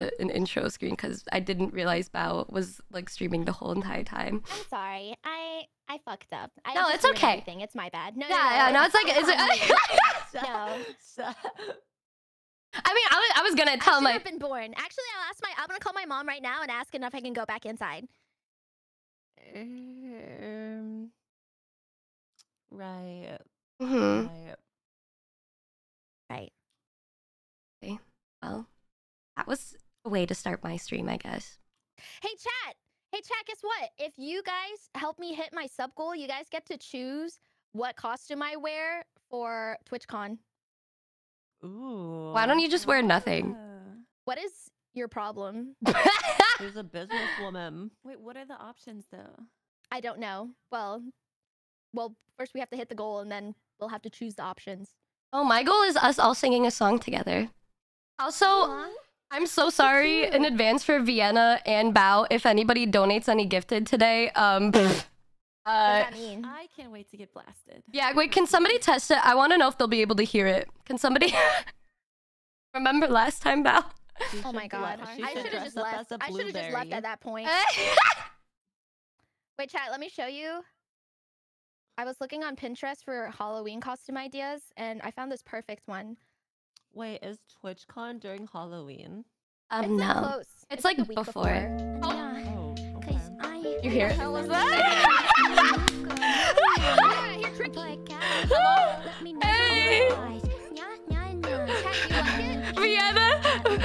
a- an intro screen because I didn't realize Bao was like streaming the whole entire time. I'm sorry. I I fucked up. I No, it's okay. Everything. It's my bad. No, no, Yeah, yeah, no, it's like it's. No. I mean, I was, I was gonna tell should my have been born. Actually, I'll ask my. I'm gonna call my mom right now and ask if I can go back inside. Um, right. Mhm. Right. Right. Well, that was a way to start my stream, I guess. Hey, chat. Hey, chat. Guess what? If you guys help me hit my sub goal, you guys get to choose what costume I wear for TwitchCon. Ooh. Why don't you just wear nothing? What is your problem? She's a businesswoman. Wait, what are the options though? I don't know. Well, well, first we have to hit the goal, and then we'll have to choose the options. oh, my goal is us all singing a song together. Also, Aw. I'm so sorry in advance for Vienna and Bao. If anybody donates any gifted today, um, uh, What does that mean? I can't wait to get blasted. yeah, wait, can somebody test it? I want to know if they'll be able to hear it. Can somebody remember last time, Bao? Oh my god! dre- I should have just left. as a I should have just left at that point. Wait, chat. Let me show you. I was looking on Pinterest for Halloween costume ideas, and I found this perfect one. Wait, is TwitchCon during Halloween? um, it's no. close. It's like, like the week before. Yeah. Oh, okay. I. You hear it? Hell was that? Yeah, here, tricky. Hello? Let me know. Hey. Chat, you like it? Vienna,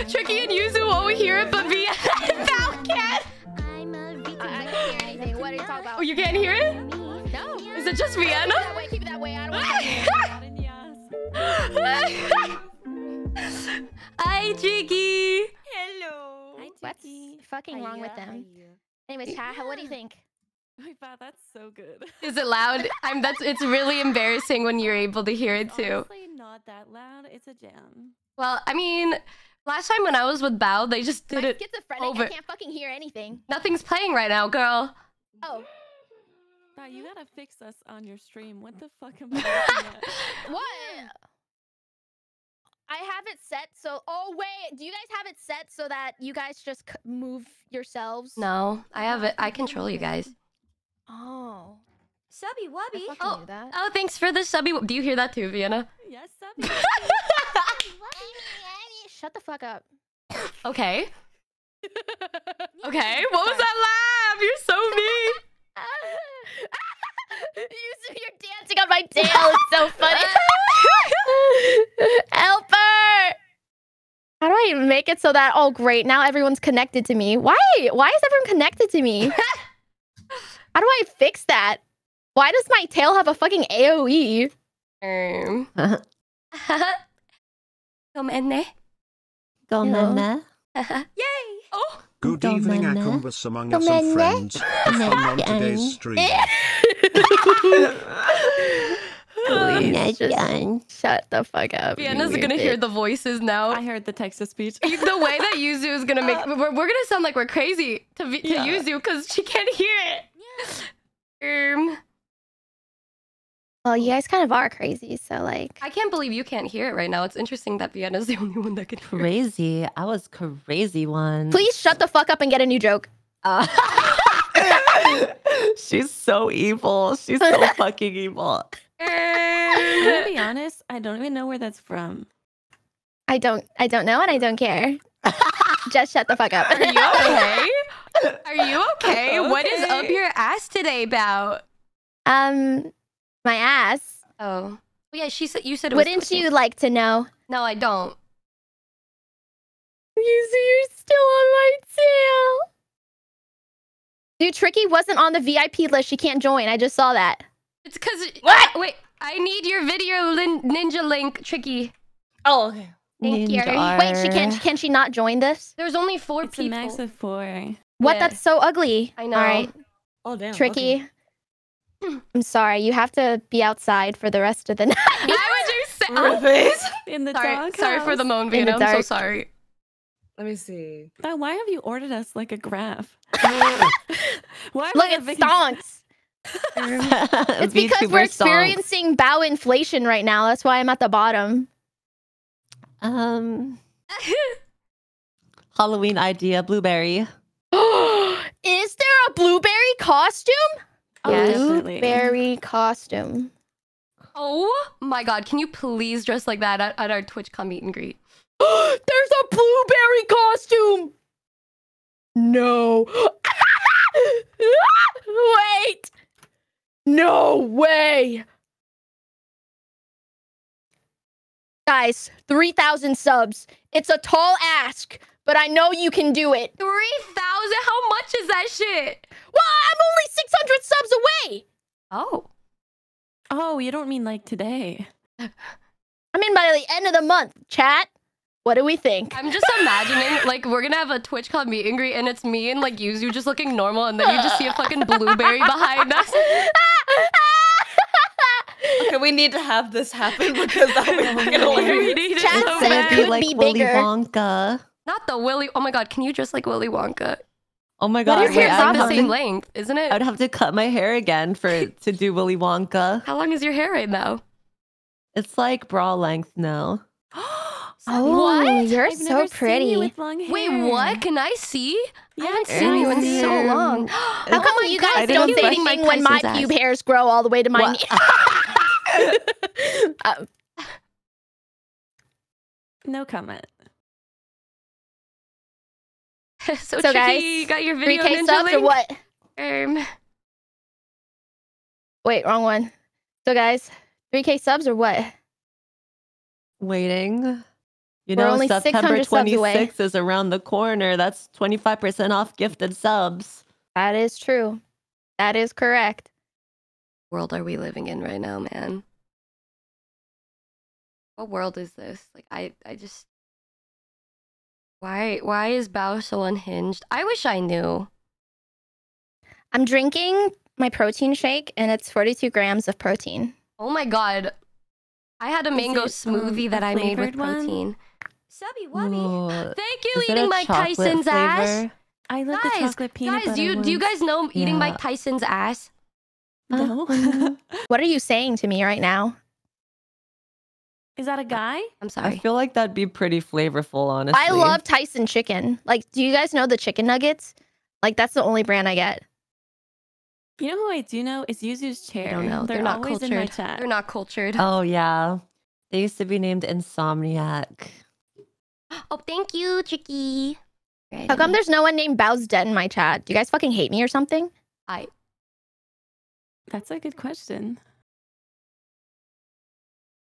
Tricky and Yuzu won't hear it, but Vienna and Bao can. I, I can't hear anything. What are you talking about? Oh, you can't hear it? No. Is it just Keep it Vienna? that way. Keep it that way. I don't want to. Hi, Jiggy. Hello. Hi, What's fucking wrong with them? Anyways, chat, how- what do you think? Wait, wow, that's so good. Is it loud? I'm. That's. It's really embarrassing when you're able to hear it It's too. Honestly, not that loud. It's a jam. Well, I mean, last time when I was with Bao, they just Am did I it. schizophrenic? over- I can't fucking hear anything. Nothing's playing right now, girl. Oh, Wow, you gotta fix us on your stream. What the fuck am I looking at? what? I have it set so. Oh wait, do you guys have it set so that you guys just c- move yourselves? No, I have it. I control you guys. Oh. Subby Wubby. fucking Oh, knew that. Oh, thanks for the subby. Do you hear that too, Vienna? yes, Subby. Shut the fuck up. Okay. Okay. What was that laugh? You're so mean. you, you're dancing on my tail. It's so funny. Help her! How do I make it so that oh great now everyone's connected to me? Why? Why is everyone connected to me? How do I fix that? Why does my tail have a fucking AOE? Um. Come in there. Gomena. Yay! Oh. Good evening, Domene. Akumbas among us and friends. Have fun on today's stream. Please, just shut the fuck up. you Vienna's gonna hear the voices now. I heard the text to speech. the way that Yuzu is gonna make we're, we're gonna sound like we're crazy to Vi- to Yeah. Yuzu because she can't hear it. Um, Well, you guys kind of are crazy, so like. I can't believe you can't hear it right now. It's interesting that Vienna's the only one that can hear. it. Crazy. I was crazy one. Please shut the fuck up and get a new joke. Uh, She's so evil. She's so fucking evil. I'm gonna Um, be honest. I don't even know where that's from. I don't. I don't know, and I don't care. Just shut the fuck up. Are you okay? Are you okay? What is up your ass today about? um, my ass. Oh, yeah. She said you said it. Wouldn't twitching. you like to know? No, I don't. You see, you're still on my tail. Dude, Tricky wasn't on the VIP list. She can't join. I just saw that. It's because What? wait, I need your video lin- ninja link, tricky. Oh, okay. Thank you. Wait, she can't. Can she not join this? There's only four It's a people. max of four. What? Yeah. That's so ugly. I know. All right, Oh damn. Tricky. I'm sorry. You have to be outside for the rest of the night. Why would you say? In the sorry, dog sorry for the moan, In the I'm so sorry. Let me see. Wow, why have you ordered us like a graph? why Look, would it Vicky- stonks. It's because we're experiencing Bao inflation right now. That's why I'm at the bottom. Um, Halloween idea, blueberry. Is there a blueberry costume? Oh, Yes. Blueberry costume. Oh my god, can you please dress like that at, at our TwitchCon meet and greet? There's a blueberry costume. No. Wait. No way. Guys, 3,000 subs. It's a tall ask, but I know you can do it. 3,000? How much is that shit? Well, I'm only 600 subs away. Oh. Oh, you don't mean like today. I mean, by the end of the month, chat, what do we think? I'm just imagining, like, we're gonna have a TwitchCon meet and greet, and it's me and, like, Yuzu just looking normal, and then you just see a fucking blueberry behind us. Okay, we need to have this happen because that would be we hilarious. need it Chat oh, so said bad. could like be Willy bigger. Wonka. Not the Willy. Oh my god, can you dress like Willy Wonka? Oh my god! is your wait, hair's I like would the same to- length, isn't it? I'd have to cut my hair again for to do Willy Wonka. How long is your hair right now? It's like bra length now. Oh, What? you're I've so never seen pretty. you with long Wait, what? Can I see? I haven't Yes, seen you in I so long. How Oh come my you guys I don't didn't say anything when my Tyson's pube hairs grow all the way to my knee? Uh, No comment. so, So, Tricky, guys, you got your video 3K ninja subs or what? Um, Wait, wrong one. So, guys, 3K subs or what? Waiting. You We're know, only September 600 26th is around the corner. That's 25% off gifted subs. That is true. That is correct. world are we living in right now, man? What world is this? Like, I, I just. Why, why is Bao so unhinged? I wish I knew. I'm drinking my protein shake, and it's 42 grams of protein. Oh my god. I had a Is mango it, um, smoothie a that I made with protein. one? Protein. Subby Wubby. Ooh, Thank you, is eating a Mike chocolate Tyson's ass. I love Guys, the chocolate peanut Guys, butter do you, do you guys know eating Mike Tyson's ass? No. What are you saying to me right now? Is that a guy? I'm sorry. I feel like that'd be pretty flavorful, honestly. I love Tyson chicken. Like, do you guys know the chicken nuggets? Like, that's the only brand I get. You know who I do know is Yuzu's chair. I don't know. They're, They're, not always cultured. in my chat. They're not cultured. Oh, yeah. They used to be named Insomniac. Oh, thank you, Tricky. Right, How come there's no one named Bao's Dead in my chat? Do you guys fucking hate me or something? I That's a good question.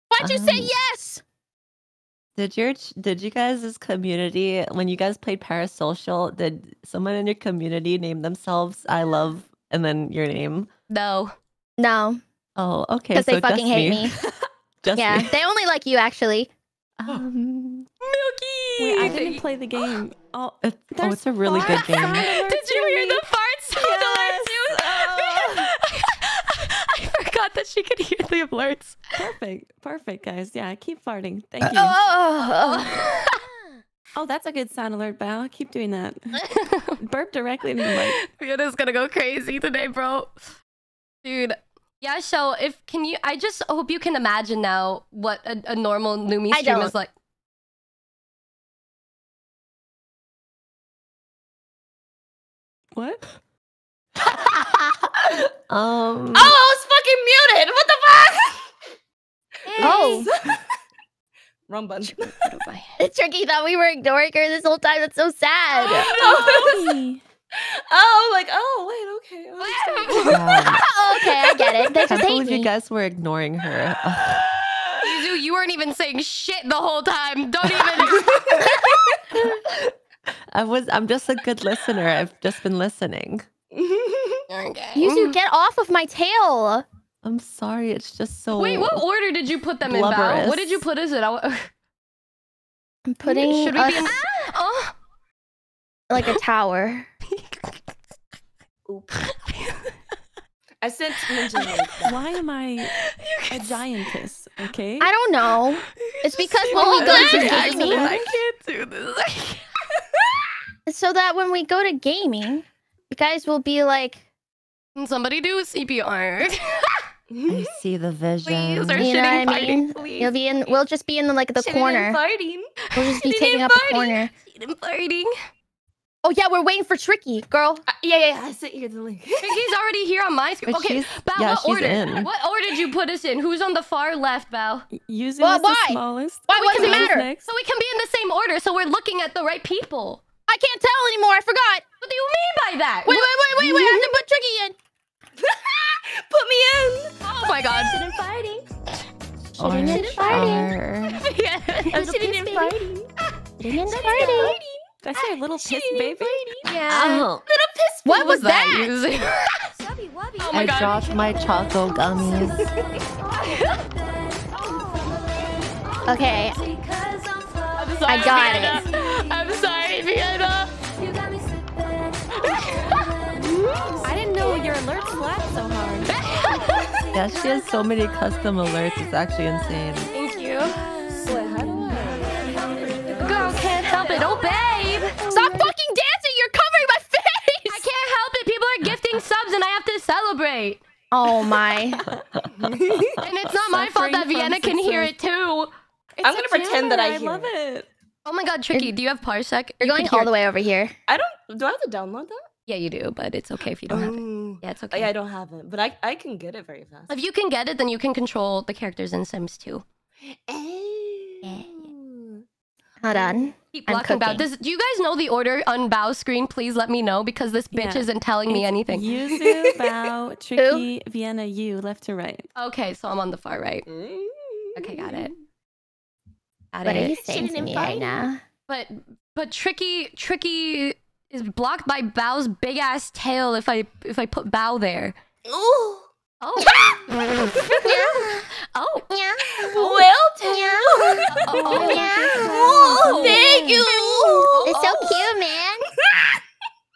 Why'd you say Um, yes? Did your did you guys' community when you guys played Parasocial? Did someone in your community name themselves "I love" and then your name? no. No, Oh, okay. because so they fucking just hate me. me. Just yeah, me. they only like you actually. Um, Milky. Wait, I didn't play the game. Oh, it's, oh, it's a really good game. Did you hear the farts sound Yes. alerts? I forgot that she could hear the alerts. perfect. Perfect, guys. Yeah, keep farting. Uh, Thank you. Oh, Oh, that's a good sound alert, Bao. Keep doing that. Burp directly into the mic. Vienna's gonna go crazy today, bro. Dude. Yeah, so if can you I just hope you can imagine now what a, a normal Numi I stream is like. What? um. Oh, I was fucking muted. What the fuck? oh, Wrong button. it's tricky. Thought we were ignoring her this whole time. That's so sad. Hey. Oh, like, oh, wait, okay. I understand. Oh, okay, I get it. They I just can't hate believe me. you guys were ignoring her. Ugh. Yuzu, you weren't even saying shit the whole time. Don't even I was. I'm just a good listener. I've just been listening. Okay. Yuzu, get off of my tail. I'm sorry. It's just so. Wait, what order did you put them in, Bao? What did you put Is it? I- I'm putting Should we us be in? Like a tower. I sent Ninja link. Why am I a giantess? Okay. I don't know. It's because when we go to gaming, I can't do this. so that when we go to gaming, you guys will be like, Somebody do CPR. I see the vision. Please, or You know shitting what I mean? farting, please. You'll be in. We'll just be in the like the Shitting corner. and farting. We'll just be Shitting taking and up a corner. Shitting farting. Oh yeah, we're waiting for Tricky, girl. Uh, yeah, yeah, yeah. I sent you the link. He's already here on my screen. Okay, she's- Bao, yeah, what she's order? in. What order did you put us in? Who's on the far left, Bao? Yuzu Well, was the why? smallest. Why? What does it Bao was matter? Next. So we can be in the same order, so we're looking at the right people. I can't tell anymore. I forgot. What do you mean by that? Wait, wait, wait, wait, wait. I have to put Tricky in. Put me in. Oh my god. Shitting and farting. yeah. I'm Shitting and farting. Shitting and farting. Did I say a little piss baby? yeah. Oh, Little piss baby. What was that? using? oh my I god. dropped my choco gummies. Okay, I'm sorry, I got Vienna. I'm sorry, Vienna. I didn't know your alerts slapped so hard. Yeah, she has so many custom alerts. It's actually insane. Thank you. People are gifting subs and I have to celebrate. Oh my. And it's not my fault that Vienna can hear it too. It's I'm gonna pretend that I jammer, hear love it. Oh my god, Tricky, do you have Parsec? You're going all the way over here. I don't. Do I have to download that? Yeah, you do, but it's okay if you don't have it. Oh. Yeah, it's Oh, okay. yeah, I don't have it, but I I can get it very fast. If you can get it, then you can control the characters in Sims too. Eh. Eh. Hold on. Keep I'm blocking Bao. cooking. Does, do you guys know the order on Bao's screen? Please let me know because this bitch Yeah. isn't telling me It's anything. Yuzu, Bao, Tricky, Vienna, you, left to right. Okay, so I'm on the far right. Okay, got it. Got What are you it. saying to me right now? But but tricky tricky is blocked by Bao's big ass tail if I if I put Bao there. Ooh. Oh. oh. Yeah. Well, Oh. Oh, thank you. It's so cute, man.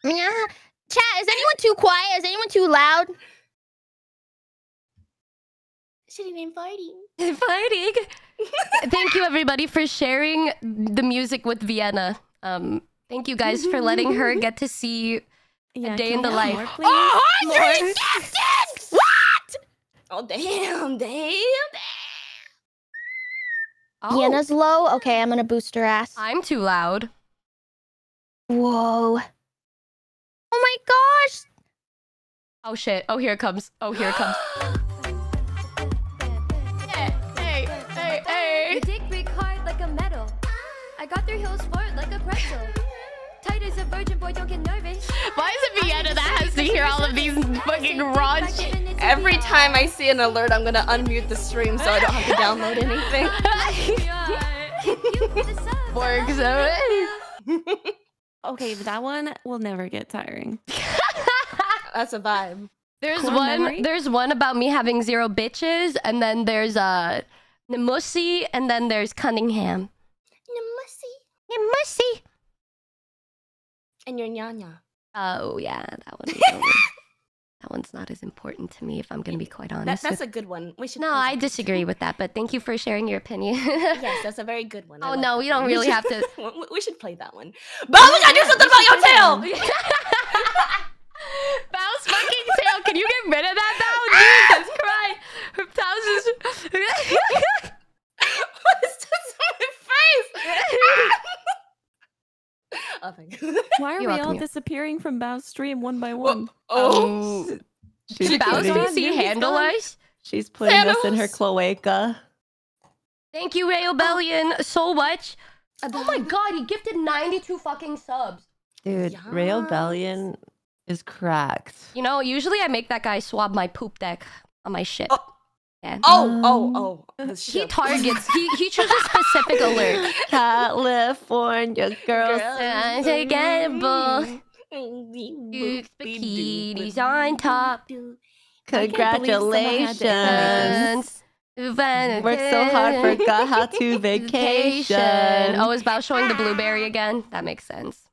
yeah. Chat, is anyone too quiet? Is anyone too loud? Shitting and farting. Fighting. Fighting. Thank you everybody for sharing the music with Vienna. Um thank you guys for letting her get to see Yeah, day in the life. have More, please? Oh, hundred gifted! What? Oh damn, damn, damn. Oh, Vienna's low. Okay, I'm gonna boost her ass. I'm too loud. Whoa. Oh my gosh. Oh shit. Oh here it comes. Oh here it comes. hey, hey, hey, hey. Your dick big hard like a metal. I got through hills forward like a pretzel. Tight as a virgin boy, don't get nervous. Why is it Vienna that has to hear all of these fucking raw shit? Every time I see an alert, I'm gonna unmute the stream so I don't have to download anything. Works already. Okay, that one will never get tiring. That's a vibe. There's Core one. memory? There's one about me having zero bitches, and then there's uh, Nimusi, and then there's Cunningham. Nimusi. And your nyanya. Oh yeah, that one. that one's not as important to me, if I'm gonna be quite That, honest. that's with- a good one. We should. no, I disagree with that, but thank you for sharing your opinion. Yes, that's a very good one. I Oh, no, that we don't one. really have to- we- we should play that one. But we gotta do something about your tail. Bao's fucking tail. Can you get rid of that, Bao? Jesus Christ. Her Bao's just. what is this on my face? oh, thank you. Why are You're we all yeah. disappearing from Bao's stream one by one? Oh. oh. She's Did Bao's putting. PC handle gone. us? she's putting us in her cloaca. Thank you, Railbellion, so much. Oh. oh my god, he gifted 92 fucking subs. Dude, Rail Bellion is cracked. You know, usually I make that guy swab my poop deck on my shit. Oh. Yeah. Oh, oh, um, oh. Uh, the He targets, he, he chooses specific alert. California girls. Unforgettable. Duke's bikinis on top. Congratulations. Congratulations. Worked so hard, forgot how to vacation. Oh, is Bao showing the blueberry again? That makes sense.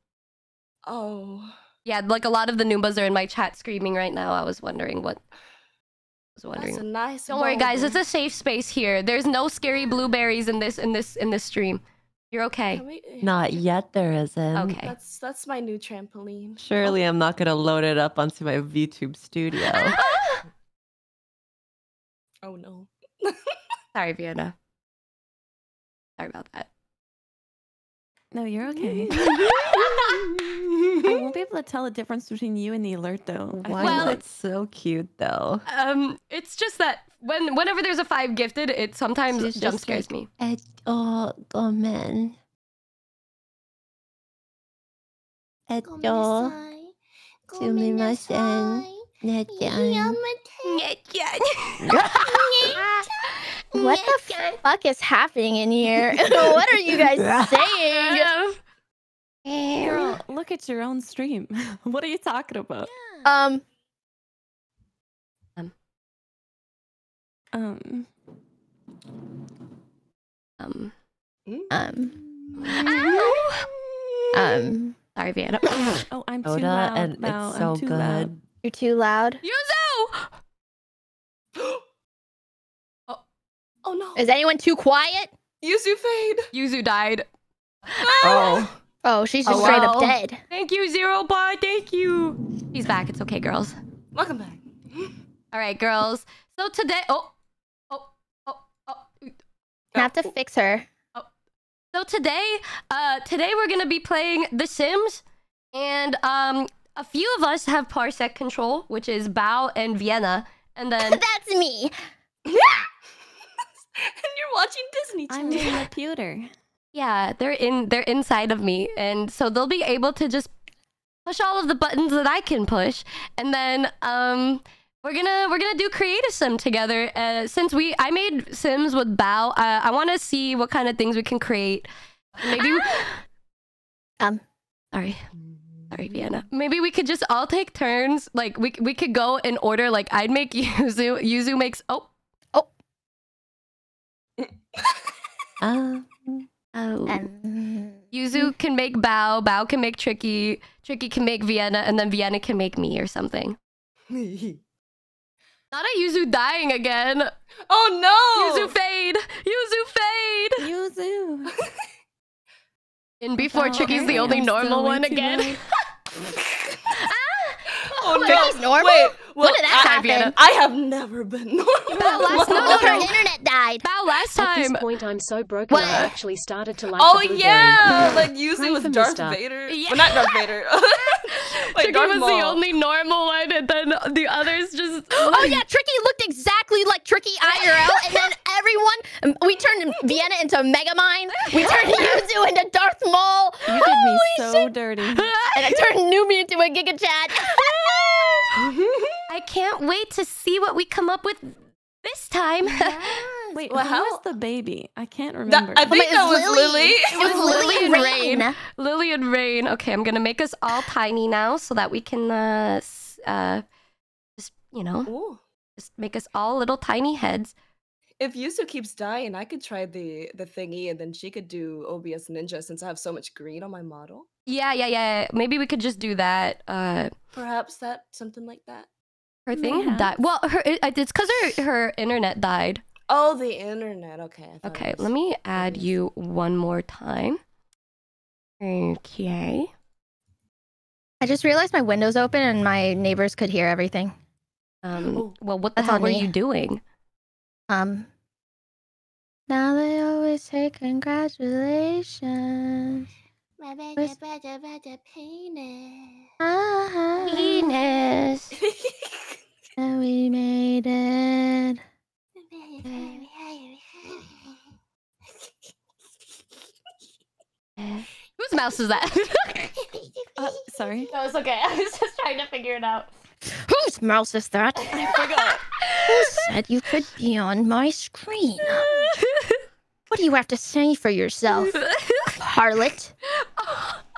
Oh. Yeah, like a lot of the Noombas are in my chat screaming right now. I was wondering what. I was That's wondering. a nice. Don't worry, guys. It's a safe space here. There's no scary blueberries in this in this in this stream. You're okay. We- Not yet, there isn't. Okay. That's that's my new trampoline. Surely I'm not gonna load it up onto my VTube studio. Oh no. Sorry, Vienna. Sorry about that. No, you're okay. I um, won't be able to tell the difference between you and the alert though. I Why Well- is it so cute though? Um, it's just that when whenever there's a five gifted, it sometimes She's jump just scares like, me. Et oh, gomen. Eto, sumimasen, netyan. What the fuck is happening in here? what are you guys saying? Girl, look at your own stream. what are you talking about? Um, Um, Um, um, ow! um, Sorry, Vienna. oh, I'm too Oda, loud and now. it's I'm so too good. loud. you're too loud. Yuzu! Oh no. Is anyone too quiet? Yuzu fade. Yuzu died. Oh, Oh, she's just Oh, straight up dead. Thank you, Zero Pod. Thank you. He's back. It's okay, girls. Welcome back. All right, girls. So today, oh, oh, oh, oh. I have to fix her. Oh. So today, uh, today we're gonna be playing The Sims, and um, a few of us have Parsec control, which is Bao and Vienna, and then That's me. and you're watching Disney I'm Channel. in the computer. Yeah, they're in, they're inside of me, and so they'll be able to just push all of the buttons that I can push, and then um. We're gonna we're gonna do create a sim together. Uh, since we I made sims with Bao, uh, I want to see what kind of things we can create. Maybe we- Um. sorry, sorry, Vienna. Maybe we could just all take turns. Like we we could go in order. Like I'd make Yuzu. Yuzu makes Oh. oh um, oh. Um, Yuzu can make Bao. Bao can make Tricky. Tricky can make Vienna, and then Vienna can make me or something. Not a Yuzu dying again. oh no. Yuzu fade. Yuzu fade. Yuzu. And before Oh, Tricky's the only I'm normal one again. loud. Oh no. Tricky's normal? Wait. Well, when did that I, happen? Vienna. I have never been normal. That last- no, no, no. internet died. Bao last time. At this point, I'm so broken. What? I actually started to like. Oh the blueberry. yeah, like Yuzu Pray was Darth Mr. Vader. Yeah. Well, not Darth Vader. like Tricky Darth was Maul. the only normal one, and then the others just. Oh yeah, Tricky looked exactly like Tricky IRL, and then everyone um, we turned Vienna into Megamind. We turned Yuzu into Darth Maul. You did me so shit. dirty. And I turned Numi into a Giga Chad. I can't wait to see what we come up with this time. Wait, Well, who how- was the baby? I can't That, remember. I think it that was was Lily. Lily. It was Lily and Rain. Lily and Rain. Okay, I'm gonna make us all tiny now so that we can uh, uh just you know Ooh. just make us all little tiny heads. If Yuzu keeps dying, I could try the the thingy, and then she could do OBS Ninja since I have so much green on my model. Yeah, yeah, yeah. Maybe we could just do that. Uh, Perhaps that something like that. Her thing Perhaps. died. Well, her it, it's because her her internet died. Oh, the internet. Okay. I thought it Okay, was let me add OBS. you one more time. Okay. I just realized my window's open and my neighbors could hear everything. Um. Oh, Well, what the that's hell were me. you doing? Um. Now they always say congratulations. Where's- Ah, Venus. and we made it. Whose mouse is that? Uh, sorry. no, it's okay. I was just trying to figure it out. Whose mouse is that? I forgot. Who said you could be on my screen? What do you have to say for yourself, harlot?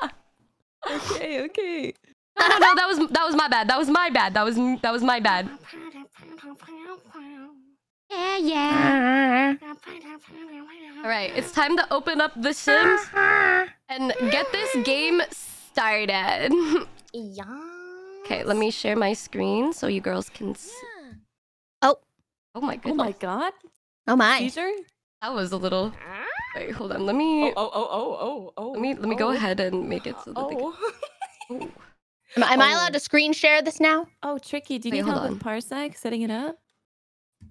okay, okay. no, no, no, that was that was my bad. That was my bad. That was that was my bad. Yeah, yeah. All right, it's time to open up The Sims and get this game started. yeah. okay, let me share my screen so you girls can. See. Oh. Oh my Oh my god. Oh my. Caesar? That was a little. Wait, hold on. Let me. Oh, oh, oh, oh, oh, oh. Let me let me go oh, ahead and make it so that they can. Oh. Ooh. Am, am I Oh. allowed to screen share this now? Oh, Tricky, do you Wait, need help on. with Parsec setting it up?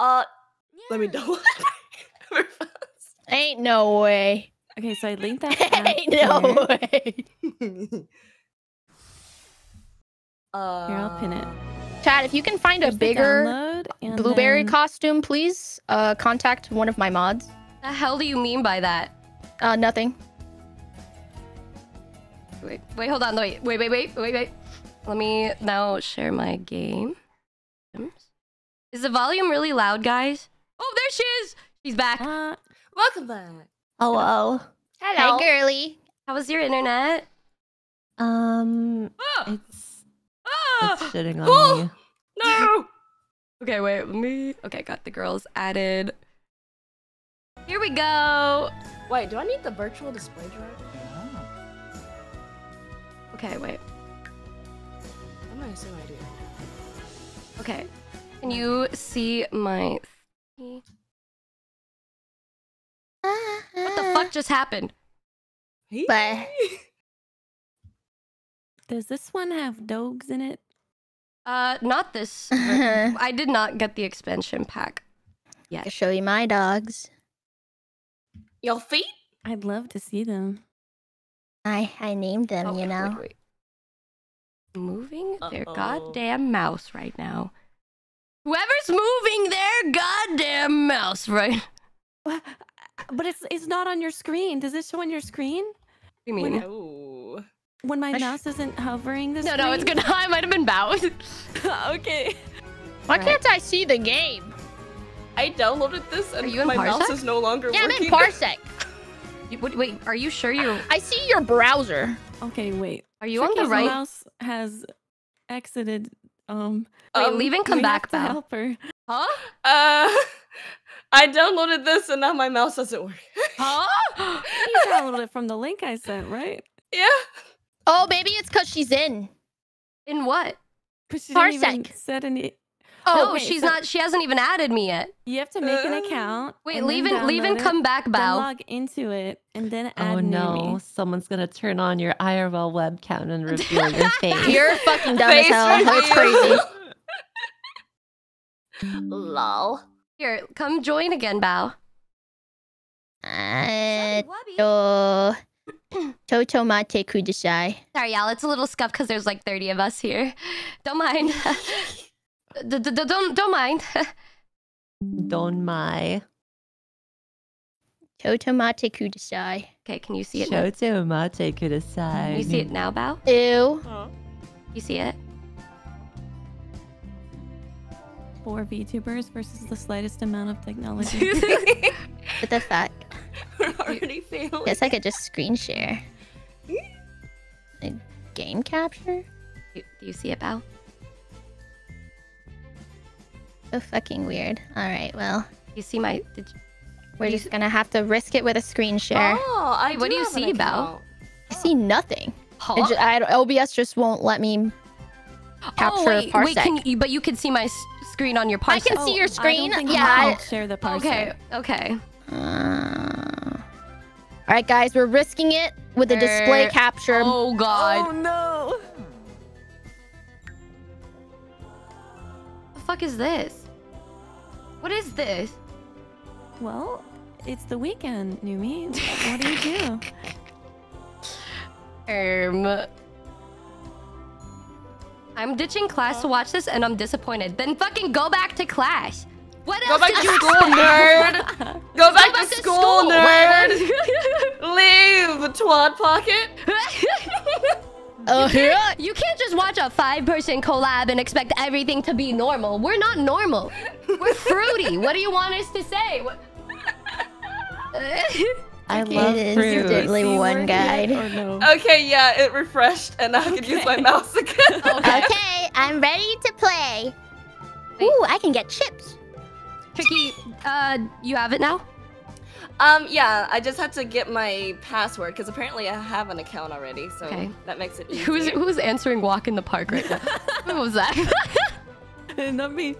Uh, Let me double. Ain't no way. Okay, so I linked that. Ain't no way. uh, Here, I'll pin it. Chad, if you can find a Here's the bigger download, blueberry then- costume, please uh, contact one of my mods. The hell do you mean by that? Uh, nothing. Wait, wait, hold on. Wait, wait, wait, wait, wait, wait. Let me now share my game. Is the volume really loud, guys? Oh, there she is. She's back. Uh, Welcome back. Hello. Hello, girly. How was your internet? Um, Ah! it's Ah! it's shitting on Oh! me. No. Okay, wait, let me. Okay, got the girls added. Here we go. Wait, do I need the virtual display driver? Okay, wait. I'm gonna not no idea. Okay. Can you see my. What the fuck just happened? But Does this one have dogs in it? Uh, not this. I did not get the expansion pack. Yeah. can show you my dogs. Your feet? I'd love to see them. I I named them, Oh, you wait, know. wait, wait. Moving their Uh-oh. goddamn mouse right now. Whoever's moving their goddamn mouse right. Wha- But it's it's not on your screen. Does it show on your screen? You mean? Oh. When my I sh- mouse isn't hovering the No, no, it's screen? good. I might have been bowed. okay. Why Alright. can't I see the game? I downloaded this and Are you in my mouse is no longer Yeah, I'm working. in Parsec. You- wait, wait, are you sure you're? I see your browser. Okay, wait. Are you on the Tricky's right? mouse has exited. Um, Wait, Um, leave and come we back, have to help her. Huh? Uh, I downloaded this and now my mouse doesn't work. Huh? You downloaded it from the link I sent, right? yeah. Oh, maybe it's because she's in. In what? But she didn't even Parsec. set any. Oh, okay, she's so not. She hasn't even added me yet. You have to make an Uh, account. Wait, and leave and leave and come it, back, Then Bao. log into it and then add Oh no, Numi. someone's gonna turn on your IRL webcam and reveal your face. You're fucking dumb as hell. That's crazy. Lol. Here, come join again, Bao. Uh, to Totomate kudasai. Sorry, y'all. It's a little scuffed because there's like 30 of us here. Don't mind. D- d- d- don't don't mind. Don't my Totomate kudasai. okay, can you see it? Now? Shoto kudasai. Can you see it now, Bao? Ew. You see it? Four VTubers versus the slightest amount of technology. What the fuck? We're already failing. Guess I could just screen share. A game capture? Do, do you see it, Bao? So fucking weird. Alright, well, You see my? Did you, we're You just gonna have to risk it with a screen share. Oh, I Wait, what do you see, Belle? account. I see nothing. huh? It ju- I, OBS just won't let me capture oh wait, parsec. wait. Can you? But you can see my screen on your parsec. I can see your I screen. don't Yeah, You I- can share the parsec. Okay, okay. Uh, all right, guys, we're risking it with a display Er, capture. Oh god. Oh no! Fuck is this? What is this? Well, it's the weekend, Numi. What do you do? Um. I'm ditching class to watch this, and I'm disappointed. Then fucking go back to class. What Go else back to you school, nerd. Go back, back to, to school, school. nerd. Leave, twat pocket. Oh, yeah. You can't just watch a five-person collab and expect everything to be normal. We're not normal. We're fruity. what do you want us to say? I It love is fruit. deadly See one guide. No? Okay, yeah, it refreshed, and now I can use my mouse again. Okay, I'm ready to play. Ooh, I can get chips. Tricky, uh, you have it now? Um, yeah, I just had to get my password because apparently I have an account already, so Okay. that makes it easier. Who's who's answering walk in the park right now? Who was that? Not me.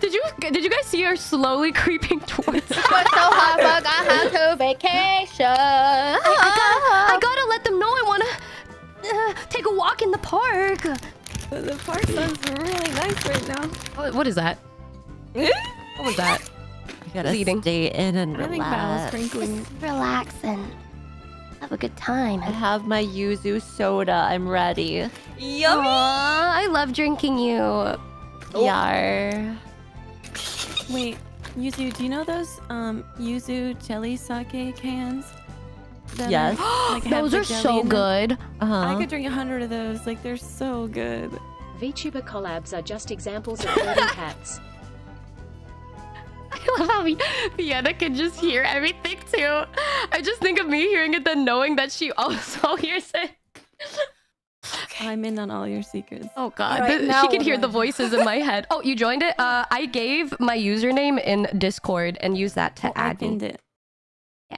did you did you guys see her slowly creeping towards? us? so hot, but I have to vacation. I, I, gotta, I gotta let them know I wanna uh, take a walk in the park. The, the park sounds really nice right now. What, what is that? What was that? You gotta eating. stay in and I think Val's relax. Relax and have a good time. I have my yuzu soda. I'm ready. Yummy. Aw, I love drinking you. Oh. Yar. Wait, Yuzu, do you know those um Yuzu jelly sake cans? that Yes. like, Those are so good. Uh-huh. I could drink a hundred of those. Like they're so good. VTuber collabs are just examples of herding cats. I love how Vienna can just hear everything too. I just think of me hearing it, then knowing that she also hears it. I'm in on all your secrets. Oh god, Right The- she could what hear do the voices in my head. Oh, you joined it? Uh, I gave my username in Discord and used that to Oh, I add me. pinned it.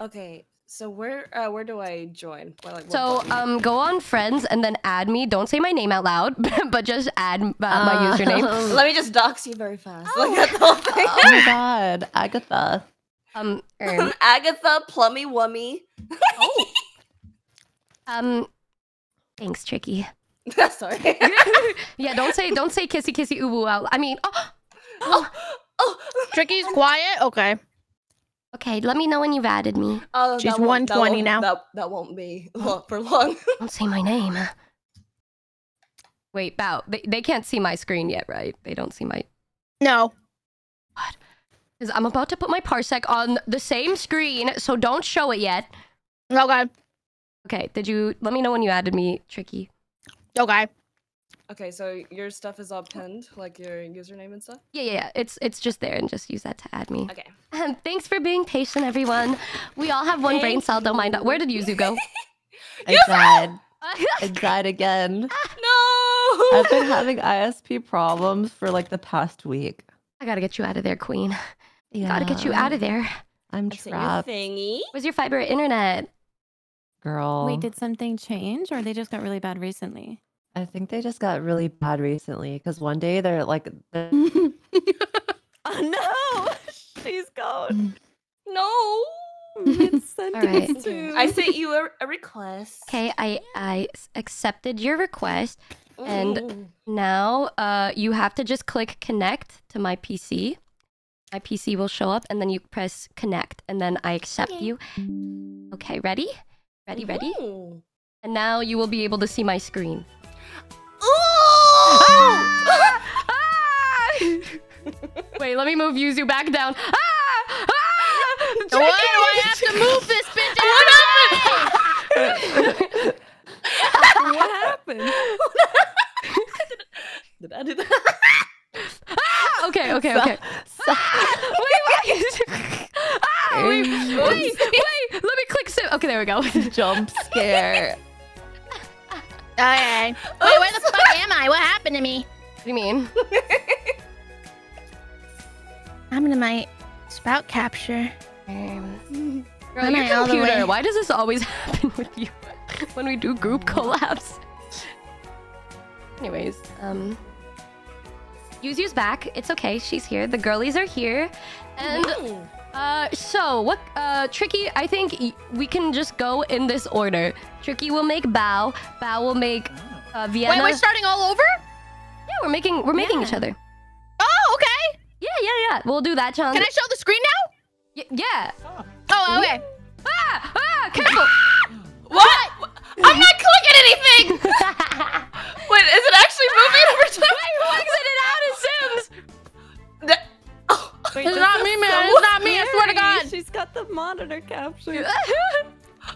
Okay, so where uh, where do I join? Well, like, So button? um, go on friends and then add me. Don't say my name out loud, but just add uh, my username. let me just dox you very fast. Look at the whole thing. oh my god, Agatha. Um, Ern. Agatha Plummy Wummy. um, thanks, Tricky. Sorry. Yeah, don't say don't say kissy kissy ubu out. I mean, oh, oh, oh, Tricky's quiet. Okay. Okay. Let me know when you've added me. oh, She's that won't- that 120 now. That, that won't be for long. Don't say my name. Wait, Bao. They, they can't see my screen yet, right? They don't see my. No. What? Because I'm about to put my parsec on the same screen, so don't show it yet. Okay. Okay, did you let me know when you added me, Tricky? Okay. Okay, so your stuff is all pinned, like your username and stuff. Yeah, yeah, yeah. It's it's just there, and just use that to add me. Okay. And thanks for being patient, everyone. We all have one brain cell. Don't mind. Where did Yuzu go? I died. I died again. No. I've been having ISP problems for like the past week. I gotta get you out of there, Queen. Yeah. Gotta get you out of there. I'm I sent you a trapped, thingy. Where's your fiber internet? girl. Wait, did something change, or they just got really bad recently? I think they just got really bad recently because one day they're like, they're- Oh no, she's gone. No. It's sent right. to- I sent you a, a request. Okay, I I accepted your request. And- Mm. Now, uh, you have to just click connect to my PC. My PC will show up, and then you press connect, and then I accept Okay. you. Okay, ready? Ready, ready? Ooh. And now you will be able to see my screen. Ooh! Wait, let me move Yuzu back down. Ah! Ah! Why do I have to move this bitch? what happened? Did I do that? Ah! Okay, okay, okay. wait, wait. ah, wait, wait, wait. Let me click. So- okay, there we go. jump scare. Okay. Wait, where the fuck am I? What happened to me? What do you mean? Happened to my spout capture? Um, Girl, your I computer. Why does this always happen with you when we do group collabs? Anyways, um, Yuzu's back. It's okay. She's here. The girlies are here, and Mm. Uh, so what? Uh, Tricky. I think we can just go in this order. Tricky will make Bao. Bao will make uh, Vienna. Wait, we're starting all over? yeah, we're making we're making each other. Oh, okay. Yeah, yeah, yeah. We'll do that, John. Can I show the screen now? Y- yeah. Oh, okay. Ah! Ah! Careful. What? I'm not clicking anything. Wait, is it actually moving over time? Wait, who exited out of Sims? That-. Wait, It's not me, man. so It's not me. I swear to. God. She's got the monitor capture. Wait,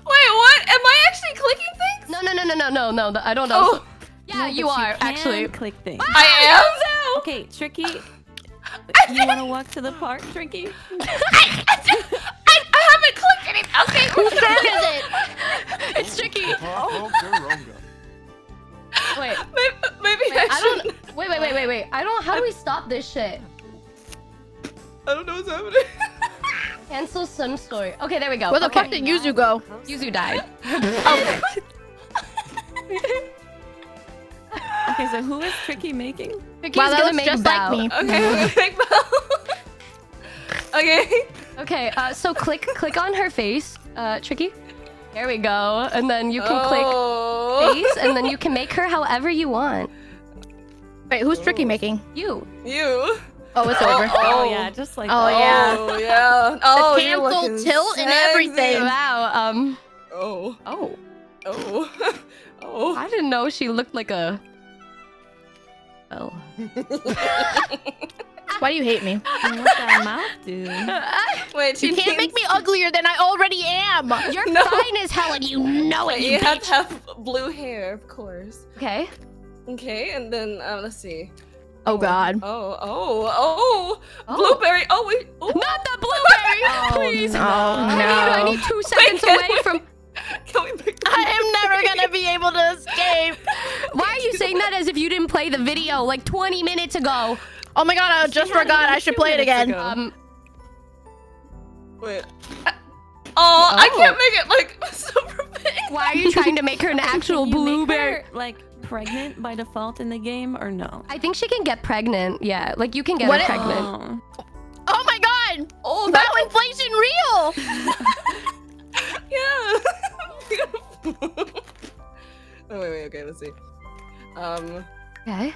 what? Am I actually clicking things? No, no, no, no, no, no, no. th- I don't know. Oh, yeah, No, you are can actually. click things. I ah, am. Okay, Tricky. you want to walk to the park, Tricky? I, I, I haven't clicked anything. Okay, Whose turn is it? It's tricky. Wait, maybe, maybe wait, I, I don't. Wait, wait, wait, wait, wait. I don't. How do we stop this shit? I don't know what's happening. Cancel Sim story. Okay, there we go. Where the okay. fuck did Yuzu go? Yuzu died. okay. Okay, so who is Tricky making? Tricky's Wow, that gonna make just Bao. like me. Okay, I'm gonna make Belle. okay. Okay, uh, so click click on her face, uh, Tricky. There we go, and then you can click oh. face, and then you can make her however you want. Wait, who's Tricky making? You. You. Oh, it's over. Oh, yeah, just like Oh, that. yeah. Oh yeah. Oh, you're cancel looking tilt and everything. Wow. Um. Oh. Oh. Oh. oh. I didn't know she looked like a. Oh. Why do you hate me? And what that mouth do? Wait, You can't make me uglier than I already am. You're No. fine as hell, and you know it. Wait, You you have bitch. to have blue hair, of course. Okay. Okay, and then uh, let's see. Oh God. Oh, oh, oh, Oh. blueberry. Oh wait. Oh. Not the blueberry, Oh, please. no. I need, I need two seconds can away we- from. Can we pick the I am never gonna be able to escape. Why are you saying that as if you didn't play the video like 20 minutes ago? Oh my God! I just had it forgot. I should play it again. ago. Um. Wait. Oh, I Oh. can't make it like super big. Why are you trying to make her an actual Can you make blueberry? her, like pregnant by default in the game or no? I think she can get pregnant. Yeah, like you can get What her pregnant. Oh. Oh my God! Oh, that. inflation real. Yeah. oh wait, wait. Okay, let's see. Um, Okay.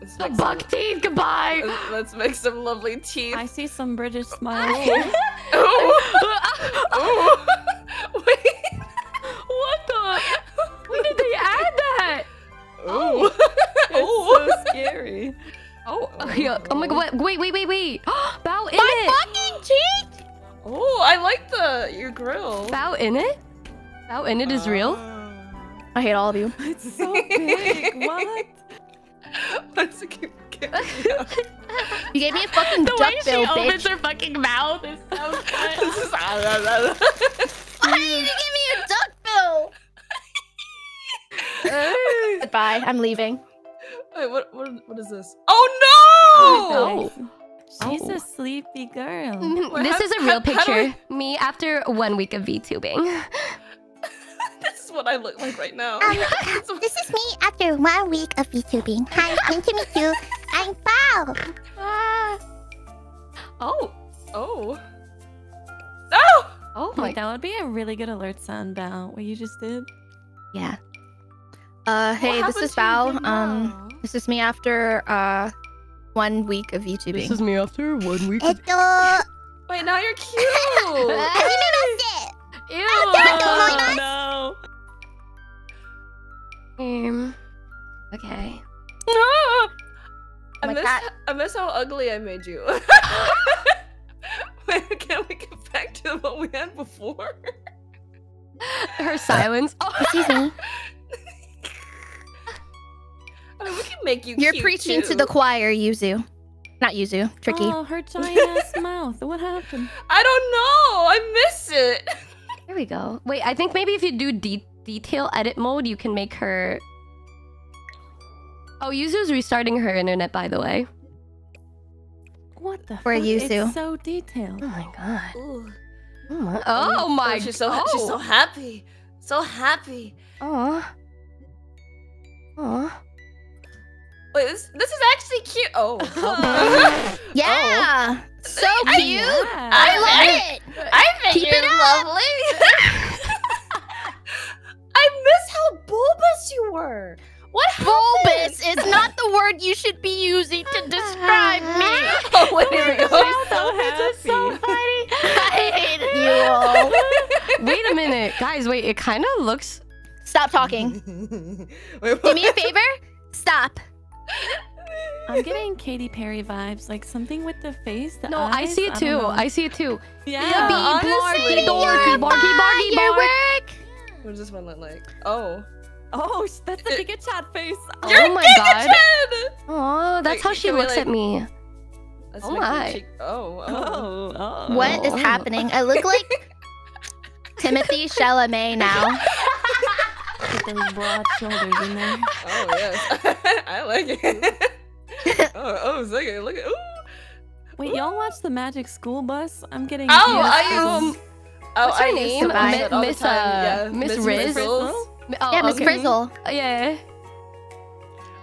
let's The buck some, teeth. Goodbye. let's- let's make some lovely teeth. I see some British smiles. Oh, oh. Wait. what the? When did they add that? Oh. It's so scary. Oh, oh, yeah. oh my god! Wait, wait, wait, wait! Bow in My it. fucking cheek. Oh, I like the your grill. Bow in it. Bow in it is real. I hate all of you. It's so big. What? Let's keep You gave me a fucking the duck bill, bitch. her fucking mouth is so This is- ah, Why did you give me a duck bill? Goodbye. I'm leaving. Wait, what, what, what is this? Oh no! Oh. She's Oh. a sleepy girl. Wait, this how- is a real how do picture. Me after one week of VTubing. this is what I look like right now. Um, this is me after one week of VTubing. Hi, nice to meet you. I'm Bao. Oh. oh. Oh! Oh my that would be a really good alert sound, Bao. What you just did. Yeah. Uh, hey, this is Val. Um, this is me after uh, one week of YouTubing. This is me after one week. Of... Wait, now you're cute. Ew. Oh, no. Um. Okay. No. I miss, I miss how ugly I made you. Wait, can we get back to what we had before? Her silence. Excuse me. I we can make you You're cute, preaching to the choir, Yuzu. Not Yuzu. Tricky. Oh, her giant ass mouth. What happened? I don't know! I miss it! There we go. Wait, I think maybe if you do de- detail edit mode, you can make her. Oh, Yuzu's restarting her internet, by the way. What the Where fuck? you, It's so detailed. Oh my god. Ooh. Oh my. Oh my. she's so oh. she's so happy. So happy. Aw. Aw. Wait, this this is actually cute. Oh. Yeah. Oh. So I- cute. Yeah. I love it. I think Keep you're lovely. I miss how bulbous you were. What Bulbous is not the word you should be using to describe me. Oh, wait, here we go. She's so happy. I hate you all. Wait a minute, guys. Wait, it kind of looks. Stop talking. Wait, Do me a favor. Stop. I'm getting Katy Perry vibes, like something with the face. The No, I see it don't too. know. I see it too. yeah. Be honestly. blarky, dorky, barky, barky, Your bark. What does this one look like? Oh. Oh, that's the It- Giga Chad face. Oh You're oh my Giga god. Chad! Oh, that's Wait, how she looks like- at me. Let's Oh my. cheek- Oh, oh. Oh, oh. What is Oh. happening? I look like Timothée Chalamet now. With those broad shoulders in there. Oh, yes. I like it. oh, oh, second. Look at. Ooh. Wait, y'all watch the Magic School Bus? I'm getting. Oh, confused I because um. Oh, What's her I used name? to watch Mi- that all the Miss, uh, yeah, Miss Riz? Frizzles. Oh, yeah, Miss okay. Frizzle. Yeah.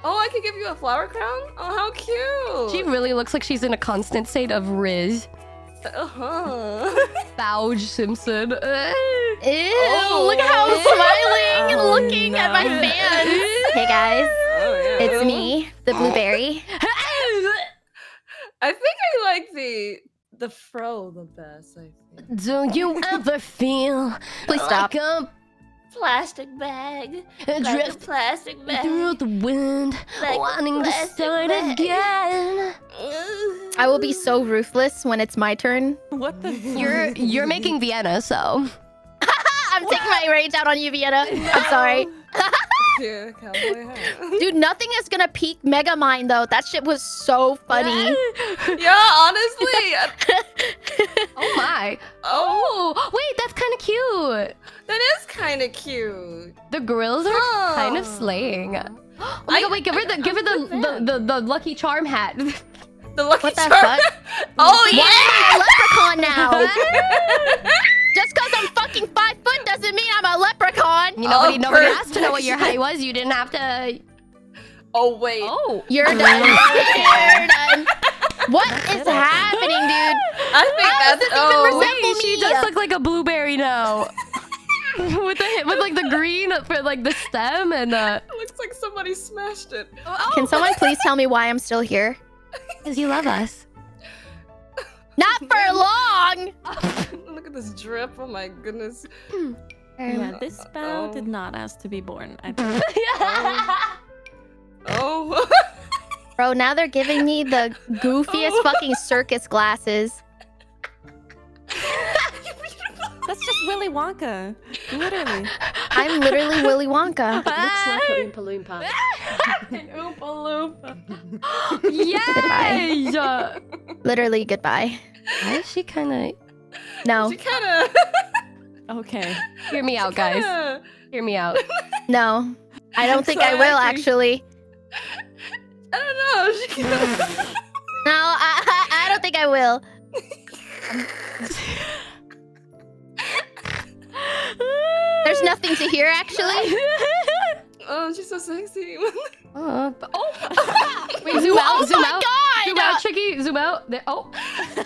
Oh, I could give you a flower crown. Oh, how cute. She really looks like she's in a constant state of Riz. Uh-huh. Bouge Simpson. Ew, Oh. look how I'm smiling and Oh, looking at my no. fans. Hey guys, Oh, yeah. it's me, the blueberry. I think I like the the fro the best. I think. Do you ever feel Please stop. like a Plastic bag. a Like a drift plastic through bag. the wind, Like wanting to plastic start bag. again? I will be so ruthless when it's my turn. What the? You're you're making Vienna, so I'm taking my rage out on you, Vienna. I'm sorry. Yeah, cowboy hat. Dude, nothing is gonna peak Megamind though. That shit was so funny. yeah, honestly. oh my. Oh, Oh wait, that's kind of cute. that is kind of cute. The grills are kind of slaying. Oh my I- god, wait, give her the give her the the, the, the lucky charm hat. The lucky What the charm. fuck? Oh Why yeah. am I a leprechaun now? Just because I'm fucking five foot doesn't mean I'm a leprechaun. You nobody Oh, nobody asked to know what your height was. You didn't have to. oh wait. Oh. You're done. You're done. What is happening, dude? I think How does that's this even oh. resemble Wait, she me? does look like a blueberry now. with the with like the green for like the stem and the. Looks like somebody smashed it. Can someone please tell me why I'm still here? Because you love us. Not for long. Look at this drip. Oh my goodness. Hmm. Yeah, um, this spell Oh. did not ask to be born. I Oh. oh. Bro, now they're giving me the goofiest oh. fucking circus glasses. That's just Willy Wonka. Literally. I'm literally Willy Wonka. Looks like a Oompa Loompa. Oompa Loompa. Yay! Uh, Literally goodbye. Why is she kind of? No, she kind of. Okay. Hear me out, guys. Hear me out. no. I don't think I will actually. I don't know. She kinda... No, I, I, I don't think I will. There's nothing to hear actually. oh, she's so sexy. Uh, but- oh! Wait, zoom out, Oh zoom my out. God! Zoom out, Tricky, zoom out. There. Oh. you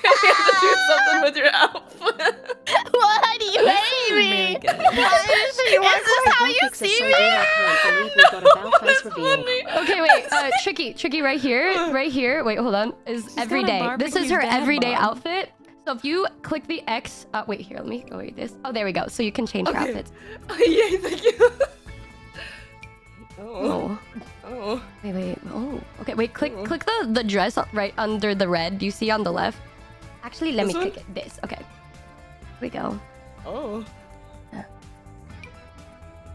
have to do something with your outfit. Why do you hate me? Very good. Is this how you see me? good, I can't believe we got a Valky's That's funny. Okay, wait. Uh, Tricky, Tricky, right here, right here. Wait, hold on. Is got every a day. This is her everyday bod. outfit. So if you click the X, uh, wait here. Let me go read this. Oh, there we go. So you can change your Okay. outfits. Oh, yay, thank you. Oh. Oh, Oh. wait, wait. Oh, okay. Wait, click, Oh. click the the dress right under the red. Do you see on the left? Actually, let This me one? click it. This. Okay. Here we go. Oh.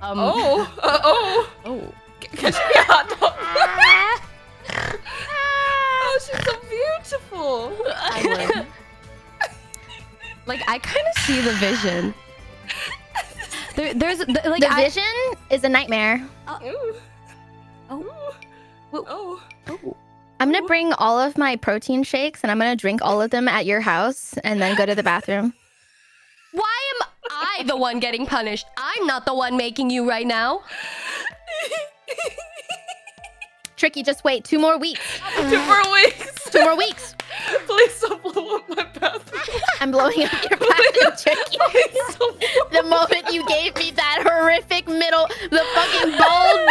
Um. Oh. Uh, oh. Oh. Can she be a hot dog? oh, she's so beautiful. I would. Like I kind of see the vision. There, there's th- like The I, vision is a nightmare. Oh. Ooh. Oh. Oh. Oh. I'm gonna bring all of my protein shakes and I'm gonna drink all of them at your house and then go to the bathroom. Why am I the one getting punished? I'm not the one making you right now. Tricky, just wait two more weeks. Two more weeks. Two more weeks. Please don't blow up my bathroom. I'm blowing up your bathroom, Tricky. Please don't blow The moment you gave me that horrific middle, the fucking bald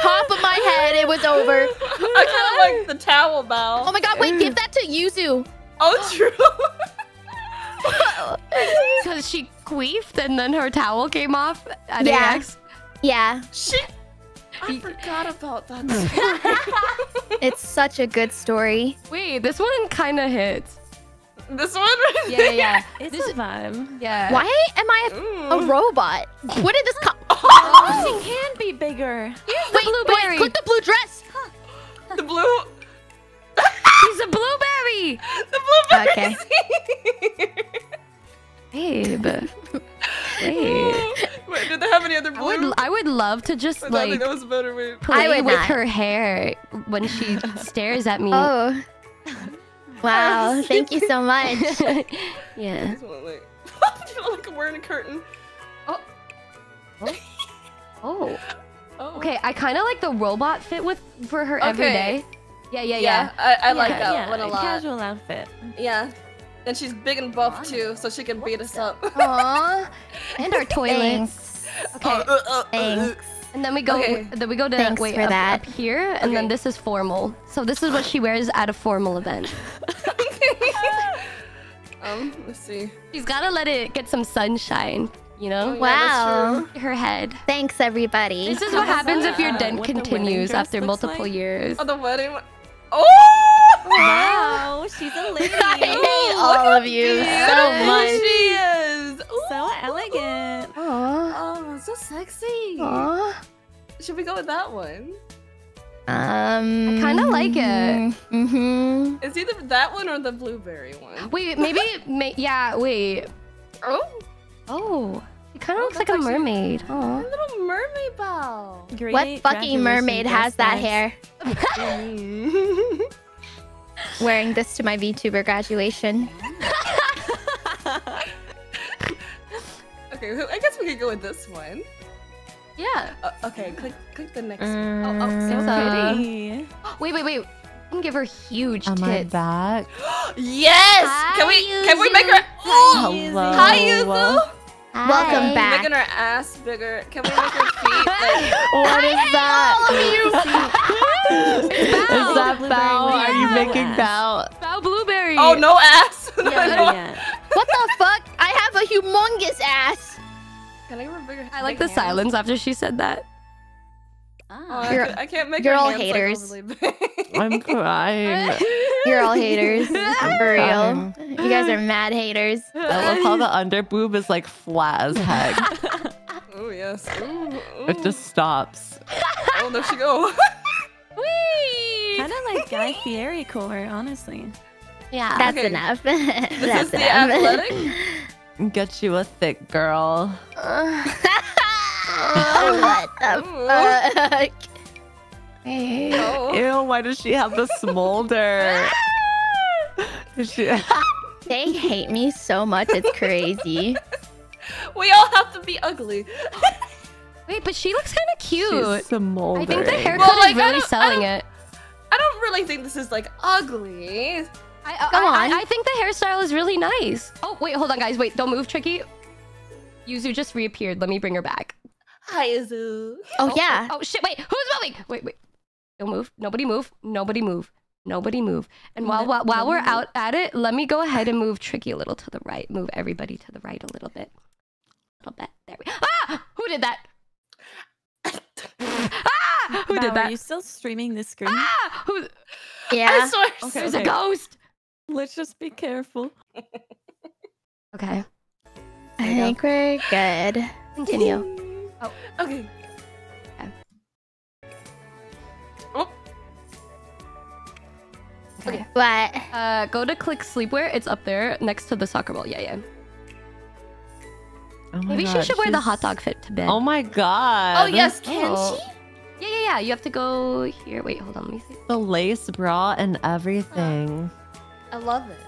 top of my head, it was over. I kind of like the towel bow. Oh my god, wait, give that to Yuzu. Oh, true. Because she queefed and then her towel came off at Yeah. AX. Yeah, she. I forgot about that. it's such a good story. Wait, this one kind of hits. this one? Yeah, yeah, yeah. It's This a vibe. Yeah. Why am I a, a Mm. robot? Where did this come? Oh, she can be bigger. Wait, blueberry. wait, click the blue dress. The blue. She's a blueberry. The blueberry. Okay. Babe. Wait. Wait, did they have any other I would? I would love to just I like that was better. Wait. play would with not. her hair when she stares at me. Oh. Wow, thank you so much. yeah. This one, like, you look like I'm wearing a curtain. Oh. Oh. oh. oh. Okay, I kind of like the robot fit with for her every Okay. day. Yeah, yeah, Yeah, yeah. I, I like that yeah, one a lot. Casual outfit. Yeah. And she's big and buff too, so she can beat us up. Aww. And our toilets. Thanks. Okay. Uh, uh, uh, uh, Thanks. And then we go. Okay. Then we go to Thanks wait for up, that. up here, and then this is formal. So this is what she wears at a formal event. Um, let's see. She's gotta let it get some sunshine. You know, Oh, yeah, Wow. true. her head. Thanks, everybody. This is what happens if your uh, dent what the wedding continues after multiple like? years. Oh, the wedding. Oh! Wow, she's a lady. I hate Ooh, all of you so much. She is. Ooh. so elegant. Aww. Oh, so sexy. Aww. Should we go with that one? Um, I kinda like it. Mm-hmm. It's either that one or the blueberry one. Wait, maybe. ma- yeah. Wait. Oh, Oh, It kind of Oh, looks like a that's actually- mermaid. a Aw. little mermaid ball. Great What fucking mermaid has that hair? Wearing this to my VTuber graduation. Okay, who- I guess we could go with this one. Yeah. Uh, okay, click click the next Mm. one. Oh, oh, So uh, pretty. Wait, wait, wait. I can give her huge Am I tits. back? yes! can we can we make her oh, Hello. Hi Yuzu! Welcome back. Making her ass bigger. Can we make her feet like What is that? Is that Blueberry Bao? Are you wing. making Ash. Bao? Bow blueberry. Oh no ass! Yeah, No. Yeah. What the fuck? I have a humongous ass. Can I give her bigger I like the hands? silence after she said that. Oh. I, You're- I can't make you're all haters. I'm crying. You're all haters. For real. You guys are mad haters. I love how the under boob is like flat as heck. oh yes. Ooh, It just stops. Oh, there she go. Whee! Kind of like Guy Fieri core, honestly. Yeah. That's Okay. enough. this That's is the enough. athletic. Get you a thick girl. What the fuck? Ew, why does she have the smolder? She- They hate me so much, it's crazy. We all have to be ugly. Wait, but she looks kind of cute. She's smoldering. I think the haircut Well, like, is really don't- I selling don't- it. I don't really think this is like ugly. I, I, Go I- on. I, think the hairstyle is really nice. Oh, wait, hold on, guys. Wait, don't move, Tricky. Yuzu just reappeared. Let me bring her back. Hi, Izu. Oh, yeah. Oh, shit. Wait, who's moving? Wait, wait. Don't move. Nobody move. Nobody move. Nobody move. And while, No- while, while we're move. out at it, let me go ahead and move Tricky a little to the right. Move everybody to the right a little bit. A little bit. There we go. Ah! Who did that? ah! Who Bao, did that? Are you still streaming the screen? Ah! Who? Yeah. I swear. Okay, There's okay. a ghost. Let's just be careful. Okay. I think we're good. Continue. Okay. Oh, Okay. okay. What? Uh, go to click sleepwear. It's up there next to the soccer ball. Yeah, yeah. Oh my Maybe she God, should wear the hot dog fit to bed. Oh my god. oh yes, can Oh. she? Yeah, yeah, yeah. You have to go here. Wait, hold on. Let me see. The lace bra and everything. I love it.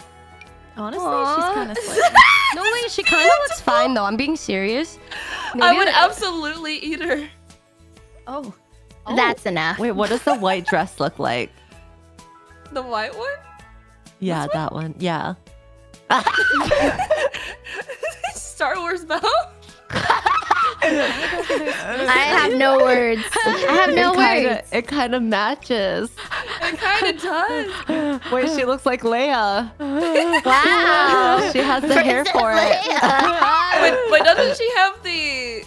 Honestly, Aw. she's kind of slick. No, wait. She kind of looks fine though. I'm being serious. I would I- absolutely eat her. Oh, Oh. That's enough. Wait, what does the white dress look like? The white one? Yeah, that one. Yeah. Star Wars Belle? I have no words. I have no it kinda, words. It kind of matches. It kind of does. Wait, she looks like Leia. Wow. She has the hair for it. Wait, wait, doesn't she have the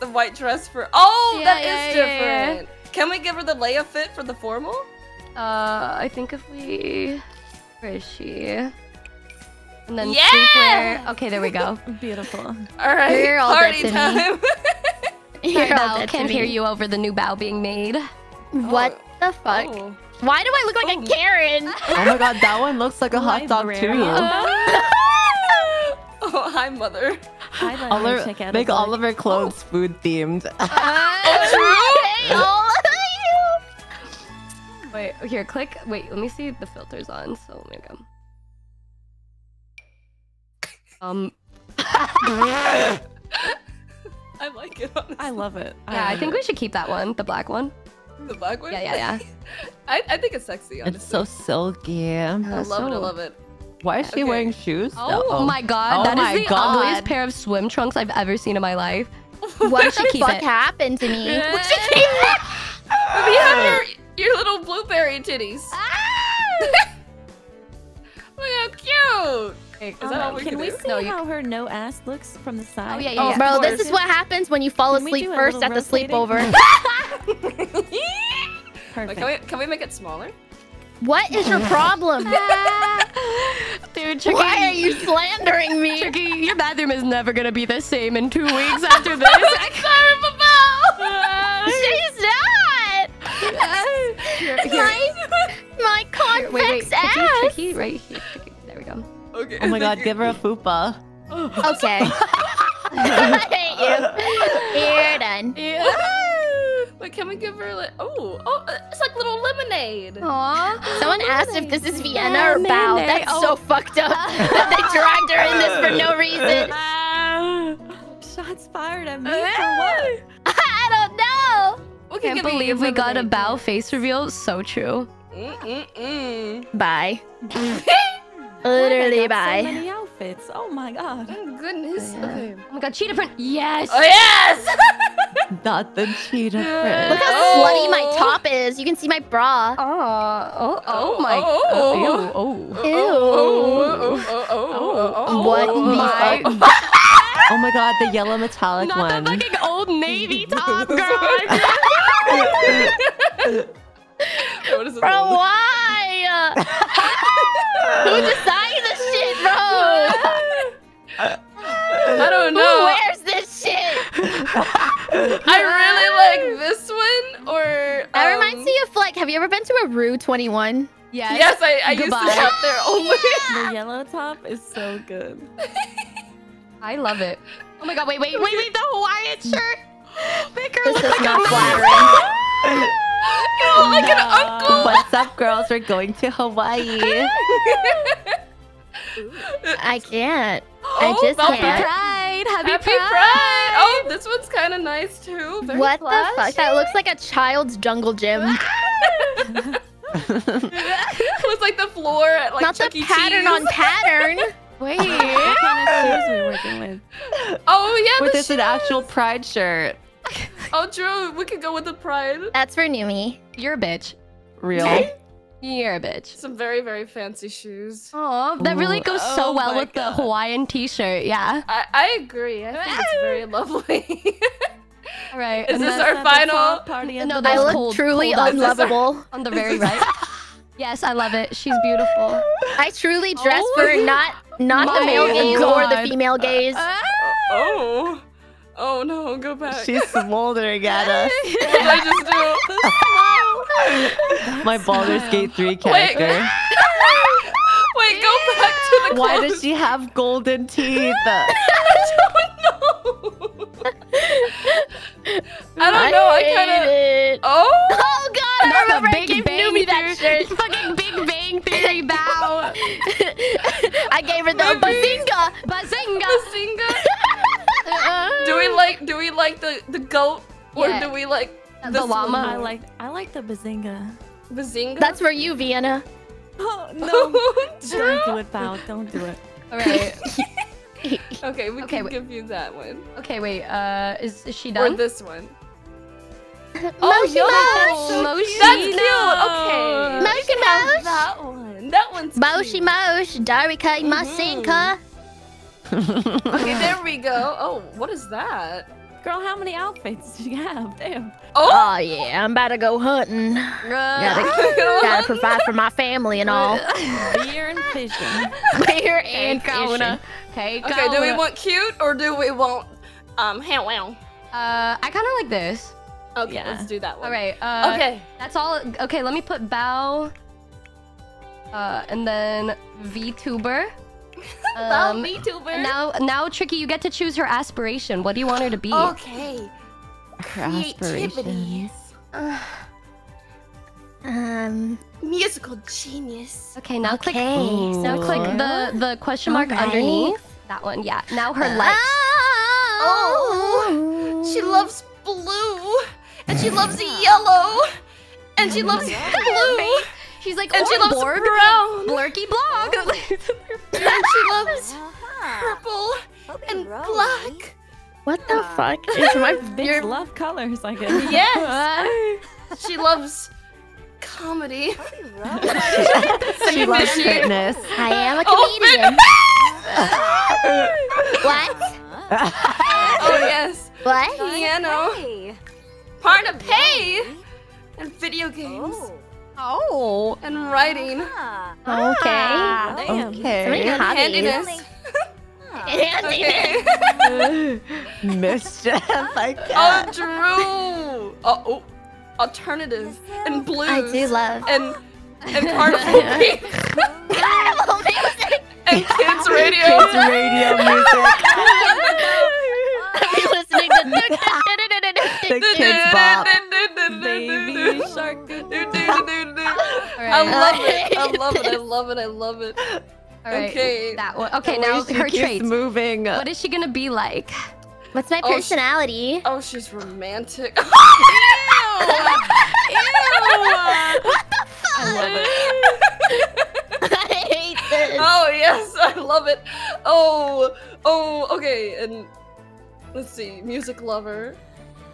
the white dress for? Oh, Yeah, that is yeah, yeah, yeah. different. Can we give her the Leia fit for the formal? Uh, I think if we, where is she? And then Yeah! sleepwear. Okay, there we go. beautiful. All right, You're all party dead to time. You're Sorry, all dead to can't hear me. you over the new Bao being made. What oh. the fuck? Oh. Why do I look like Oh. a Karen? Oh my god, that one looks like a oh hot dog too. Librarian. Oh. oh, hi, mother. I'd All her check out make all book. of her clothes food themed. Hey, all of you. Wait, here, click. Wait, let me see the filter's on. So let me go. Um, I like it. Honestly. I love it. yeah, I love think it. we should keep that one, the black one. the black one. Yeah, yeah, yeah. I, I think it's sexy. Honestly. It's so silky. I love it. I love it. Why is she Okay. wearing shoes? Oh, my god, Oh that is my the God. ugliest pair of swim trunks I've ever seen in my life. What should the keep fuck it. happened to me? We should keep it. you have your your little blueberry titties. Look how cute. Is that all we can can we do? see No, you- how her no ass looks from the side? Oh, yeah, yeah, Oh, yeah. bro, this is what happens when you fall Can asleep first little at the rotating? sleepover. Wait, Perfect. can we can we make it smaller? what is your problem? Dude, Tricky, Why are you slandering me? Tricky, your bathroom is never gonna be the same in two weeks after this. I'm Sorry, Mabel. She's not. My, my Here, wait, wait, convex Tricky, ass. Tricky, right here. Tricky. There we go. Okay. Oh my god, give her a fupa. Okay. I hate you. You're done. Wait, can we give her like? Oh, oh, uh, it's like little lemonade. Aw. Someone asked if this is Vienna or Bao. Lemonade. That's so fucked up that they dragged her in this for no reason. Shots fired at me for what? I don't know. We can Can't believe we got a lemonade. Bao face reveal. So true. Mm-mm-mm. Bye. Oh Look, Literally I bye. So many outfits. Oh my god. Oh goodness. Okay. Oh my god, cheetah print. Yes. Oh yes. Not the cheetah print. Look how Oh. slutty my top is. You can see my bra. Oh, oh, oh Oh, my. oh. Oh, ew, oh. oh, oh ew. Oh, oh, oh, oh, oh, What oh, the my- fuck? Oh my god, the yellow metallic Not one. the fucking old navy top, girl. What is this? Bro, why? Who designed this shit, bro? I don't know. Who know. wears this shit? I really like this one. Or That um, reminds me of like, have you ever been to a Rue 21? Yes. Yes, I, I used Goodbye. to shop there only. The yellow top is so good. I love it. Oh my god, wait, wait, wait, wait, the Hawaiian shirt. Make her This look is like not a flattering. you look like an uncle. What's up, girls? We're going to Hawaii. I can't. I Oh, just Velvet can't. Pride. Happy, Happy Pride. Pride. Oh, this one's kind of nice too. Very What the fuck? That looks like a child's jungle gym. It looks like the floor at like Not Chuck the E. pattern on pattern. Wait. What kind of shoes are we working with? Oh yeah, With the this an actual pride shirt. Oh, Drew, We could go with the pride. That's for Numi. You're a bitch. Real. You're a bitch. Some very very fancy shoes. Oh, that really goes oh so Oh well my with the Hawaiian t-shirt. Yeah. I I agree. I think it's very lovely. All right. Is this then- our the final? Party at No, the that I look cold. truly Cold up. unlovable. on the very right. yes, I love it. She's beautiful. I truly dress Oh. for not not the male gaze or the female uh, gaze. Uh, oh. Oh no, go back. She's smoldering at us. what did I just do? Smile. My Baldur's Gate 3 character. Wait, go back to the Why clothes. does she have golden teeth? I don't know. I hate kind of. Oh. Oh god, I Not remember the I Big gave Bang Numi that Theory- shirt. Fucking Big Bang Theory Bao. I gave her the bazinga. Bazinga. Bazinga. Do we like? Do we like the the goat, or Yeah. do we like The this llama. one I like I like the bazinga. Bazinga. That's for you, Vienna. Oh no! True. Don't do it, Bao. Don't do it. All right. Okay, we Okay, can wait. give you that one Okay, wait. Uh, is, is she done? or this one. Moshi yo, Mosh. That's cute. Okay. Moshi We Mosh. That one. That one's Moshi cute. Mosh. Darika Masinka. Okay, there we go. Oh, what is that? Girl, how many outfits do you have? Damn. Oh. Oh yeah, I'm about to go hunting. Gotta, gotta provide for my family and all. Beer and fishing. Beer Hey, and fishing. Kauna. Hey, Okay, do we want cute or do we want um how wow? Uh, I kind of like this. Okay, Yeah. let's do that one. All right. Uh, Okay. That's all. Okay, let me put Bao. Uh, and then VTuber. Um, Um, VTuber. now, now, Tricky, you get to choose her aspiration. What do you want her to be? Okay. Her aspirations. Um. Musical genius. Okay, now click. Okay. Now click the the question mark Alright. underneath. That one. Yeah. Now her Uh, likes. Oh, she loves blue, and she loves yellow, and she loves blue, She's like, and she "Oh, loves bored, brown, blurky blog. and she loves purple and black What the fuck is my Bitch love colors, I guess. Yes. she loves comedy. She loves fitness. I am a Oh, comedian. what? Oh yes. What? Piano. Part of pay. And video games. Oh. Oh, and writing. Ah. Okay. Ah, okay. Somebody And hobbies. handiness. Ah. Handiness. Okay. Mischief. I oh. Drew. Uh, oh, oh. Alternative. And blues. I do love. And and carnival pink. Carnival music. And kids radio. Kids radio music. Are you listening to The kids bop. Baby shark. I love it. I love it. I love it. I love it. All right. Okay. That one. Okay, now her keeps traits. moving. What is she gonna be like? What's my Oh, sh- personality? Oh, she's romantic. what the fuck? I love it. I hate this. Oh yes, I love it. Oh, oh, okay, and let's see, music lover.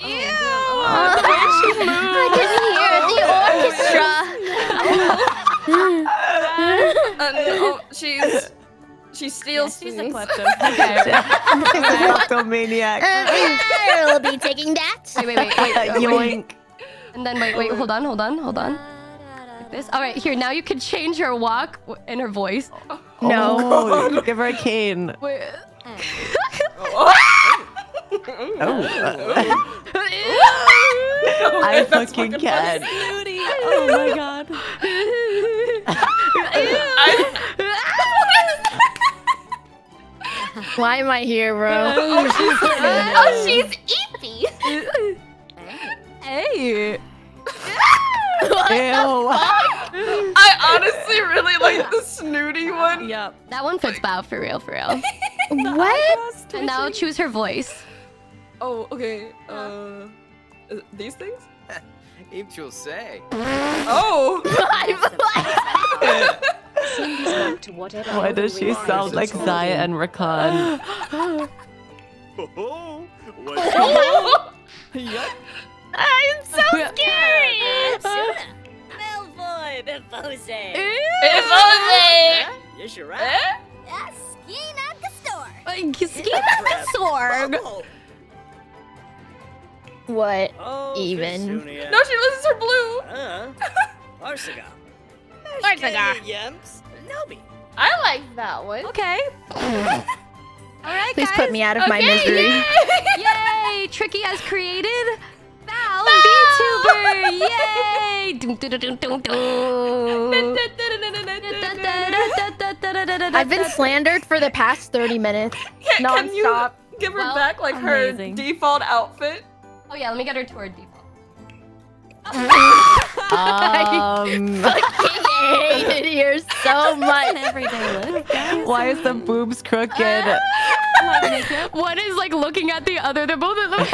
Ew. Oh, oh I can hear the oh, orchestra. And oh, she's she steals She's a things. klepto. Okay. She's a kleptomaniac. Uh, uh, I'll be taking that. Wait, wait, wait, wait. wait. Yoink. And then wait, wait, hold on, hold on, hold on. Like this. All right, here. Now you can change her walk w- and her voice. No. Oh, give her a cane. Wait. Oh. Mm-hmm. Oh, uh, I fucking can. Oh my god. Why am I here, bro? Oh, she's oh, eepy. Oh, hey. Ew. I honestly really like the snooty one. Yep. That one fits Bao for real, for real. what? Now choose her voice. Oh, okay. Uh, uh, these things? If you'll say. Oh. Send this to whatever Why does she sound like reference Xayah and Rakan? Oh, I'm so scared. Malfoy, Befose. If only. Yes, you're Eh? Skiing at the store. Like, Ski the sword. What? Oh, Even. No, she listens her blue. Uh, Arsaga. Arsaga. Nobi. I like that one. Okay. All right, Please guys. put me out of my misery. Yay! Tricky has created Val VTuber! Yay! Dun, dun, dun, dun, dun, dun. I've been slandered for the past 30 minutes. Can, can you give her Well, back like amazing. her default outfit? Oh yeah, let me get her to her default. Um, fucking hate it here so much. Everyday look, guys. why is the boobs crooked? One is like looking at the other. They're both of them.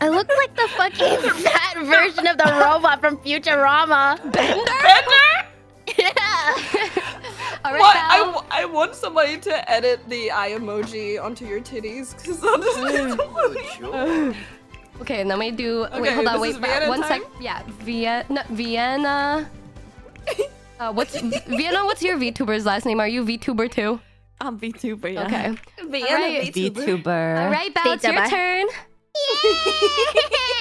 I look like the fucking fat version of the robot from Futurama. Bender. Bender? Yeah. All right, What? I, Val. want somebody to edit the eye emoji onto your titties because I'll just Oh, sure. Okay, and then we do. Okay, wait, hold on. this Wait, is Vienna one time? sec. Yeah, Vienna. Vienna. Uh, what's Vienna? What's your VTuber's last name? Are you VTuber too? I'm VTuber, yeah. Okay. Vienna Alright. VTuber. VTuber. All right, Val, it's your turn.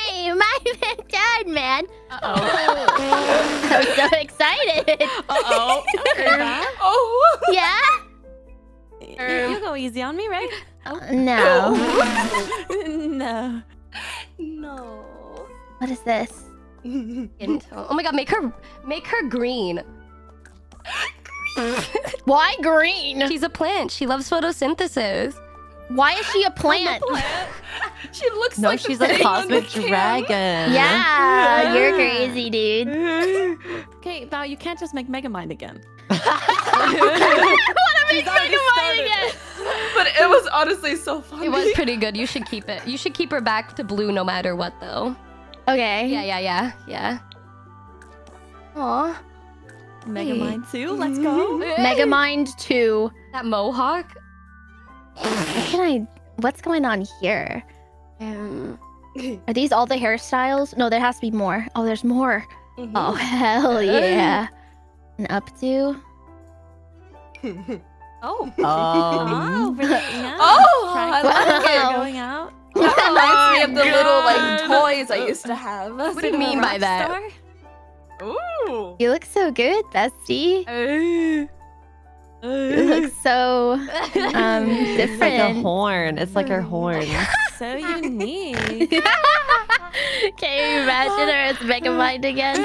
Yay! My turn, man. Uh I'm so excited. oh. Oh. Yeah? You, you go easy on me, right? No. no. No. What is this? Oh my god, make her make her green. Why green? She's a plant. She loves photosynthesis. Why is she a plant? She looks No, like she's a thing the cosmic dragon. Yeah, you're crazy, dude. Okay, Val, you can't just make Megamind again. what am She's already I started. again? But it was honestly so funny. It was pretty good. You should keep it. You should keep her back to blue no matter what, though. Okay. Yeah, yeah, yeah, yeah. Aw. Megamind 2, let's go. Megamind 2. That mohawk. What can I what's going on here? Um, Are these all the hairstyles? No, there has to be more. Oh, there's more. Mhm. Oh, hell yeah. An updo. Oh. Um, oh, really? Yeah. Oh, I Practice like before it. Going out. That reminds me of the little like toys I used to have. what do you mean by that? Ooh. You look so good, bestie. You looks so um It's like a horn. It's like her horn. So unique. Can you imagine her as Megamind again?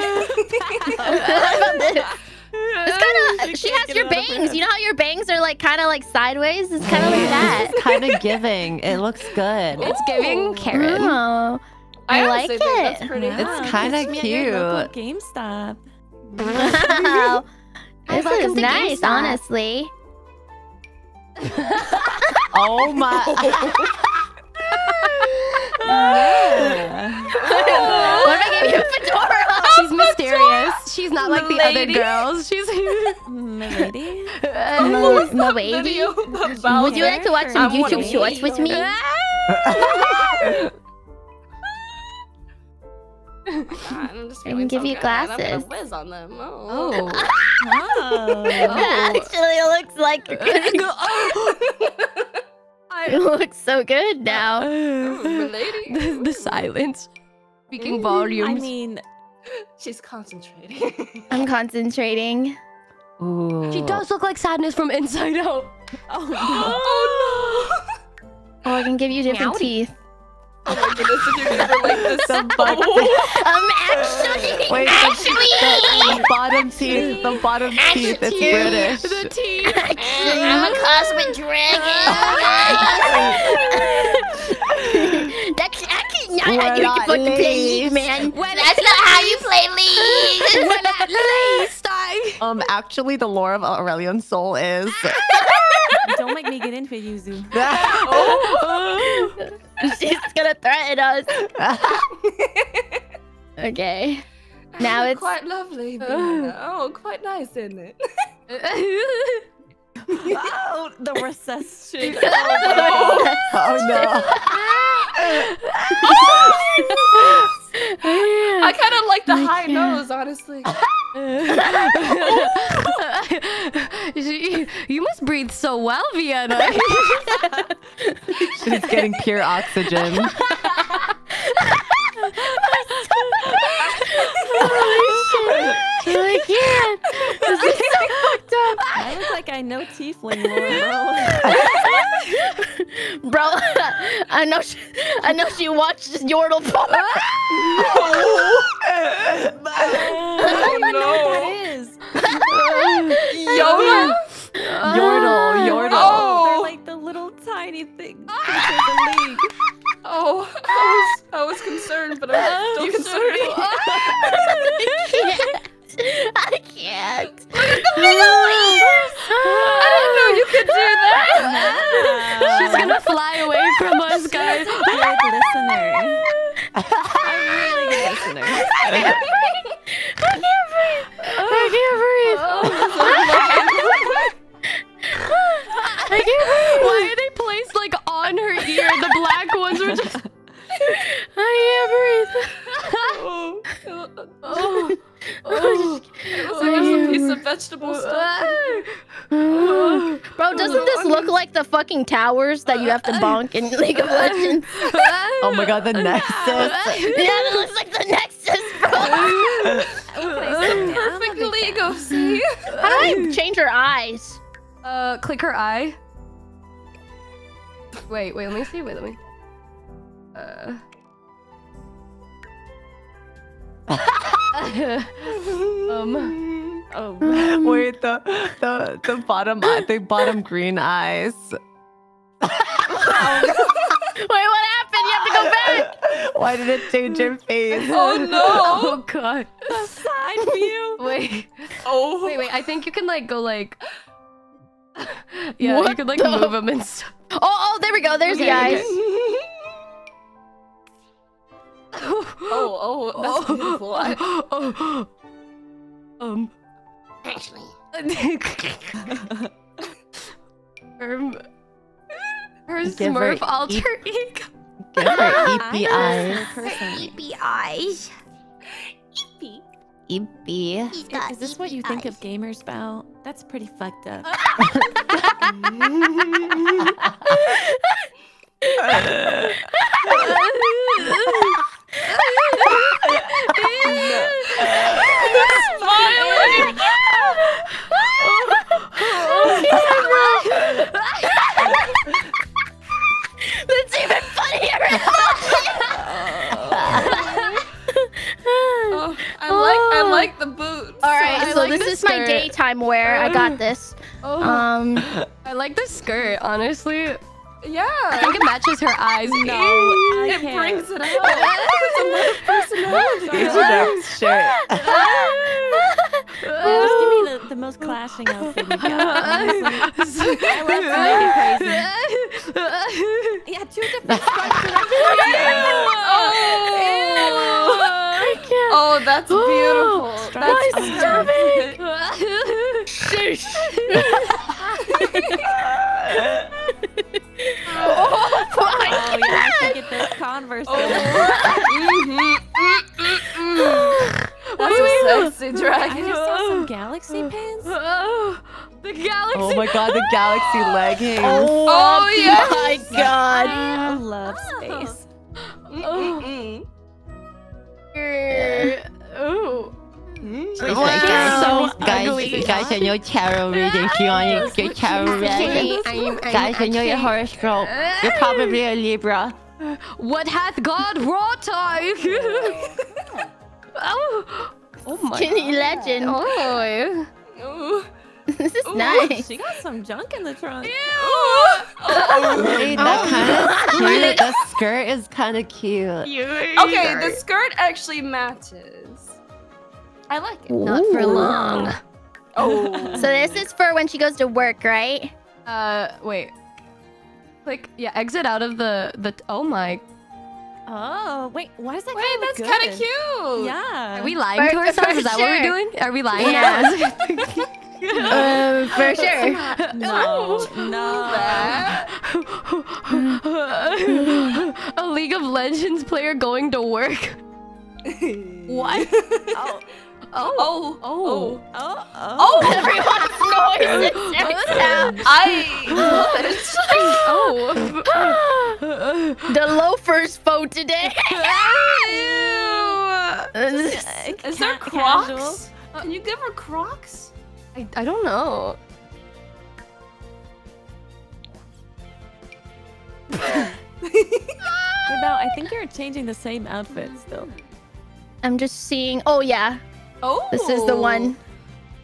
It's kind of. She has your bangs. You know how your bangs are like kind of like sideways. It's kind of like that. It's kind of giving. It looks good. It's giving Karen. Oh, I, like honestly think that's it. pretty. It's kinda kiss me at your local cute. GameStop. Wow. This welcome is nice, GameStop. honestly. Oh my. What if I gave you a fedora? Oh, she's mysterious. She's not like the other girls. She's. Milady. No, no baby. Would you like to watch some I'm YouTube shorts with me? I'm just I can give so you good. I'm gonna glasses. whiz on them. Oh. Oh. Oh. Actually, it looks like oh. it looks so good now. Milady. the, the silence speaking mm-hmm. volumes. I mean, She's concentrating. I'm concentrating. Ooh. she does look like sadness from inside out. oh no. oh Oh, I can give you different Meowdy. teeth. No! Oh my goodness, if you're never like this. The butt- Um, actually, Wait, the, actually, the bottom teeth. The bottom teeth. It's British. The teeth. I'm a cosmic dragon. that's actually not We're how you not supposed to play ladies. League, man. That's not how you play League. When at least I. Um, actually, the lore of Aurelion Sol is. don't make me get into it, Yuzu. She's gonna threaten us. Okay. Now it's quite lovely. Vienna. Oh, quite nice, isn't it? Oh, the recess shit. oh no. Oh, oh, I kind of like the I high can't. nose, honestly. She- you must breathe so well, Vienna. She's getting pure oxygen. I can't. This is so fucked up. I look like I know Tiefling lore, bro. Bro, I know she, I know she watched this Yordle part. oh That no! is. Yoda? Yordle, Yordle. Oh. They're like the little tiny thing. creatures in League. Oh, I was, I was concerned, but I'm still concerned. I can't. Look at the big ah. ears. I didn't know you could do that. She's gonna fly away from us, guys. Good listener. I'm really good listener. I can't breathe. I can't breathe. Oh, oh, I can't breathe. Why are they placed like on her ear? The black ones were just. I can't breathe. Oh, Oh. Oh. it was like a piece of vegetable stuff. Bro, doesn't this look like the fucking towers that you have to bonk in League of Legends? Oh my god, the Nexus. yeah, it looks like the Nexus, bro. Perfect Lego, see? How do I change her eyes? Uh, click her eye. Wait, wait, let me see. Wait, let me. Uh. um. Oh, Wait, the the the bottom eye, the bottom green eyes. Wait, what happened? You have to go back. Why did it change your face? Oh no! Oh god. side view. Wait. Oh, Wait, wait. I think you can like go like. Yeah, you What can like the- move them and stuff. Oh, oh, there we go. There's the Okay, eyes. Oh, oh, that's beautiful. I- oh, um. Actually, um. Her Give her Smurf alter eep- ego. Give her I eepy know eyes. this. Eepy eyes. Eepy. He's got Is this what you think of gamers, Bao? That's pretty fucked up. That's even funnier. Oh, I like I like the boots. All right, I so like this the is my daytime wear. I got this. Oh, Um, I like the skirt, honestly. Yeah. I think it matches her eyes. No, I it can't. brings it out. it's a lot of personality. Here's your next shirt. Just give me the, the most clashing outfit you got. I love it crazy. Yeah, two different stripes and Oh, oh, that's beautiful. Stripes That's on perfect. Oh my Oh, you have to get those Converse. Oh. on. Mhm, That's a sexy I just saw some galaxy pants. Oh, the galaxy. Oh my god, the galaxy leggings. Oh, Oh, yes. my god. I love space. Mm-mm-mm. Oh. It's Wow. like, guys, So guys, ugly. guys, I know tarot readings. You want to get tarot readings? Guys, I know your horoscope. You're probably a Libra. What hath God wrought I? oh, oh my Skinny God. legend. Oh. Ooh. This is Ooh. nice. She got some junk in the trunk. Oh. Wait, oh. that kind of cute. The skirt is kind of cute. Okay, the skirt actually matches. I like it. Not for long. Oh. So this is for when she goes to work, right? Uh, wait. Click. Yeah, exit out of the the. Oh my. Oh, wait, why does that Wait, kinda look that's kind of cute. Yeah. Are we lying to ourselves? Is that what we're doing? Are we lying Yeah. now? Uh, for sure. No, no. A League of Legends player going to work. What? Oh, Oh. Oh. Oh. oh, oh. Oh. Everyone's oh. every sound. I. oh. The loafers vote today. Is there Ca- casual. Crocs? Uh, can you give her Crocs? I, I don't know. About, I think you're changing the same outfit still. I'm just seeing. Oh yeah, Oh. this is the one.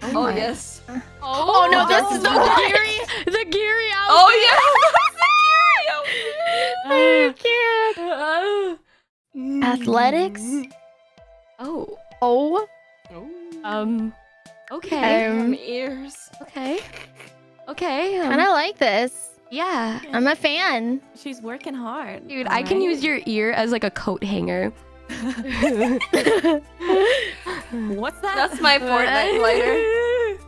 Oh, my. yes. Oh, no, this is the the one. Geary, the Geary outfit. Oh yeah. Athletics. Oh. Oh. Um. Okay. Um, ears. okay. Okay. um, kind of like this. yeah. I'm a fan. She's working hard. Dude, I can use your ear as like a coat hanger. What's that? That's my Fortnite lighter.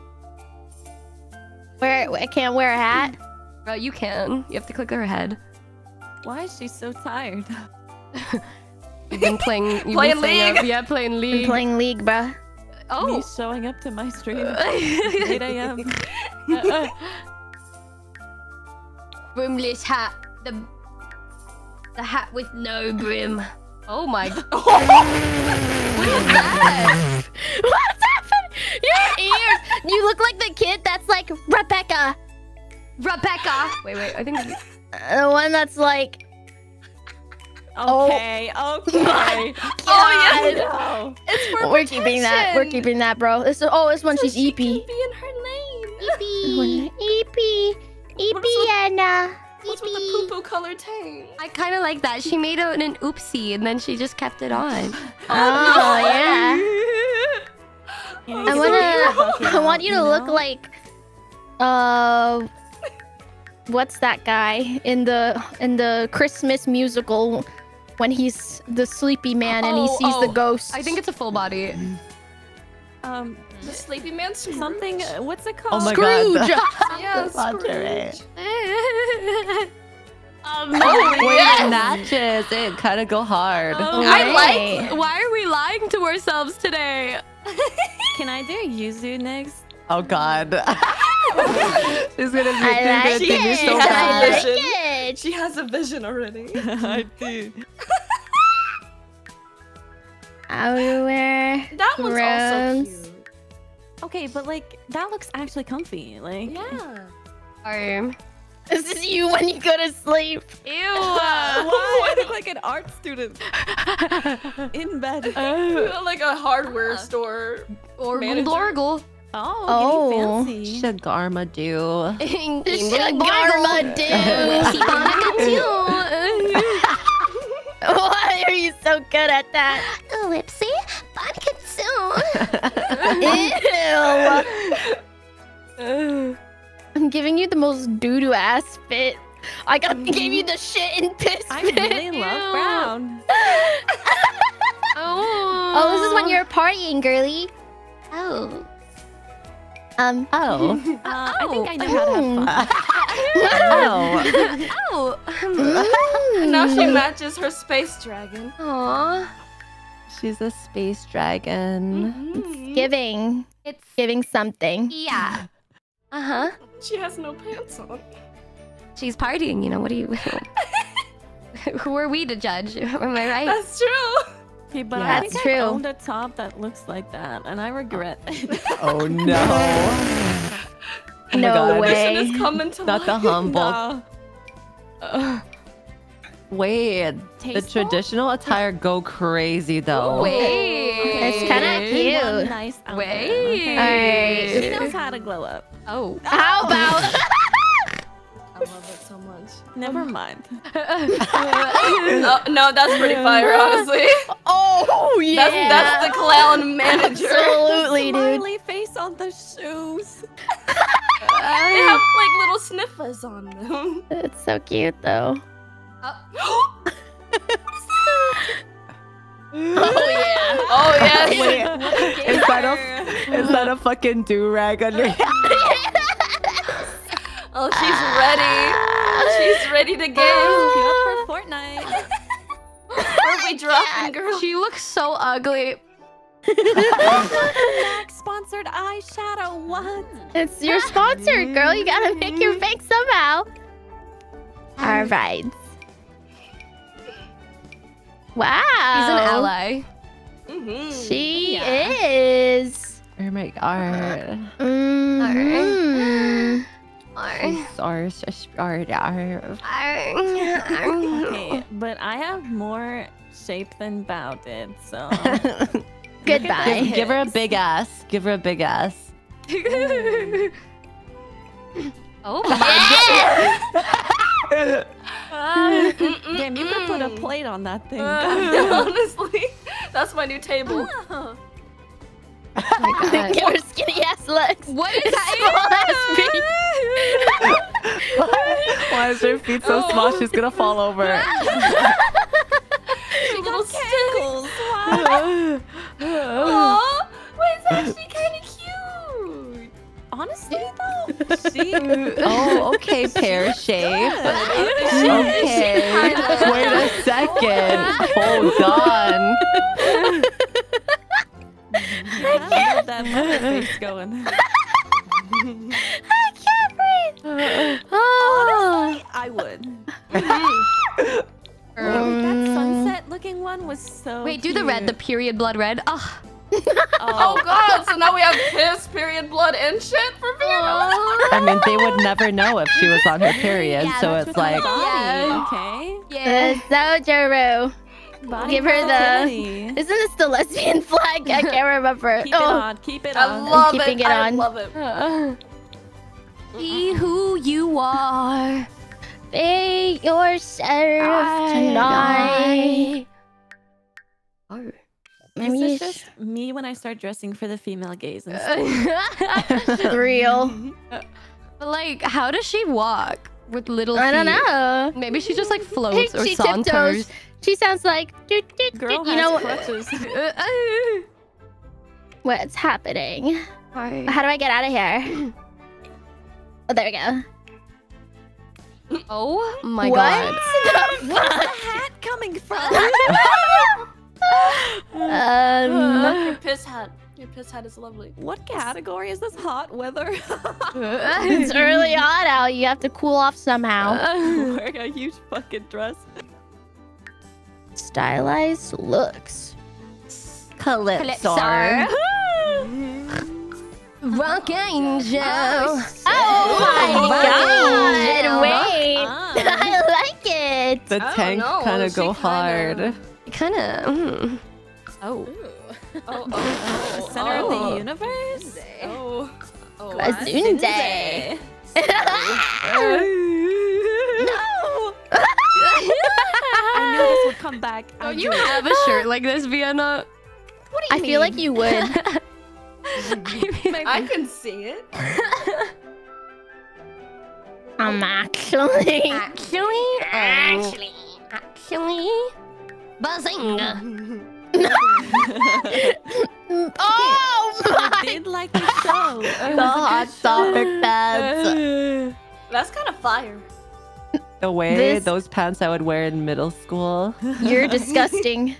Wear. I can't wear a hat. Uh, you can. You have to click her head. Why is she so tired? You've been playing. You've been Playing League. Up, yeah, playing Been league. playing League, bruh. Me oh. showing up to my stream at 8 a.m. Brimless hat. The the hat with no brim. Oh my. What is? What's happening? Your ears. You look like the kid that's like Rebecca. Rebecca. Wait, wait. I think. Uh, The one that's like. Okay, okay. Oh yeah. No. It's for We're keeping that. We're keeping that, bro. This is, oh, this one So she's she EP. can be in her lane. Eepee. Eepee. Eepee, Anna. What's with the Eepee. poo poo colored tank? I kind of like that. She made it an oopsie and then she just kept it on. Oh yeah. You know, I wanna. can fuck it I want you to look like. Uh. What's that guy in the in the Christmas musical when he's the sleepy man and he Oh, sees the ghost? I think it's a full body. Um, The sleepy man Scrooge? something. uh, What's it called? Oh my Scrooge. god. Yeah, Lingerie. Scrooge. Um, when yes. it matches, it kind of go hard. Oh, I wait. Why are we lying to ourselves today? Can I do Yuzu next? Oh God. She's gonna make I me like think you're it. so I bad. like Vision. it. She has a vision already. I do. Outerwear. That one's also Rooms. cute. Okay, but like that looks actually comfy. Like Yeah. Arm. This is you when you go to sleep. Ew. Why? I look like an art student in bed. Uh, like a hardware uh-huh. store. or Manager. Lorgle. Oh, Oh. getting fancy. Shagarma do. Shagarma dude. Why are you so good at that? Ellipsy, Ew. I'm giving you the most doo-doo ass fit. I got gave you the shit and piss I fit. really love brown. Oh. Oh, this is when you're partying, girly. Oh. Um. Oh. Uh, I think I know how to have fun. oh. Oh. Now she matches her space dragon. Aw. She's a space dragon. Mhm. Giving. It's Giving something. yeah. Uh huh. She has no pants on. She's partying. You know what do you? Who are we to judge? Am I right? That's true. Okay, but Yeah. I That's think true. I owned a top that looks like that, and I regret it. Oh no. Oh No God. way. Is coming to Not the humble. No. Wait, the traditional attire go crazy though. Wait. It's kinda cute. Nice outfit, Wait. okay? Alright. She knows how to glow up. Oh. How about? Never um, mind. no, no, that's pretty fire, honestly. oh yeah. That's, that's the clown manager. Absolutely, dude. Smiley face on the shoes. They have like little sniffers on them. It's so cute though. Uh, oh yeah. Oh yes. Wait, is that a is that a fucking do rag under? Oh, she's ready. She's ready to Queue game. up for Fortnite. Where are we dropping, girl? She looks so ugly. Mac sponsored eyeshadow. What? It's your sponsor, girl. You gotta make your bank somehow. All right. Wow. He's an ally. Mhm. She Yeah. is. Oh my god. Mhm. Sorry, sorry, sorry. Okay, but I have more shape than Bao did, so. Goodbye. Give, give her a big ass. Give her a big ass. oh my Damn, you could put a plate on that thing. Uh, honestly, that's my new table. Oh Oh my god. Give her skinny ass legs. What is that? Small ass feet. Why is her feet so oh. small? She's gonna fall over. she little stickles. Aw, wait, it's actually kind of cute. Honestly, though, she. Oh, okay, pear shape. Okay. Wait a second. Hold on. I love that little face going. I can't breathe. Oh. I would. Mhm. that sunset looking one was so. Wait, do the red, the period blood red. Oh, Oh god, so now we have piss, period, blood, and shit for Fiona. I mean, they would never know if she was on her period, Yeah, so it's like, Yeah. Okay. yeah. The Sojourner. Body Give her the- positivity. Isn't this the lesbian flag? I can't remember. Keep it oh. on. Keep it on. I on. love keeping it. it I on. love it. Be who you are. Be yourself tonight. Oh. Maybe This just me when I start dressing for the female gaze and stuff. real. But like, how does she walk with little I don't know. Maybe she just like Hey, floats or she saunters. tiptoes. She sounds like. Girl you has know crutches. what's happening. Hi. How do I get out of here? Oh, there we go. Oh my What? god. Where's the hat coming from? Um, Your piss hat. Your piss hat is lovely. what category is this hot weather? it's early on out. You have to cool off somehow. Wearing a huge fucking dress. Stylized looks. Calypso. Rock Angel. Oh my god! Wait, Ah. I like it. The I don't tank kind of go kinda- hard. Kind of. Mm. Oh. Oh, oh, oh, center of oh. the universe? Oh. Oh. Azunde. no! I knew this would come back. Don't you knew have a shirt like this, Vienna? What do you I feel like you would. I can see it. I'm actually. Actually, actually, actually, Bazinga. oh my! I did like the show. The hot topic pants. That's kind of fire. The way This- those pants I would wear in middle school. You're disgusting.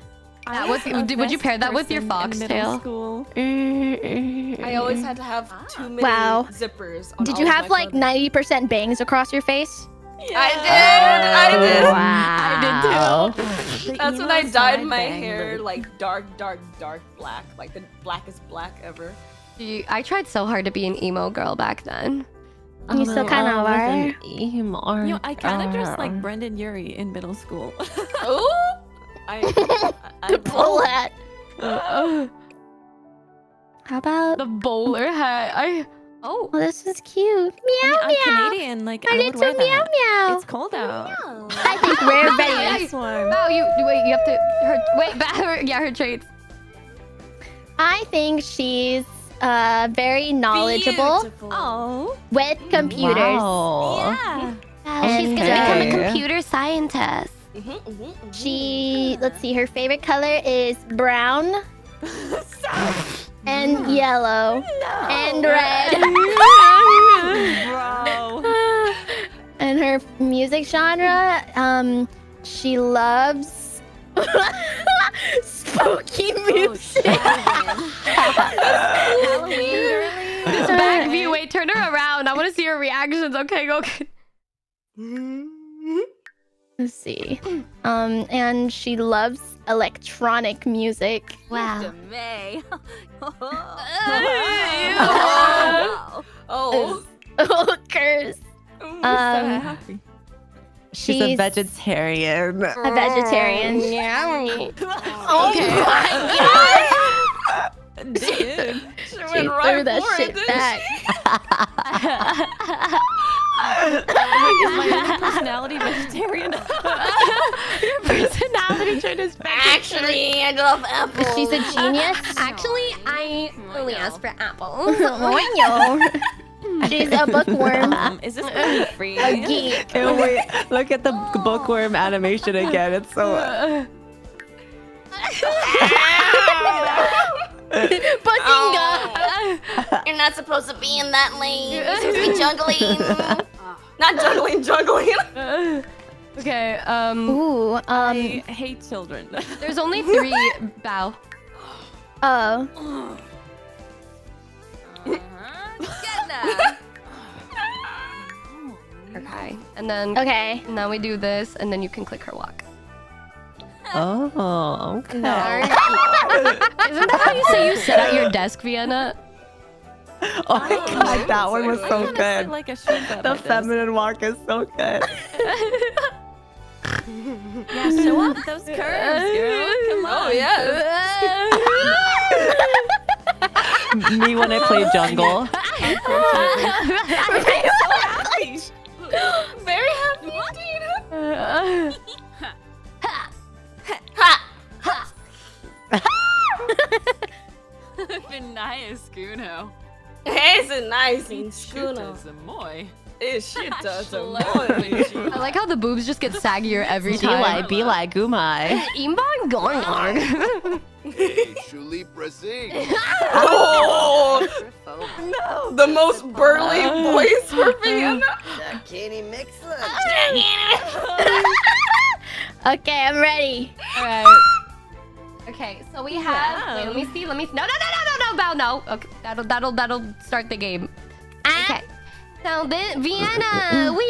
That was was- a did- would you pair that with your person in foxtail? School. I always had to have too many Wow. zippers. On Did you have like 90% bangs across your face? I did. I oh, did. Wow. The That's when I dyed my hair look. like dark, dark, dark black, like the blackest black ever. I tried so hard to be an emo girl back then. You still kind of are. Emo. You know, I kind of dressed like Brendon Urie in middle school. Oh, I, I, I Pull hat. Uh, How about? the bowler hat. I. Oh. Oh, this is cute. Meow I'm meow. Canadian, like I would little wear meow that. meow. It's cold out. I think we're ready. Nice one. Wow, you you- wait. You have to. Her wait. Back. Her, yeah, her traits. I think she's uh very knowledgeable Beautiful. Oh, with computers. Wow. yeah. Oh, she's gonna And, become a uh, computer scientist. Mhm, mhm, mhm. She let's see, her favorite color is brown and yellow and red. Bro. and her music genre, um, she loves spooky music. This back view. Wait, turn her around. I want to see her reactions. Okay, go. Let's see. Um, and she loves electronic music. Wow. May. Oh. Oh. Oh, curse. Um, happy. She's, a vegetarian. a vegetarian. Mm. Yeah. Oh Okay. my Dude. She She went threw right that shit it, back. Is my only personality vegetarian? Your personality trait is Actually, I love apples. She's a genius. Actually, I only asked for apples. She's a bookworm. Um, is this really free? A geek. Ew, wait, look at the bookworm animation again. It's so. Bazinga. You're not supposed to be in that lane. You're supposed to be juggling. Not juggling, juggling. okay. Um. Ooh, um, I hate children. There's only three. Bow. oh. Okay. And then. Okay. And then we do this, and then you can click her walk. Oh, okay. Isn't that how you say you sit at your desk, Vienna? Oh my god, that one was so Sit good. like a shrimp at The my desk. feminine walk is so good. Yeah, show off those curves, girl. Come oh, on. Oh yes. Me when I play jungle. Very happy indeed. nice, Kuno. It's a nice in schooner. Zamoy. It's shit does a I like how the boobs just get saggier every Be time. like, be like, Gumai. Imbang going on. Hey, Shuli Prasing. Oh the most burly voice for Vienna. Kenny Mixler. Okay, I'm ready. All right. Okay, so we have. Wait, let me see. Let me. No, no, no, no, no, no, Bao, no. Okay, that'll, that'll, that'll start the game. Uh? Okay. So then, Vienna, we.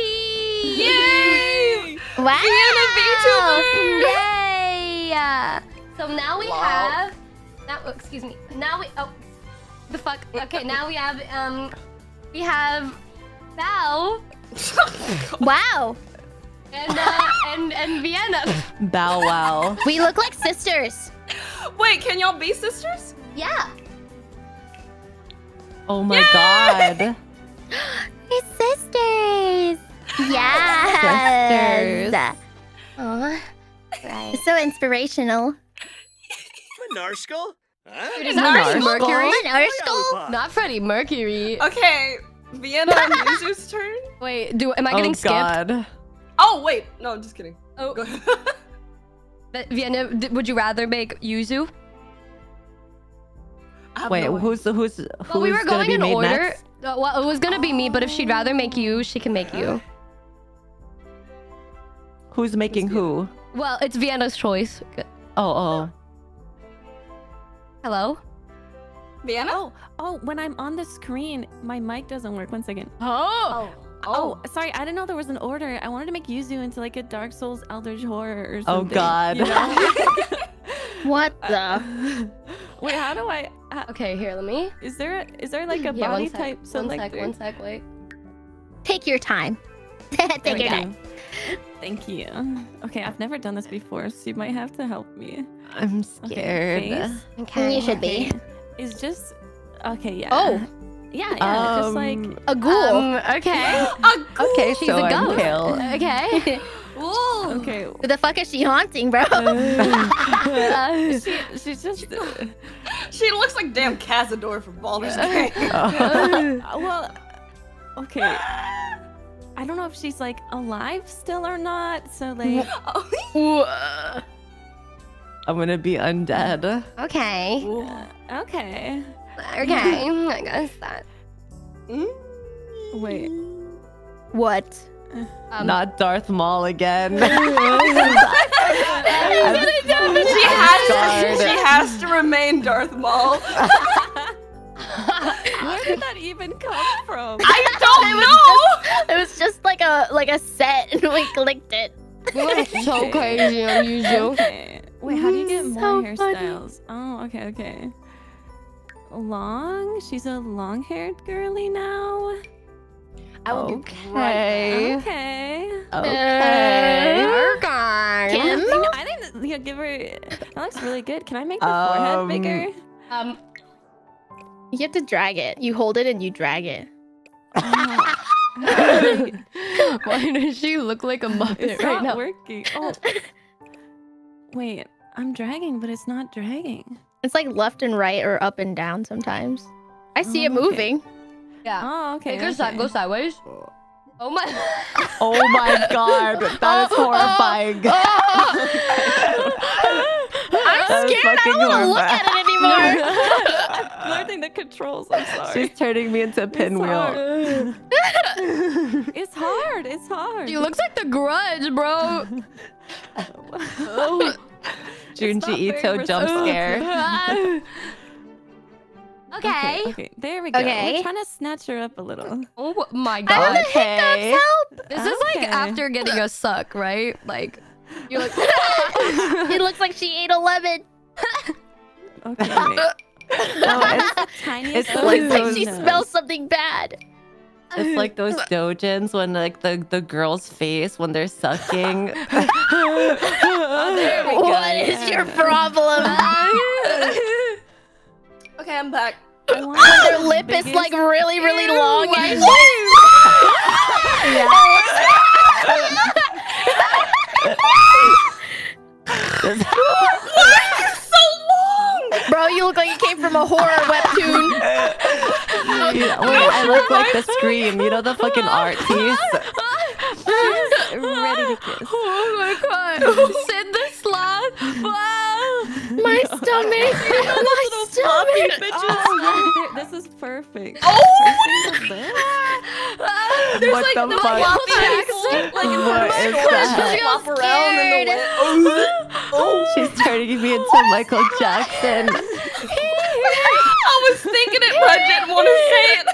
Yay! Wow. Vienna VTuber. Yay! So now we Wow. have. Now, oh, excuse me. Now we. Oh, the fuck. Okay, now we have. Um, we have Bao Wow. and uh, and and Vienna. Bow wow. We look like sisters. Wait, can y'all be sisters? Yeah. Oh my god. We're sisters. Yes. Aw. Right. It's so inspirational. Minarskal? Huh? Dude, is that Mercury? Minarskal? Not Freddie Mercury. Okay, Vienna and Yuzu's turn. Wait, do am I getting oh skipped? god. Oh wait, no, I'm just kidding. Oh. Go ahead. But Vienna, would you rather make Yuzu? Wait, no who's who's who's Well, we were gonna going be in made order. next? Uh, well, it was gonna be me, but if she'd rather make you, she can make you. Who's making who? Well, it's Vienna's choice. Oh oh. Hello. Vienna. Oh, oh, when I'm on the screen, my mic doesn't work. One second. Oh. Oh, sorry, I didn't know there was an order. I wanted to make Yuzu into like a Dark Souls Eldritch Horror or something. Oh god. you know? What the? Wait, how do I? Uh, Okay, here, let me. is there is there like a yeah, body one sec. type One selector? sec. One sec. Wait. Take your time. There Take we your time. Thank you. Okay, I've never done this before, so you might have to help me. I'm scared. face. Okay. You should be. It's just okay. Yeah. Oh. Yeah, yeah. just Um, like A ghoul. Um, okay. Okay, She's so a I'm ghost. pale. Okay. Ooh. okay. Who the fuck is she haunting, bro? Uh, she, she's just. She looks like damn Cazador from Baldur's Gate. Uh, well, okay. I don't know if she's like alive still or not. So like, I'm gonna be undead. okay. okay. Okay. I guess that. Wait. what? Um, Not Darth Maul again. she has Scarred. she has to remain Darth Maul. Where did that even come from? I don't know. It was just like a like a set, and we clicked it. You went so crazy on Yuzu. Okay. Wait, how do you get more So funny. hairstyles? Oh, okay, okay. Long? She's a long-haired girly now. I will Okay. be right Okay. Okay. Okay. Kim? You know, I didn't you give her. That looks really good. Can I make her forehead Um, bigger? Um. You have to drag it. You hold it and you drag it. Why does she look like a muppet It's right not now? working. Oh. Wait, I'm dragging, but it's not dragging. It's like left and right or up and down sometimes. I see it Oh, okay. moving. Yeah. Oh, okay. Make her si- okay. go sideways. Oh my. Oh my god, that is oh. horrifying. Oh. I'm That is scared. I don't want to look at it anymore. I'm learning the controls. I'm sorry. She's turning me into a pinwheel. It's hard. It's hard. She looks like the Grudge, bro. Oh. Junji Ito jump scare. okay. Okay, there we go. Okay. We're trying to snatch her up a little. Oh my god. I'm god. the Okay. hiccups. Help! This is like after getting a suck, right? Like, you're like. it looks like she ate a lemon. Okay, wait. No, it's, The tiniest it's like Looks like those- she smells something bad. it's like those dojins when like the, the girl's face when they're sucking. Oh, there we go. What is your problem? Okay, I'm back. I want when their the lip is like really, really long. and- so long. You look like you came from a horror webtoon. Yeah, Wait, I look like the scream. You know the fucking art piece. She's ready to kiss. Oh my god. Sid the sloth. Wow. My stomach. my stomach. Oh, oh this is perfect. Oh! There's what the fuck? floppy Jackson, like in What front of is my that? Just flop around in the wind. Oh, Oh. She's turning me into oh, Michael Jackson. I was thinking it, but I didn't want to say it.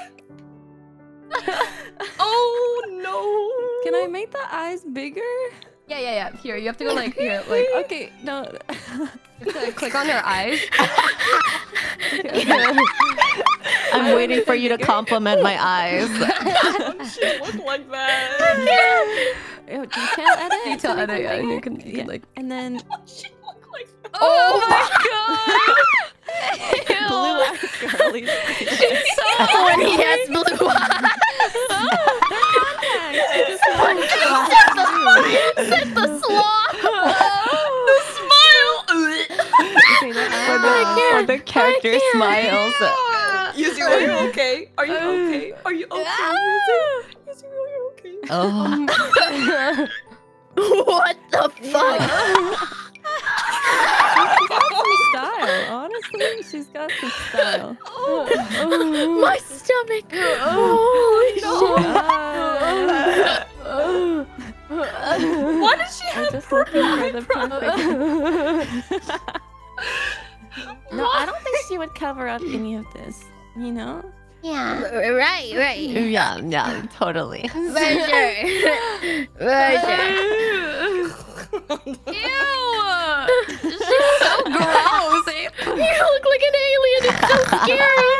Oh no! Can I make the eyes bigger? Yeah, yeah, yeah. Here, you have to go like here, like Okay, no. you have to click on her eyes. I'm waiting for you to compliment my eyes. She looked like that. Ew, detail edit. Detail to make edit, yeah, and you can, you can like. And then She looked like that. Oh, oh my god. blue eyes girlies. when he has blue eyes. Sid the sloth. The smile. Okay, the When eyes. the, when the character smiles. Yuzu, are you okay? Are you okay? Are you okay, Yuzu? Yuzu, are you okay? Oh. What the fuck? style. Honestly, she's got some style. Oh, my stomach. Oh. oh, oh holy Why does she I'm have just looking for the perfect. no, I don't think she would cover up any of this. You know? Yeah. Right, right. Yeah, yeah, totally. For sure. For sure. Ew! She's so gross. You look like an alien. It's so scary.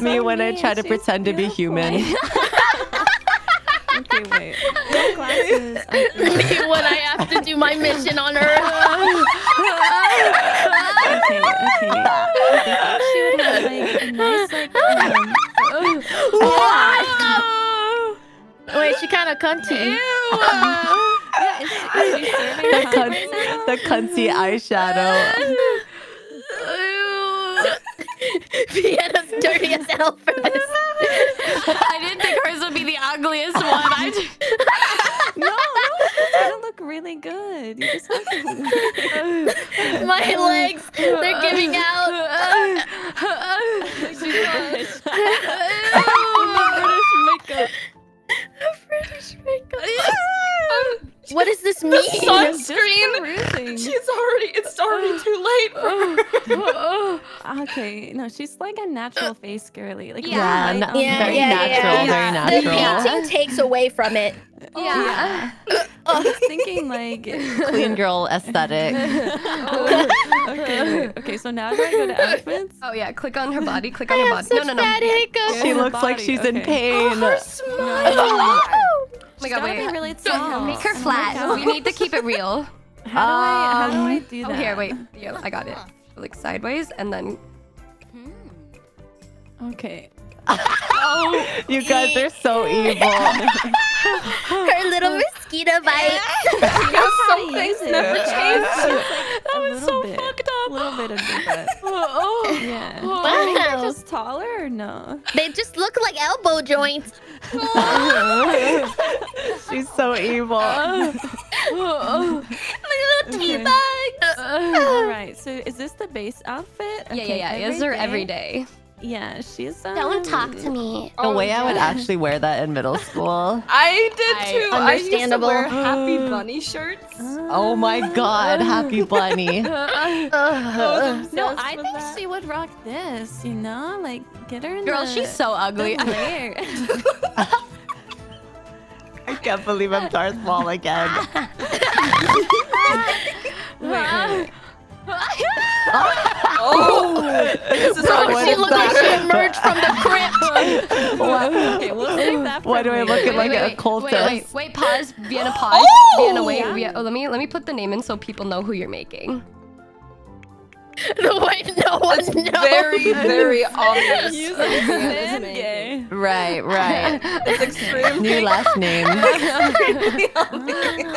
Me when I try to pretend to be human. Okay, wait. No glasses. Okay. When I have to do my mission on Earth. Okay, okay. I think she would have like a nice like um, Wait, she kind of cunty. yeah, is she, is she serving The, time cunt, the cunty eyeshadow. Vienna's dirty as hell for this. I didn't think hers would be the ugliest one. I just... No, no, it's gonna look really good. You just have to. My legs, they're giving out. She's British. British makeup. British makeup. What does this mean? The sunscreen? Perusing. She's already. It's already too late for oh. her. Oh, oh. Okay, no, she's like a natural face girly. Like Yeah, really na- light on Yeah, very yeah, natural, yeah. very The natural. painting takes away from it. Yeah. I was thinking like Clean girl aesthetic. okay, wait, okay, so now do I go to outfits? Oh yeah, click on her body. Click I on her have body. such No, no, no. bad hiccups. She her looks like body, she's in pain. Oh my She's god, gotta wait. be really tall. Make her Oh flat. God. We need to keep it real. How do I, how do I Um, do Oh, that? here, wait. Yeah, I got it. Like sideways, and then. Okay. You guys are so evil. Her little mosquito bite. She knows how to Some use things never change. That was so bit, fucked up. A little bit of different. Oh, oh. Yeah. Oh, wow. Maybe they're just taller or no? They just look like elbow joints. She's so evil. My little tea Okay. bags. Uh, all right. So is this the base outfit? Yeah, Okay, yeah, yeah. Is her every day? Yeah, she's. Um, Don't talk to me. The way I would actually wear that in middle school. I did I- too. Understandable. I used to wear Happy Bunny shirts. Oh my god, happy bunny. No, No, I think she would rock this. You know, like get her in Girl, the. she's so ugly. I can't believe I'm Darth Maul again. wait, wait. Oh, this is Bro, What she is looked like she emerged from the crypt. okay, we'll save that. Why do I look at like wait, a wait, cultist? wait, wait, wait, pause. Vienna, pause. Oh! Vienna, wait. Yeah. Vienna, oh, let me let me put the name in so people know who you're making. The way no one It's knows. very, very obvious. Use who it Vienna's stand making. gay. Right, right. It's extremely New last name.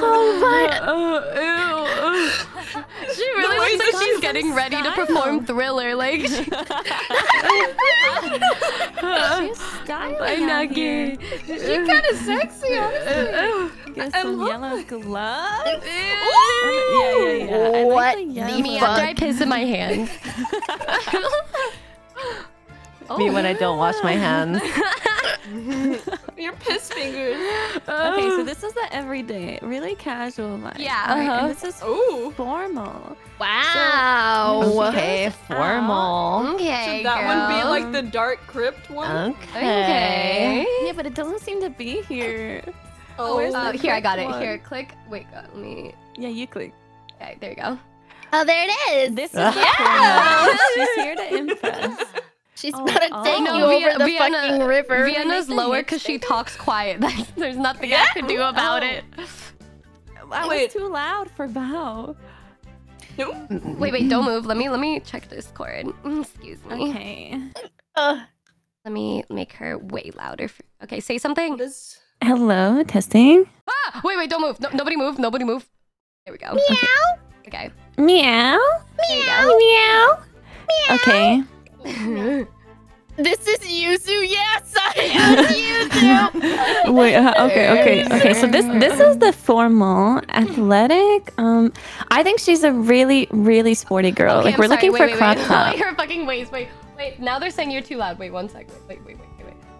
Oh my. oh she really looks like she's she's getting ready to perform Thriller. Like, She's styling I'm not gay. She's kind of sexy, honestly. Get I'm some hot. yellow gloves. Yeah, yeah, yeah. I What like the yellow. Me after I piss in my hand. Me when I don't wash my hands. Your piss fingers. Okay, so this is the everyday, really casual life. Yeah, Alright, uh-huh. And this is Ooh. formal. Wow. Okay, formal. Okay, Should that one be like the dark crypt one? Okay. Okay. Yeah, but it doesn't seem to be here. Oh, where's Uh, here, I got it. one? Here, click. Wait, uh, let me. Yeah, you click. Okay, there you go. Oh, there it is. This is Yeah. formal. She's here to impress. She's Oh, about to oh. take No, you over Vien- the Vienna- fucking river. Vienna's lower because she talks quiet. There's nothing I can do about it. I Wait. was too loud for Bao. Wait, wait, don't move. Let me let me check this chord. Mm, Excuse me. Okay. Ugh. Let me make her way louder. For... Okay, say something. What is... Hello, testing. Ah! Wait, wait, don't move. No, nobody move. Nobody move. There we go. Meow. Okay. Okay. Meow. Meow. Meow. Meow. Okay. This is Yuzu. Yes, I am Yuzu. Wait. Uh, okay. Okay. Okay. So this this is the formal athletic. Um, I think she's a really really sporty girl. Okay, like I'm we're sorry. looking wait, for wait, a crop wait. top. Her fucking waist. Wait. Wait. Now they're saying you're too loud. Wait one second. Wait. Wait. Wait.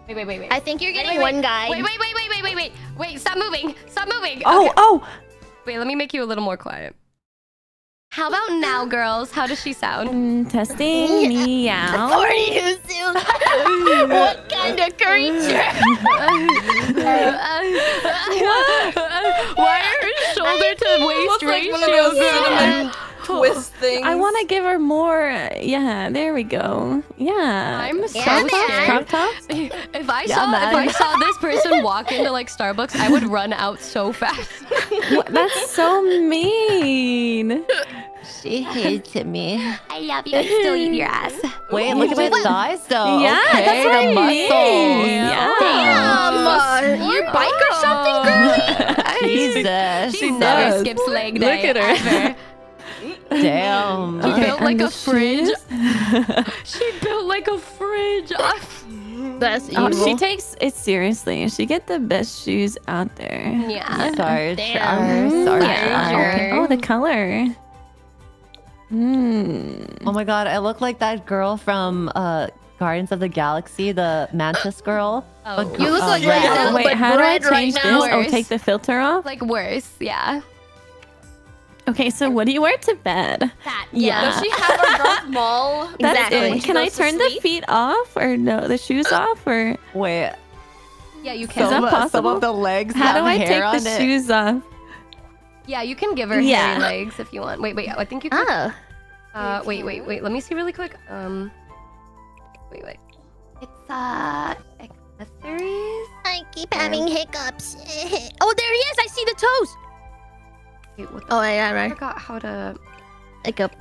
Wait, wait, wait, wait. I think you're getting wait, wait, one guy. Wait, wait, wait, wait, wait, wait, wait. Wait, stop moving. Stop moving. Oh, okay. oh. Wait, let me make you a little more quiet. How about now, girls? How does she sound? Mm, testing. Meow. For Yuzu. what kind of creature? Why are her shoulder to waist Looks like one of ratio those cinnamon good? twist things. I want to give her more. Yeah. There we go. Yeah. I'm so Yeah, scared. crop tops. If I Yeah, saw if I saw this person walk into like Starbucks, I would run out so fast. What? That's so mean. She hates me. I love you. I still eat your ass. Wait, look at my thighs though. Yeah, okay, that's what the I muscles. mean. Yeah. Damn. Uh, you bike or something, girl? Jesus. She never does. skips leg Look day. at her. ever. Damn. She built like a fridge. She built like a fridge. That's Oh, she takes it seriously. She get the best shoes out there. yeah. Sarge. Damn. Sarge, Sarge, Yeah. Oh, the color. Mm. Oh my god, I look like that girl from uh Guardians of the Galaxy, the Mantis girl. Oh. But, You look uh, like red. yourself, Wait, but how do I red right change now. this? Oh, take the filter off. Like worse, yeah. Okay, so what do you wear to bed? That. Yeah. Does she have her Darth Maul? That's Exactly. it. Can I turn the feet off or no? The shoes off or Wait, Yeah, you Is can. that some, some possible? of the legs how have do I hair take the it. shoes off? Yeah, you can give her Yeah. hairy legs if you want. Wait, wait. I think you can. Oh. Uh, wait, wait, wait. Let me see really quick. Um, wait, wait. It's uh accessories. I keep having hiccups. oh, there he is. I see the toes. Wait, what the Oh, yeah, I right. forgot how to. Hiccup.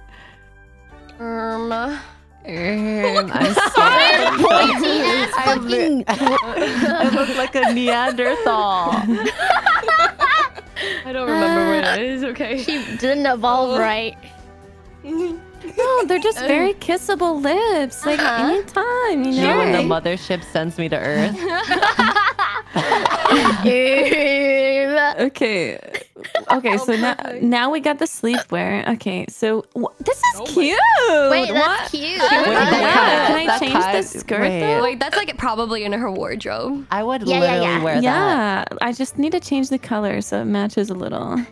Um. Um, I'm sorry. Pointy ass fucking. I look like a Neanderthal. I don't remember what it is. Okay. She didn't evolve right. No, they're just very kissable lips. Like Uh-huh. anytime, you You know. when the mothership sends me to Earth. Okay. Okay, so now now we got the sleepwear. Okay, so this is Oh cute. Wait, what? that's cute. Wait, Wait, that yeah. kind- Can I that change the skirt wait. though? Wait, that's like probably in her wardrobe. I would Yeah, yeah, literally yeah. wear that. Yeah, I just need to change the color so it matches a little.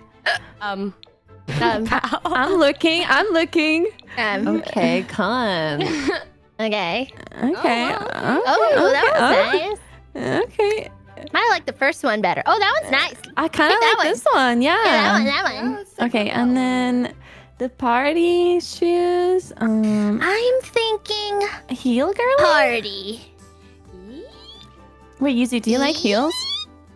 Um. Um, I'm looking. I'm looking. um, Okay, con. okay. Okay. Oh, that was nice. Okay. I like the first one better. Oh, that one's nice. I kind of like one. this one. Yeah. Yeah, that one, that one. Okay, and then the party shoes. Um, I'm thinking heel girl. party. Wait, Yuzu, do you like heels?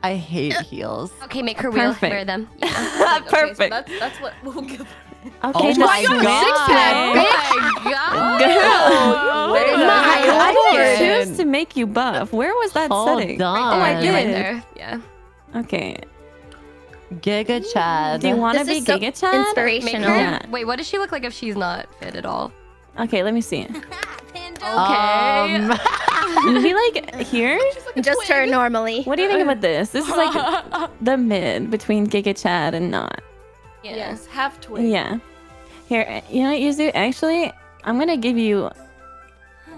I hate heels. Okay, make her wheel Perfect. wear them. Yeah. Okay, so Perfect. that's that's what we'll give her. Okay, Oh the my sleep- God. Oh my god. Girl, Where's my, that? I didn't choose to make you buff. Where was that Hold setting? on. Oh, I Right did. there. Yeah. Okay. Giga Chad. Do you want to be so Giga Chad? Inspirational. her- Yeah. Wait, what does she look like if she's not fit at all? Okay, let me see. Okay. Um, Be like here. Just her normally. What do you think about this? This is like the mid between Giga Chad and not. Yes, half twin. Yeah. Here, you know, what, Yuzu. Actually, I'm gonna give you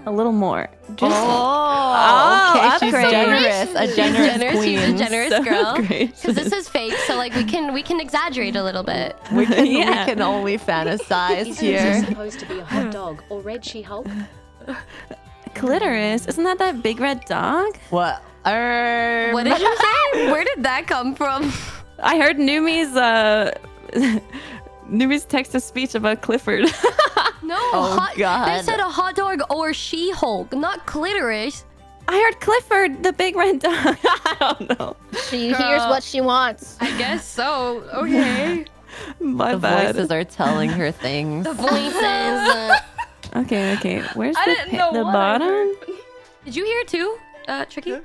a little more. Just oh, okay. She's upgrade. generous. A generous, generous. queen. She's a generous So girl. Because this is fake, so like we can we can exaggerate a little bit. We can, Yeah. we can only fantasize Is here. Yuzu supposed to be a hot dog or Red She-Hulk? clitoris. Isn't that that big red dog? What? Um, What did you say? Where did that come from? I heard Numi's uh Numi's text to speech about Clifford. No, Oh, hot, they said a hot dog or She-Hulk, not clitoris. I heard Clifford, the big red dog. I don't know. She hears what she wants. I guess so. Okay. My The bad. voices are telling her things. the voices. uh, Okay, okay. Where's I the didn't know the what I bottom? did you hear it too, uh, Tricky?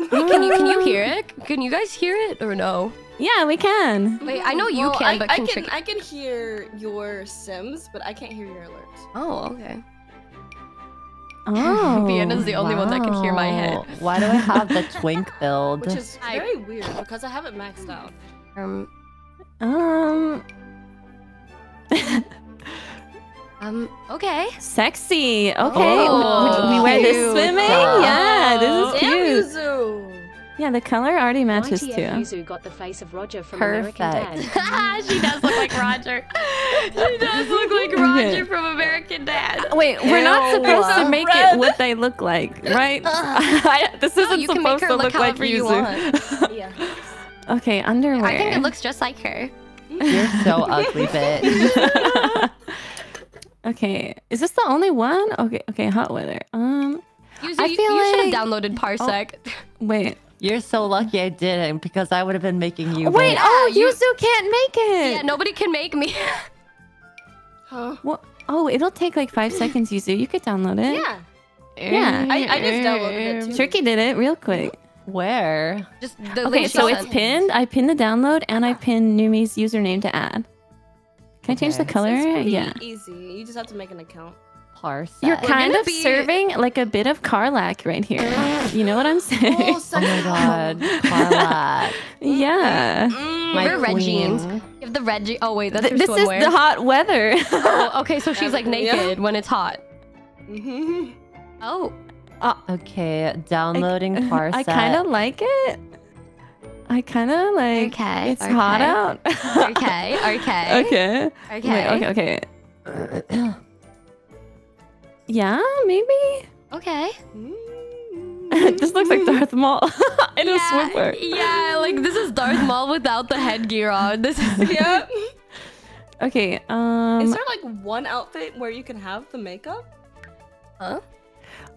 Um, Can you can you hear it? Can you guys hear it or no? Yeah, we can. Wait, I know you Well, can, I, but I can, can I can hear your sims, but I can't hear your alerts. Oh, okay. Oh. Vienna's the only one that can hear my head. Why do I have the twink build? Which is very weird because I have it maxed out. Um, Um um, okay. sexy. Okay. Oh, Would- would we wear this swimming? Oh. Yeah, this is cute. Yuzu! Yeah, the color already matches YTF too. Yuzu got the face of Roger from Perfect. American Dad. she does look like Roger. She does look like Roger from American Dad. Wait, we're not supposed to make Red. it what they look like, right? This isn't you can make supposed to look look like however you Yuzu. Yeah. okay, underwear. I think it looks just like her. You're so ugly, bitch. Okay, is this the only one? Okay, okay, hot weather. Um, Yuzu, I you, feel you should like- have downloaded Parsec. wait, You're so lucky I didn't because I would have been making you. wait. bitch. Oh, you- Yuzu can't make it. yeah, nobody can make me. Huh? What? Oh, it'll take like five seconds, Yuzu. You could download it. Yeah. Yeah. I, I just downloaded it too. Tricky did it real quick. Where? Just the Okay, so it's pinned. I pinned the download and I pinned Numi's username to add. Can I change the Okay. color? It's Yeah. easy. You just have to make an account. Parsec. You're kind of be- serving like a bit of Carlac right here. You know what I'm saying? Oh, Oh my god, Carla. yeah. Mm, My we're red jeans. You have the red jeans. Oh wait, that's Th- her this is swimwear. the hot weather. oh, okay, so she's like Yeah. naked when it's hot. Mhm. Oh, Okay, downloading Parsec. I kind of like it. I kind of like. Okay, It's hot out. okay, okay, okay. okay. Wait, okay. Okay. Yeah, maybe. okay. this looks like Darth Maul in a yeah, swimwear. yeah, like this is Darth Maul without the headgear on. This is yeah. Okay. Um. Is there like one outfit where you can have the makeup? huh?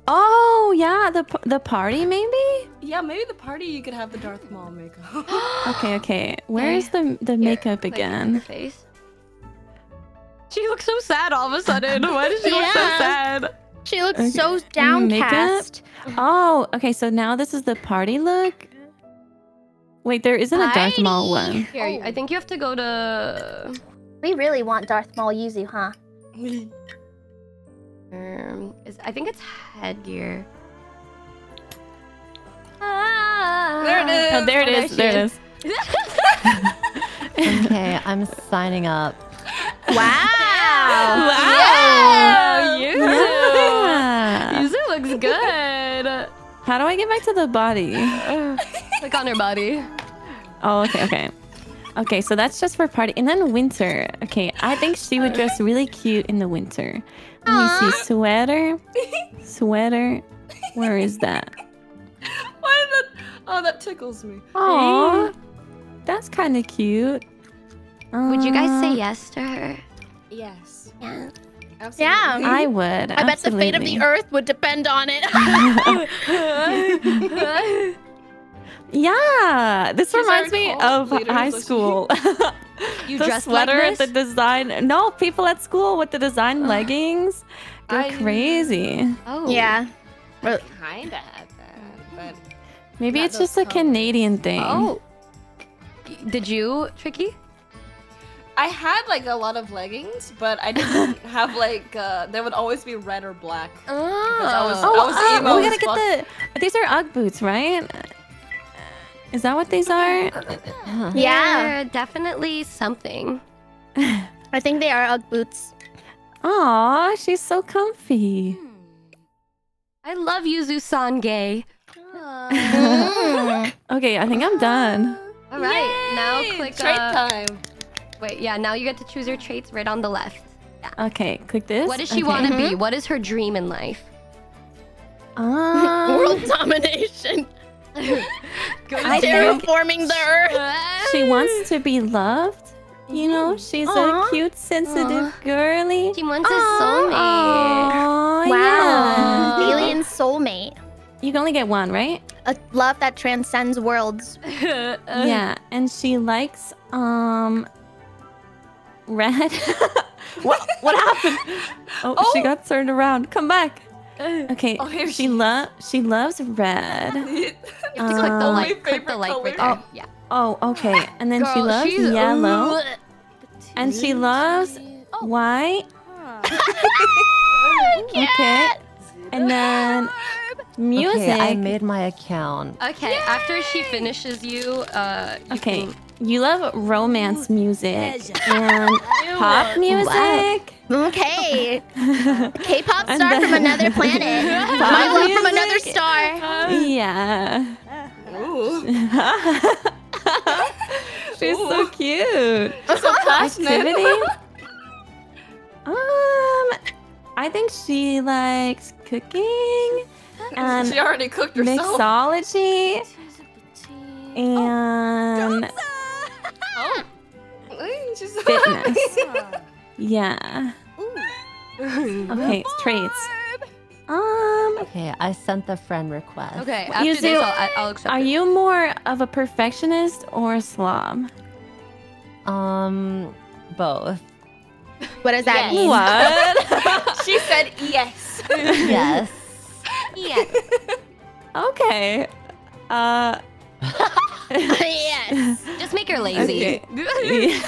Oh yeah, the the party maybe. Yeah, maybe the party you could have the Darth Maul makeup. Okay, okay. Where is the the makeup Her again? face. She looks so sad all of a sudden. Why does she look so sad? She looks Okay. so downcast. Oh, okay. So now this is the party look. Wait, there isn't a Darth Maul one. Here, I think you have to go to. We really want Darth Maul Yuzu, huh? Um, is, I think it's headgear. Ah, There it is. Oh, there it Oh, there there it is. Okay, I'm signing up. Wow. Wow! You Yeah. Yuzu looks good. How do I get back to the body? Click on her body. Oh, okay, okay. Okay, so that's just for party. And then winter. Okay, I think she would dress really cute in the winter. Let me see. Sweater. Sweater. Where is that? Why did that? Oh, that tickles me. Oh, that's kind of cute. Would you guys say Uh, yes to her? Yes. Yeah. Absolutely. Yeah. I would. I bet the fate of the earth would depend on it. Yeah, this She's reminds me of high school. You the dressed like sweater, this? the design. No, people at school with the design leggings go I- crazy. Oh. yeah. Kinda had that, but Maybe it's does just a. Canadian thing. Oh. Did you, Tricky? I had like a lot of leggings, but I didn't have like uh there would always be red or black. Oh. I was- Oh, I was uh, emo we gotta as get fuck. the. These are UGG boots, right? Is that what these are? Yeah. They're definitely something. I think they are Ugg boots. Aw, she's so comfy. I love Yuzu Sange. Okay, I think I'm done. All right, now click Trade uh, time. Wait, yeah, now you get to choose your traits right on the left. Okay, click this. What does she Okay. want to be? What is her dream in life? Um, World domination. I think Terraforming the earth. she wants to be loved. You know, she's Aw. a cute, sensitive girly. She wants a soulmate. Aw, Wow. yeah. Alien soulmate. You can only get one, right? A love that transcends worlds. yeah, and she likes um red. what what happened? Oh, she got turned around. Come back. Okay, Oh, here she love she loves red. You have to click the Um, like, click the like right there. Yeah. Oh, okay, and then she loves she's- yellow, and she loves white. okay, and then music. Okay, I made my account. Okay, after she finishes you, uh, you Okay, can- you love romance music and pop music. Okay. K-pop star from another planet. My love from another star. Yeah. Ooh. She's so cute. So passionate. Activity? Um, I think she likes cooking and she already cooked herself. mixology and Oh. She's fitness. Yeah. Okay, traits. Um, Okay, I sent the friend request. Okay, after Yuzu, this, I'll, I'll accept are it. you more of a perfectionist or a slob? Um, both. What does that mean? What? she said yes. yes. Yes. okay. Uh. Yes. Just make her lazy. Okay.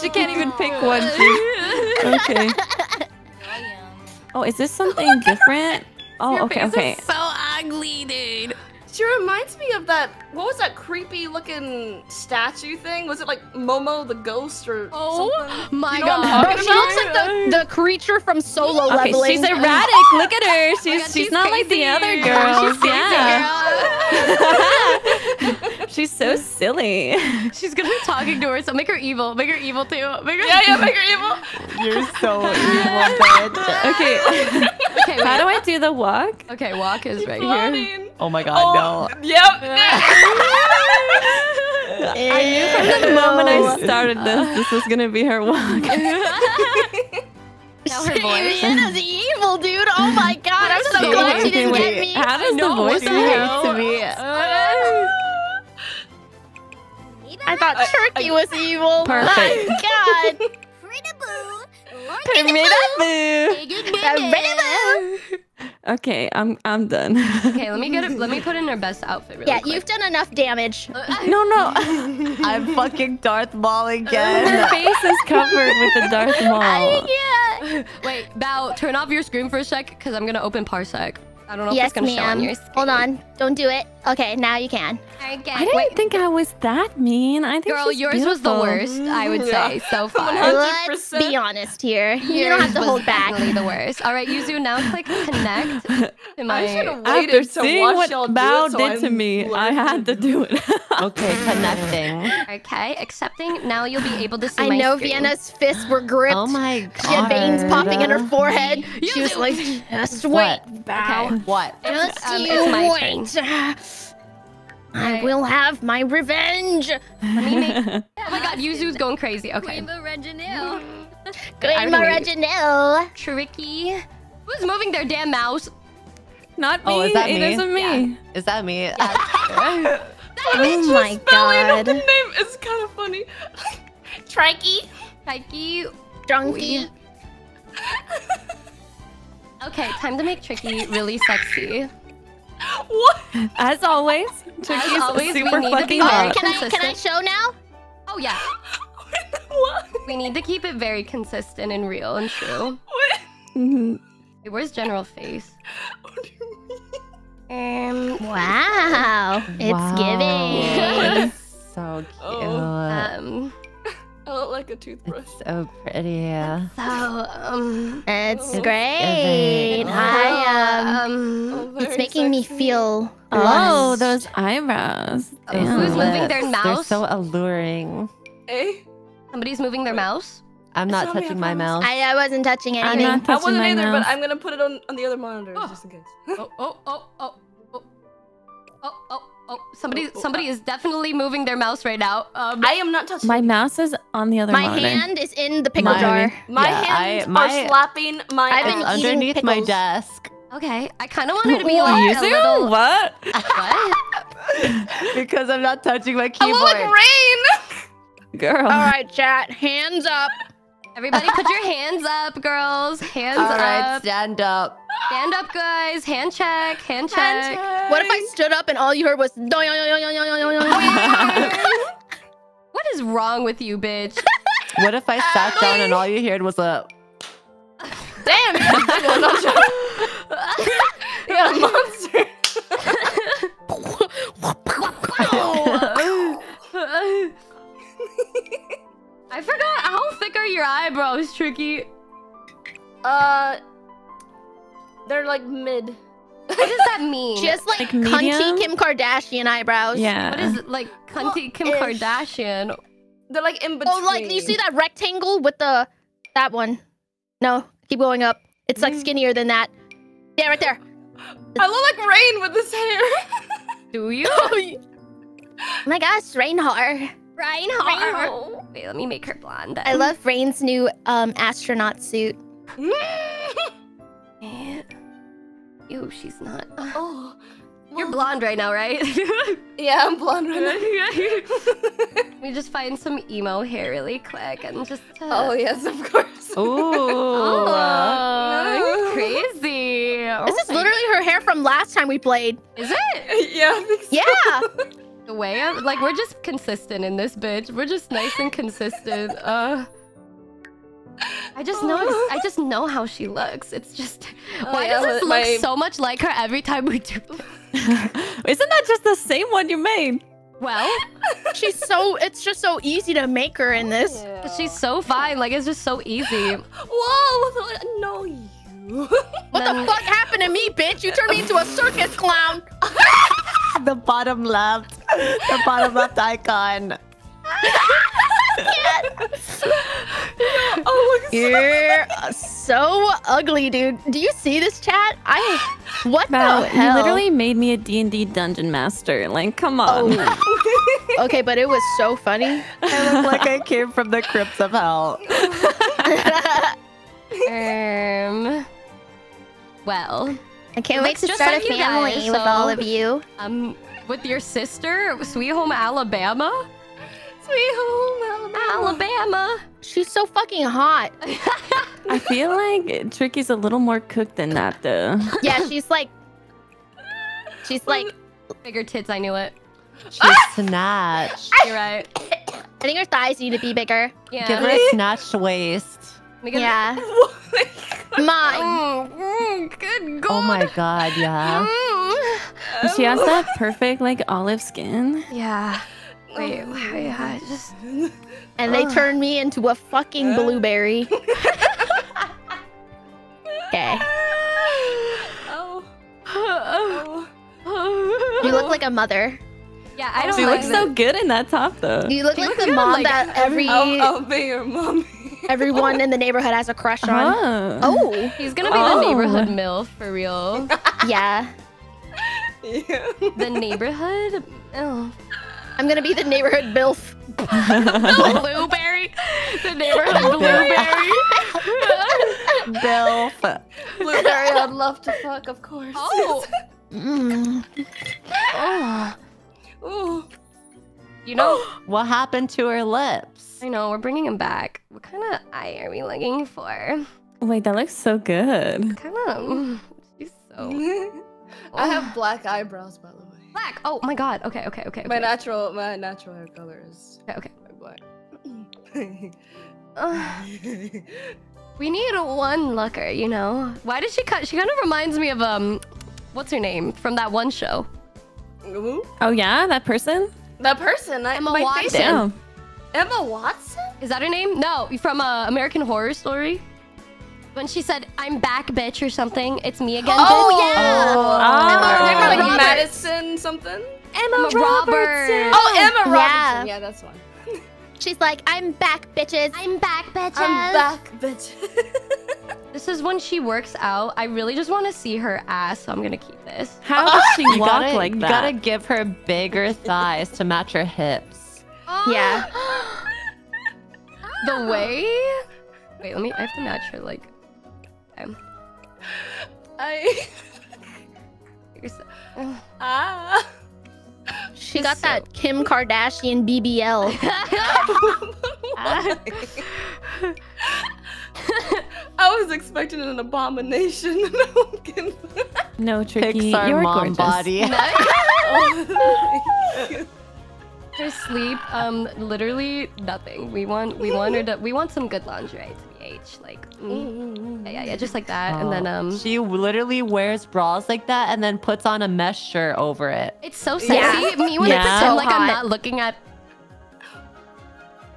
she can't even pick one. She- okay. Oh, is this something different? Oh, Your okay, face okay. is so ugly, dude. She reminds me of that. What was that creepy looking statue thing? Was it like Momo the ghost or Oh something? my You know God. Bro, she looks like the, the creature from Solo Okay, Leveling. she's erratic. Look at her. Oh she's God, she's, she's not like the crazy. other She's girls. crazy, yeah. she's so silly. She's gonna be talking to her, so make her evil. Make her evil too. Make her Yeah, yeah, make her evil. You're so evil, bitch. Okay. Okay, How do I do the walk? Okay, walk is right here. Oh my god, Oh, yep. I knew from the moment I started this, this was gonna be her walk. Now her voice. Vienna's evil, dude. Oh my god, I'm so glad she didn't get me. How does the voice what to behave hell? To me? I thought uh, Turkey uh, was evil. Perfect. My god. Pretty boo. Okay, I'm I'm done. Okay, let me get it. Let me put in her best outfit. Really Yeah, quick. you've done enough damage. No, no. I'm fucking Darth Maul again. Her face is covered with the Darth Maul. Yeah. Wait, Bao, turn off your screen for a sec, because I'm gonna open Parsec. I don't know if Yes, it's gonna show on your screen. Hold on. Don't do it. Okay, now you can. I didn't think I was that mean. I think Girl, she's yours was the worst, I would say, so far. Let's be honest here. You don't have to Yours hold was back. Definitely the worst. All right, Yuzu, now click connect to my. I should have After waited to seeing watch what y'all Bao so did to I'm me, I had to do it. okay, connecting. Okay, accepting. Now you'll be able to see I my know screen. Vienna's fists were gripped. Oh my god. She had veins popping in her forehead. She was like, just wait, Bao. Okay. What? Just Um, you it's my wait. I will have my revenge. Let me make. Oh my god, Yuzu's going crazy. Okay. Rainbow Reginald. Grandma already Reginald. Tricky. Who's moving their damn mouse? Not me. Oh, is that it me? isn't me. Is that me? Oh my Spelling of the name is kind of funny. Trikey. Tricky. Drunky. Okay, time to make Tricky really sexy. As always, Turkey's always, we super need to be fucking very hot. Can I can I show now? Oh yeah. What? We need to keep it very consistent and real and true. Mhm. Hey, where's General Face? Um, Wow, it's Wow. giving. so cute. um, I like a toothbrush. so pretty. so um, It's It's great. giving. I um, Oh, it's very making me feel. Oh, blessed. those eyebrows. Oh, Damn. who's moving their mouse? They're so alluring. Eh? somebody's moving their mouse. I'm not Show touching my promise. mouse. I, I wasn't touching I'm anything. not I wasn't my either, mouse. but I'm gonna put it on on the other monitor Oh. just in case. Oh oh oh oh oh oh oh oh! Somebody Oh, oh, somebody is definitely moving their mouse right now. Um, I am not touching. My mouse is on the other My monitor. hand is in the pickle Mine- jar. my Yeah, hands I- my- are slapping my. I've been ass. eating underneath my desk okay, I kind of wanted to be You like a little. What? What? because I'm not touching my I keyboard. look like rain. Girl. All right, chat. Hands up. Everybody, put your hands up, girls. Hands All right, up. stand up. Stand up, guys. Hand check. Hand check. What if I stood up and all you heard was? What is wrong with you, bitch? What if I sat down and all you heard was a Damn, you're a big one, I forgot how thick are your eyebrows, Tricky. Uh, they're like mid. What does that mean? Just like, Like cunty medium? Kim Kardashian eyebrows. Yeah. what is it like, cunty Kim ish. Kardashian? They're like in between. Oh, like you see that rectangle with the that one? No, keep going up. It's like skinnier than that. Yeah, right there. I look like rain with this hair. Do you? Oh my gosh, Reinhard. Reinhardt. Wait, let me make her blonde. Then. I love Rain's new um astronaut suit. Ew, she's not. oh, You're blonde right now, right? yeah, I'm blonde right now. Let me just find some emo hair really quick and just. Uh... oh yes, of course. ooh. Oh, you're crazy. Oh This is my- literally her hair from last time we played. Is it? yeah, I think so. Yeah. The way I, like we're just consistent in this bitch. We're just nice and consistent. Uh I just know I just know how she looks. It's just Oh, why yeah, does this but look my- so much like her every time we do this? Isn't that just the same one you made? Well, She's so it's just so easy to make her in this. she's so fine. Like it's just so easy. Whoa, no. What the fuck happened to me, bitch? You turned me into a circus clown. the bottom left. The bottom left icon. Oh, look. You're so ugly, dude. Do you see this chat? I what Wow, the hell? you literally made me a D&D dungeon master. Like, come on. Oh. okay, but it was so funny. I look like I came from the crypts of hell. Um well, I can't wait to just start like a family guys, with all of you. um with your sister, Sweet Home Alabama? Sweet home, Alabama. Alabama. She's so fucking hot. I feel like Tricky's a little more cooked than that, though. Yeah, she's like She's like Bigger tits, I knew it. She's snatched. You're right. I think her thighs need to be bigger. Yeah. Give her a snatched waist. Let me Yeah. Mine. Mm, mm, good God. Oh my god, yeah. Mm. She has that perfect, like, olive skin. Yeah. Wait, wait, wait, I just. And they turned me into a fucking blueberry. Okay. Oh, oh. You look like a mother. Yeah, I don't She like looks so good in that top, though. You look You like the good, mom like, that uh, every I'll, I'll be your mommy. everyone in the neighborhood has a crush on. Oh. Oh, He's gonna be Oh. the neighborhood MILF for real. yeah. yeah. The neighborhood? Oh. I'm gonna be the neighborhood bilf. Blueberry? The neighborhood blueberry? Bilf. Blueberry, I'd love to fuck, of course. oh. Mm. oh. Ooh. You know, What happened to her lips? I know, we're bringing him back. What kind of eye are we looking for? Wait, that looks so good. Kind of. She's so. I have black eyebrows, by the way. Black. Oh my god. Okay, okay, okay. My okay. natural, my natural hair color is Okay, okay. black. We need a one looker, you know. Why did she cut? She kind of reminds me of um, what's her name from that one show? Who? Oh yeah, that person. That person, I, Emma my Watson. face- Damn. Emma Watson? Is that her name? No, from uh, American Horror Story. When she said, "I'm back, bitch" or something. It's me again. Oh, bitch. yeah. Oh. Emma, Emma like Roberts. Madison something? Emma, Emma Roberts. Oh, Emma Yeah. Robertson. Yeah, that's one. She's like, I'm back, bitches. I'm back, bitches. I'm back, bitch. This is when she works out. I really just want to see her ass, so I'm gonna keep this. How does she You walk gotta, like you gotta give her bigger thighs to match her hips. Yeah. The way. Wait, let me. I have to match her like. Okay. I. Here's- Ah. She got that Kim Kardashian BBL. I was expecting an abomination. No, I'm no, tricky. Pixar You're mom gorgeous. body. Her sleep, um, literally nothing. We want, we want her to, we want some good lingerie to be H, like, mm, yeah, yeah, yeah, just like that, and then um, she literally wears bras like that and then puts on a mesh shirt over it. it's so sexy. Yeah. Me when Yeah. I pretend So like I'm not looking at.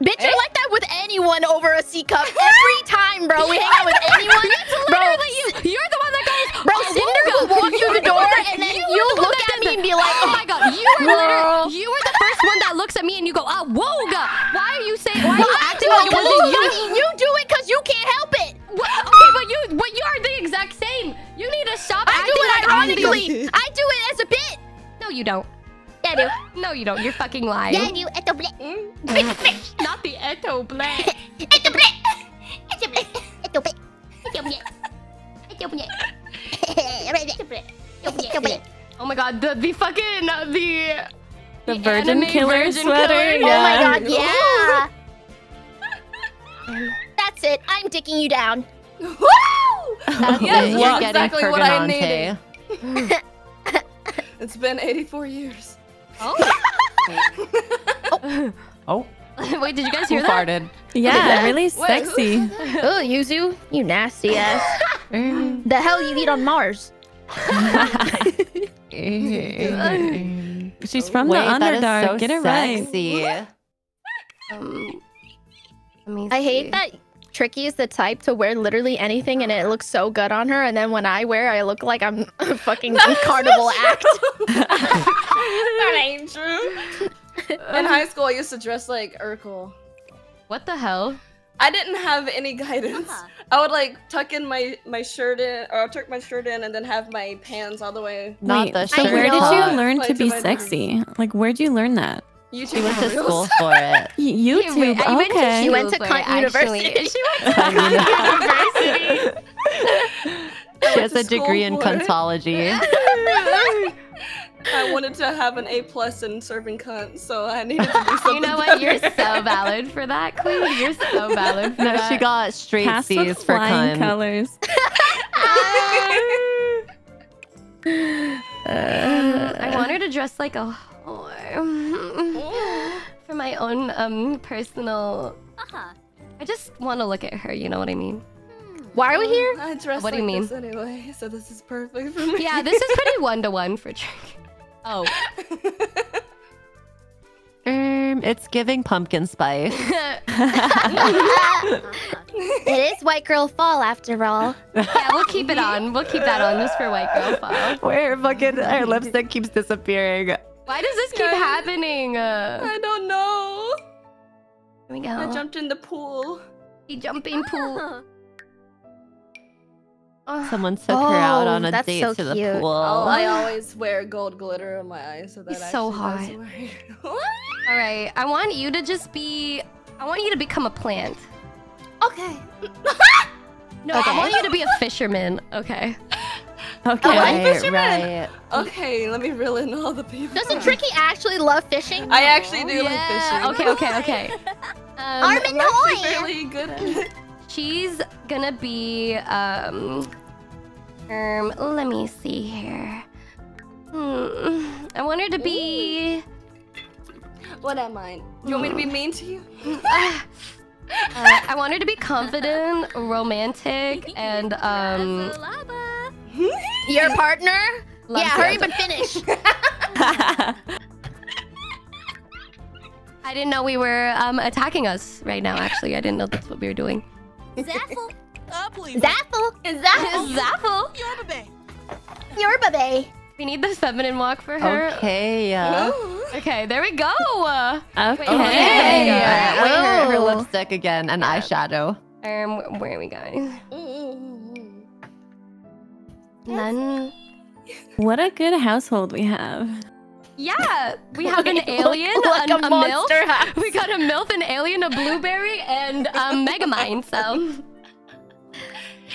Bitch, you're like that with anyone over a C cup. Every time, bro. We hang out with anyone. bro, Literally you. You're the one that goes. bro, "Oh, Cinder Wooga." will walk through the door and then you were the look at me and be like, Oh my god, you were literally, you were the first one that looks at me and you go, ah, wooga. Why are you saying? Why are you acting like it wasn't you? You do it because you can't help it. What? Okay, but you, but you are the exact same. You need to stop I acting do it like I'm the- ironically. I do it as a bit. No, you don't. Yeah, I do. No, you don't. You're fucking lying. Yeah, you at the blit. Not the Eto the blit. At the blit. At the blit. At the blit. Oh my god, the the fucking uh, the The The Virgin Killer Virgin sweater. Killer. Oh my yeah. god, yeah. That's it. I'm dicking you down. Woo! That's Yes, it. You're exactly what I Pergonante. It's been 84 years. Oh, Oh! Wait, did you guys who hear that? farted? Yeah, really Wait, sexy. Oh, Yuzu, you nasty ass. the hell you eat on Mars? She's from Wait, the that is Underdark. so Get it right. sexy. Um, let me I see. hate that Tricky is the type to wear literally anything and it looks so good on her, and then when I wear, I look like I'm a fucking carnival act. that ain't true. In high school, I used to dress like Urkel. What the hell? I didn't have any guidance. Uh-huh. I would like tuck in my my shirt in, or I'll tuck my shirt in, and then have my pants all the way. Not Wait, the so where did you learn to to be my sexy? Like, where'd you learn that? YouTube She went to school for it. Y- YouTube. I went to okay. She went to Super, Cunt. University. She went to Cunt University. She has a degree in school cuntology. I wanted to have an A plus in serving cunt, so I needed to do something. You know what? You're so valid for that, Queen. You're so valid for No, that. she got straight Pass C's with for flying cunt. colors. Uh, uh, I want her to dress like a whore for my own um personal. I just want to look at her. You know what I mean? Why are we here? I dress What do you mean? this anyway, so this is perfect for me. Yeah, this is pretty one to one for Trick. Oh, Um, it's giving pumpkin spice. it is White Girl Fall after all. yeah, we'll keep it on. We'll keep that on just for white girl fall. Where fucking her lipstick keeps disappearing. Why does this keep happening? Uh, I don't know. here we go. I jumped in the pool. The jumping pool. Oh, Someone took her out Oh, on a date so to the cute. pool. Oh, I always wear gold glitter on my eyes, so that He's so hot. all right. I want you to just be. I want you to become a plant. okay. No, I want you to be a fisherman. Okay. Okay. like right, fisherman. right. Okay, let me reel in all the people. Doesn't Tricky actually love fishing? I actually do like Yeah. fishing. Okay. Okay. Okay. Um, Armin Hoy! fairly good at she's gonna be um. Um. Let me see here. Hmm. I want her to be. What am I? You want me to be mean to you? Uh, I want her to be confident, romantic, and um. Your partner? Love yeah, hurry Santa. but finish. I didn't know we were um attacking us right now. Actually, I didn't know that's what we were doing. Zaffle. Zaffle. Zaffle. Zaffle. Your baby. Your baby! We need the feminine walk for her. Okay. Yeah. Okay, there we go. Okay. Wait, Okay. okay. Alright, wait, her, her Oh. lipstick again and eyeshadow. Um, where are we going? Then, What a good household we have. yeah, we have an alien, like a, a a monster milf. house. We got a milf, an alien, a blueberry, and um, Megamind. So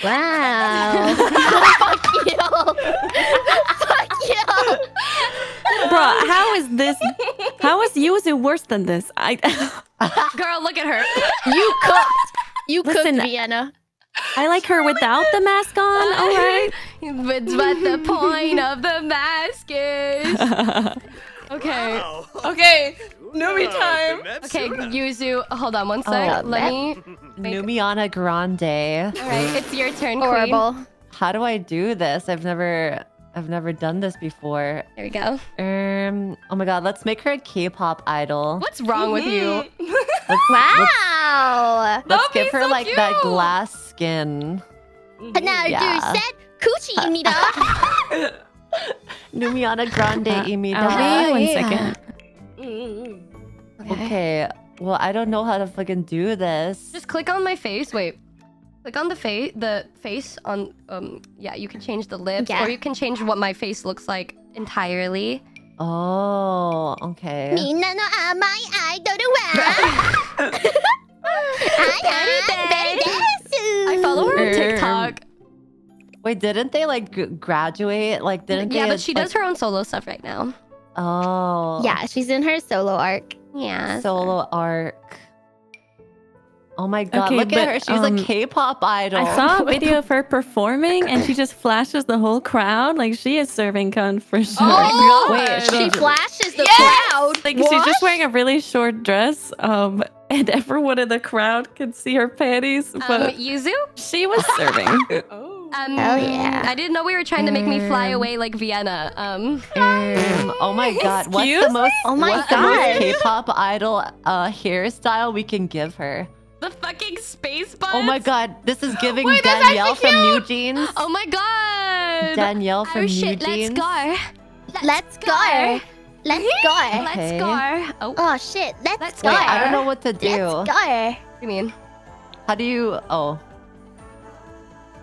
Wow. Fuck you. Fuck you. Bro, how is this? How is Yuzu worse than this? I. Girl, look at her. You cooked. You Listen, cooked Vienna. I like her without the mask on. All right. But, but the point of the mask is. Okay. Wow. Okay, Numi time. Okay, Yuzu, hold on one sec. Oh, Let me. Wait. Numiana Grande. All right, it's your turn, Queen. Horrible. How do I do this? I've never I've never done this before. There we go. Um oh my god, let's make her a K-pop idol. What's wrong with you? Let's, Wow. let's, let's give her so like that glass skin. 하나, Yeah. 둘, 셋. 쿠치입니다. Numiana Grande Uh, imida. I'll be one yeah. second. Okay. Well, I don't know how to fucking do this. Just click on my face. Wait. Click on the face. The face on. Um. Yeah, you can change the lips, Yeah. or you can change what my face looks like entirely. Oh, okay. I follow her on TikTok. Wait, didn't they like graduate? Like, didn't yeah, they? Yeah, but she like... does her own solo stuff right now. Oh. Yeah, she's in her solo arc. Yeah. Solo arc. Oh my god, Okay, look but, at her. She's um, a K-pop idol. I saw a video of her performing, and she just flashes the whole crowd. Like she is serving cunt for sure. Oh, Wait, She she flashes the Yes! crowd. Like she's just wearing a really short dress, um, and everyone in the crowd can see her panties. Um, But Yuzu. she was serving. Oh. Um, Hell yeah. I didn't know we were trying to make me fly Um, away like Vienna. Um. Um, oh my god, what's the Excuse most Oh my what's the most God. K-pop idol uh hairstyle we can give her? The fucking space buns. Oh my god, this is giving Wait, Danielle actually from New cute. Jeans. Oh my god. Danielle from oh New shit, Jeans. let's go. Let's go. Let's go. Let's go. Oh, Oh shit, let's, Let's go. Wait, I don't know what to do. Let's go. you mean? How do you? Oh,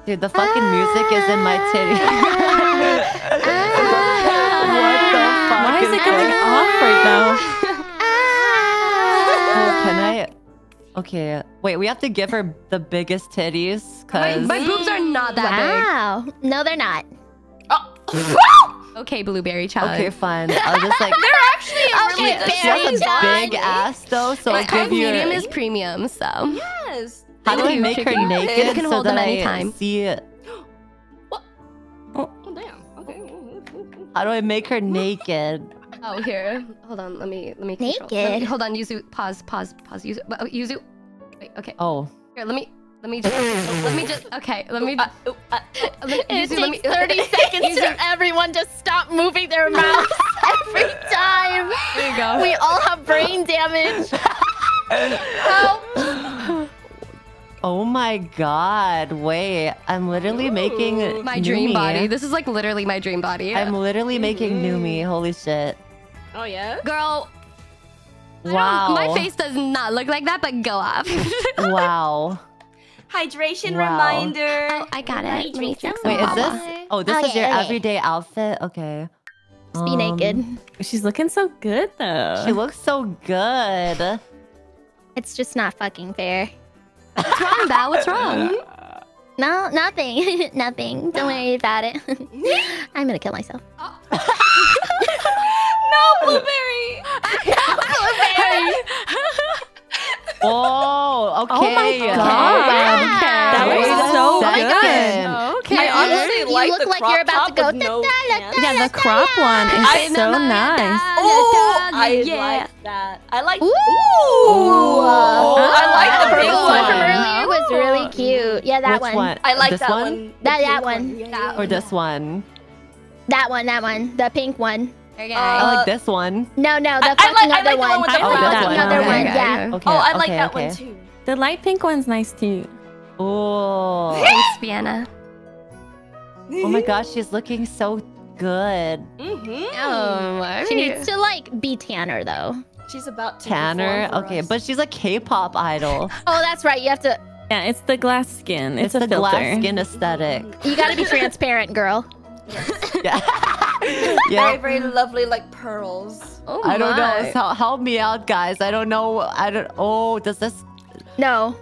dude, the fucking ah. music is in my titty. Ah. what the ah. fuck Why is it going going off right now? Oh, can I? Okay, wait. We have to give her the biggest titties, cause my boobs are not that Wow. No, they're not. big. Okay, blueberry child. okay, fine. I'll just like. They're actually a really Okay, She has a big ass though, so I'll It's called give you. medium is premium, so. Yes. How do Thank I make her Chicky. naked You can so hold that them I anytime. see it? what? Oh damn. Okay. How do I make her naked? Oh, here. Hold on. Let me. Let me. Control. Let me Naked. hold on. Yuzu. Pause. Pause. Pause. Yuzu. Oh, Yuzu. Wait. Okay. Oh, Here. Let me. Let me just. let me just. Okay. Let me. Uh, uh, let me It Yuzu, let me. takes 30 seconds to everyone just stop moving their mouths every time. There you go. We all have brain damage. Help. oh my God! Wait, I'm literally making my dream Numi. body. This is like literally my dream body. I'm literally making Numi. Holy shit! Oh yeah. Girl. Wow! My face does not look like that, but go off. Wow! Hydration Wow. reminder. oh, I got it. Let me fix Wait, is this? Oh, this is your okay. everyday outfit. Okay. Just be Um, naked. She's looking so good though. She looks so good. It's just not fucking fair. What's wrong, Bao? What's wrong? No, nothing. nothing. Don't worry about it. I'm gonna kill myself. no blueberry. Oh, okay. Oh my god! Wow. That was a so second. good. Okay. I honestly actually you like look the like crop you're about to go. with no pants. Yeah, the crop one is I- so nice. Oh, I Yeah. like that. I like. Ooh. Ooh. I oh, like the The pink purple one from one. earlier was oh. really cute. Yeah, that Which one. one? I like this that one? one. That- that pink one. Yeah, yeah, Or yeah. this one? That one, that one. The pink one. Okay. I Uh, like this one. No, no, the I- I fucking like- I other like the one one. with The the Oh, brown one. other Okay, one. okay. Yeah. Okay. Oh, I like okay, that okay. one too. The light pink one's nice too. Oh. Thanks, Vienna. oh my gosh, she's looking so good. Mm-hmm. Oh, She needs to like be tanner though. She's about to Tanner. for Okay, us. but she's a K-pop idol. Oh, that's right. You have to. Yeah, it's the glass skin. It's, It's, a the filter. glass skin aesthetic. You got to be transparent, girl. Yeah. very, yeah. very lovely, like pearls. Oh I don't know. So help me out, guys. I don't know. I don't. Oh, does this? No.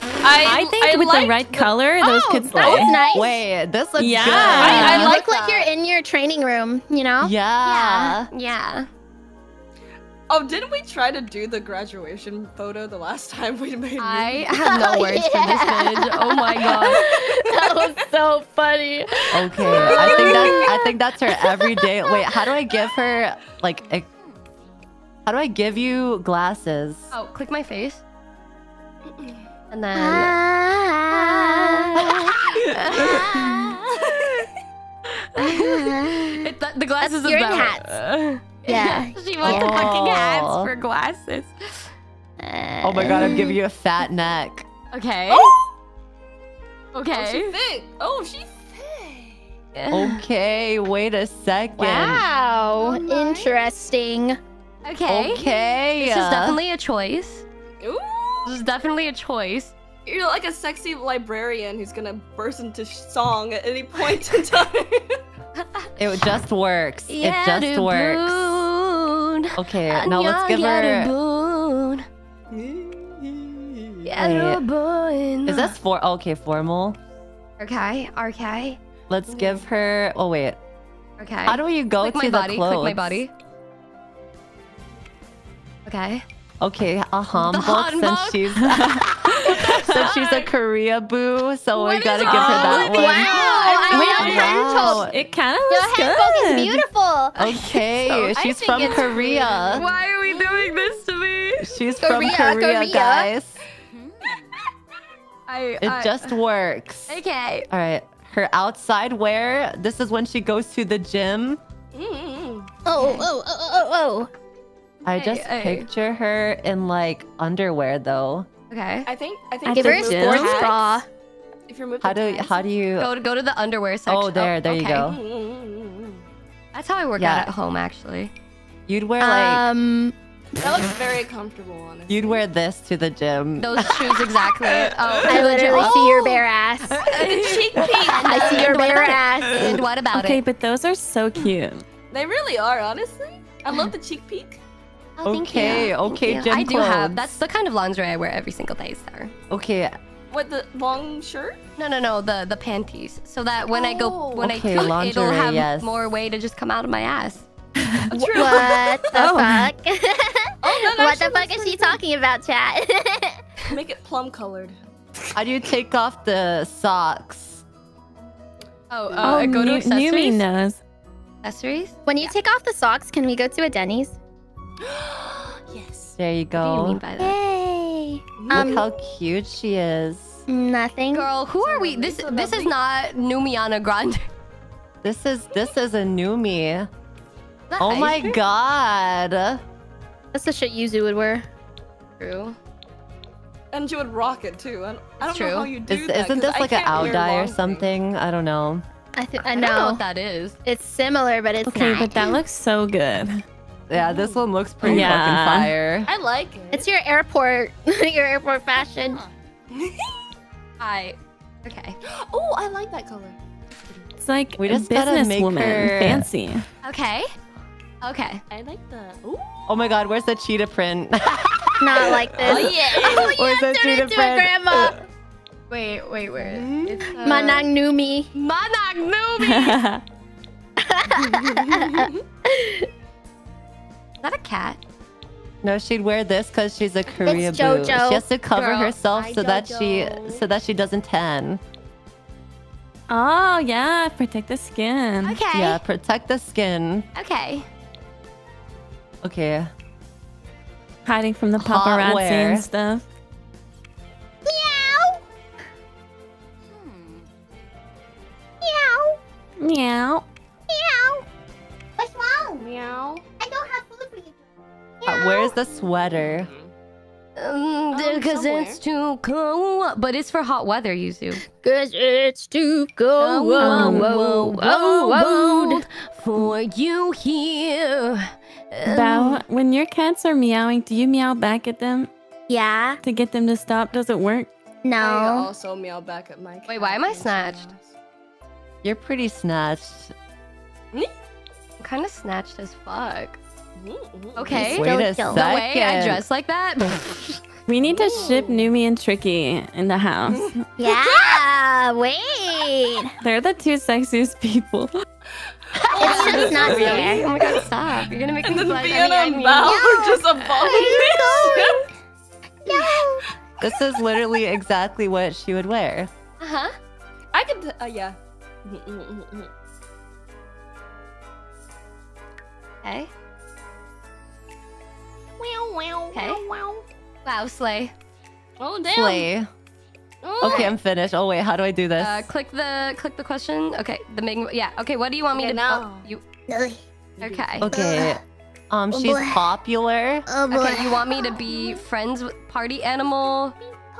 I, I think with the liked right color, those Oh, could that slay. was nice. Wait, this looks Yeah. good. I you like look like that. you're in your training room. You know. Yeah. Yeah. Oh, didn't we try to do the graduation photo the last time we made? I movies? have no words for this Yeah. image. Oh my god. that was so funny. Okay. I think that's. I think that's her everyday. Wait, how do I give her like? A, how do I give you glasses? Oh, click my face. And then it, the, the glasses That's is your that hats. way. Yeah. she wants the fucking hats Oh. for glasses. Oh my god, I'm giving mm. you a fat neck. Okay. Oh, she Okay. Oh, thick. Oh, she's thick. Okay, wait a second. Wow. Oh Interesting. Okay. Okay. This is definitely a choice. Ooh. This is definitely a choice. You're like a sexy librarian who's gonna burst into song at any point in time. It just works. it just works. Okay, now let's give her. Wait. Is this for? Okay, formal. Okay, okay, Let's give her. Oh wait. okay. How do you go click to my the body? clothes? Click my body. Okay. Okay, a hanbok since she's since she's a Korea boo, so we gotta give her that one. Wow. Wait, I love wow. her. It kind of looks Your looks hanbok is good. beautiful. Okay, I she's from it's Korea. Why are we doing this to me? She's from Korea, Korea, Korea. guys. I. It just works. Okay. All right, her outside wear. This is when she goes to the gym. Mm-hmm. Oh, oh, oh, oh, oh. I just hey. picture her in like underwear though. Okay. I think I think At Give her a if you gym? remove sports bra. If you're moving, How do tags- how do you? Go to go to the underwear section. Oh, there, there you okay. go. That's how I work Yeah. out at home, actually. You'd wear like Um, That looks very comfortable, honestly. you'd wear this to the gym. Those shoes exactly. Oh, I literally see your bare ass. cheek peek. I see your And bare ass. And what about Okay, it? but those are so cute. They really are, honestly. I love the cheek peek. Oh, thank Okay. Thank okay, you. I do have. That's the kind of lingerie I wear every single day, sir. Okay, What the long shirt? No, no, no. The the panties, so that when I go Oh. when Okay, I poop, it'll have yes. more way to just come out of my ass. True. What the Oh. fuck? Oh, that what the fuck is she talking about, chat? Make it plum colored. how do you take off the socks? Oh, uh, go to Nu- accessories. Numi knows. Accessories. when you take off the socks, can we go to a Denny's? yes. There you What do you go. mean by that? Yay! Look Um, how cute she is. nothing. Girl, who are we? This this is lovely. not Numiana Grande. This is this is a new me. Oh my god. That's the shit Yuzu would wear. True. And you would rock it too. I don't, I don't True. know how you do Is, that. isn't 'cause this like an can't wear ao dai long or things. something? I don't know. I, th- I I don't know know. what that is. It's similar, but it's Okay, not. but that looks so good. Yeah, this one looks pretty Yeah. fucking fire. I like it. It's your airport, your airport fashion. I. Okay. oh, I like that color. It's like We a just gotta make businesswoman. her- Fancy. Okay. Okay. I like the. Ooh. Oh my god, where's the cheetah print? Not like this. Oh yeah. Oh, Where's yeah, the turn cheetah into a print? grandma. Wait, wait, where? It's, uh, Manang Numi. Manang Numi. Is that a cat? No, she'd wear this because she's a Korea boo. JoJo. She has to cover Girl, herself hi, so that she so that she doesn't tan. Oh yeah, protect the skin. Okay. Yeah, protect the skin. Okay. Okay. Hiding from the Hot paparazzi and stuff. Meow. Hmm. Meow. Meow. Meow. What's wrong? Meow. Uh, where's the sweater? Um, because somewhere. it's too cold, but it's for hot weather, Yuzu. Cause it's too cold. Whoa, whoa, whoa, whoa. for you here. Bao, when your cats are meowing, do you meow back at them Yeah. to get them to stop? Does it work? No. I also meow back at my. Wait, why am I snatched? You're pretty snatched. I'm kind of snatched as fuck. Okay. Wait a Don't- The way I dress like that. We need to ship Numi and Tricky in the house. Yeah. Wait. They're the two sexiest people. It's just not Really? there. Oh my god, stop. You're gonna make And me then feel like Vienna I and mean, Val I are just abomination. No. This is literally exactly what she would wear. Uh huh. I could. t- Uh, yeah. Okay. Wow, wow, Okay. wow, wow. Wow, slay. Oh damn. Slay. Okay, I'm finished. Oh wait, how do I do this? Uh, click the click the question. Okay, the main. Yeah. Okay. What do you want me Okay, to now. Oh, you. Okay. okay. Um, she's boy. popular. Oh boy. Okay. You want me to be friends with party animal,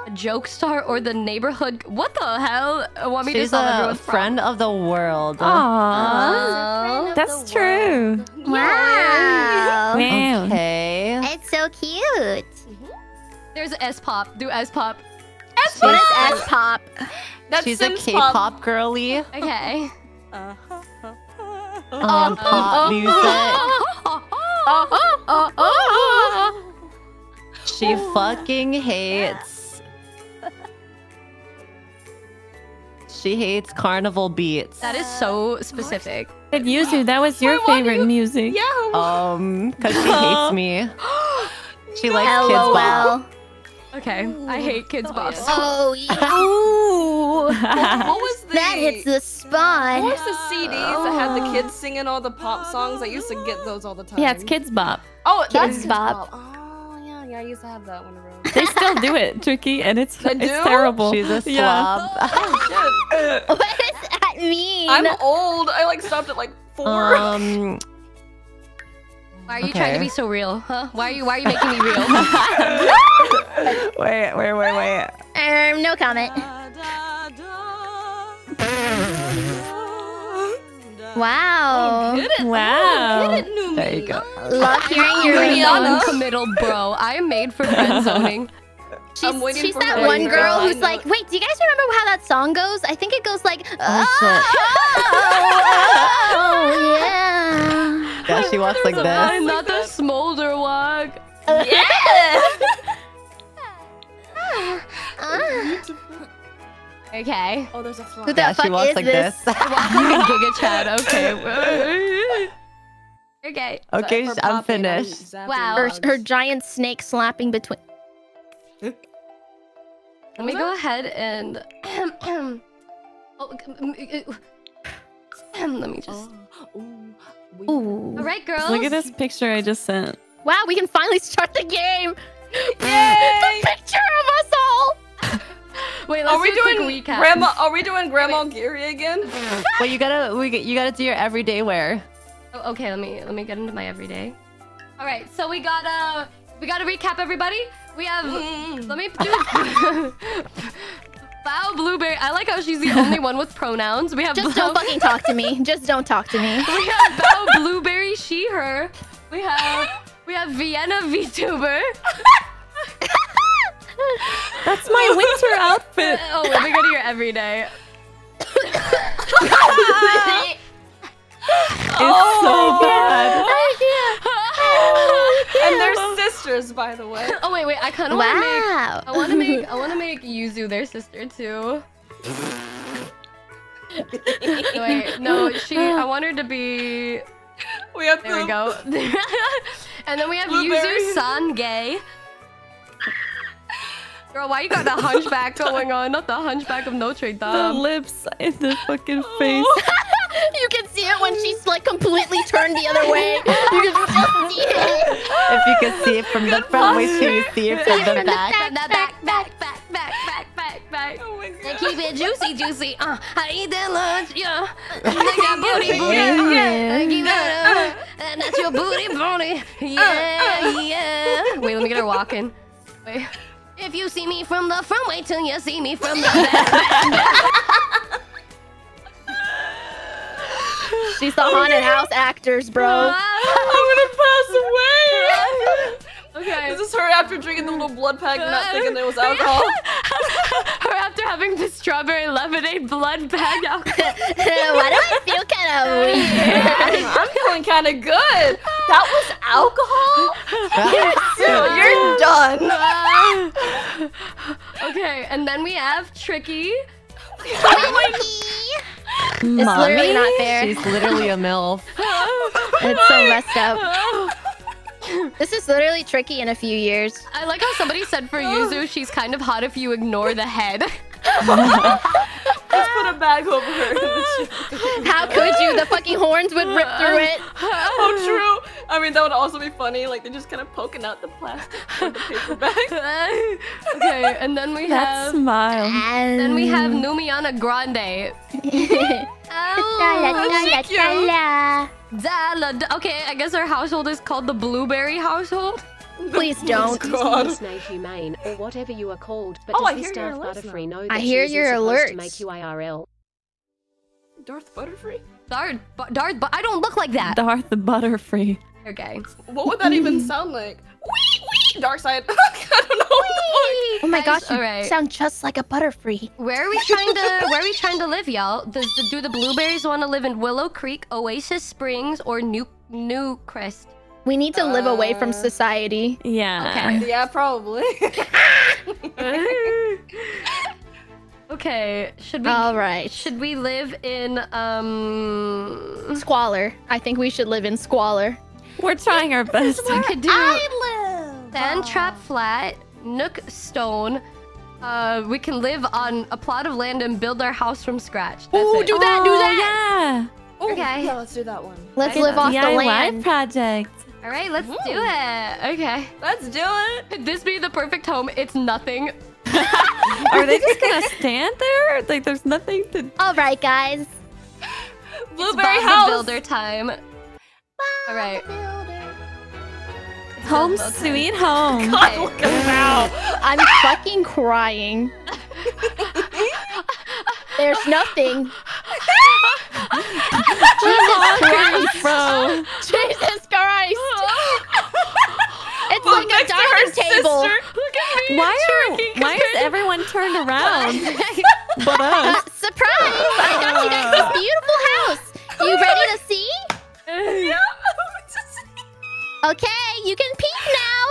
a joke star, or the neighborhood? What the hell? Uh, Want me to She's solve a everyone's friend of the world. Aww. Oh. That's true. Wow. Wow. Okay. It's so cute. There's S pop. Do S pop. What is S pop? That's She's a Sims K-pop Pop. girly. Okay. Uh-huh. Um, pop music. She fucking hates. She hates carnival beats. That is so specific. But Yuzu, that was your Wait, why favorite you- music. Yeah. Um, cause she hates me. She likes kids LOL. bop. Okay. I hate Kidz Bops. Oh, yeah. Ooh. What was the? that hits the spot. What spot. was the CDs that had the kids singing all the pop songs? I used to get those all the time. yeah, it's Kidz Bop. Oh, Kids that's Kidz Bop. Oh yeah, yeah. I used to have that one around. They still do it, Tricky, and it's They it's do? terrible. She's a Yeah. slob. Shit. What does that mean? I'm old. I like stopped at like four. Um, Why are you trying to be so real? Huh? Why are you Why are you making me real? wait, wait, wait, wait. um, no comment. Wow. Oh, Get it? Wow. Get it, Numi. There you go. Love hearing your You're ringtone. non-committal, bro. I am made for friend zoning. She's, she's that one to girl who's like, wait, do you guys remember how that song goes? I think it goes like, Oh, oh, oh, oh, yeah. Yeah, she walks like I'm this. not the smolder walk. Yeah. Ah. Ah. Okay. Oh, there's a fly. Who the Yeah, fuck she walks is like this? this. Walk like a Giga Chad. Okay. okay. okay, For I'm finished. Wow. Her, her giant snake slapping between. Let me go ahead and. oh, let me just. Oh, Ooh. All right, girls. Look at this picture I just sent. Wow, we can finally start the game. Yay! the picture of us all. Wait, let's Are we do a quick doing recap. grandma? Are we doing Grandma Geary again? Well, you gotta, we, you gotta do your everyday wear. Oh, okay, let me let me get into my everyday. All right, so we got uh we got to recap everybody. We have let me do Bao Blueberry. I like how she's the only one with pronouns. We have Just Bao, don't fucking talk to me. Just don't talk to me. we have Bao Blueberry she her. We have we have Vienna VTuber. That's my winter outfit. oh, let me go to your everyday. It's oh, so bad. Oh, and they're sisters, by the way. Oh wait, wait. I kind of want to make Wow. I want to make I want to make Yuzu their sister too. Wait, no, she. I want her to be. We have There we go. and then we have Blueberry. Yuzu San Gay. Girl, why you got the hunchback going on? Not the hunchback of Notre Dame. The lips in the fucking face. you can see it when she's like completely turned the other way. You can still see it. If you could see it from the front, wait till you see it from the back. From the back, back, back, back, back, back, back. Oh my god. And keep it juicy, juicy. Uh, I eat that lunch, yeah. I got booty, booty, yeah. I keep it, uh, and that's your booty, booty, yeah, yeah. Wait, let me get her walking. Wait. If you see me from the front, wait till you see me from the back. She's the haunted house actors, bro. I'm gonna pass away. Okay. This Is her after drinking the little blood pack, and not thinking it was alcohol? Her after having the strawberry lemonade blood bag alcohol. Why do I feel kind of weird? I'm feeling kind of good. That was alcohol. Dude, you're done. okay, and then we have Tricky. It's literally not fair. She's literally a MILF. It's so messed up. This is literally tricky in a few years. I like how somebody said for Yuzu, oh. she's kind of hot if you ignore the head. Just put a bag over her. How could you? The fucking horns would rip through it. oh, true. I mean, that would also be funny. Like, they're just kind of poking out the plastic or the paper bag. okay, and then we That have smile. then we have Numiana Grande. Oh, La-la-la-la-la. Dala- d- Okay, I guess our household is called the Blueberry household. Please don't. Excuse me, humane, or whatever you are called, but Oh, I does this hear your Darth alerts Butterfree know that I hear isn't your supposed to make you IRL? Darth Butterfree? Darth, Bu- Darth, but I don't look like that. Darth Butterfree. Okay. What would that even sound like? Wee, wee, dark side. I don't know what the Oh my gosh, you alright. sound just like a butterfree. Where are we trying to Where are we trying to live, y'all? Does the, do the blueberries want to live in Willow Creek, Oasis Springs, or New New Crest? We need to live away from Uh, society. Yeah. Okay. Yeah, probably. Okay, should we All right. should we live in um? Squalor. I think we should live in squalor. We're trying our best. We could do Sand Trap Flat, Nook Stone. Uh, we can live on a plot of land and build our house from scratch. That's Ooh, it. do that, do that. Oh, Okay. Yeah, let's do that one. Let's Okay. live off the land. project. All right, let's do it. Okay. Let's do it. Could this be the perfect home? It's nothing. Are they just gonna stand there? Like there's nothing to. All right, guys. Blueberry Bob house. the Builder time. All right. Home Builder sweet home. God, look at now. I'm fucking crying. There's nothing. Jesus Christ, bro. Jesus Christ. It's Well, like a next to her dining table. sister. Look at me. Why are why is everyone turned around? but Uh, us. surprise! I got you guys this beautiful house. You ready to see? Yeah. Okay, you can peek now.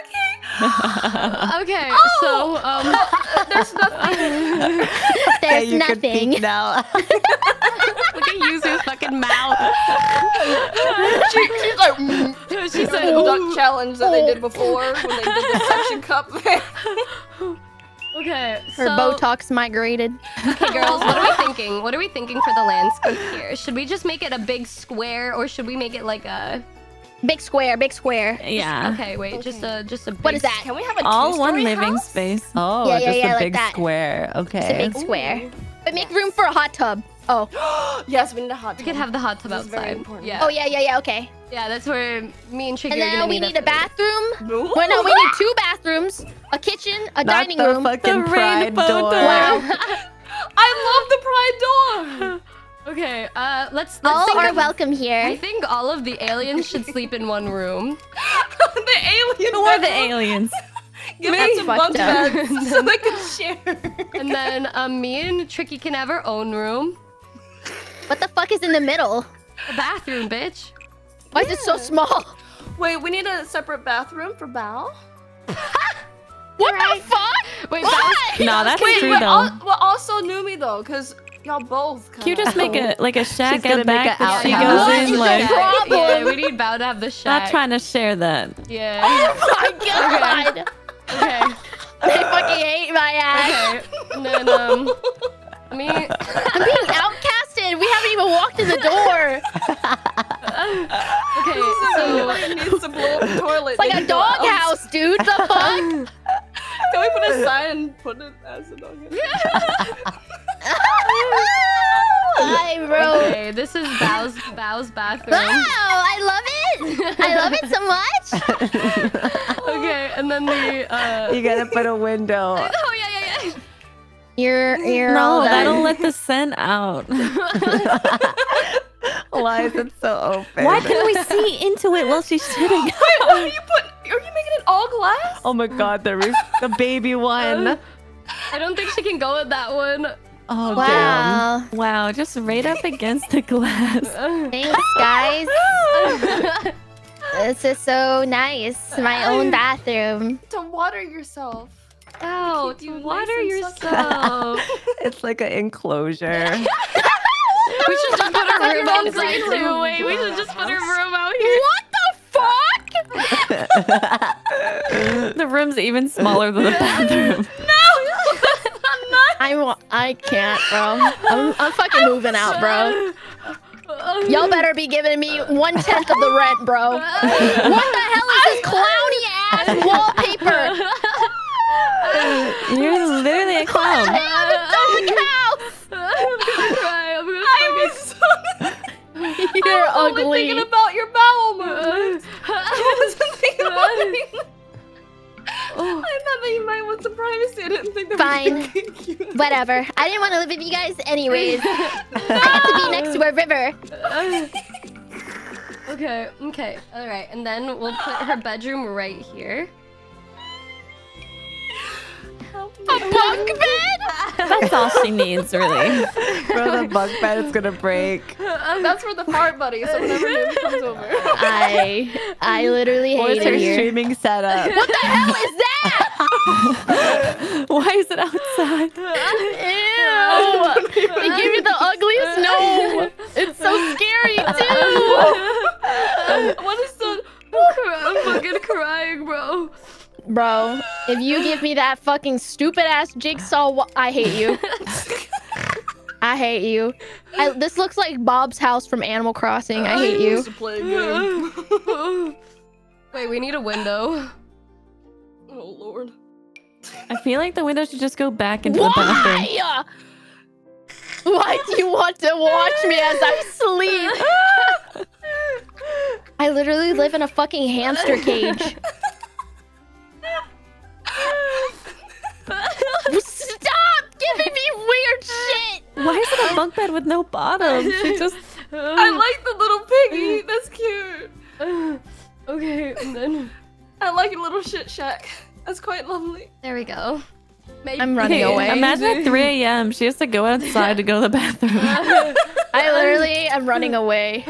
okay. Okay, Oh! so um, There's nothing. There's you can nothing. peek now. look at Yuzu's fucking mouth. she, she's like, mm. She the duck challenge that they did before when they did the suction cup thing. Okay, Her so Botox migrated. okay, girls, what are we thinking? What are we thinking for the landscape here? Should we just make it a big square, or should we make it like a? Big square, big square. Yeah. Okay, wait, just a just a. Big What is that? Can we have a All two-story one living house? space. Oh, Yeah, yeah, just yeah, a like big that. square. It's a Okay. big square. But make room for a hot tub. Oh. yes, we need a hot tub. We tub. could have the hot tub This is very outside. important. Yeah. Oh yeah, yeah, yeah. Okay. Yeah, that's where me and Tricky And are gonna then we meet need a bathroom. Ooh. Well, no, we need two bathrooms, a kitchen, a Not dining the room. fucking The pride door. door. Wow. I love the pride door. Okay, uh, let's let's All think are of- welcome here. I think all of the aliens should sleep in one room. the alien. Who are the aliens? Give me them some bunk fucked beds so they can share. And then um, me and Tricky can have our own room. What the fuck is in the middle? A bathroom, bitch. Why is it so small? Wait, we need a separate bathroom for Bao. What the fuck? Wait, What? No, that's Wait, true but though. al- well, also Numi though, because y'all both. Can you just make a like a shack She's gonna make back that she goes What in like problem? Yeah, we need Bao to have the shack. not trying to share that. Yeah. Oh my god. Okay. They fucking hate my ass. Okay. And then um, I mean, I'm being outcasted. We haven't even walked in the door. okay. So Somebody needs to blow up the toilet. It's like a can go outs- doghouse, dude. The fuck? Can we put a sign and put it as a doghouse? Hi, bro. okay, this is Bao's Bao's bathroom. Wow, I love it. I love it so much. Okay, and then the uh. You gotta put a window. Oh yeah yeah yeah. You're you're No, all that'll let the scent out. Why is it so open? Why can we see into it while she's sitting? Wait, what are you put? Are you making it all glass? Oh my god, the roof, the baby one. I don't think she can go with that one. Oh damn. Wow. Wow, just right up against the glass. Thanks, guys. this is so nice. My own bathroom. To water yourself. Ow, Keep you to nice water yourself. It's like an enclosure. we should just put a room own outside green too. room. Wait, we should just put a room out here. What the fuck? the room's even smaller than the bathroom. I wa- I can't, bro. I'm, I'm fucking moving out, bro. Y'all better be giving me one tenth of the rent, bro. What the hell is this clowny ass wallpaper? You're literally a clown. Damn, a doghouse. I'm gonna cry. I'm gonna I fucking was, You're I was only thinking about your bowel movements. I wasn't thinking about anything. Oh. I thought that you might want some privacy. I didn't think that Fine. was gonna cute. Whatever. I didn't want to live with you guys anyways. I got to be next to a river. Okay, okay, alright. And then we'll put her bedroom right here. A bunk bed? That's all she needs, really. Bro, the bunk bed is gonna break. That's for the fart buddy. So whenever Noob comes over. I I literally What's hate her it here. streaming setup? What the hell is that? Why is it outside? Ew! They give me the ugliest gnome. It's so scary too. what is the? I'm fucking crying, bro. Bro, if you give me that fucking stupid ass jigsaw, I hate you. I hate you. I, this looks like Bob's house from Animal Crossing. I hate you. used to play a game. Wait, we need a window. oh lord. I feel like the window should just go back into the bathroom. Why? Why do you want to watch me as I sleep? I literally live in a fucking hamster cage. Stop giving me weird shit. Why is it a bunk bed with no bottom? She just I like the little piggy. That's cute. okay, and then I like your little shit shack. That's quite lovely. there we go. Maybe. I'm running away. Imagine at 3 a.m. She has to go outside to go to the bathroom. I literally am running away.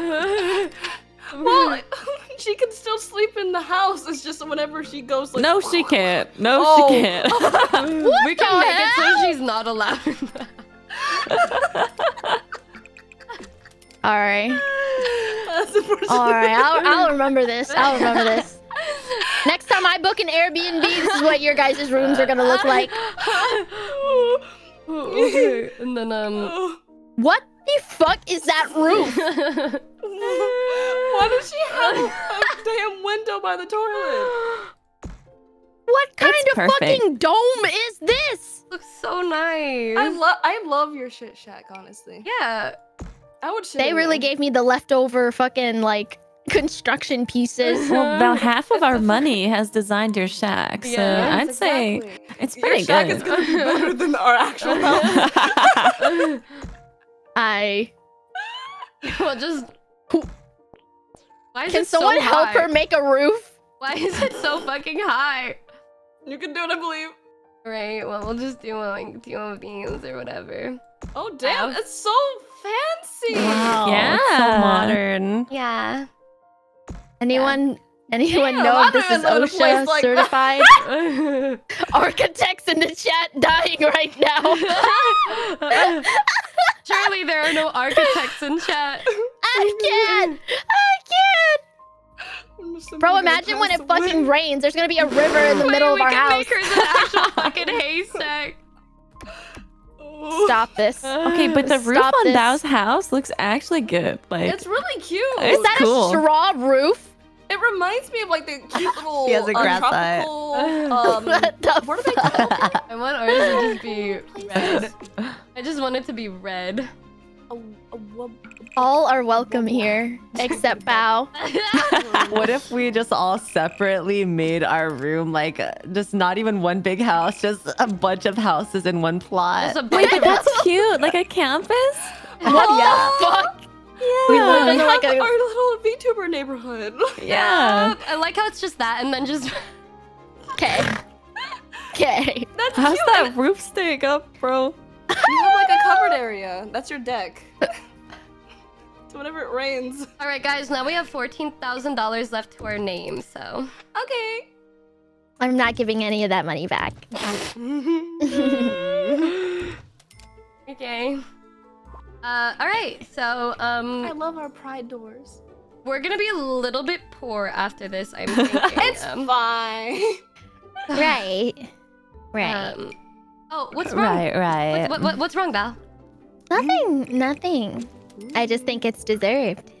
Well, she can still sleep in the house. It's just whenever she goes like. no, she can't. No, Oh. she can't. we can the make it so she's not allowed. All right. That's the person- All right. I'll, I'll remember this. I'll remember this. Next time I book an Airbnb, this is what your guys' rooms are gonna look like. okay, and then um. What the fuck is that roof? Why does she have a damn window by the toilet? What kind It's of perfect. fucking dome is this? Looks so nice. I love I love your shit shack, honestly. yeah. I would They really there. gave me the leftover fucking like construction pieces. well, about half of our money has designed your shack, so Yeah, I'd Yes, say exactly. it's Your pretty shack good. is gonna be better than our actual house. I well, just. Why is can it so someone help high? her make a roof? Why is it so fucking high? you can do it, I believe. Right. Well, we'll just do like do one beans or whatever. Oh damn, Ow. it's so fancy. Wow, it's so Yeah. modern. Yeah. Anyone anyone Damn, know if this is don't even know a OSHA like certified? Architects in the chat dying right now. Surely there are no architects in chat. I can't. I can't. Bro, imagine when it fucking rains. There's gonna be a river in the middle of our house. we our can house. make hers an actual fucking haystack. Oh. Stop this. Okay, but the roof Stop on this. Bao's house looks actually good. Like It's really cute. It's Is that cool. a straw roof? It reminds me of like the cute little He has a uh, grass eye. tropical. Um, What the what are they called? I want ours to just be red. I just want it to be red. A, a, wub- All are welcome here, except Bao. What if we just all separately made our room like uh, just not even one big house, just a bunch of houses in one plot? Wait, but that's cute. Like a campus. What the fuck? We live in like our a. little VTuber neighborhood. Yeah. I like how it's just that, and then just Okay. Okay. That's How's cute. that roof staying up, bro? You have like a covered area. That's your deck. so whenever it rains. all right, guys. Now we have fourteen thousand dollars left to our name. So Okay. I'm not giving any of that money back. okay. Uh, all right. So I um, love our pride doors. we're gonna be a little bit poor after this. I'm thinking. It's um, fine. Right. Right. um, oh, what's wrong? Right, right. What, what, what's wrong, Val? nothing. Nothing. I just think it's deserved.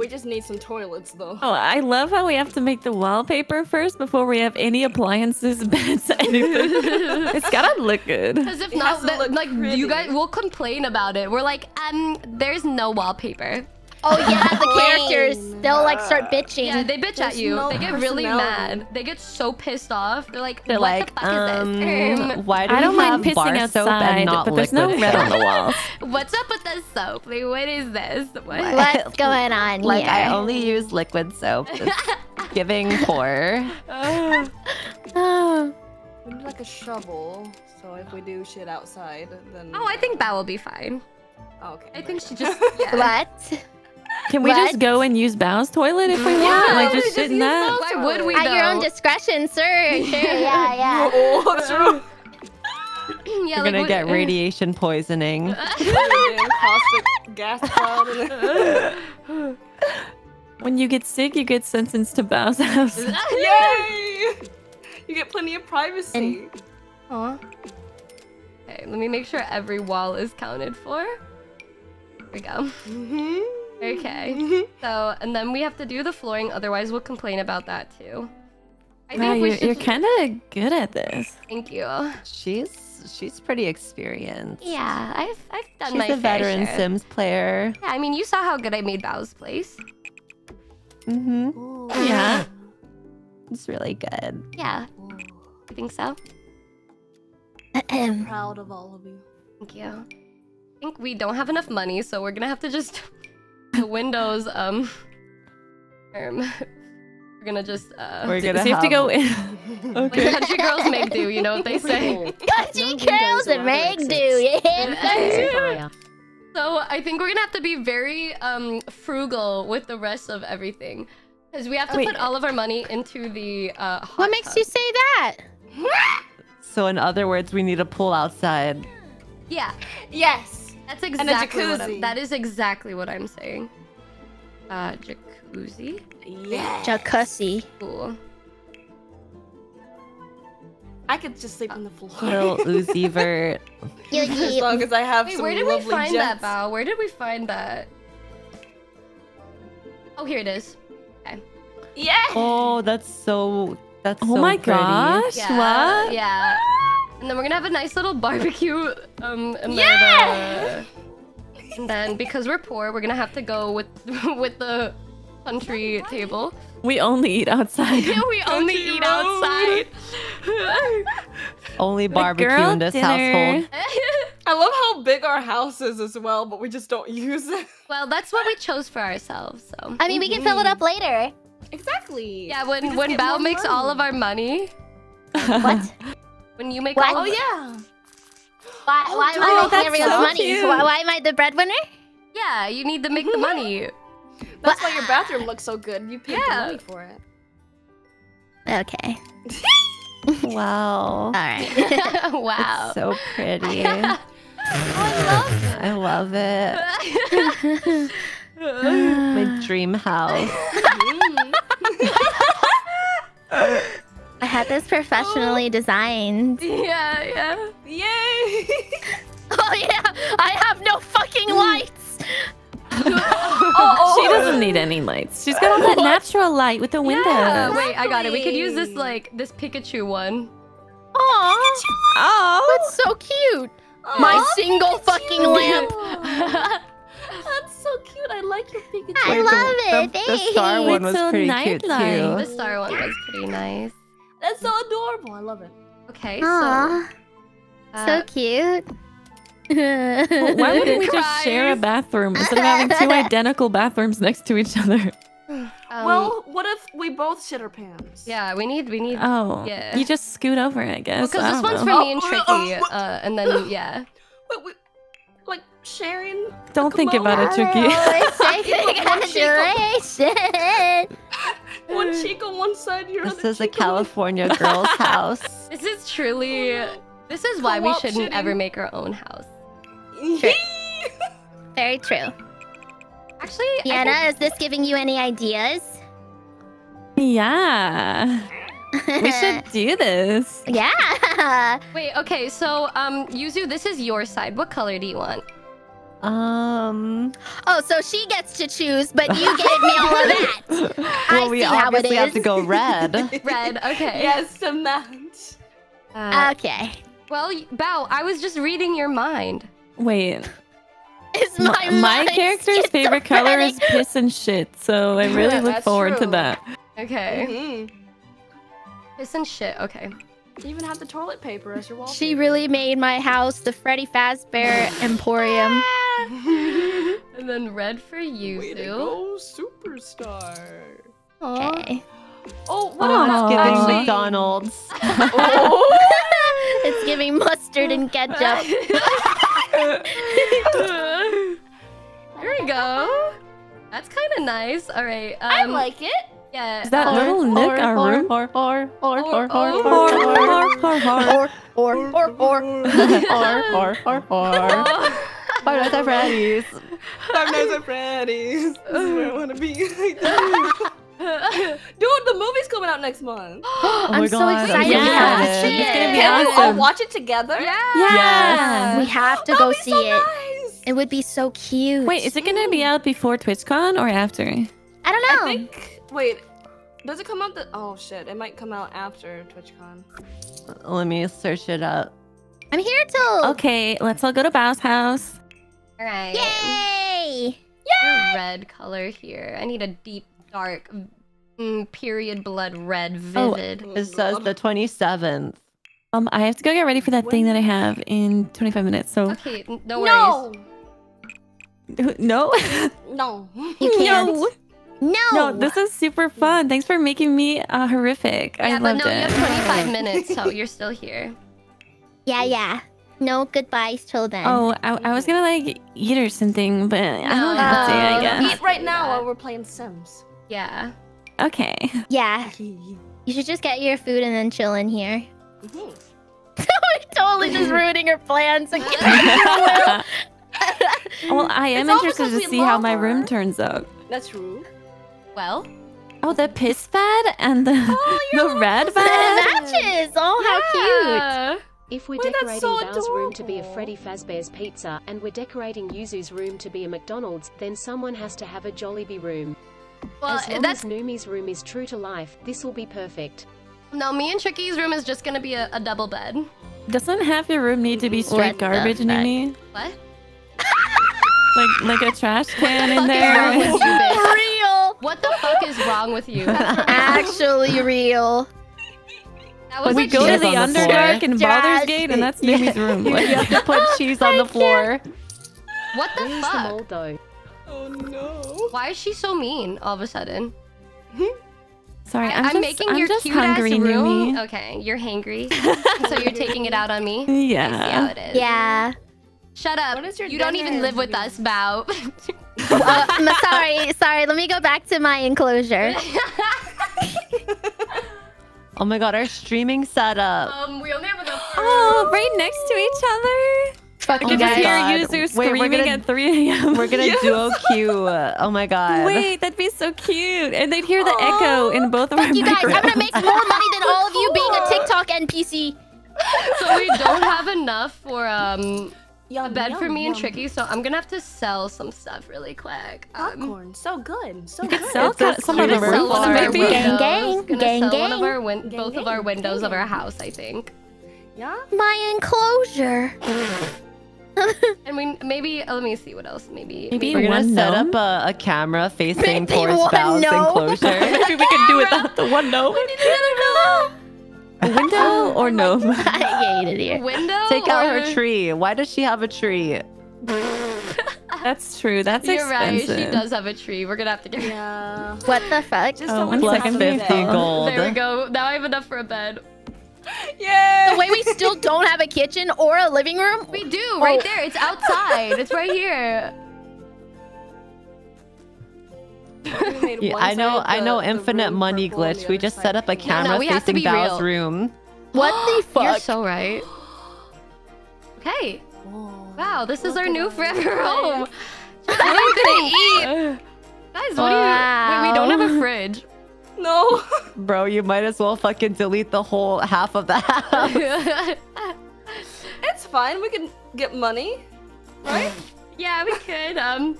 We just need some toilets though. Oh, I love how we have to make the wallpaper first before we have any appliances, beds, anything. it's gotta look good. Because if It not, has that- like pretty. you guys will complain about it. We're like, um, there's no wallpaper. Oh yeah, the characters they'll like start bitching. Yeah, they bitch at you. no they get really mad. They get so pissed off. They're like, They're what like, the fuck um, is this? why do I don't we have mind pissing bar soap outside, and not but there's no red on the walls. What's up with this soap? Like, what is this? What? What's going on Like here? I only use liquid soap. It's giving poor. Oh. We need like a shovel. So if we do shit outside, then. Oh, I think that will be fine. Oh, okay. I think she just. Yeah. What? Can we just go and use Bao's toilet if we want? Yeah, like just just sit in that? Bao's Why would we At your own discretion, sir. Sure. Yeah. Yeah. Oh, that's true. yeah, You're like, gonna get radiation poisoning. Caustic gas cloud. in it. When you get sick, you get sentenced to Bao's house. Yay! You get plenty of privacy. Aw. Okay, let me make sure every wall is counted for. There we go. Mm-hmm. Okay. So, and then we have to do the flooring, otherwise we'll complain about that too. I think Wow, we you're, should. you're kind of good at this. Thank you. She's she's pretty experienced. Yeah, I've I've done She's my a fair veteran share. Sims player. Yeah, I mean, you saw how good I made Bao's place. Mm-hmm. Yeah. It's really good. Yeah, I think so. I'm proud of all of you. Thank you. I think we don't have enough money, so we're gonna have to just the windows. Um, um we're gonna just uh. We're gonna you have to go in. like country girls make do. You know what they say. Country girls and make do. Yeah. So I think we're gonna have to be very um frugal with the rest of everything, because we have to Wait. put all of our money into the uh. What makes tub. you say that? So in other words, we need a pool outside. Yeah, Yes. That's a exactly what I'm. jacuzzi. That is exactly what I'm saying. Uh, jacuzzi. Yeah. Jacuzzi. Cool. I could just sleep on the floor. Lil Uzi Vert. as long as I have Wait, some where did we lovely find that, jets. Bao? Where did we find that? Oh, here it is. Okay. Yeah. Oh, that's so. That's Oh so my pretty. gosh! Yeah. What? Yeah. And then we're gonna have a nice little barbecue. Um. And then, uh, and then because we're poor, we're gonna have to go with with the country table. We only eat outside. we only eat outside. Only barbecue in this dinner. household. I love how big our house is as well, but we just don't use it. well, that's what we chose for ourselves. So. I mean, we can fill it up later. Exactly. Yeah, when just when get Bao more makes all of our money, What? When you make What? all Oh yeah. Why, oh, why am Oh, I making that's everyone's so money? cute. Why, why am I the breadwinner? yeah, you need to make the money. That's why your bathroom looks so good. You paid Yeah. the money for it. Okay. Wow. All right. wow. It's so pretty. Oh, I love it. My dream house. Mm. I had this professionally oh. designed. Yeah, yeah. Yay! Oh yeah, I have no fucking mm. lights. oh, She doesn't need any lights. She's got all that natural light with the windows. Yeah, wait, I got it. We could use this like this Pikachu one. Aw, Oh, that's so cute. My single fucking lamp. That's so cute. I like your Pikachu. I Wait, love the, it. The, the star one was Little pretty cute nightlight. The star one was pretty nice. That's so adorable. I love it. Okay, so uh, so cute. Well, why wouldn't we just share a bathroom instead of having two identical bathrooms next to each other? um, well, what if we both shit our pants? yeah, we need we need. Oh, Yeah. you just scoot over, I guess. because I this one's know. for me and Oh, Tricky, oh, oh, uh, and then yeah. But we, like sharing. Don't think about it, Tricky. Congratulations. One cheek on one side, your This other is a cheek on California girl's house. This is truly. This is why we shouldn't shitting. ever make our own house. the- Very true. Actually, I think- Yana, is this giving you any ideas? Yeah. We should do this. Yeah. wait. Okay, so um, Yuzu, this is your side. What color do you want? Um. Oh, so she gets to choose, but you gave me all of that. Well, I we see how it obviously have to go red. Red. Okay. yes, to match. Uh, Okay. well, y- Bao, I was just reading your mind. Wait. Is My, my, my character's favorite color is piss and shit, so I really Yeah, look that's forward to that. Okay. Mhm. Piss and shit. Okay. You even have the toilet paper as your wallpaper. She really made my house the Freddy Fazbear Emporium. and then red for you, Way to go, superstar. Okay. Oh, what Aw. about Giving actually? McDonald's. Oh. it's giving mustard and ketchup. there we go. That's kind of nice. All right. Um, I like it. Yeah. Is that um, little Nick our room? Or, or, or, or, or, Or- or, Or, or, or, Or, or, or, or. or, or, or, or. Five Nights at Freddy's. Five Nights at Freddy's. This is where I want to be. Dude, the movie's coming out next month. Oh I'm my so god, excited to watch excited. it. It's gonna be Can we all awesome. watch it together? Yeah. Yes. We have to go see it. It would be so cute. Wait, is it gonna be out before TwitchCon or after? I don't I know. think. Wait. Does it come out the? Oh shit! It might come out after TwitchCon. Let me search it up. I'm here till. Okay, let's all go to Bao's house. All right. Yay! A red color here. I need a deep, dark, mm, period blood red, vivid. Oh, vivid. It says the 27th. Um, I have to go get ready for that thing that I have in 25 minutes. So Okay, no worries. No, no, no. You can't. no, No. no. This is super fun. Thanks for making me uh, horrific. I Yeah, but loved no, you have 25 minutes, so you're still here. Yeah, yeah. No goodbyes till then. Oh, I, I was gonna like eat or something, but I don't have to. I guess. Eat right now while we're playing Sims. Yeah. Okay. Yeah. You should just get your food and then chill in here. Mhm. We're totally just ruining her plans again. well, I am It's interested to see how my room turns out. That's true. Well, Oh, the piss bed and the oh, the red it bed. matches. Oh, how cute. If we're Wait, that's decorating so Bao's room to be a. Freddy Fazbear's Pizza and we're decorating Yuzu's room to be a McDonald's, then someone has to have a Jollibee room. Well, as long that's as Numi's room is true to life, this will be perfect. no. Me and Tricky's room is just gonna be a, a double bed. Doesn't half your room need to be straight What garbage, fuck? Numi? What? Oh, Like like a trash can in Fuck is there. with you, bitch? Real. What the fuck is wrong with you? Actually real. That was we like go to the the. Underdark in Trash. Baldur's Gate, and that's Numi's room. you have to put cheese on the floor. What the Where's fuck? mold though? Oh no. Why is she so mean all of a sudden? Sorry, I- I'm, I'm just, making I'm your just cute hungry, ass room. Numi. Okay, you're hangry, so you're taking it out on me. I see how Yeah. it is. Yeah. Shut up. What is your you don't even live with us, Bao. Uh, I'm sorry, sorry. Let me go back to my enclosure. Oh my god, our streaming setup. um, we only have enough. Oh, right next to each other. Fuck you guys. hear God. users Wait, we're screaming gonna- at 3 a.m. We're gonna Yes. duo queue. Oh my god. Wait, that'd be so cute. And they'd hear the echo in both of our Fuck you guys. I'm gonna make more money than all of you being a TikTok NPC. So we don't have enough for um a Yum, bed for yum, me and. Tricky, so I'm gonna have to sell some stuff really quick. Um, Popcorn, so good, so good. sell It's a ca- some of the sell roof, one of our maybe. windows. Gang, gang, Gonna gang, sell one of our win- Gang, both of our gang, windows of our house, I think. Yeah. My enclosure. And we maybe uh, let me see what else. Maybe Maybe We're gonna one set gnome? up a, a camera facing Maybe towards Val's enclosure. Maybe we could do without the one gnome. A window oh or gnome? I hate it here. window. Take out or- her tree. Why does she have a tree? That's true. That's You're right. She does have a tree. We're gonna have to get. Yeah. What the fuck? Just Oh, so one we can Plus second. 50 gold. There we go. Now I have enough for a bed. Yay! The way we still don't have a kitchen or a living room. We do oh. right Oh. there. It's outside. it's right here. We made Yeah, I know, side of I know the- the infinite money purple and the glitch. We just side set up a pink. no, camera we have to facing be Val's real. room. What the fuck? You're so right. Okay. Wow, this is our new forever home. What are you gonna eat? Guys, what do you? Wait, we don't have a fridge. No. Bro, you might as well fucking delete the whole half of the house. It's fine. We can get money, right? yeah, we could. Um,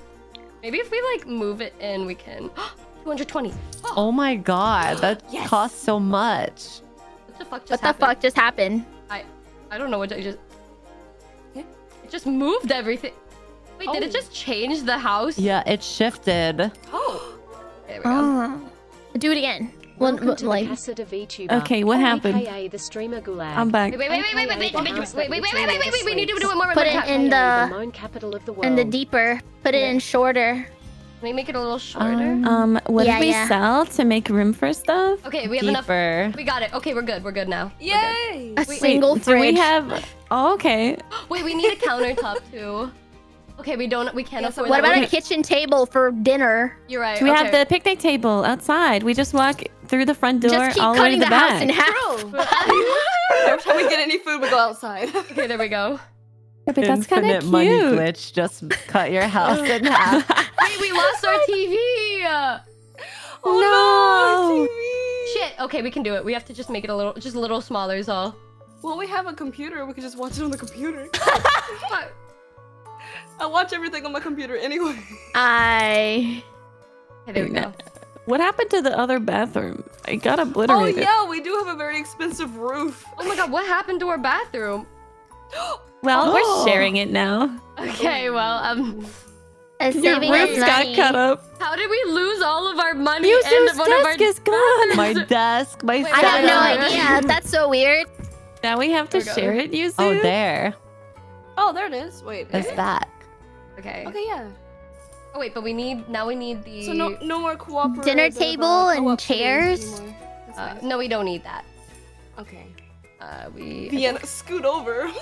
maybe if we like move it in, we can. 220. oh my god, that Yes. costs so much. What the fuck just What the happened? fuck just happened? I I don't know what I just. Yeah. It just moved everything. Wait, did Oh. it just change the house? Yeah, it shifted. Oh. There we go. Oh. Do it again. Well, Welcome to like, the Casa de VTuber. Okay, what happened? AKA the streamer Gulag. I'm back. Wait, wait, wait, wait, wait, wait, wait, wait, wait, wait, wait, wait, wait, wait, wait, wait, we need to do it more. Put it in the- the known capital of the world. and deeper. Put it in shorter. Can we make it a little shorter? Um, what Yeah, did we yeah. sell to make room for stuff? okay, we have enough. We got it. Okay, we're good. We're good now. We're Yay! A Wait, single Do fridge. we have? Oh, okay. Wait, we need a countertop too. Okay, we don't. We can't Yeah, so afford. What that. about a kitchen table for dinner? You're right. Do we have the picnic table outside? We just walk through the front door Just keep all the way to cutting the, the, house back. in half. Every time we get any food, we go outside. Okay, there we go. Yeah, but that's kind of Infinite cute. money glitch. Just cut your house in half. Wait, we lost our TV. Oh no! TV. Shit. Okay, we can do it. We have to just make it a little, just a little smaller. Is all. Well, we have a computer. We can just watch it on the computer. Fuck. I watch everything on my computer anyway. I. Okay, there we go. What happened to the other bathroom? I got obliterated. Oh obliterated. yeah, we do have a very expensive roof. Oh my god, what happened to our bathroom? Well, Oh. we're sharing it now. Okay, well, um, It's Your saving us roof's got cut up. how did we lose all of our money Yuzu's and one of our desk is gone. My desk, my Wait, I have no idea. That's so weird. Now we have to we share it, Yuzu. Oh, there. Oh, there it is. Wait. It's eh? Back. Okay. Okay, yeah. Oh wait, but we need now we need the. So no, no more cooperative. Dinner uh, table and chairs? Uh, nice. no, we don't need that. Okay. Uh, we. Vienna, scoot over.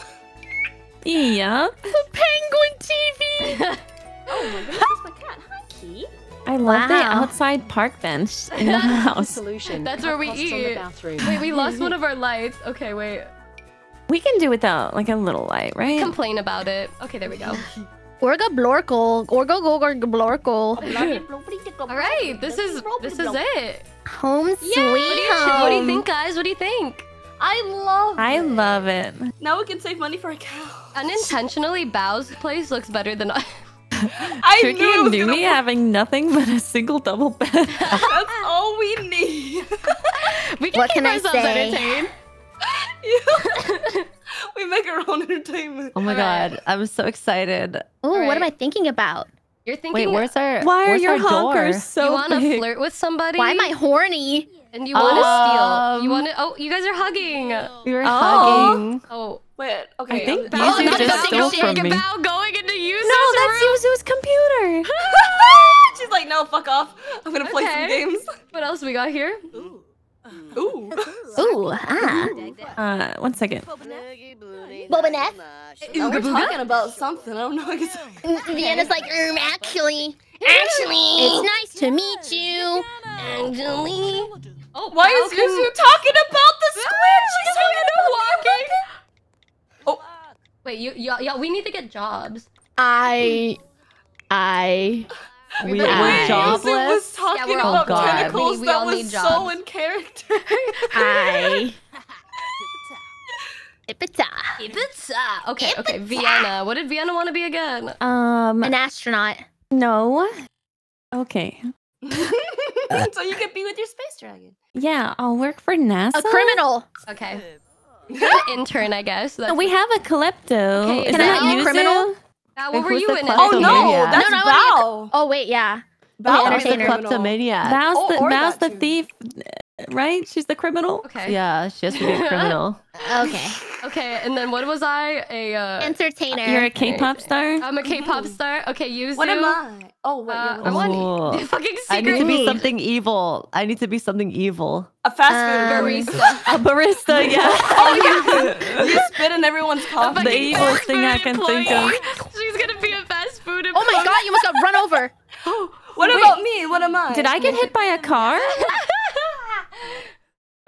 Yeah. The Penguin TV. oh my goodness, my cat. Hi, Key. I love the outside park bench in the house. Solution. That's where we costs on the eat. Wait, we lost one of our lights. Okay, wait. We can do without like a little light, right? Complain about it. Okay, there we go. Orga blorkle. Orga go orga blorkle. All right, this is this is it. Home sweet What home. What do you think, guys? What do you think? I love. I it. love it. Now we can save money for a cow. Unintentionally, Bao's place looks better than. I Tricky knew it and was gonna Doomy work. having nothing but a single double bed. That's all we need. we can What keep can I ourselves say? entertained. we make our own entertainment. Oh my Alright. god, I'm so excited. Ooh, what am I thinking about? You're thinking. Wait, where's our Why are where's your our door? honkers so you want to flirt with somebody? Why am I horny? And you want to steal? You Um, want to? Oh, you guys are hugging. We were Oh. hugging. Oh. Wait, okay. I think I'm- Yuzu Oh, just stole from me. about going into Yuzu's No, that's room. Yuzu's computer. She's like, no, fuck off. I'm gonna play some games. What else we got here? Ooh. Ooh, Ooh. ah. Uh, one second. Bobinette? Oh, we're talking about something. I don't know. I guess. Vienna's like, um, actually. Actually. It's nice to meet you. Actually. Oh, Why is can- Yuzu talking about the squid? She's She's talking talking about walking. Oh, Wait, you y'all, y'all we need to get jobs. I, I, We We better- are jobless. Yuzu was talking we're all about God. tentacles. We- we that all was need so in character. I. Ipita. Ibiza. Okay, okay. Vienna. What did Vienna want to be again? Um, An astronaut. no. Okay. so you could be with your space dragon. Yeah, I'll work for NASA. A criminal. Okay. An intern, I guess. That's No, we have a klepto. Okay, Isn't can I that be a Yuzu? criminal? Uh, Wait, what were you in? kleptomaniac? Oh no, that's No, no, I wanna Bao. Oh wait, yeah. Bao Okay, is the entertainer. criminal. Kleptomaniac. Val's Oh, the or Val's the thief, right? She's the criminal. Okay. Yeah, she has to be a criminal. Okay. Okay, and then what was I? A uh, Entertainer. You're a K-pop star. I'm a K-pop star. Okay, you. What am I? Oh, what? Uh, I want Ooh. fucking I need to be something evil. I need to be something evil. a fast food Um, barista. A barista, yeah. Oh yeah. you spit in everyone's coffee. the evilest thing I can think of. She's gonna be a fast food Oh my god, you must have run over. What about me? What am I? Did I get hit by a car?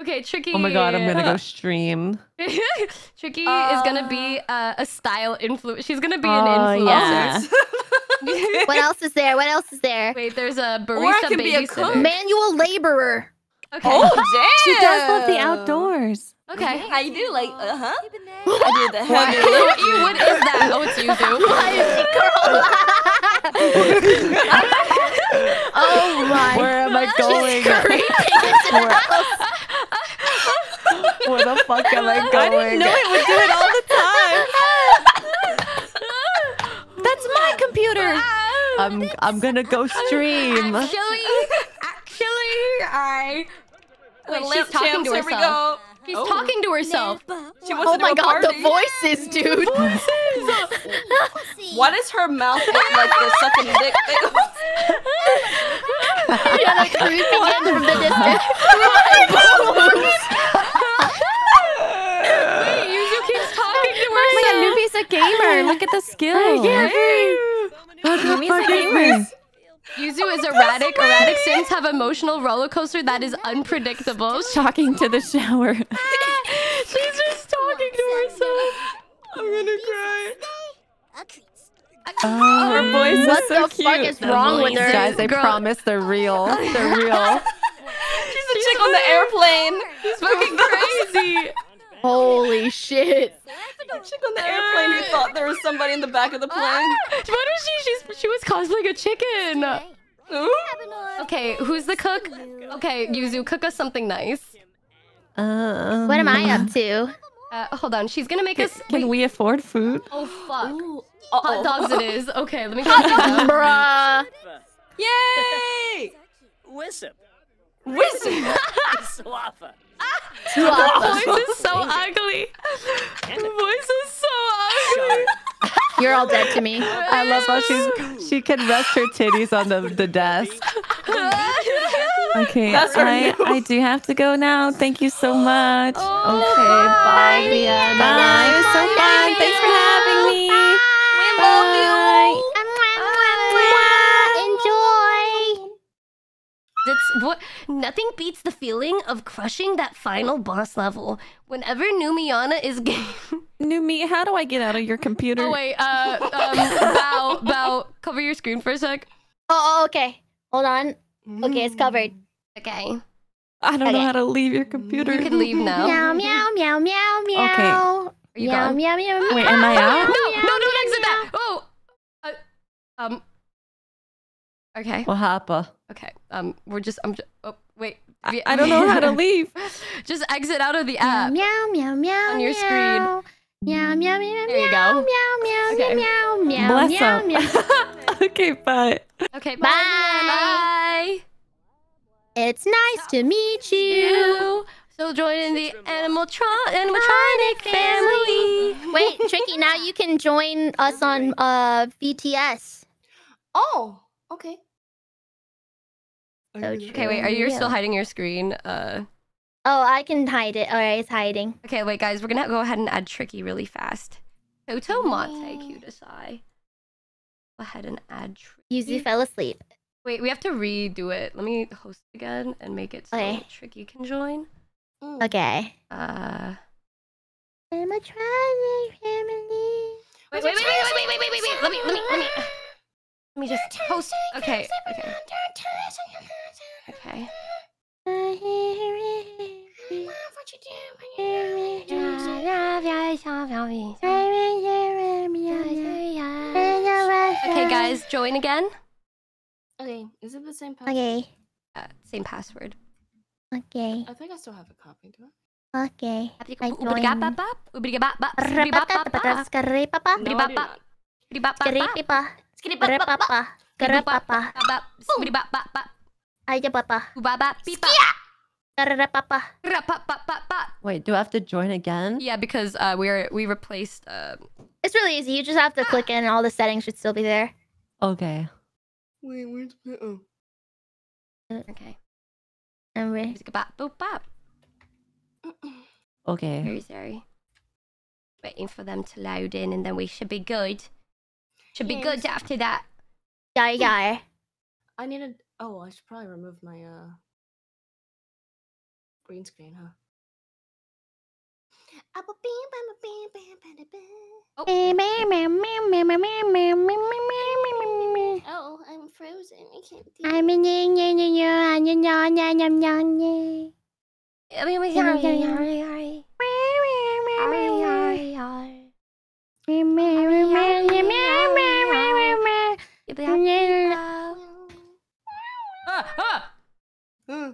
Okay, Tricky. Oh my god, I'm gonna go stream. Tricky is gonna be uh, a style influ. She's gonna be an Oh, influencer. yeah. What else is there? What else is there? Wait, there's a Or I barista can be a cook. Manual laborer. Okay. Oh damn. She does love the outdoors. Okay. I do like uh huh. I do the What, what is that? Oh, it's you, dude. Why is she curled? Oh my. Where am I going? She's creeping into the. Where the fuck am I going? I didn't know it would do it all the time. That's my computer. I'm I'm gonna go stream. Actually, actually, I. Wait, Lip she's talking champs, to here we herself. go. She's Oh. talking to herself. Oh my a god, the voices, dude. Why does her mouth look like the sucking dick thing? yeah, like creeping in from the distance. Wait, Yuzu keeps talking to Oh my god, herself. Numi's a gamer. Look at the skill. Numi's a gamer. Yuzu is erratic. Erratic sims have emotional roller coaster that is unpredictable. Talking to the shower. She's just talking to herself. I'm gonna cry. Her voice What is so the cute. fuck is wrong with her? Guys, I Girl. promise they're real. They're real. She's a chick on the airplane. She's fucking crazy. Holy shit. The chick on the airplane who thought there was somebody in the back of the plane. What was she? She's she was cosplaying a chicken. Ooh. Okay, who's the cook? Okay, Yuzu, cook us something nice. Um, What am I up to? Uh, hold on, she's gonna make Can, us. can we afford food? Oh fuck! Uh-oh. Hot dogs it is. Okay, let me get this out. Bruh. Yay! Wisp. Wisdom. Swaffa. Her voice is so ugly. Her voice is so ugly. You're all dead to me. I love how she's she can rest her titties on the, the desk. Okay, That's I. I do have to go now. Thank you so much. Oh, okay, bye, Vienna. Bye. It was so fun. Thanks for having me. Bye. Enjoy. That's what. Nothing beats the feeling of crushing that final boss level. Whenever Numiana is game. Numi, how do I get out of your computer? Oh wait, uh, um, Bao, Bao. Cover your screen for a sec. Oh, oh, okay. Hold on. Okay, it's covered. Okay. I don't know how to leave your computer. You can leave now. Meow, meow, meow, meow, meow. Okay. Are you meow, gone? meow, meow, meow. Wait, am I out? No, no, don't exit that. Oh. Uh, um. Okay. What happened? Okay. Um. We're just. I'm. Just, oh wait. I, I don't know how to leave. Just exit out of the app. meow, meow, meow. On your screen. meow. Meow, meow, meow, There you go. meow, meow, Okay. meow, meow, Bless meow, up. meow. okay, bye. Okay. Bye. Bye. Bye. It's nice to meet you. You. So join the animatron animatronic family. Wait, Tricky, now you can join us on uh VTS. Oh, okay. So Okay, wait. Are you still hiding your screen? Uh. Oh, I can hide it. All right, it's hiding. Okay, wait, guys. We're gonna go ahead and add Tricky really fast. Toto Mate Kudasai. Go ahead and add Tricky. Yuzu fell asleep. Wait, we have to redo it. Let me host again and make it so Okay. Tricky can join. Okay. Uh. Animatronic family. Wait, wait, wait, wait, wait, wait, wait, wait, wait. Let me, let me, let me. Let me just post. Okay, okay. Okay. Okay, guys, join again. Okay, is it the same password? Okay. Uh, same password. Okay. I think I still have a copy. Do I? Okay. I join. Oobity-gap-bap-bap, oobity-gap-bap-bap, Rapa-papa-papa, skibidi-bap-bap-bap, skaripapa, No, I do skibidi-bap-bap, not. skibidi-bap-bap-bap, skiripapa, skiripapa, karapapa, bap, ayapapa, oobaba-beep-bap, Wait, do I have to join again? Yeah, because uh, we're we replaced. Uh, It's really easy. You just have to click in, and all the settings should still be there. Okay. Wait, where's my oh? okay. I'm ready. Bap, boop, bap. Okay. Very sorry. Waiting for them to load in, and then we should be good. Should be good after that. Yeah, yeah. I needed. Oh, I should probably remove my uh green screen, huh? Oh, I'm frozen. I can't do. I mean, we sorry, sorry, sorry, sorry, sorry. Hmm.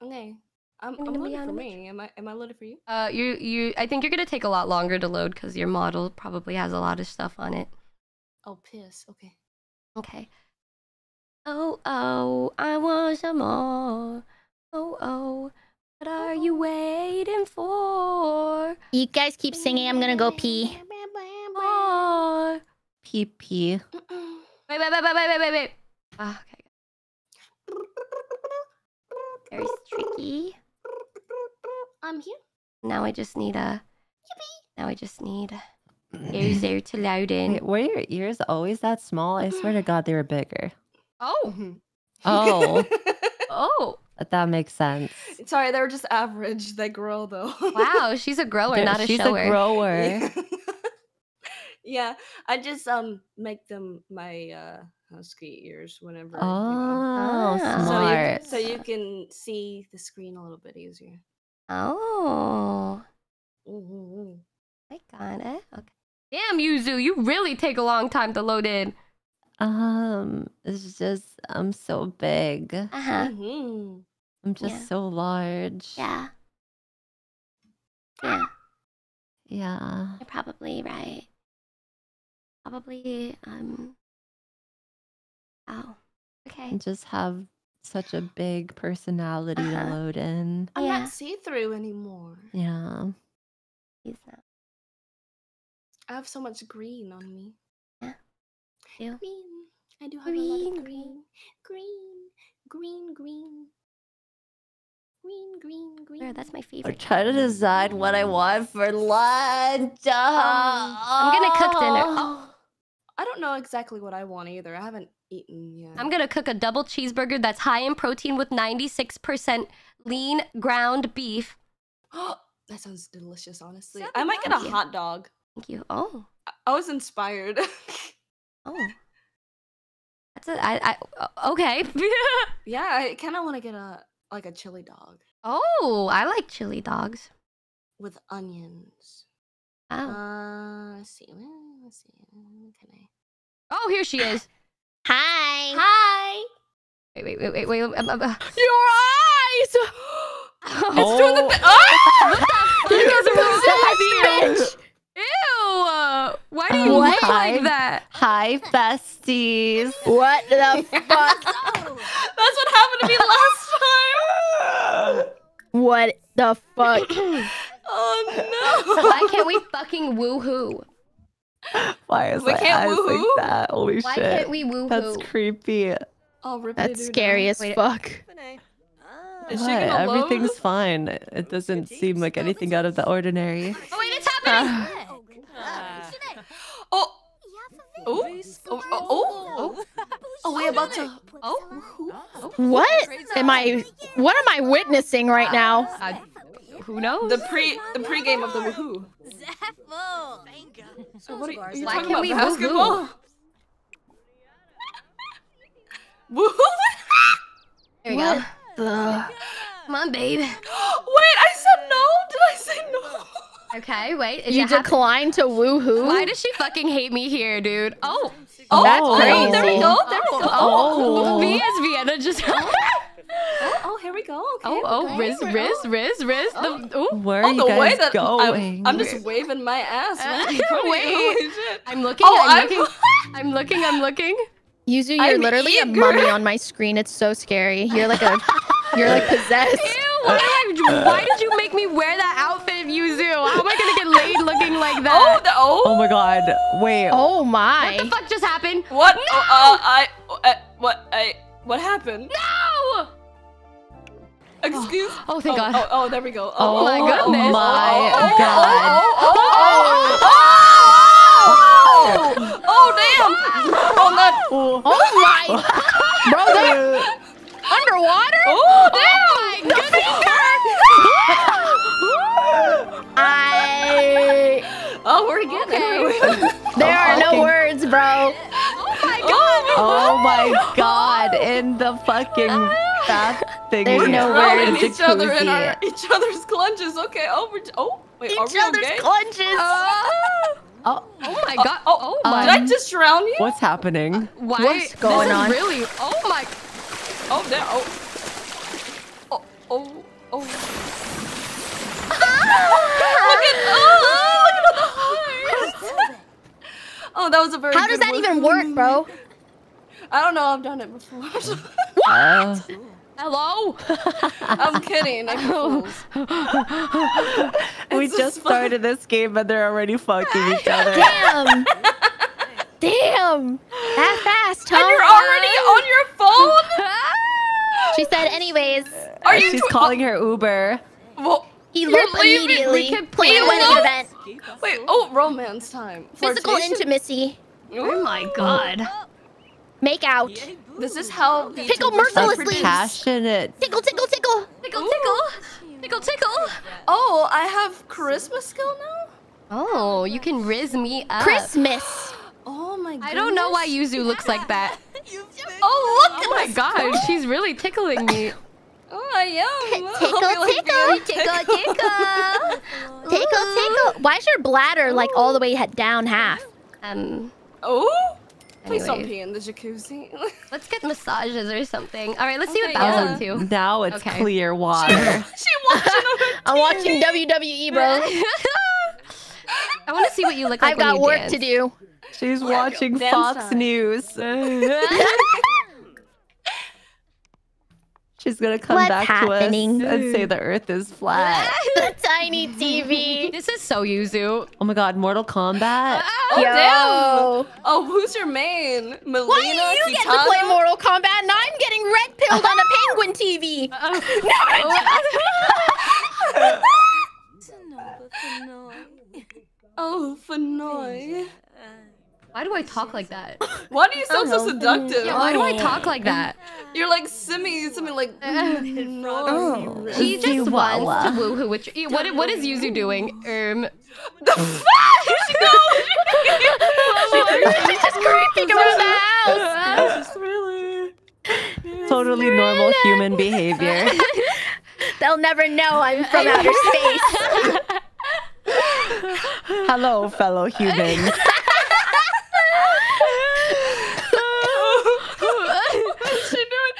Okay. I'm, I'm loaded for me. Am I am I loaded for you? Uh, you you. I think you're gonna take a lot longer to load because your model probably has a lot of stuff on it. Oh, piss. Okay. Okay. Oh oh, I want some more. Oh oh, what are you waiting for? You guys keep singing. I'm gonna go pee. More. PP. Wait wait wait wait wait wait wait wait. Ah, okay. Very tricky. I'm here. Now I just need a. Now I just need Yuzu to load in. Wait, were your ears always that small? I swear to God, they were bigger. Oh. Oh, Oh. that makes sense. Sorry, they were just average. They grow though. Wow, she's a grower, There- not a She's shower. a grower. yeah, I just um make them my uh husky ears whenever. Oh, Ah. So you, smart. so you can see the screen a little bit easier. Oh, Mhm. I got it. Okay. Damn, Yuzu, you really take a long time to load in. Um, it's just I'm so big. Uh huh. Mhm. I'm just Yeah. so large. Yeah. Yeah, Yeah. you're probably right. Probably. Um. Oh. Okay. And just have such a big personality Uh-huh. to load in. I'm Yeah. not see through anymore. Yeah. He's not. I have so much green on me. You. Green. I do have a lot of green. Green. Green. Green. Green. Green. Green. Sure, that's my favorite. I'm trying to decide what I want for lunch. I'm gonna cook dinner. Oh. I don't know exactly what I want either. I haven't eaten yet. I'm gonna cook a double cheeseburger that's high in protein with 96% lean ground beef. Oh that sounds delicious, honestly. I might get a you. hot dog. Thank you. Oh. I- I was inspired. Oh. That's a I I okay. yeah, I kind of want to get a like a chili dog oh, I like chili dogs. with onions. Oh. Uh, let's see. Let's see. Can I? Oh, here she is. Hi. Hi. Wait, wait, wait, wait, wait. Um, um, uh, Your eyes. Oh. doing the thi- Ah! you guys are Bitch. so Ew! Why do you Um, look hi. like that? Hi, besties. What the fuck? That's what happened to me last time. what the fuck? Oh no. Why can't we fucking woohoo? Why is We my can't eyes woohoo? like that? Holy Why shit. can't we woohoo? That's creepy. Oh, rip That's scary as Wait, fuck. Ah. Is she gonna load? Everything's fine. It doesn't seem like anything out of the ordinary. Oh wait, it's happening! Ah. Oh. Oh. Oh. oh. Oh. Oh. Oh. oh we about to. Oh. What am I? What am I witnessing right now? Who knows? The pre the pregame of the woohoo. So what are you, are you Why talking can't about we woo-hoo? basketball? Woo! There we go. Come on, babe. Wait, I said no. Did I say no? Okay, wait. Is You declined to woohoo. Why does she fucking hate me here, dude? Oh. Oh, That's oh, crazy. there we go. There we go. Oh, oh me as Vienna just. Oh. Oh, Oh, oh, here we go. Okay. oh, okay. Riz, Riz, Riz, Riz. The, oh, Where are Oh, you the way guys that going? I'm, I'm just waving my ass. man. Uh, Holy wait. shit. I'm looking. Oh, I'm, I'm- looking. I'm looking. I'm looking. Yuzu, you're I'm literally a mummy on my screen. It's so scary. You're like a, you're like possessed. Ew, why, did I, why did you make me wear that outfit, Yuzu? How am I gonna get laid looking like Oh, that? the, oh. Oh my god. Wait. Oh my. what the fuck just happened? What? No! Oh, uh, I. Uh, what? I. What happened? no! Excuse. Oh, thank oh, God. Oh, oh, there we go. Oh my goodness. my oh, oh, god. Oh, oh, oh, oh, oh, oh, damn. Oh, not. Oh my. Bro, they're underwater? Oh, Oh my goodness! I. Oh, we're getting Okay. it. There are no words, bro. Oh my god! Oh my god. In the fucking ah. bath thingy. There's no Where Throwing each other in our each other's clutches. Okay. Oh, we're, oh, wait. are we other's okay? clutches. Ah. Oh, Oh my oh, god! Oh, Oh, my! did I just drown you? what's happening? Uh, why? What's going this is on? Really? Oh my! Oh, there. Oh. Oh, oh, oh. look at, oh, look at all the hearts. oh, that was a very How does that one. even work, bro? I don't know. I've done it before. Uh, Hello? I'm kidding. I'm we just just fun. started this game and they're already fucking each other. Damn. Damn. That fast, huh? And you're already on your phone? She said, anyways, Are you? She's calling her Uber. Well, he You're looked leaving- immediately. we could Plan play a event. wait. Oh, romance time. Physical Flirtation? intimacy. Oh my god! Make out. This is how the Pickle mercilessly. Passionate. Tickle, tickle, tickle. Tickle, tickle, tickle, tickle. Oh, I have charisma skill now. Oh, you can riz me up. Christmas. Oh my. God. I don't know why Yuzu looks like that. Oh look Oh my god, she's really tickling me. Oh, I am. Tickle, I'll be like tickle, being tickle, tickle. Tickle, tickle. Why is your bladder like all the way down half? Um, Oh. Please don't pee in the jacuzzi. let's get massages or something. All right, let's see what Okay, Bao's yeah. up to. Now it's Okay. clear water. she watching I'm watching WWE, bro. I want to see what you look like I've when got you work dance. to do. She's watching Fox time. News. She's gonna come What's back happening? to us and say the Earth is flat. the tiny TV. This is so Yuzu. oh my God, Mortal Kombat. Oh Yo. damn! Oh, who's your main? Mileena, Why do you get to play Mortal Kombat and I'm getting red pilled on a penguin TV? Oh, Fanoy. Why do I talk like that? Why do you sound so Oh, seductive? Yeah, why do I talk like that? You're like Simi, Simi like. Oh. He just wants to woohoo with you. What, what is Yuzu doing? Um, The fuck? She's just creeping around the house. really. Totally normal human behavior. They'll never know I'm from outer space. Hello, fellow humans. What's she doing?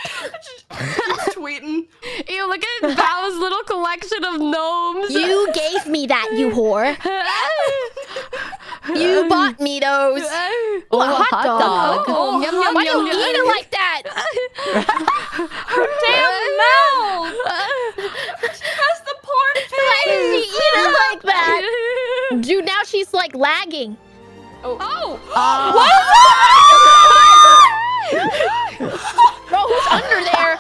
She's tweeting. Ew, look at Bao's little collection of gnomes. You gave me that, you whore. You bought me those. Oh, a hot dog. Oh, yum, yum, Why yum, you yum. eat it like that? Damn mouth! That's the porn Why face! did she eat it like that? Dude, now she's like lagging. Oh. Oh! oh. Bro, who's under there?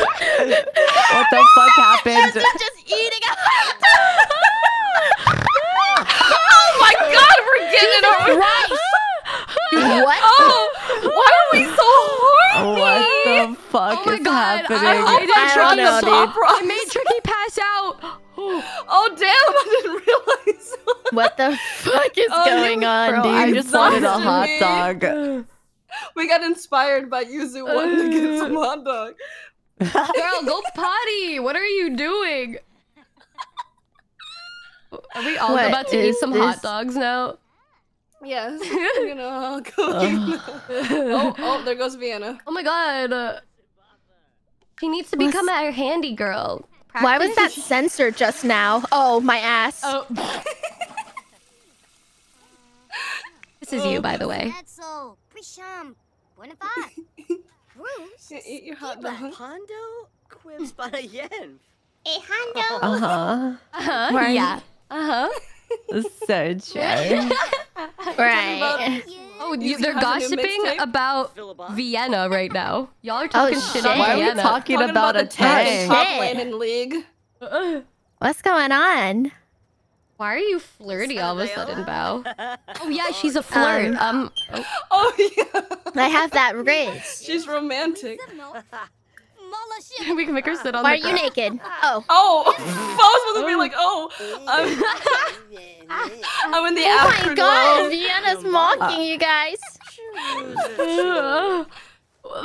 what the fuck happened? That's just eating a Oh my god, we're getting over Christ. what? Oh, why are we so horny? What the oh fuck oh my is god, happening? I, I, I, I made Tricky pass out. Oh damn! I didn't realize. What the fuck is Oh, going on, Bro, dude? I just wanted a hot me. dog. We got inspired by Yuzu wanting to get some hot dog. Girl, go potty. What are you doing? Are we all What about to eat some this? hot dogs now? Yes, you know, go oh. oh, oh, there goes Vienna. Oh my god. She needs to become a handy girl. Why was that censored just now? Oh, my ass. Oh. this is you, by the way. Pretzel, Prisham, Bonaparte, Bruce, eat your hot dog. Hondo? Quibs by a yen. a Hondo. Uh huh. Uh-huh. Right. Yeah. Uh-huh. So true. Right. Oh, you, they're how to do gossiping about Vienna right now. Y'all are talking Oh, shit shit. on Why are we Vienna. talking, Talking about, the a tank? top Shit. league. What's going on? Why are you flirty all of a sudden, Bao? Oh yeah, she's a flirt. Um, Oh yeah, I have that wrist. she's romantic. we can make her sit on Why are you naked? Oh. Oh, I was supposed to be like, oh, I'm, um, I'm oh, in the Oh my afterglow. god, Vienna's mocking you guys.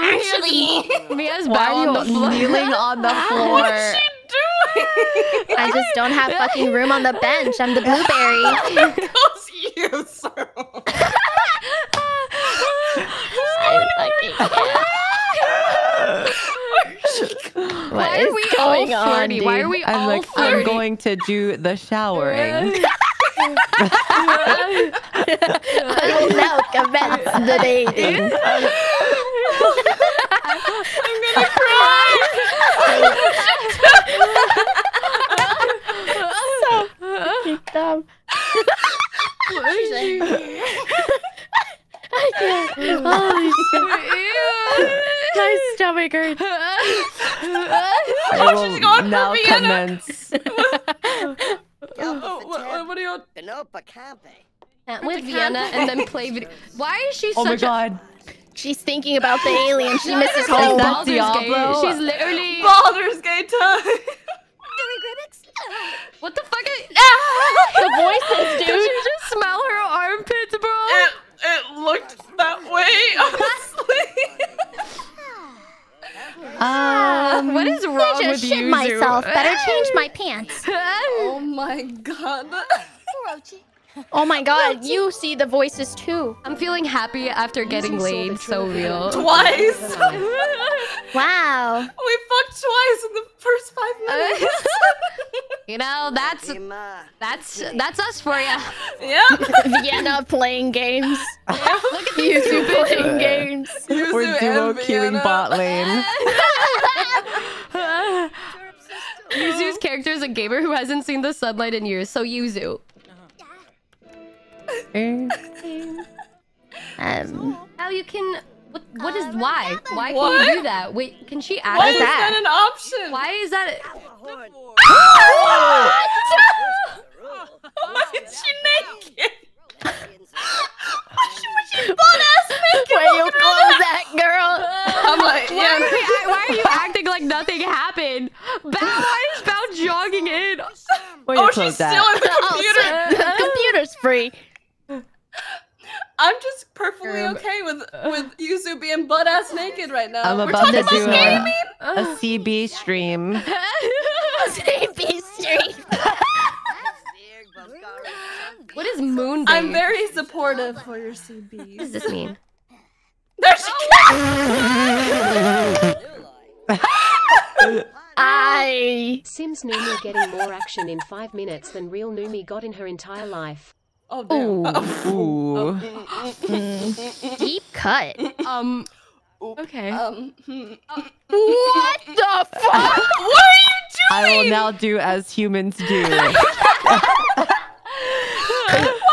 Actually, Mia's Why bow on are the you kneeling on the floor? What's she doing? I just don't have fucking room on the bench. I'm the blueberry. goes you, sir. I fucking can't. What Why is are we going all on, flirty? Why are we I'm all like, flirty? I'm going to do the showering. I will now commence the dating. I'm gonna cry. so fucking dumb. I can't. Holy oh, shit. My stomach hurts. I Oh, will she's going for now Vienna. commence. Oh, what, what, what are you? Pinopa Campe. with Vienna and then play video. Why is she so- Oh my such a god. She's thinking about the alien. She misses Is home. that Baldur's Gate? She's literally. Baldur's Gate time. What the fuck? Is... The voices, Did dude. you just smell her armpits, bro? It, it looked that way, honestly. Um, what is I just with shit you? myself. Better change my pants. oh my god. Oh my god, you see the voices too. I'm feeling happy after getting laid. So real. Twice. Wow. we fucked twice in the first five minutes. You know, that's that's that's us for you. yeah. Vienna playing games. Look at you two playing games. We're duo and queuing bot lane. Yuzu's character is a gamer who hasn't seen the sunlight in years. So Yuzu. Eh. Um, How you can? What? What is why? Why can What? you do that? Wait, can she add Why it? is that an option? Why is that? Why is she naked? Why is she, was she butt ass naked? where you close that, girl? I'm like, Why yeah. are, we, why are you acting like nothing happened? Bao, why is Bao jogging in? Where Oh, close she's that? still in the Oh, computer. the computer's free. I'm just perfectly Um, okay with with Yuzu being butt ass naked right now. I'm We're about talking to do about a, gaming. a CB stream. CB stream. What is moon? I'm very supportive for your CBs. What does this mean? There she I. Sims Numi getting more action in 5 minutes than real Numi got in her entire life. Oh damn. Ooh. Mm, deep cut. Um. Okay. Um, hmm. What the fuck? what are you doing? I will now do as humans do. Why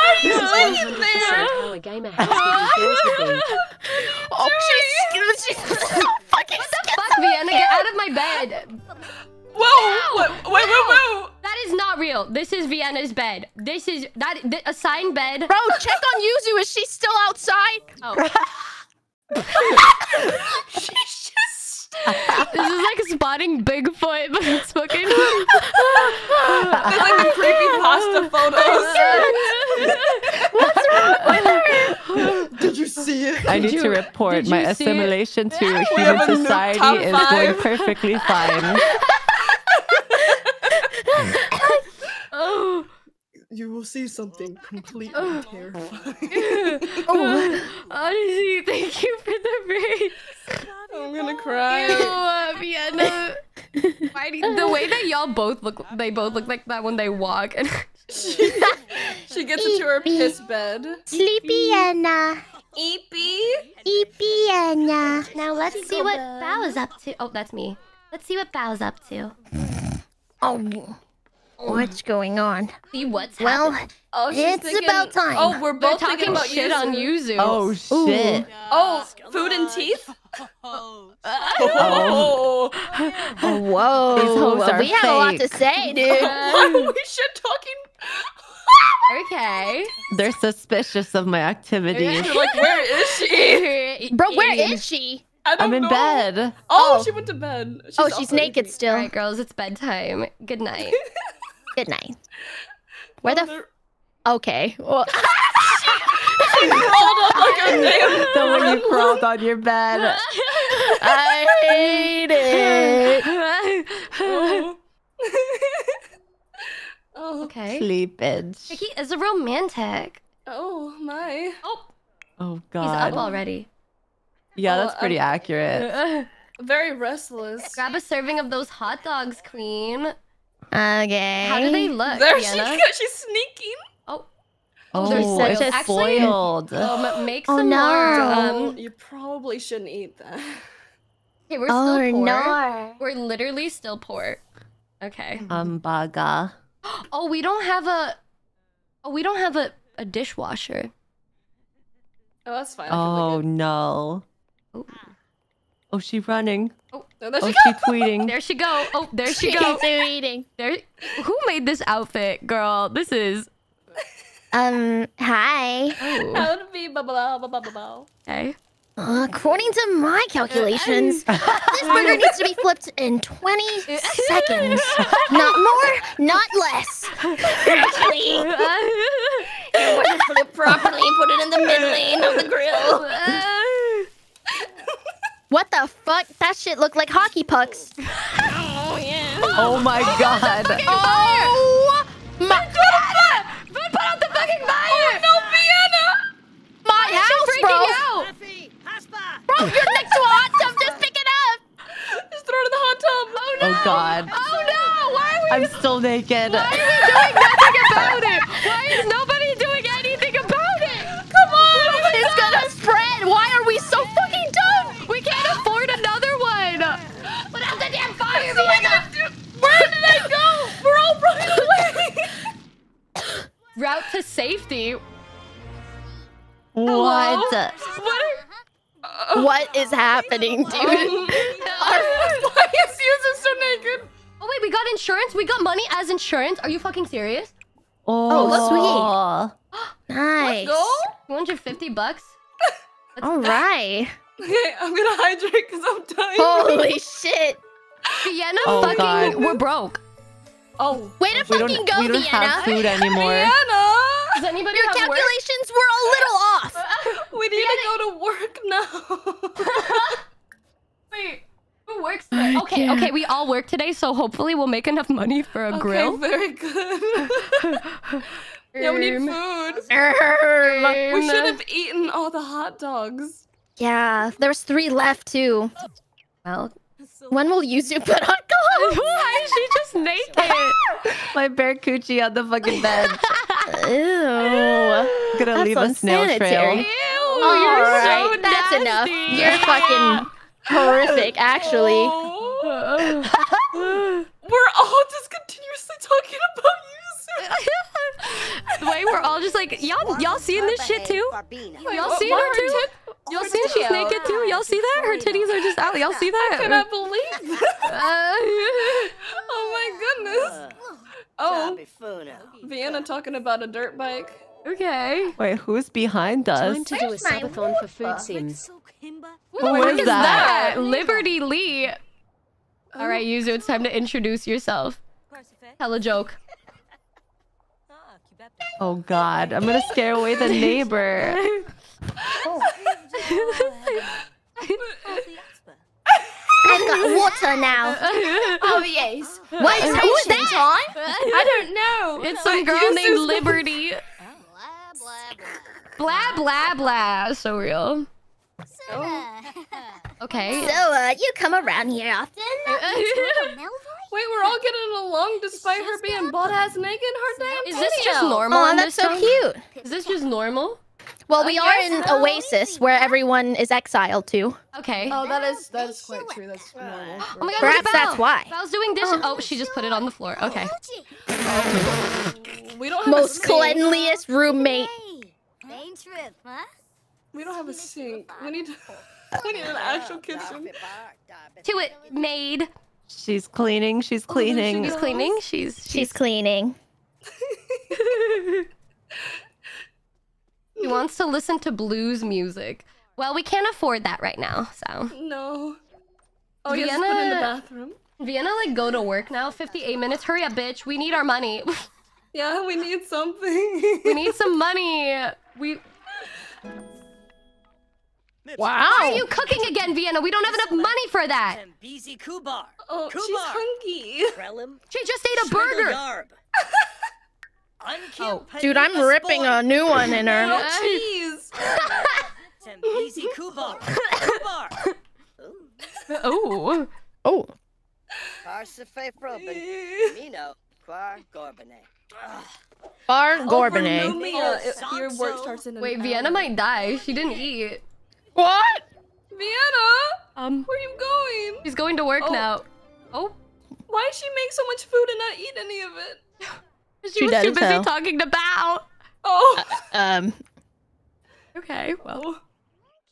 are you laying Percent there? how a gamer has to be girls would be. Oh, she's, she's so fucking Fuck Vienna, get out of my bed. Whoa! Wait, wait, wait, wait. That is not real. This is Vienna's bed. This is that th- assigned bed. Bro, check on Yuzu. Is she still outside? Oh. She's just this is like spotting Bigfoot, but it's fucking. It's like the creepy pasta photos. What's wrong with her? Did you see it? I need you- to report my you see it? assimilation to human society is going perfectly fine. oh. You will see something completely terrifying. oh, honestly, thank you for the raise. I'm gonna cry. Ew, uh, Vienna. Why do you- the way that y'all both look, they both look like that when they walk. And She, she gets into her piss bed. Sleepy Anna. Eepy. Eepy Anna. Now let's see what Bao is up to. Oh, that's me. Let's see what Bao's up to. Oh, what's going on? see what's Well, happening. Oh, It's thinking- about time. Oh, we're They're both thinking talking about shit on Yuzu. Oh shit! Oh, food and teeth. Oh. Oh. oh, whoa. These hoes are we have a lot to say, dude. Why are we shit talking? Okay. They're suspicious of my activities. You're like, where is she? Bro, where is she? I don't I'm in know. bed. Oh, Oh. she went to bed. oh, also she's naked eating. still. All right, girls, it's bedtime. Good night. Good night. Where the? Mother- F- okay. Well, She crawled like a damn. When you crawled on your bed, I hate it. Oh. oh. okay. sleepage. Vicky is a romantic. Oh my. Oh, Oh god. he's up already. Yeah, Oh, that's pretty um, accurate. Very restless. Grab a serving of those hot dogs, queen. Okay. How do they look, There she goes. She's sneaking. Oh, Oh, they're it's spoiled. Actually- spoiled. um, make Oh, some no. more. Oh, Um, you probably shouldn't eat that. okay, we're Oh still poor. no. We're literally still poor. Okay. Um, baga. Oh, we don't have a. Oh, we don't have a, a dishwasher. Oh, that's fine. Oh no. Oh, Oh, she running. like it. Oh, there Oh, she she tweeting. there she go. Oh, there she go. She's eating. There. Who made this outfit, girl? This is. Um. Hi. Oh, That would be blah blah blah blah blah blah. okay. According to my calculations, this burger needs to be flipped in 20 seconds. Not more, not less. Actually, it wasn't flipped properly. Put it in the mid lane of the grill. What the fuck? That shit looked like hockey pucks. Oh yeah. Oh my god. Oh my god! Put out the fucking fire! Oh, No, Vienna. my house, freaking bro. out. Bro, you're next to a hot tub. Just pick it up. Just throw it in the hot tub. Oh, oh no. Oh god. Oh no! Why are we? I'm still naked. Why are we doing nothing about it? Why is nobody doing anything about it? Come on! It's gonna spread. Why are we so fucking dumb? We can't afford another one. Put out the damn fire, Vienna. Where did I go? We're all running away. Route to safety. What? What? What is happening, oh, dude? Why is Yuzu so naked? Oh wait, we got insurance. We got money as insurance. Are you fucking serious? Oh, oh sweet. Nice. Let's Go. 250 bucks. All right. Okay, I'm gonna hydrate because I'm dying. Holy shit. Vienna, Oh, fucking, God. we're broke. Oh, Way to we fucking don't, go, we don't Vienna. have food anymore. Vienna. Does anybody Your have work? calculations were a little off. We need to go to work now. Wait, who works today? Okay, okay, we all work today, so hopefully we'll make enough money for a grill. Okay, very good. yeah, we need Um, food. Erm. We should have eaten all the hot dogs. Yeah, there's three left too. Well, When will Yuzu put on clothes? why is she just naked? My bare coochie on the fucking bed. Ew. Gonna That's leave a snail trail. Ew, All you're right, so that's enough. You're fucking horrific, actually. Oh. We're all just continuously talking about Yuzu. the way we're all just like, y'all, y'all seeing this shit too? Y'all her her too? Tit- Y'all see she's naked too? Y'all see that? Her titties are just out. Y'all see that? Can I believe that? Uh, Oh my goodness. Oh, Vienna talking about a dirt bike. Okay. Wait, who's behind us? Time to do a subathon for food sims. Who What is is that? that? Liberty Lee. All right, Yuzu, it's time to introduce yourself. Tell a joke. Oh God, I'm gonna scare away the neighbor. I've got water now. Oh yes. What? Is Who's Rachel that? on? I don't know. It's some girl named Liberty. Blah blah blah. So real. Okay. So, uh, you come around here often? Wait, we're all getting along despite her being butt ass naked. Her damn. Is this just normal? Oh, that's so cute. Is this just normal? Well, we are in Oasis, where everyone is exiled to. Okay. Oh, that is that is quite true. That's normal. Oh my god, Perhaps look that's why. Val's doing dishes. Oh, oh, she just put it on the floor. Okay. We don't have Most a cleanliest roommate. Main trip, huh? We don't have a sink. We need we need an actual kitchen. To it, maid. She's cleaning. She's oh, cleaning. She's cleaning. She's she's. She's cleaning. She wants to listen to blues music. Well, we can't afford that right now, so. No. Oh, you have to put in the bathroom. Vienna, like, go to work now. 58 minutes. Hurry up, bitch. We need our money. Yeah, we need something. we need some money. We. Wow. Why are you cooking again, Vienna? We don't have enough money for that. Oh, she's hungry. She just ate a burger. Yarb. Oh, Dude, I'm ripping a new one in her. No cheese. BZ Kubar. Kubar. Oh. Oh. Parsife Proben. Mino. Quar Gorbane. Bar Oh, Gorbane. Your work starts in an Wait, hour. Vienna might die. She didn't eat. What? Vienna, Um, where are you going? she's going to work Oh. now. Oh, Why did she make so much food and not eat any of it? She, She was too busy tell. talking to Bao. Oh. Um. Okay, well.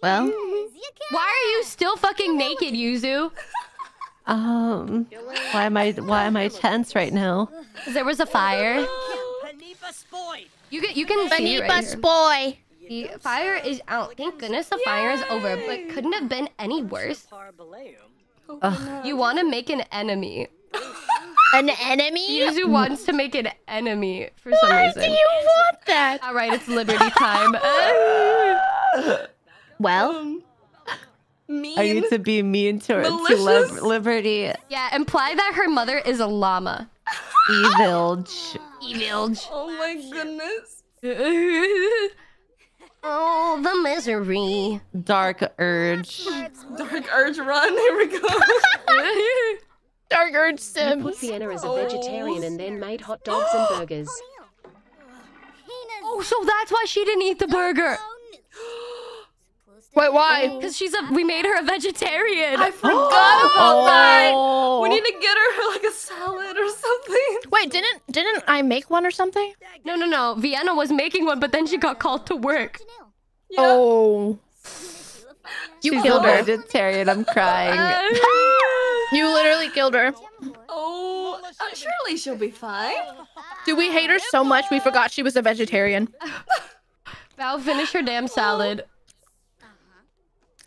Well. Why are you still fucking naked, Yuzu? Um, why am I why am I tense right now? 'Cause There was a fire. You can you can see it right Banipa here. spoy. The fire is out. Thank goodness the fire is over. But couldn't have been any worse. Ugh. You want to make an enemy. An enemy? Yuzu wants to make an enemy for some Why reason. do you want that? All right, it's Liberty time. Well, Um, mean. I need to be mean to her to Malicious. Lib- Liberty. yeah, imply that her mother is a llama. Evilge. Evilge. Oh my goodness. oh, the misery. Dark urge. Dark Urge Run. Here we go. Dark Urge Put Sims. Vienna as a Oh. vegetarian and then made hot dogs and burgers. Oh, so that's why she didn't eat the burger. Wait, why? Oh. Because she's a. We made her a vegetarian. I forgot oh. about that. Oh. We need to get her like a salad or something. Wait, didn't didn't I make one or something? No, no, no. Vienna was making one, but then she got called to work. Yeah. Oh. You She's killed a her. vegetarian. I'm crying. You literally killed her. Oh, uh, surely she'll be fine. Do we hate her so much we forgot she was a vegetarian? Val, finish her damn salad.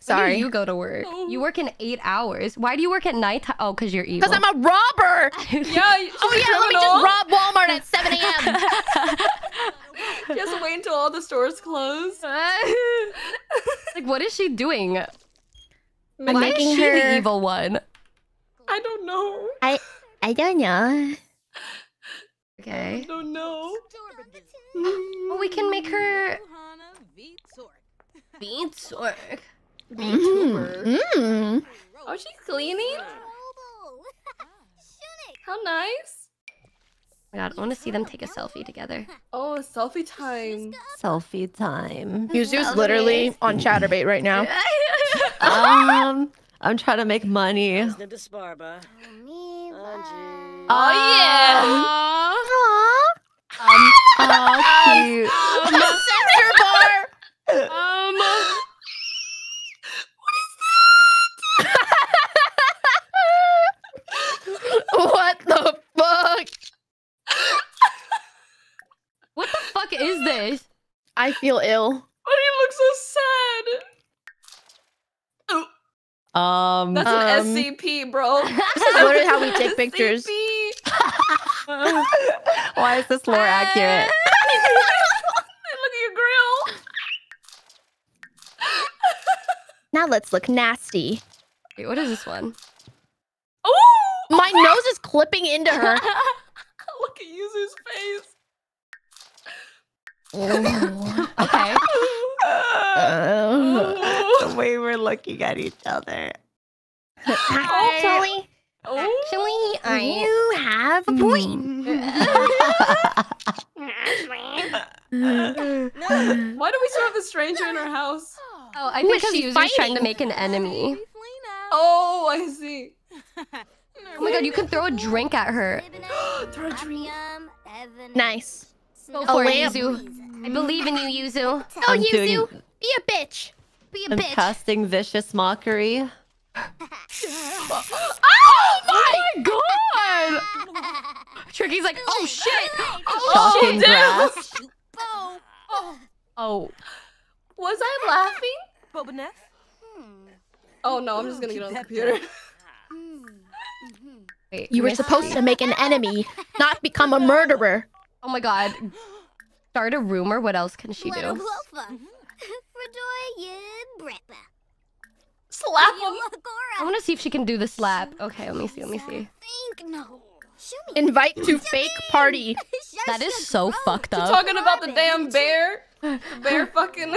When do Sorry. you go to work. You work in eight hours. Why do you work at night? Oh, because you're evil. Because I'm a robber. Yeah. Oh she's a yeah, let me just rob Walmart at 7 a.m. She has to wait until all the stores close. like, what is she doing? I'm Why making is she her- the evil one? I don't know. I I don't know. Okay. I don't know. Well, we can make her. Beats or Mm. Mm. Oh, she's cleaning. How nice. Oh my god, I want to see them take a selfie together. Oh, selfie time. Selfie time. Yuzu's literally on Chaturbate right now. Um, I'm trying to make money. Snibba Sparba. Anji. Oh yeah. Aww. Um, oh, cute. Censor bar. Um. What the fuck? What the fuck is this? I feel ill. Why do you look so sad? Um, That's Um, an SCP, bro. Literally how we take pictures. why is this lore accurate? Look at your grill. Now let's look nasty. Wait, what is this one? Oh, My nose is clipping into her. look at Yuzu's face. Okay. Uh, the way we're looking at each other. Actually, Oh. actually, you have a point. Why do we still have a stranger in our house? Oh, I think is because she Yuzu's trying to make an enemy. Oh, I see. Oh my god, you can throw a drink at her. Throw a drink. Nice. Go A it, lamp. Yuzu. I believe in you, Yuzu. Oh, I'm Yuzu, doing- be a bitch. Be a I'm bitch. casting vicious mockery. Oh, oh my god! Tricky's like, oh shit! Oh, oh Shocking shit! grass. Oh, oh, Was I laughing? Hmm. Oh no, I'm just gonna get on the computer. Hmm. Mm-hmm. wait. You were supposed to make an enemy, not become a murderer. Oh my god. Start a rumor. What else can she do? Slap him. I want to see if she can do the slap. Okay, let me see. Let me see. Invite to fake party. That is so fucked You up. talking about the damn bear? Bear fucking.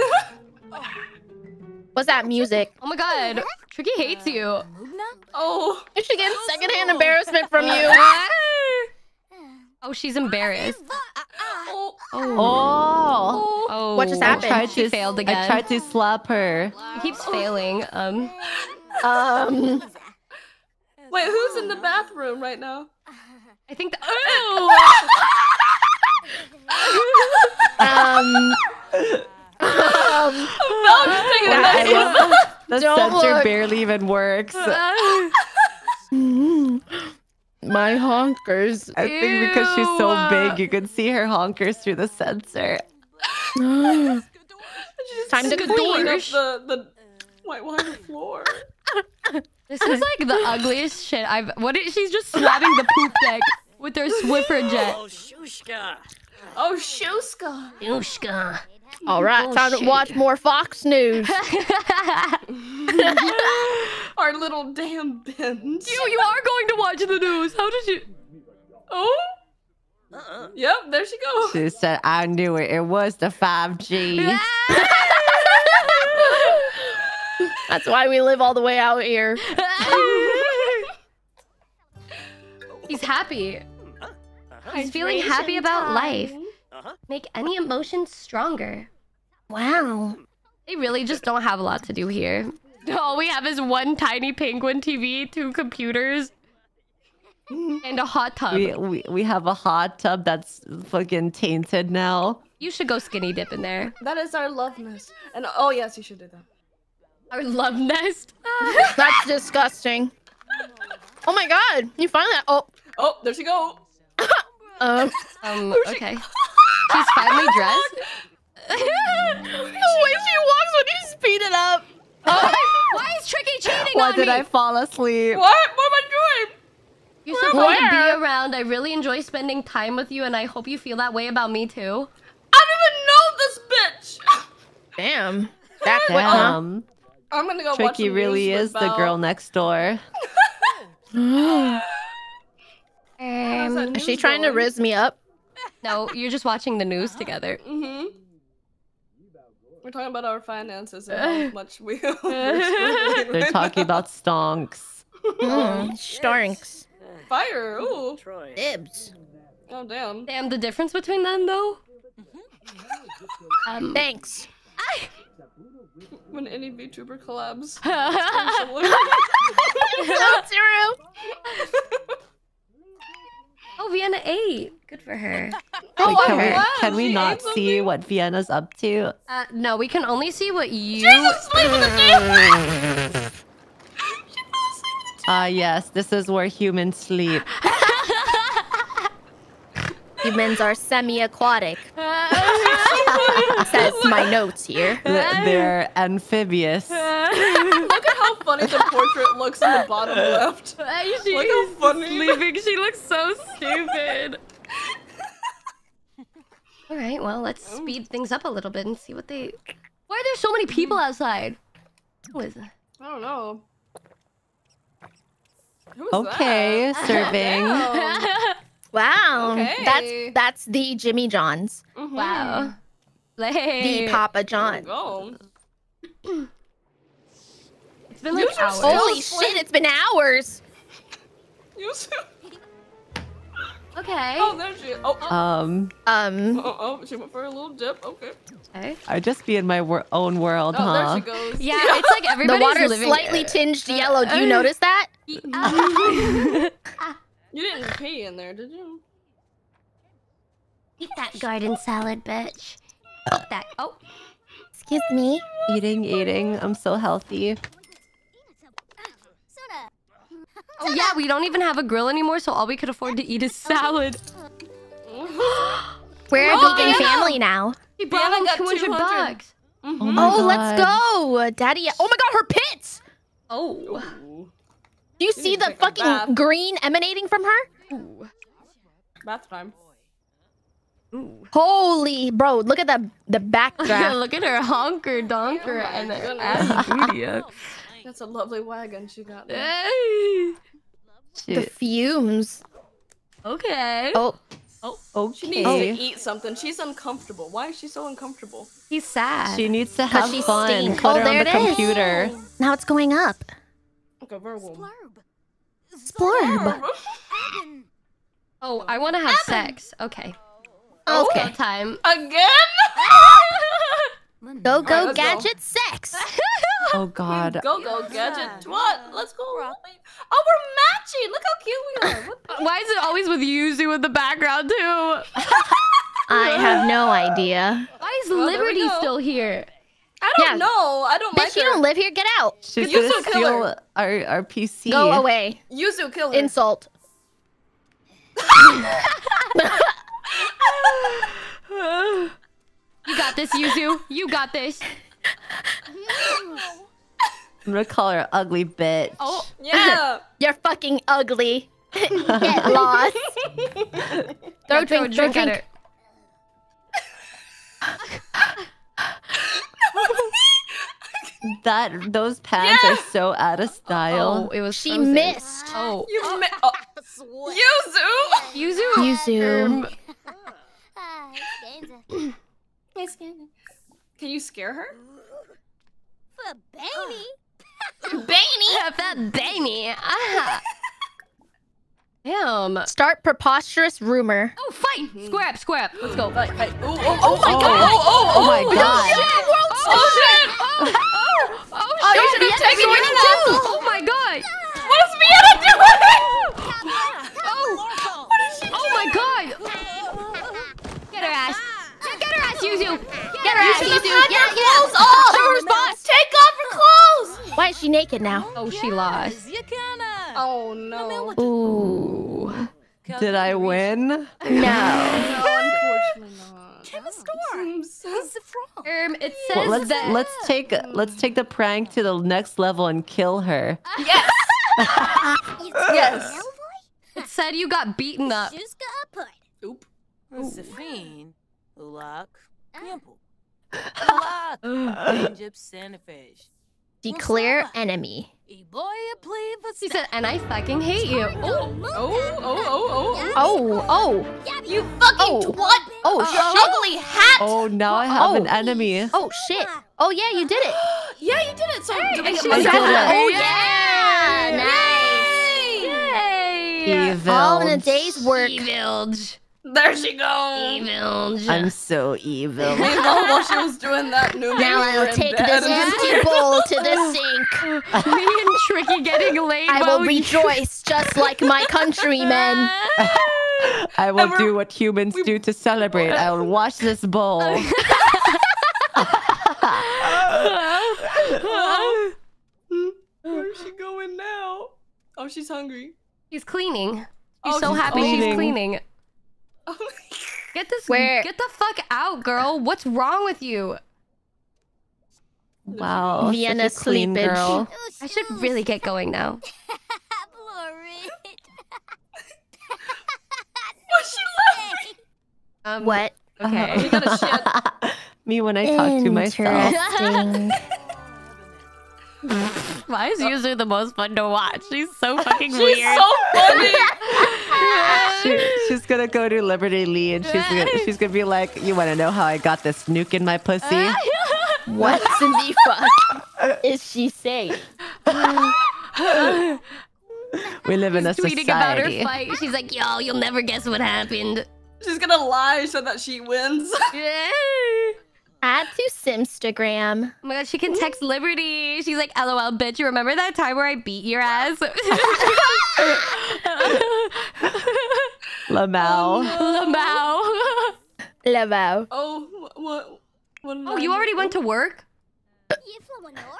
What's that music? Oh my god. Tricky hates you. oh. You should get secondhand embarrassment from you. Oh, she's embarrassed. Oh. Oh. Oh. What just I happened? tried She to, failed again. I tried to slap her. He keeps failing. Um. Um, Wait, who's in the bathroom right now? I think. The- um, um, No, I'm just taking a nice I The sensor barely even works. my honkers. I think because she's so big, you can see her honkers through the sensor. Time to Just clean up Gadoosh. the the white wine floor. This is like the ugliest shit I've. What is she's just slapping the poop deck with her Swiffer jet. Oh, Shushka. Oh, Shuska. Yushka. All right, time to watch more Fox News. Our little damn binge. You, you are going to watch the news. How did you? Oh. Uh-uh. Yep, there she goes. She said, I knew it. It was the 5G. That's why we live all the way out here. He's happy. Uh-huh. He's feeling happy about life. Make any emotion stronger. Wow. They really just don't have a lot to do here. All we have is one tiny penguin TV, two computers, and a hot tub. We, we, we have a hot tub that's fucking tainted now. You should go skinny dip in there. That is our love nest. And oh yes, you should do that. Our love nest. That's disgusting. Oh my god, you finally. Oh, Oh, there she go. um. Um, okay. She's finally dressed. the way she walks when you speed it up. Oh, why is Tricky cheating on me? Why on did me? I fall asleep? What? What am I doing? You're so fun to be around. I really enjoy spending time with you, and I hope you feel that way about me too. I don't even know this bitch. Damn. That quick, huh? Damn. I'm gonna go watch Tricky really is with the girl next door. How's Um, that Is news she trying to going? riz me up? No, you're just watching the news together. Mm-hmm. We're talking about our finances and how much we. They're They're talking about stonks. Mm, Starks. fire. Ooh. Troy. Dibs. Oh damn. Damn, the difference between them though. Um, Thanks. When any VTuber collabs. so true. Oh, Vienna ate. Good for her. Wait, wow, can we, can we she not see something? what Vienna's up to? Uh, no, we can only see what you. Ah, yes, this is where humans sleep. Humans are semi-aquatic. Says my notes here. They're amphibious. Look at how funny the portrait looks in the bottom left. She Look how is funny. sleeping. She looks so stupid. All right, well, let's speed things up a little bit and see what they. Why are there so many people outside? Who is that? I don't know. Who's Okay, that? serving. Wow. Okay. That's that's the Jimmy Johns. Mhm. Wow. The Papa John. Go. It's been like hours. Holy shit, it's been hours. Okay. Oh, there she. Oh, oh, Um, Um oh, oh, she went for a little dip. Okay. okay. I just be in my wor- own world, Oh, huh? there she goes. Yeah, it's like the everybody's water's living slightly it. tinged yellow. Do you notice that? You didn't pee in there, did you? Eat that garden salad, bitch. Fuck that. Oh, Excuse me. Eating, eating. I'm so healthy. Oh yeah, we don't even have a grill anymore, so all we could afford to eat is salad. We're a Oh, vegan yeah. family now. He brought Brianna got 200 200. bucks. Oh, Mm-hmm. my Oh, let's go, Daddy. Oh my God, her pits. Oh. Ooh. Do you see the fucking bath. green emanating from her? Ooh. Bath time. Ooh. Holy bro, look at the the background. Look at her honker donker Oh my and her goodness. ass booty up. That's a lovely wagon she got there. Hey. the fumes. Okay. Oh, Oh, okay. She needs Okay. to eat something. She's uncomfortable. Why is she so uncomfortable? He's sad. She needs to have she's fun. stained. Put Oh, her on there the it is. computer. now it's going up. Okay, Virgo. Splurb. oh, I want to have sex. Okay. Okay. Go time. Again? Go go Alright, let's go. gadget sex. Oh God. Go go gadget. What? Let's go. Oh, we're matching. Look how cute we are. Why is it always with Yuzu in the background too? I have no idea. Why is Well, Liberty still here? I don't Yeah. know. I don't like Bitch, you don't live here. Get out. She's You gonna so kill her. steal our, our PC. Go away. Yuzu, kill her. Insult. You got this, Yuzu. You got this. I'm gonna call her ugly bitch. Oh, yeah. You're fucking ugly. Get lost. Throw yeah, drink, throw at drink. her. That those pants are so out of style. Oh, style. it was She frozen. missed. Oh, You oh. mi- oh. Yuzu. Yuzu. Yuzu. Can you scare her? Baby. Yeah, that baby. Ah. Damn. Start preposterous rumor. Oh, fight! Square up, square up. Let's go. Fight, fight. Ooh, oh, oh my Oh. god. Oh, oh, Oh my God. Oh, shit! Oh, oh, oh, Oh, you shit! should have Yes, taken Vienna yours too. too. Oh my god! What is Vienna doing? Oh, what is she doing? oh my god! Get her ass! Get her ass, Yuzu! Get her You ass, should have Yuzu! had Yeah, your clothes off. Show her boss. Take off her clothes. Why is she naked now? Oh, she lost. Oh no. Ooh. Did I win? No. No, unfortunately not. Seems- Um, it says Well, let's that. let's take let's take the prank to the next level and kill her. Yes. yes. It said you got beaten up. Oop. Zafine, Ulak, ah. Pimple, Ulak, Angel Sanifish. Declare enemy. She said, and I fucking hate you. Oh, oh, Oh, oh, oh, oh. Oh, oh, oh. oh. You fucking Oh. twat. Oh, shit. Ugly hat. Oh, now I have an Oh. enemy. Oh, shit. Oh, yeah, you did it. Yeah, you did it. So do we and get money for that. that? Oh, Yay! yeah. Nice. Yay! Evil. All in a day's work. Evilge. There she goes. Evilge. I'm so evil. Meanwhile, while she was doing that, Numi, Now I'll take this empty bowl to the sink. Me and Tricky getting laid I will rejoice just like my countrymen. I will do what humans do to celebrate. I will wash this bowl. Where's she going now? Oh, she's hungry. She's cleaning. She's Oh, so she's happy she's cleaning. Cleaning. Oh Get this. Where- Get the fuck out, girl. What's wrong with you? Wow. Vienna clean girl. I should really get going now. Um, What? Okay. She got. Me when I talk to myself. Interesting. Why is Yuzu the most fun to watch? She's so fucking She's weird. She's so funny. She, she's gonna go to Liberty Lee and she's gonna she's gonna be like, "You want to know how I got this nuke in my pussy?" what in the fuck is she saying? We live in a Tweeting about her society. fight. She's like, "Yo, you'll never guess what happened." She's gonna lie so that she wins. Add to Simstagram. Oh my god, she can text Liberty. She's like, LOL, bitch, you remember that time where I beat your ass? Oh, Lamau. Lamau. Lavao. Oh, wh- what? what Oh, you already went to work?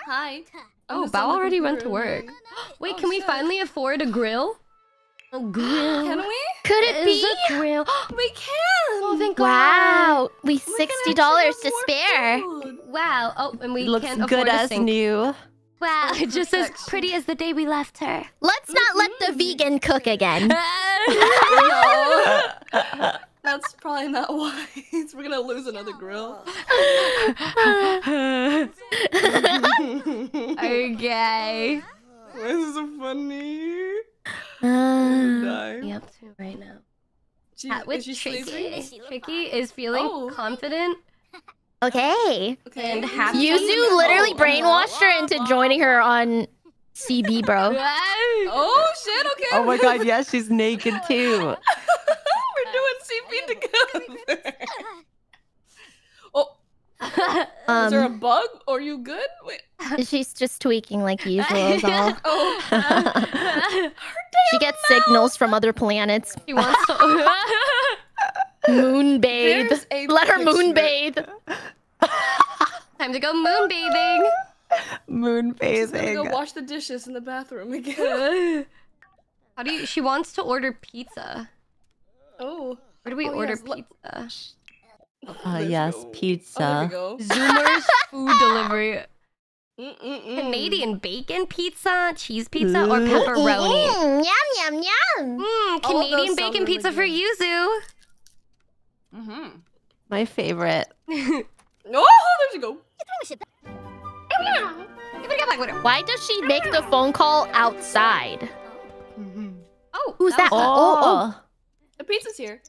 Hi. Oh, just Bao already went to work. Wait, Oh, can we finally afford a grill? A grill. Can we? Could it Is be? a grill. We can. Oh, thank God. Wow, we We can sixty actually dollars have to more spare. food. Wow. Oh, and we Looks can't afford good a as sink. new. Wow, just as pretty as the day we left her. Let's not let the mm-hmm. vegan cook again. No. That's probably not wise. We're gonna lose another grill. okay. This is so funny. Uh, Die. Me up to right now. She, Chat with is she Tricky. sleeping? Tricky is feeling Oh. confident okay. Okay. and happy. Yuzu literally Oh, brainwashed her into joining her on CB, bro. Oh shit! Okay. Oh my god, yeah, she's naked too. We're doing CP together. Oh, is there a Um, bug? Are you good? Wait. she's just tweaking like usual. Is all. Oh, She gets signals from other planets. She wants to. Moon bathe. There's a Let her moon bathe. Time to go moonbathing. Moon she's gonna go wash the dishes in the bathroom again. How do you? She wants to order pizza. oh, Where do we Oh, order yes, pizza? Uh, yes, go. Oh, there we pizza. go. Zoomers food delivery. Mm-mm-mm. Canadian bacon pizza, cheese pizza, or pepperoni. Mm, yum yum yum. Mm, All of those Canadian bacon really pizza for. Yuzu. Mm-hmm. My favorite. Oh, there you go. Why does she make the phone call outside? Oh, Who's that? was- Oh, oh. The pizza's here.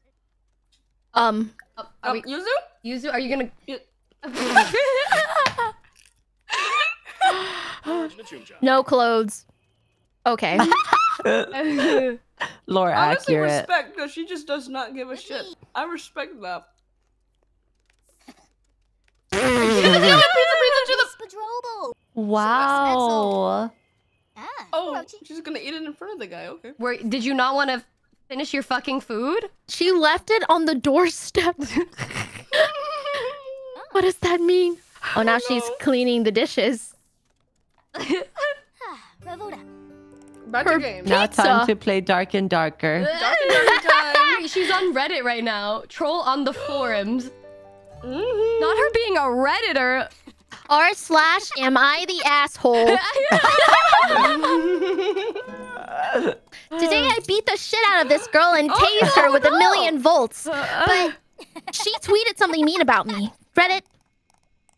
Um, oh, are Um, we, Yuzu? Yuzu, are you gonna? You- no clothes. Okay. Lore Honestly, accurate. respect because she just does not give a shit. I respect that. Wow. Oh, she's gonna eat it in front of the guy. Okay. Where did you not want to finish your fucking food? She left it on the doorstep. what does that mean? Oh, now she's cleaning the dishes. Back Her to game. Now time to play Dark and Darker. Dark and dirty time. She's on Reddit right now. Troll on the forums. Mhm. Not her being a redditor. R slash am I the asshole? Today I beat the shit out of this girl and tased her with a million volts. But she tweeted something mean about me. Reddit,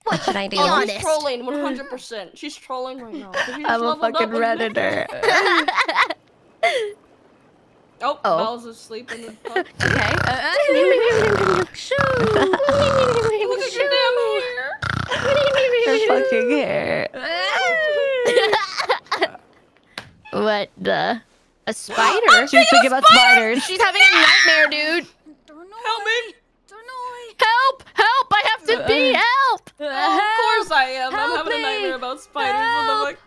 what should I do? Be Oh, honest. she's trolling 100%. She's trolling right now. I'm a leveled fucking up with me. redditor. Oh, Oh. Bao's asleep in the pub. Okay. Uh, Look at your damn hair. Her fucking hair. what the? A spider? She's thinking about spiders. She's having a nightmare, dude. Help me. Help! Help! I have to pee! Uh-uh. Help! Oh, of course I am. I'm Help having a nightmare about spiders. What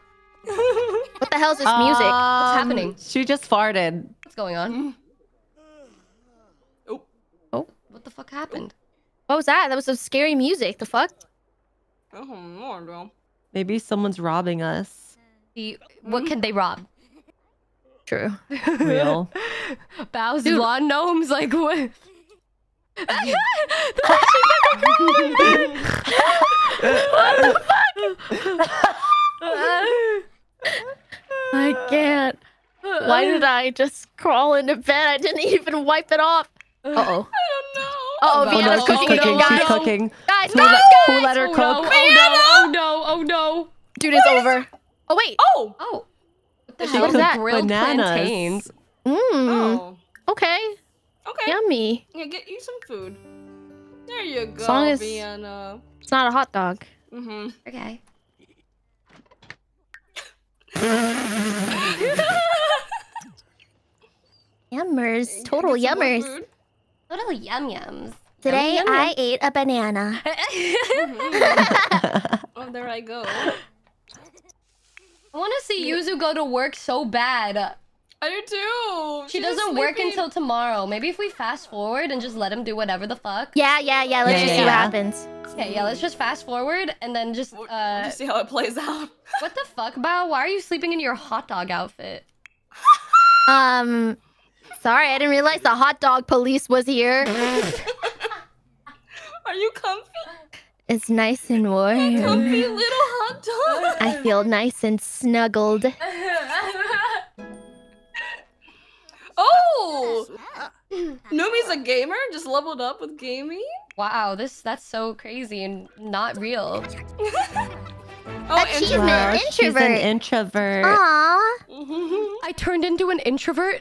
the fuck? What the hell is this music? What's um, happening? She just farted. What's going on? Oh. Oh. What the fuck happened? What was that? That was some scary music. The fuck? Oh, no, no. Maybe someone's robbing us. The, what can they rob? True. Real. Bao's Dude. lawn gnomes, like what? I can't. Why did I just crawl into bed? I didn't even wipe it off. Uh oh. I don't know. Uh oh, Oh Vienna's no, she's cooking cooking. She's cooking. Guys, Who guys, who let her oh, cook? No, oh no! Oh no! Oh no! Dude, it's over. Oh wait. Oh. Oh. What the She hell is that? Grilled bananas. plantains. Mmm. Oh. Okay. Okay. Yummy. Yeah, get you some food. There you go, As long as- Vienna. It's not a hot dog. Mm-hmm. Okay. Yummers. Total yummers. Total yum yums. Today Yum, yum, I ate a banana. Oh, there I go. I want to see Yuzu go to work so bad. I do too. She She's doesn't work until tomorrow. Maybe if we fast forward and just let him do whatever the fuck. Yeah, yeah, yeah. Let's Yeah, just yeah, see what happens. Okay, yeah, let's just fast forward and then just uh Just see how it plays out. what the fuck, Bao? Why are you sleeping in your hot dog outfit? Um, sorry, I didn't realize the hot dog police was here. Are you comfy? It's nice and warm. Comfy little hot dog. I feel nice and snuggled. Oh! Numi's a gamer? Just leveled up with gaming? Wow, this that's so crazy and not real. Oh, Achievement, Wow, she's an introvert. introvert. Aw. I turned into an introvert.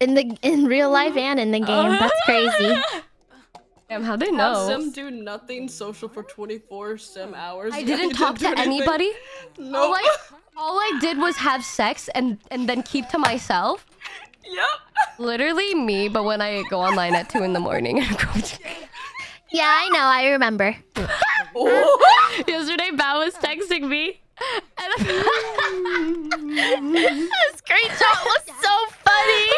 In the in real life and in the game. That's crazy. Damn, how they Have know? Sim do nothing social for 24 sim hours. I didn't talk to do anything. anybody. No. All I, all I did was have sex and and then keep to myself. Yep. Literally me, but when I go online at two in the morning and go to Yeah, I know. I remember. Oh. Yesterday, Bao was texting me. And The screenshot was so funny.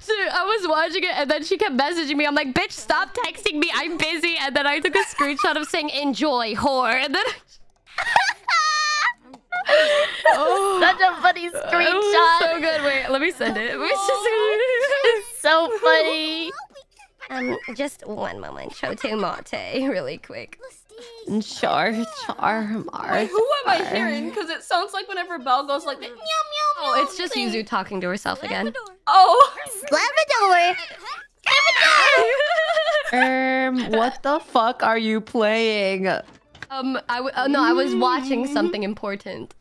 So I was watching it, and then she kept messaging me. I'm like, "Bitch, stop texting me. I'm busy." And then I took a screenshot of saying "enjoy whore," and then oh, Such a funny it was screenshot. so good. Wait, let me send it. Let me It's so funny. Um, just one moment. Chote mate, really quick. Char, char, Mars. Wait, who am I hearing? Because it sounds like whenever Belle goes like, the, meow, meow, Oh, it's just Yuzu talking to herself again. Oh. Labrador. Um, what the fuck are you playing? Um, I w- uh, no, I was watching something important.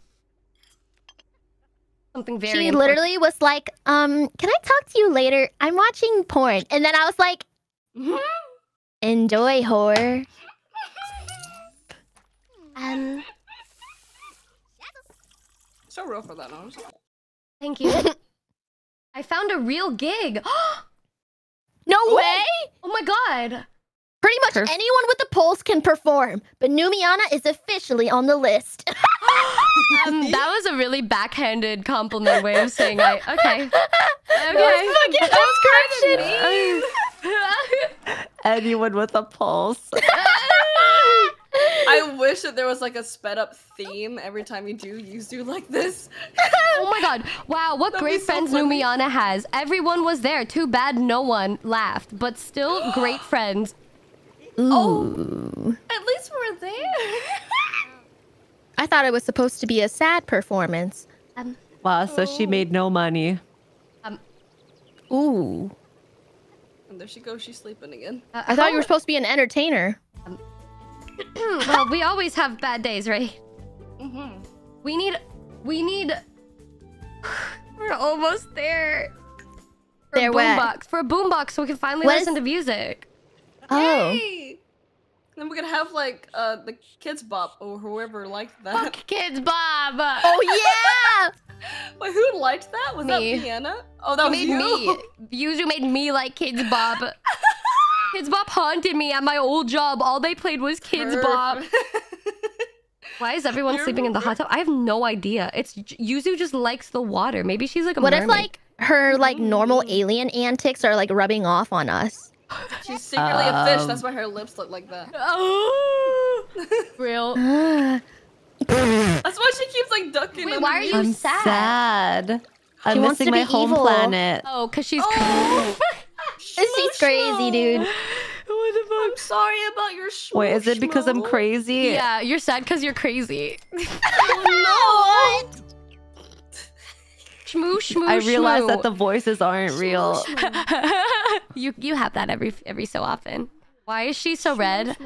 Something very. She important. literally was like, um, can I talk to you later? I'm watching porn. And then I was like, enjoy horror. Um, So real for that, honestly. thank you. I found a real gig. No way! Oh my god. Pretty much Perf- anyone with a pulse can perform, but Numiana is officially on the list. Um, that was a really backhanded compliment way of saying I. Okay. Okay. That was Anyone with a pulse. I wish that there was like a sped up theme every time you do use do like this. oh my god. Wow, what That'd great so friends funny. Numiana has. Everyone was there. Too bad no one laughed, but still great friends. Ooh. At least we're there. I thought it was supposed to be a sad performance. Um, Wow, so she made no money. Um, Ooh. And there she goes, she's sleeping again. uh, I thought you were supposed to be an entertainer. well, we always have bad days, right? Mm-hmm. We need. We need. We're almost there. For There a what? boombox. For a boombox, so we can finally What is- listen to music. Oh. Yay! Then we're gonna have like uh the Kidz Bop or whoever liked that. Fuck kids, Bob. Oh yeah! Wait, who liked that? Was Me. that Vienna? Oh, that You was made you. me. Yuzu made me like Kidz Bop. Kidz Bop haunted me at my old job. All they played was Kidz Bop. Why is everyone You're sleeping in the hot tub? I have no idea. It's Yuzu just likes the water. Maybe she's like a What if like her like normal alien antics are like rubbing off on us? She's secretly a fish. Um. That's why her lips look like that. Oh, real. That's why she keeps like ducking. Wait, why are you I'm sad? sad. I'm She wants missing to my be home evil. planet. Oh, cause she's. She's crazy, dude. What I'm sorry about your sh- Wait, is it because I'm crazy? Yeah, you're sad because you're crazy. Oh, no. Shmoo, shmoo, I realize that the voices aren't real. you you have that every every so often. Why is she so red?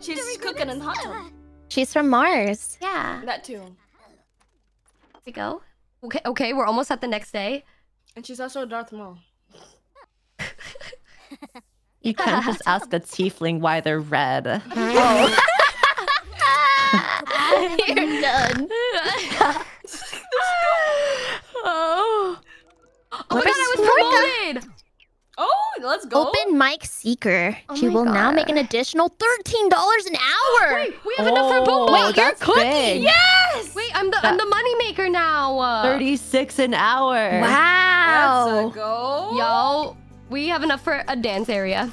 She's cooking in the hot tub. She's from Mars. Yeah. That too. Here we go. Okay, okay, we're almost at the next day. And she's also a Darth Maul. You can't just ask a tiefling why they're red. Oh. You're done. oh. Oh my god, I was promoted! Oh, let's go. Open mic seeker. Oh she my will now make an additional thirteen dollars an hour. Wait, we have enough for both. Oh, Wait, you're that's cooking. big. Yes. Wait, I'm the I'm the money maker now. Uh, 36 an hour. Wow. Let's Wow. go. Yo, we have enough for a dance area.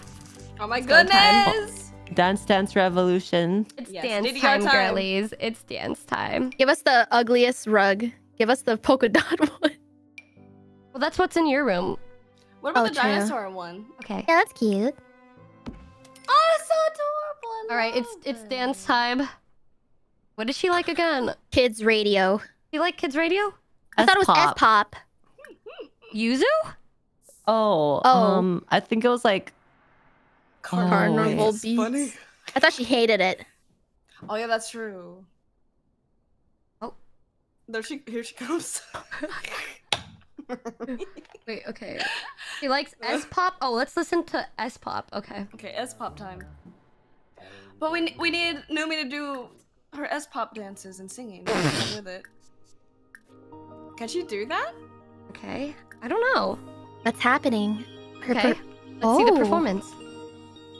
Oh my go time. goodness. Oh, dance Dance Revolution. It's Yes, dance DDR time, time. girlies. It's dance time. Give us the ugliest rug. Give us the polka dot one. Well, that's what's in your room. What about Oh, the true. dinosaur one? Okay. Yeah, that's cute. Oh, it's so adorable. All right, it's it's dance time. What What is she like again? Kids radio. You like kids radio? I thought it was S-pop. Yuzu? Oh, Oh. um, I think it was like Carnival That's beats. funny. I thought she hated it. Oh yeah, that's true. Oh. There she here she comes. Wait, okay. She likes S pop. Oh, let's listen to S pop. Okay. okay, S pop time. But we we need Numi to do her S pop dances and singing with it. Can she do that? Okay. I don't know. What's happening? Her Okay. Let's see the Oh. performance.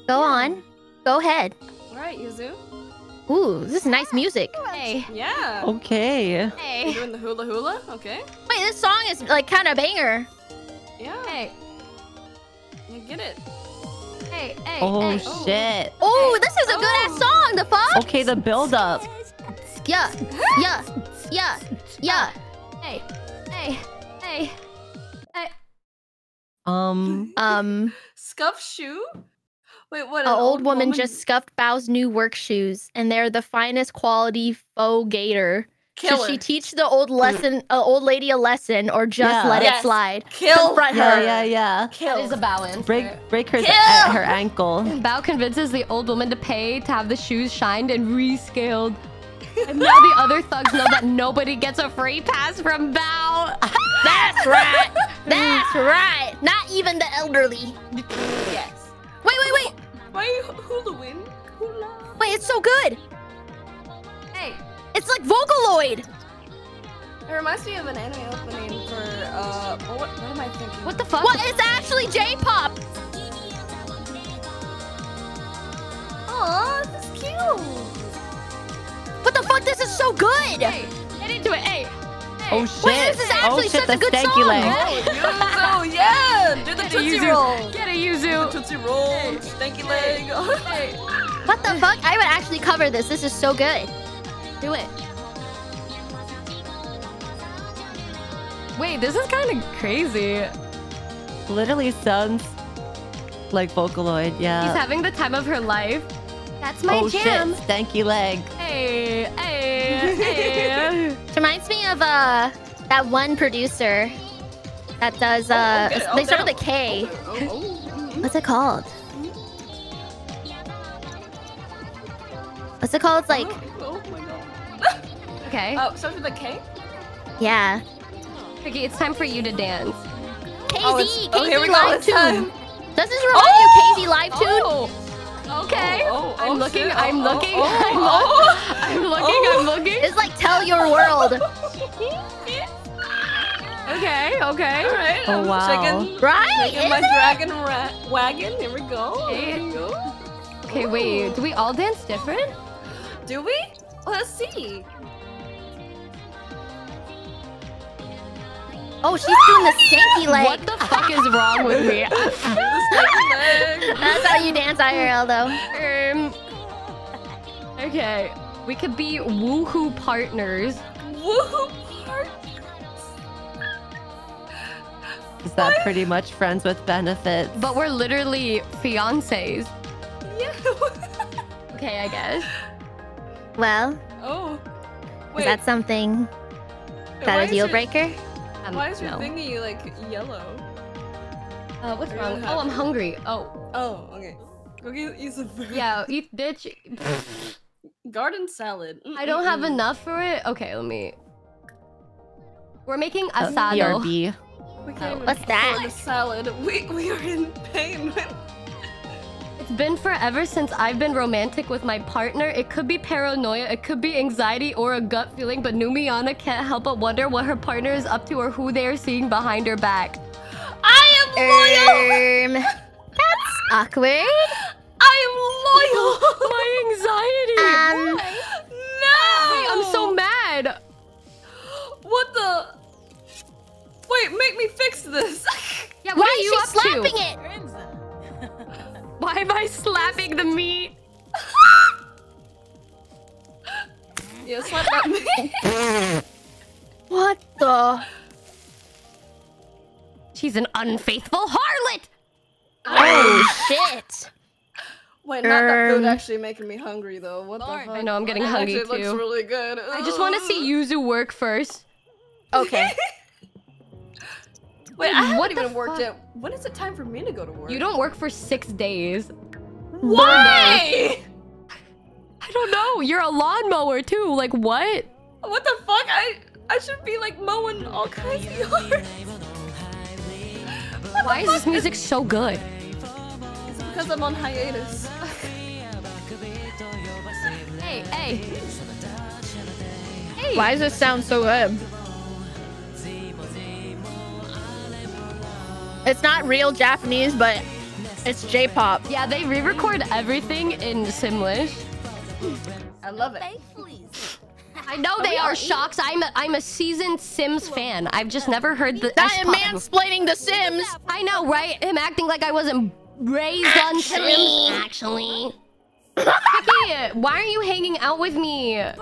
Go on. Go ahead. All right, Yuzu. Ooh, this is nice music. Hey. Yeah. okay. Hey. You're Hey. doing the hula hula. Okay. Wait, this song is like kind of banger. Yeah. Hey. You get it. Hey. Hey. Oh hey. shit. Oh, this is a good ass oh. song. The fuck? Okay, the build up. Yeah, yeah, yeah, yeah. Hey. Hey. Hey. Hey. Um, Um, Scuff shoe. Wait, what? an old woman, just scuffed Bao's new work shoes, and they're the finest quality faux gator. kill Should she teach the old lesson, uh, old lady a lesson, or just Yeah. let Yes. it slide? Kill Confront her. yeah, yeah. Kill. That is a bow in. Break, break her, Kill! at her ankle. Bao convinces the old woman to pay to have the shoes shined and rescaled. And now the other thugs know that nobody gets a free pass from Bao. That's right. That's right. Not even the elderly. Yes. Wait, wait, wait. Why are you hulaing? Hula. Wait, it's so good. Hey. It's like Vocaloid. It reminds me of an anime opening for uh. What, what am I thinking? What the fuck? What? It's actually J-pop. Aw, this is cute. What the fuck? This is so good. Hey. Get into it. Hey. Oh shit. Wait, this is oh actually shit, such a good stanky song. leg. Oh, Yuzu, yeah! Do the Get a Tootsie Yuzu. Roll! Get a yuzu. The Yuzu. Tootsie Roll, stanky leg. Hey. What the fuck? I would actually cover this. This is so good. Do it. Wait, this is kind of crazy. Literally sounds like Vocaloid, yeah. She's having the time of her life. That's my oh jam. shit, stanky leg. Hey, hey, hey. It reminds me of uh that one producer that does uh okay, oh, they start with a K. Oh, oh, What's it called? What's it called? It's like oh, oh my god. okay. Oh, starts with a K? yeah. Tricky, it's time for you to dance. KZ, Oh, it's- oh, KZ here live it's tune. time. Does this remind you of KZ livetune? Okay. Oh, oh, I'm oh, looking, shit. I'm Oh, oh, looking, oh, I'm, oh. lo- I'm looking, Oh. I'm looking. It's like tell your world, Okay, okay. Alright, Oh, I'm wow. shaking, right? shaking my Isn't it? dragon ra- wagon. Here we go. Here we go. Okay, wait. Do we all dance different? Do we? Let's see. Oh, she's doing the stanky leg. What the fuck is wrong with me? The leg. That's how you dance IRL though. um, okay. We could be woohoo partners. Woohoo part. Is that pretty much friends with benefits? But we're literally fiancés. Yeah. okay, I guess. Well, Oh. Wait. is that something why that a deal your- breaker? Um, Why is your no. thingy like yellow? Uh, what's wrong? Oh, I'm hungry. Oh, Oh, okay. Go get eat some food. yeah, eat bitch. Garden salad. I don't have enough for it. Okay, let me. We're making asado. BRB. We can't even What's that? the salad. We we are in pain. It's been forever since I've been romantic with my partner. It could be paranoia, it could be anxiety or a gut feeling, but Numiana can't help but wonder what her partner is up to or who they are seeing behind her back. I am loyal. Um, that's awkward. I am loyal. my anxiety. Um, no. Wait, I'm so mad. What the? Wait, make me fix this. Yeah, why what are is you she up slapping to? it? Why am I slapping the meat? yeah, slap that me. What the? She's an unfaithful harlot. Oh shit! Wait, not that food Um, actually making me hungry though. What the fuck? I know, I'm getting It hungry actually looks really good. I just want to see Yuzu work first. Okay. Wait, I haven't even worked fuck? yet. When is it time for me to go to work? You don't work for six days. Why? I don't know. You're a lawnmower too. Like what? What the fuck? I I should be like mowing all kinds of yards. Why is this music so good? It's because I'm on hiatus. Hey, hey. Hey. Why does this sound so good? It's not real Japanese, but it's J-pop. Yeah, they re-record everything in Simlish. I love it. I know they are shocked. I'm a, I'm a seasoned Sims fan. I've just never heard the That S-pop mansplaining the Sims. I know, right? Him acting like I wasn't raised on Sims. Actually. Vicky, why are you hanging out with me? Yeah,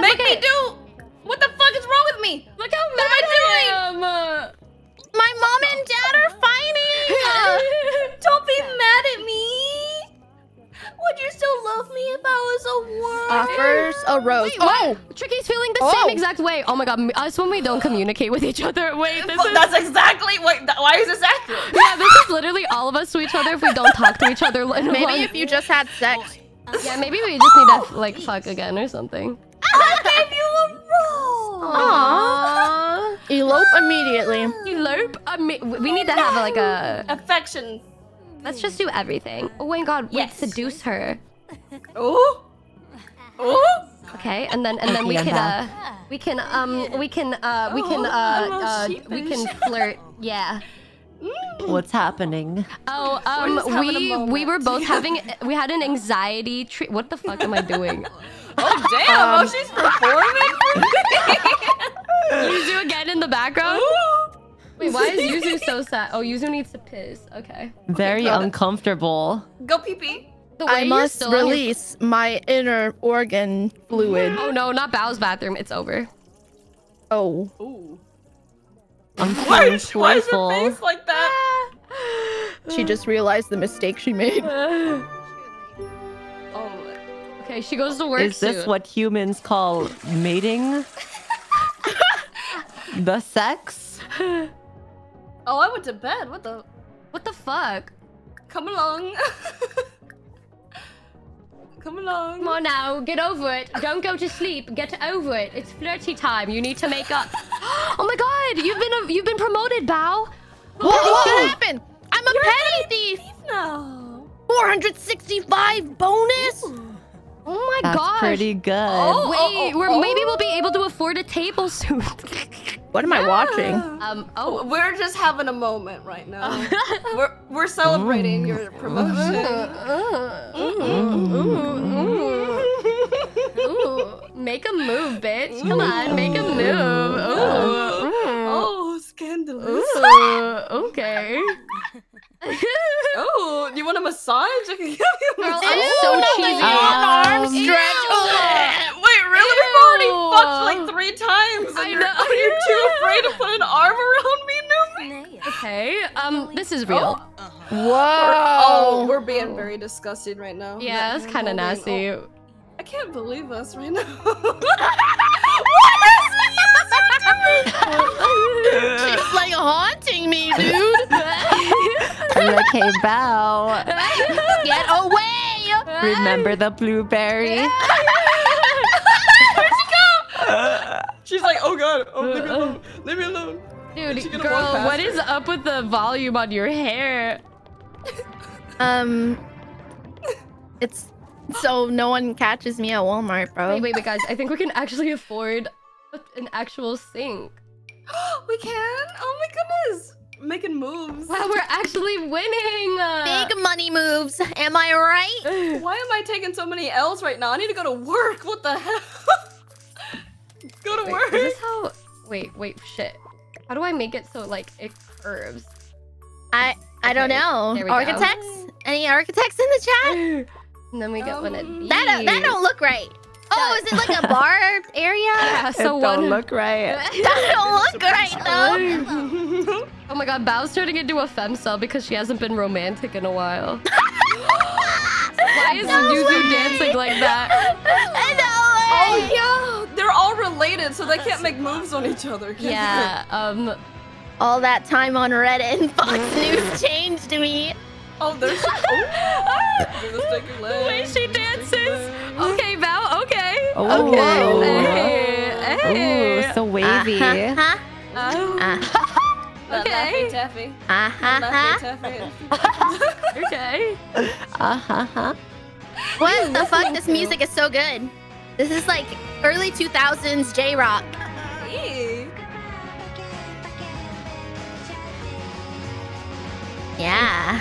Make me at, do. What the fuck is wrong with me? Look how What mad am I I am. My mom and dad are fighting. Don't be mad at me. Would you still love me if I was a woman? Offers a rose. Wait, oh, what? Tricky's feeling the Oh. same exact way. Oh my god, us when we don't communicate with each other. Wait, this Well, is that's exactly. Wait, th- why is this accurate? yeah, this is literally all of us to each other if we don't talk to each other. in a maybe long- if you just had sex. yeah, maybe we just need to like fuck again or something. I gave you a rose. Aww. Elope immediately. Elope. I mean, we need to have like a. Affection. Let's just do everything. Oh my god, wait, Yes. seduce her. Oh. Oh. Okay, and then and then we can uh we can um we can uh we can Oh, uh, uh we can flirt. Yeah. What's happening? Oh, We're um, we we were both having we had an anxiety treat. What the fuck am I doing? Oh damn! Um, oh, she's performing. Yuzu again in the background. Wait, why is Yuzu so sad? Oh, Yuzu needs to piss. Okay. Very God. uncomfortable. Go pee pee. The way I must still on your- release my inner organ fluid. Oh no, not Bao's bathroom. It's over. Oh. Ooh. I'm Why feeling is, why is her face like that? She just realized the mistake she made. Okay, she goes to work Is this soon. what humans call mating? the sex? Oh, I went to bed. What the? What the fuck? Come along. Come along. Come on now, get over it. Don't go to sleep. Get over it. It's flirty time. You need to make up. oh my god, you've been a, you've been promoted, Bao. What, what happened? I'm a petty thief. No. 465 bonus. Oh my That's gosh. pretty good. Oh, Wait, oh, we're oh. maybe we'll be able to afford a table soon. What am I watching? um. Oh. We're just having a moment right now. we're we're celebrating your promotion. Make a move, bitch. Come on, make a move. Ooh. Oh, scandalous. Ooh. Okay. Oh, you want a massage? i can give you a massage i'm so Ew, cheesy. arm Um, stretch. Ugh. Wait, really? We've already fucked like three times. And I you're, know. Are you too afraid to put an arm around me, Numi? Okay. Um. This is real. Whoa. Oh. We're being very disgusting right now. Yeah, it's kind of nasty. oh, I can't believe us right now. She's like haunting me, dude. okay, Bao. Get away! Remember the blueberry? Where'd she go? She's like, oh god, oh leave me alone, leave me alone. Dude, She girl, walk past what her? is up with the volume on your hair? Um, it's so no one catches me at Walmart, bro. Wait, wait, wait, guys. I think we can actually afford an actual sink. we can? Oh my goodness. Making moves. Wow, we're actually winning. Uh, Big money moves. Am I right? Why am I taking so many L's right now? I need to go to work. What the hell? go to wait, work. is this how? Wait, wait, shit. How do I make it so like it curves? I I don't know. there we go. Architects? Any architects in the chat? And then we get one of these. That that don't look right. Oh, is it like a bar area? Yeah, It so don't one. look right. That don't look right though. oh my god, Bao's turning into a femcel because she hasn't been romantic in a while. Why is No Yuzu way. dancing like that? Oh yeah, they're all related, so they can't make moves on each other. Yeah, um, All that time on Reddit and Fox News changed me. Oh, there's. Oh. Do the stick the way she dances. Okay, Oh. Okay. Hey, hey. Ooh, so wavy. Uh-huh. Oh, Uh-huh. Okay. Laffy Taffy. Uh-huh. Okay. Uh-huh. What the fuck? This music is so good. This is like early 2000s J-rock. Eee. Yeah.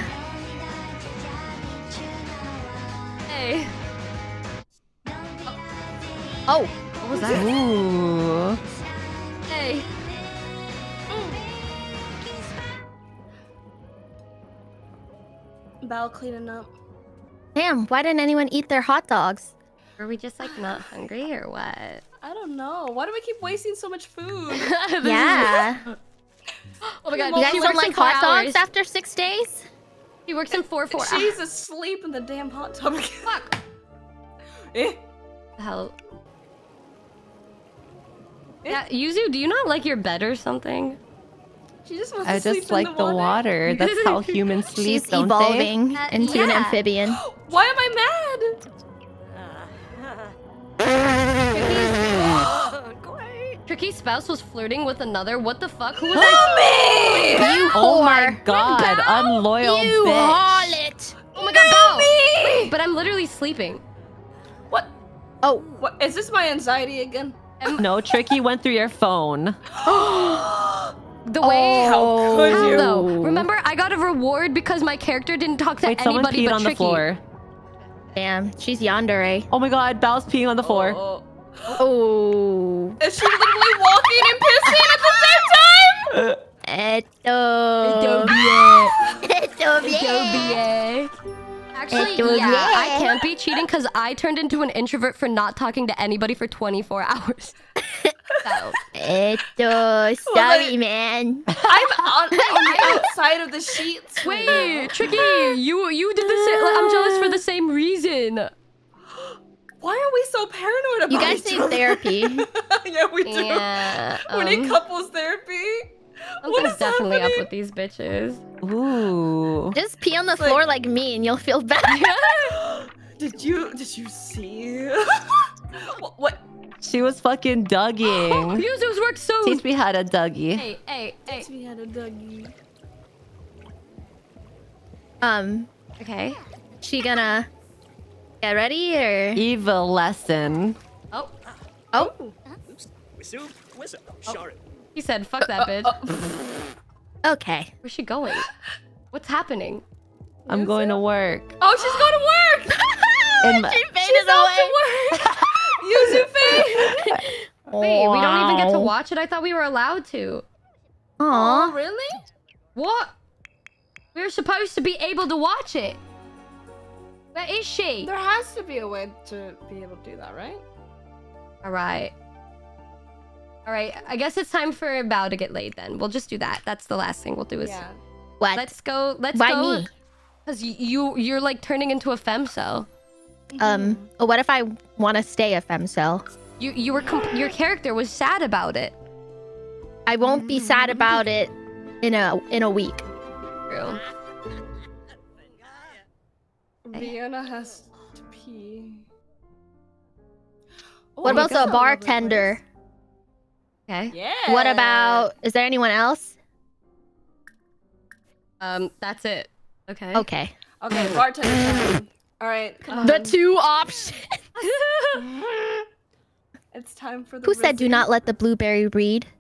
Hey. Oh. What was that? Ooh. Hey. Bowel cleaning up. Damn, why didn't anyone eat their hot dogs? Were we just like not hungry or what? I don't know. Why do we keep wasting so much food? Yeah. Oh my god, You guys she don't works like in four hot dogs hours. after six days? She works in four four She's asleep in the damn hot tub. Fuck. Eh? The hell. Yeah, Yuzu, do you not like your bed or something? She just wants I to sleep just like in the water. That's how humans sleep, She's don't evolving Uh, into an amphibian. Why am I mad? Tricky's spouse was flirting with another. What the fuck? Who was that? Me! they? You Oh my whore! god, unloyal You bitch. harlot! Oh my god, Bao! But I'm literally sleeping. What? Oh. What is this my anxiety again? No, Tricky went through your phone. The way Oh. could How you? though? Remember, I got a reward because my character didn't talk to Wait, someone anybody peed but on Tricky. the floor. Damn, she's yandere. Eh? Oh my god, Bal's peeing on the floor. Oh, oh. Oh. Is she literally walking and pissing at the same time? Esto. Esto bien. Actually, Esto yeah, I can't be cheating because I turned into an introvert for not talking to anybody for 24 hours. so, Esto. Sorry, man. I'm on, on the outside of the sheets. right wait, Tricky, you you did the same. Like, I'm jealous for the same reason. Why are we so paranoid about You guys need therapy. yeah, we do. Yeah, we need um, couples therapy. What Something's is definitely up with these bitches. Ooh. Just pee on the like- floor like me and you'll feel better. Did you did you see? what, what? She was fucking dugging. Yuzu's work soon. Teach me how to Dougie. Hey, hey, hey. We had a Dougie. Um, Okay. she gonna get ready or? Evil lesson. Oh, Oh, Whistle, whistle, Sharon. He said, "Fuck that bitch." okay. Where's she going? What's happening? I'm going to work. Oh, she's going to work. In my- she faded away. Yuzu Faye. Wait, we don't even get to watch it. I thought we were allowed to. Oh, really? What? We were supposed to be able to watch it. Where is she? There has to be a way to be able to do that, right? All right. All right. I guess it's time for a Bao to get laid then. We'll just do that. That's the last thing we'll do is Yeah. What? let's go. Let's Why go. me? Because you you're like turning into a femcel. Um, what if I want to stay a femcel? You you were comp- your character was sad about it. I won't be sad about it in a in a week. True. Vienna has to pee. Oh, What I about the a I'll bartender? Okay. Yeah. What about? Is there anyone else? Um, that's it. Okay. Okay. Okay, bartender. All right, come on. The two options. It's time for the. Who said do not let the blueberry read?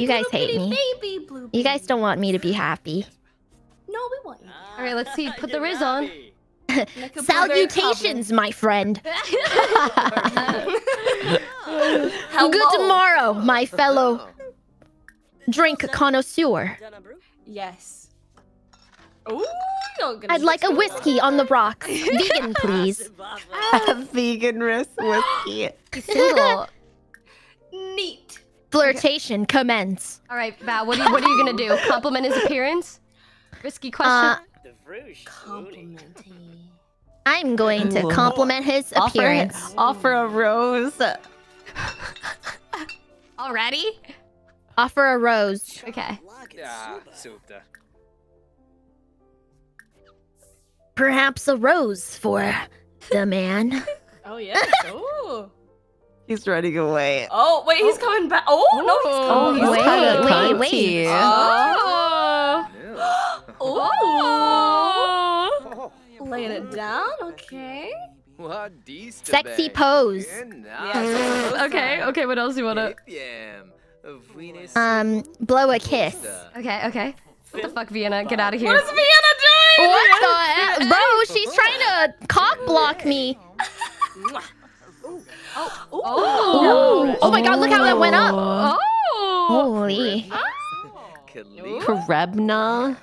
You guys hate me. Baby blue. You guys don't want me to be happy. No, we want you. All right, let's see. Put the Riz on. Make a blueberry Salutations, my friend. Good tomorrow, my fellow drink connoisseur. Yes. Ooh, you're I'd like a whiskey on the rocks. Vegan, please. A vegan wrist whiskey. Single. Neat. Flirtation commence. All right, Val. What are you, what are you gonna do? Compliment his appearance? Risky question. Uh, Complimenting. I'm going to compliment his appearance. offer a rose. Already? Offer a rose. Okay. Ah, super. Perhaps a rose for the man. Oh yeah. Oh. He's running away. Oh wait, he's coming back. Oh no, he's Oh, coming. he's wait, kinda wait, wait. Oh. Oh. Oh. Laying it down. Okay. What these Sexy pose. Okay. Okay. What else do you wanna? Um, blow a kiss. Okay. Okay. What the fuck, Vienna? Get out of here. What is Vienna doing? What the? Bro, she's trying to cock block me. Oh. Oh my god, look how that went up. Oh. Holy. Krebna.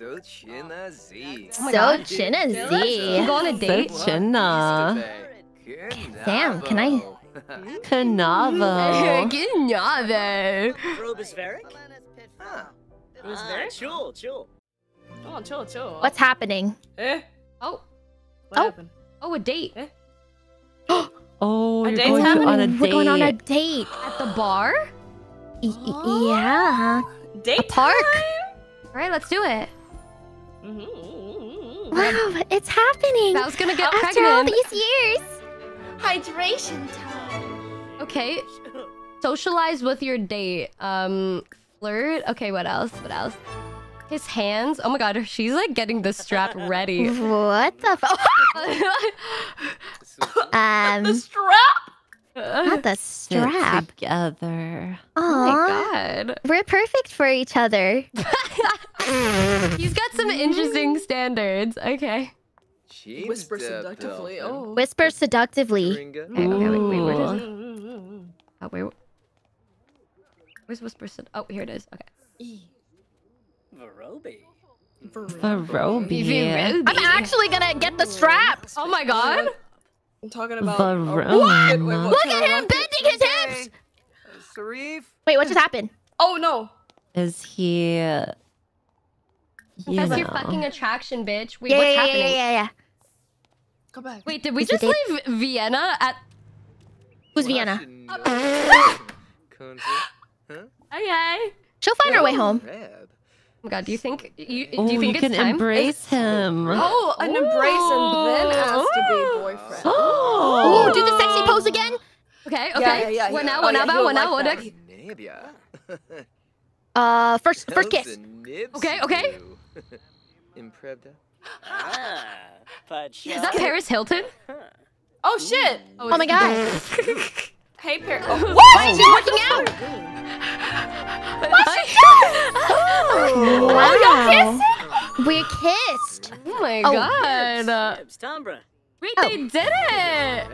So china Z. my So God. chin and You Z. go on a date? Sachina. Damn, can I? Canavo. Gnave. Robospheric? Huh. Robospheric? Chill, chill. Oh, chill, chill. What's happening? Eh? Oh. What Oh. happened? Oh, a date Oh, A you're date's going on a date. We're going on a date. at the bar. Y- y- yeah. Date a park? All right, let's do it. Mm-hmm. Wow, it's happening. I was gonna get After all these years. Hydration time. Okay. Socialize with your date. Um, flirt. Okay, what else? What else? His hands. Oh my god, she's like getting the strap ready. What the fuck? um, The strap. Not the Sit strap. together. Oh my god. we're perfect for each other. He's got some interesting standards. Okay. Whisper seductively. Oh. Whisper seductively. Okay, okay, wait, wait, where does it? Oh, wait. Where's Whisper? Sed- oh, here it is. Okay. Varobi. Varobi. I'm actually gonna get the strap. Oh my god. I'm talking about. Varoma. Oh, wait, wait, what Look at him bending his hips. Sharif. Wait, what just happened? Oh no. Is he? You That's your fucking attraction, bitch. Wait, Yeah, what's yeah, yeah, happening? yeah, yeah, yeah. Come back. Wait, did we Is just leave Vienna at? Who's Vienna? Okay. She'll find her way home. Oh my god, do you think you do Oh, you you, think can it's time? embrace him. Oh, an embrace and then ask to be boyfriend. Oh. Ooh, do the sexy pose again. Okay, okay. yeah, yeah, What yeah. now? Oh, What yeah, now? he'll What now? like What that. Uh, first, first kiss. Okay, okay. Impreda. Is that Paris Hilton? Oh shit. Oh my god. Hey, Par. Oh, What? She's working out. Oh, wow. We're kissed. Oh my Oh. god. Stambra. Wait, Oh. they did it.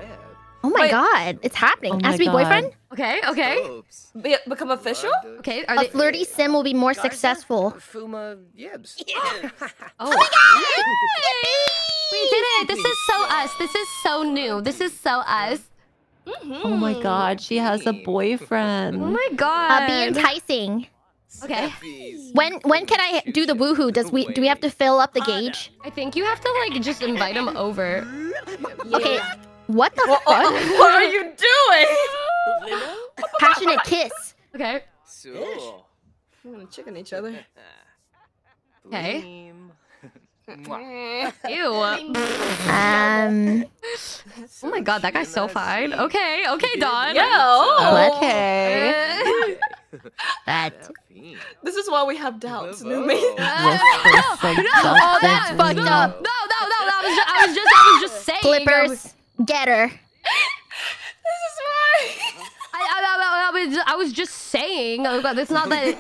Oh my Wait. god, it's happening. Oh Has my to be boyfriend. Okay, okay, Be- become official? okay. Are A flirty sim will be more successful. Fuma Yibs. Oh. oh, oh we did it. This is so us. This is so new. This is so us. Oh my god, she has a boyfriend. Oh my god. Uh, be enticing. Okay. When when can I do the woohoo? Does we do we have to fill up the gauge? I think you have to like just invite him over. Okay. What the fuck? What are you doing? Passionate kiss. Okay. So. We're gonna chicken each other. Okay. Mwah. Ew. Um. Oh my god, that guy's so fine. Okay, okay, Dawn. Yo. Okay. That. This is why we have doubts. Bravo. Numi. With this, like, Oh, that's fucked up. No, no, no, that was just, I was just, I was just saying. Clippers. Get her. This is why. I, I, I, I, was, I was just saying. Oh god, it's not that.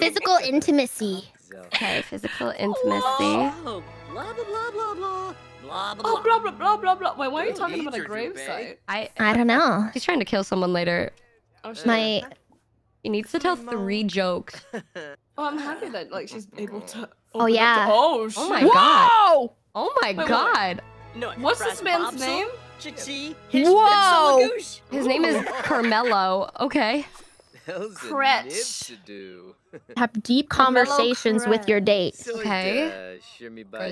Physical intimacy. So. Okay, physical intimacy. Oh, blah, blah, blah, blah, blah. Blah, blah, Oh, blah blah blah blah blah. Wait, why are you talking about a your grave Jubei. site? I, I don't know. he's trying to kill someone later. Oh shit. My He needs to tell three jokes. Oh, I'm happy that like she's able to. Oh, open up to- yeah. Oh, oh shit. Oh my god. Whoa! Oh my wait. god. No, What's this man's name? Chixie. Whoa. His name is Carmelo. Okay. Hell's a Kretsch. nib to do. have deep conversations with your date. Okay.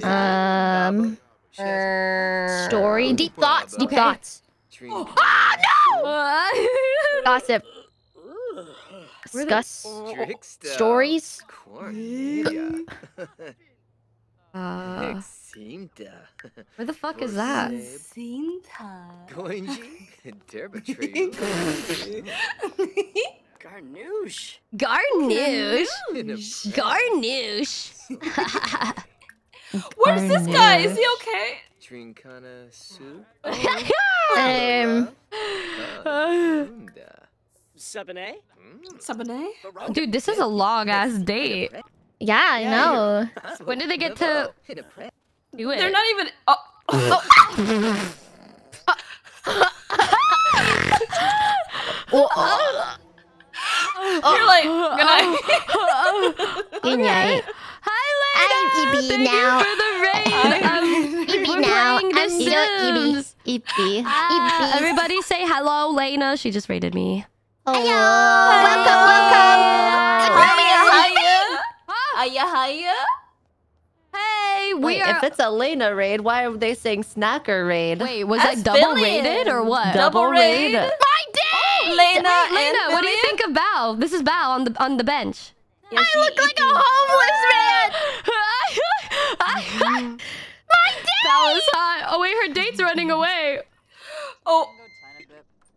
uh, Um. Baba. Story. Deep thoughts. Deep Okay. thoughts. Drink Gossip. Where the- Discuss. Trickster. Stories. Cornelia. uh, where the fuck is that? Scene time. Goinji. Derbatree. Garnouche. Garnouche. Garnouche. Where's this guy? Is he okay? Trincana soup. Um. Funda. Sabine. Mm. Sabané? Dude, this is a long ass date. Yeah, I know. When did they get to In a pre- do it? They're not even. Oh. You're like, good night. Good night. Hi, I'm Lena. Ibi Thank now. you for the raid. Um, Ibi we're now. The I'm you know Ibi. Ibi. Ah, Ibi. everybody say hello, Lena. She just rated me. Hello. Welcome, welcome. Hiya. Hiya, hiya. Hey, we Wait, are. if it's Elena raid, why are they saying snacker raid? Wait, was As I double villain. rated or what? Double raid? raid? My date. Lena, Wait, Lena, and what do you think of Bao? This is Bao on the on the bench. Yeah, I look like a homeless man. My Bao is hot. Oh wait, her date's running away. Oh.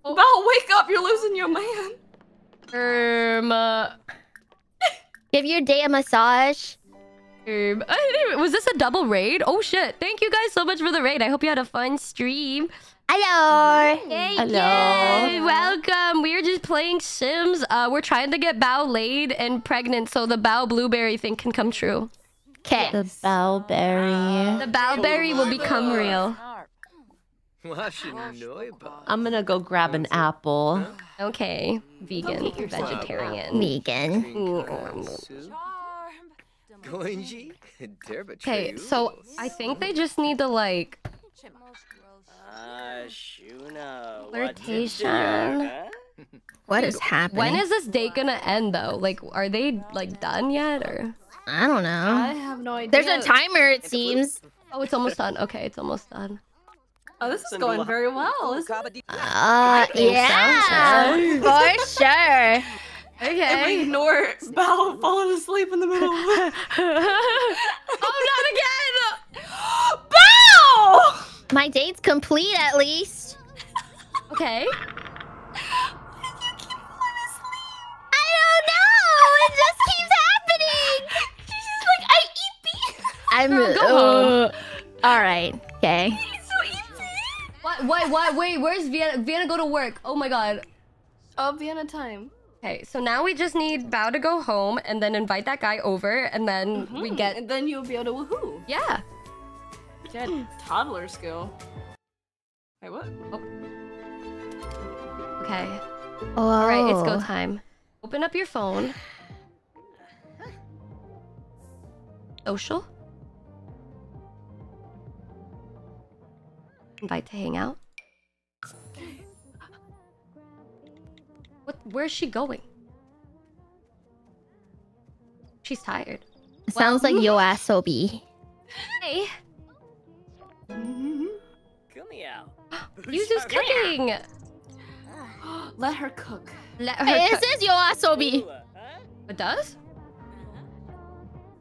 Val, wake up! You're losing your man. Um, uh, Give your date a massage. Was this a double raid? Oh shit! Thank you guys so much for the raid. I hope you had a fun stream. Hello. Thank Hello. you. Welcome. We are just playing Sims. Uh, we're trying to get Bao laid and pregnant so the Bao blueberry thing can come true. Okay. The bowberry. The Bao berry will become real. I'm gonna go grab an apple. Okay. Vegan, vegetarian. Vegan. Trincana. Goinji. Okay, so I think they just need to like Ah, Shuna. flirtation. What is happening? When is this date gonna end though? Like, are they like done yet or? I don't know. I have no idea. There's a timer, it seems. Oh, it's almost done. Okay, it's almost done. Oh, this is going very well. isn't? Uh, think so, yeah, for sure. If we Okay. ignore Val falling asleep in the middle of it. oh, not again! Val! My date's complete, at least. Okay. you keep falling asleep? I don't know. It just keeps happening. She's just like, I eat pee. I'm. Girl, go home. uh, all right. Okay. It's so easy. What? What? What? Wait, where's Vienna? Vienna go to work. Oh my god. Oh, Vienna time. Okay, so now we just need Bao to go home and then invite that guy over, and then we Hmm, get And then you'll be able to woohoo. yeah. Get toddler skill. Wait, what? Oh. Okay. Oh. All right, it's go time. Open up your phone. Social. Invite to hang out. What? Where's she going? She's tired. Sounds like Yoasobi. Hey, Come here. Yuzu's cooking. Let her cook. Let her This cook. is Yoasobi. It does?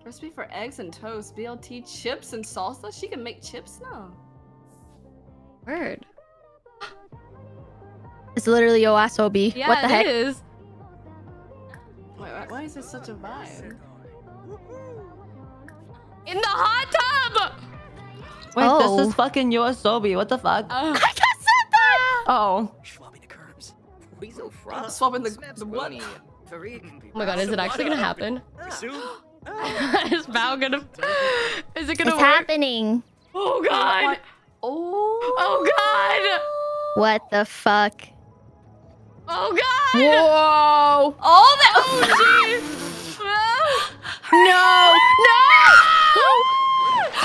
Recipe for eggs and toast, BLT chips and salsa. She can make chips now. Word. It's literally Yoasobi. Yeah, what the it heck? is. Wait, why, why is this such a vibe? In the hot tub! Wait, Oh. this is oh. fucking Yoasobi. What the fuck? Oh. I just said that. Oh. Swapping the curbs. Weasel I'm swapping the, the what? Oh my god, is it actually gonna happen? Is Val gonna... Is it gonna It's work? happening. Oh god! Oh. Oh god! What the fuck? Oh god! Whoa! Oh, that. Oh, oh jeez! No! No!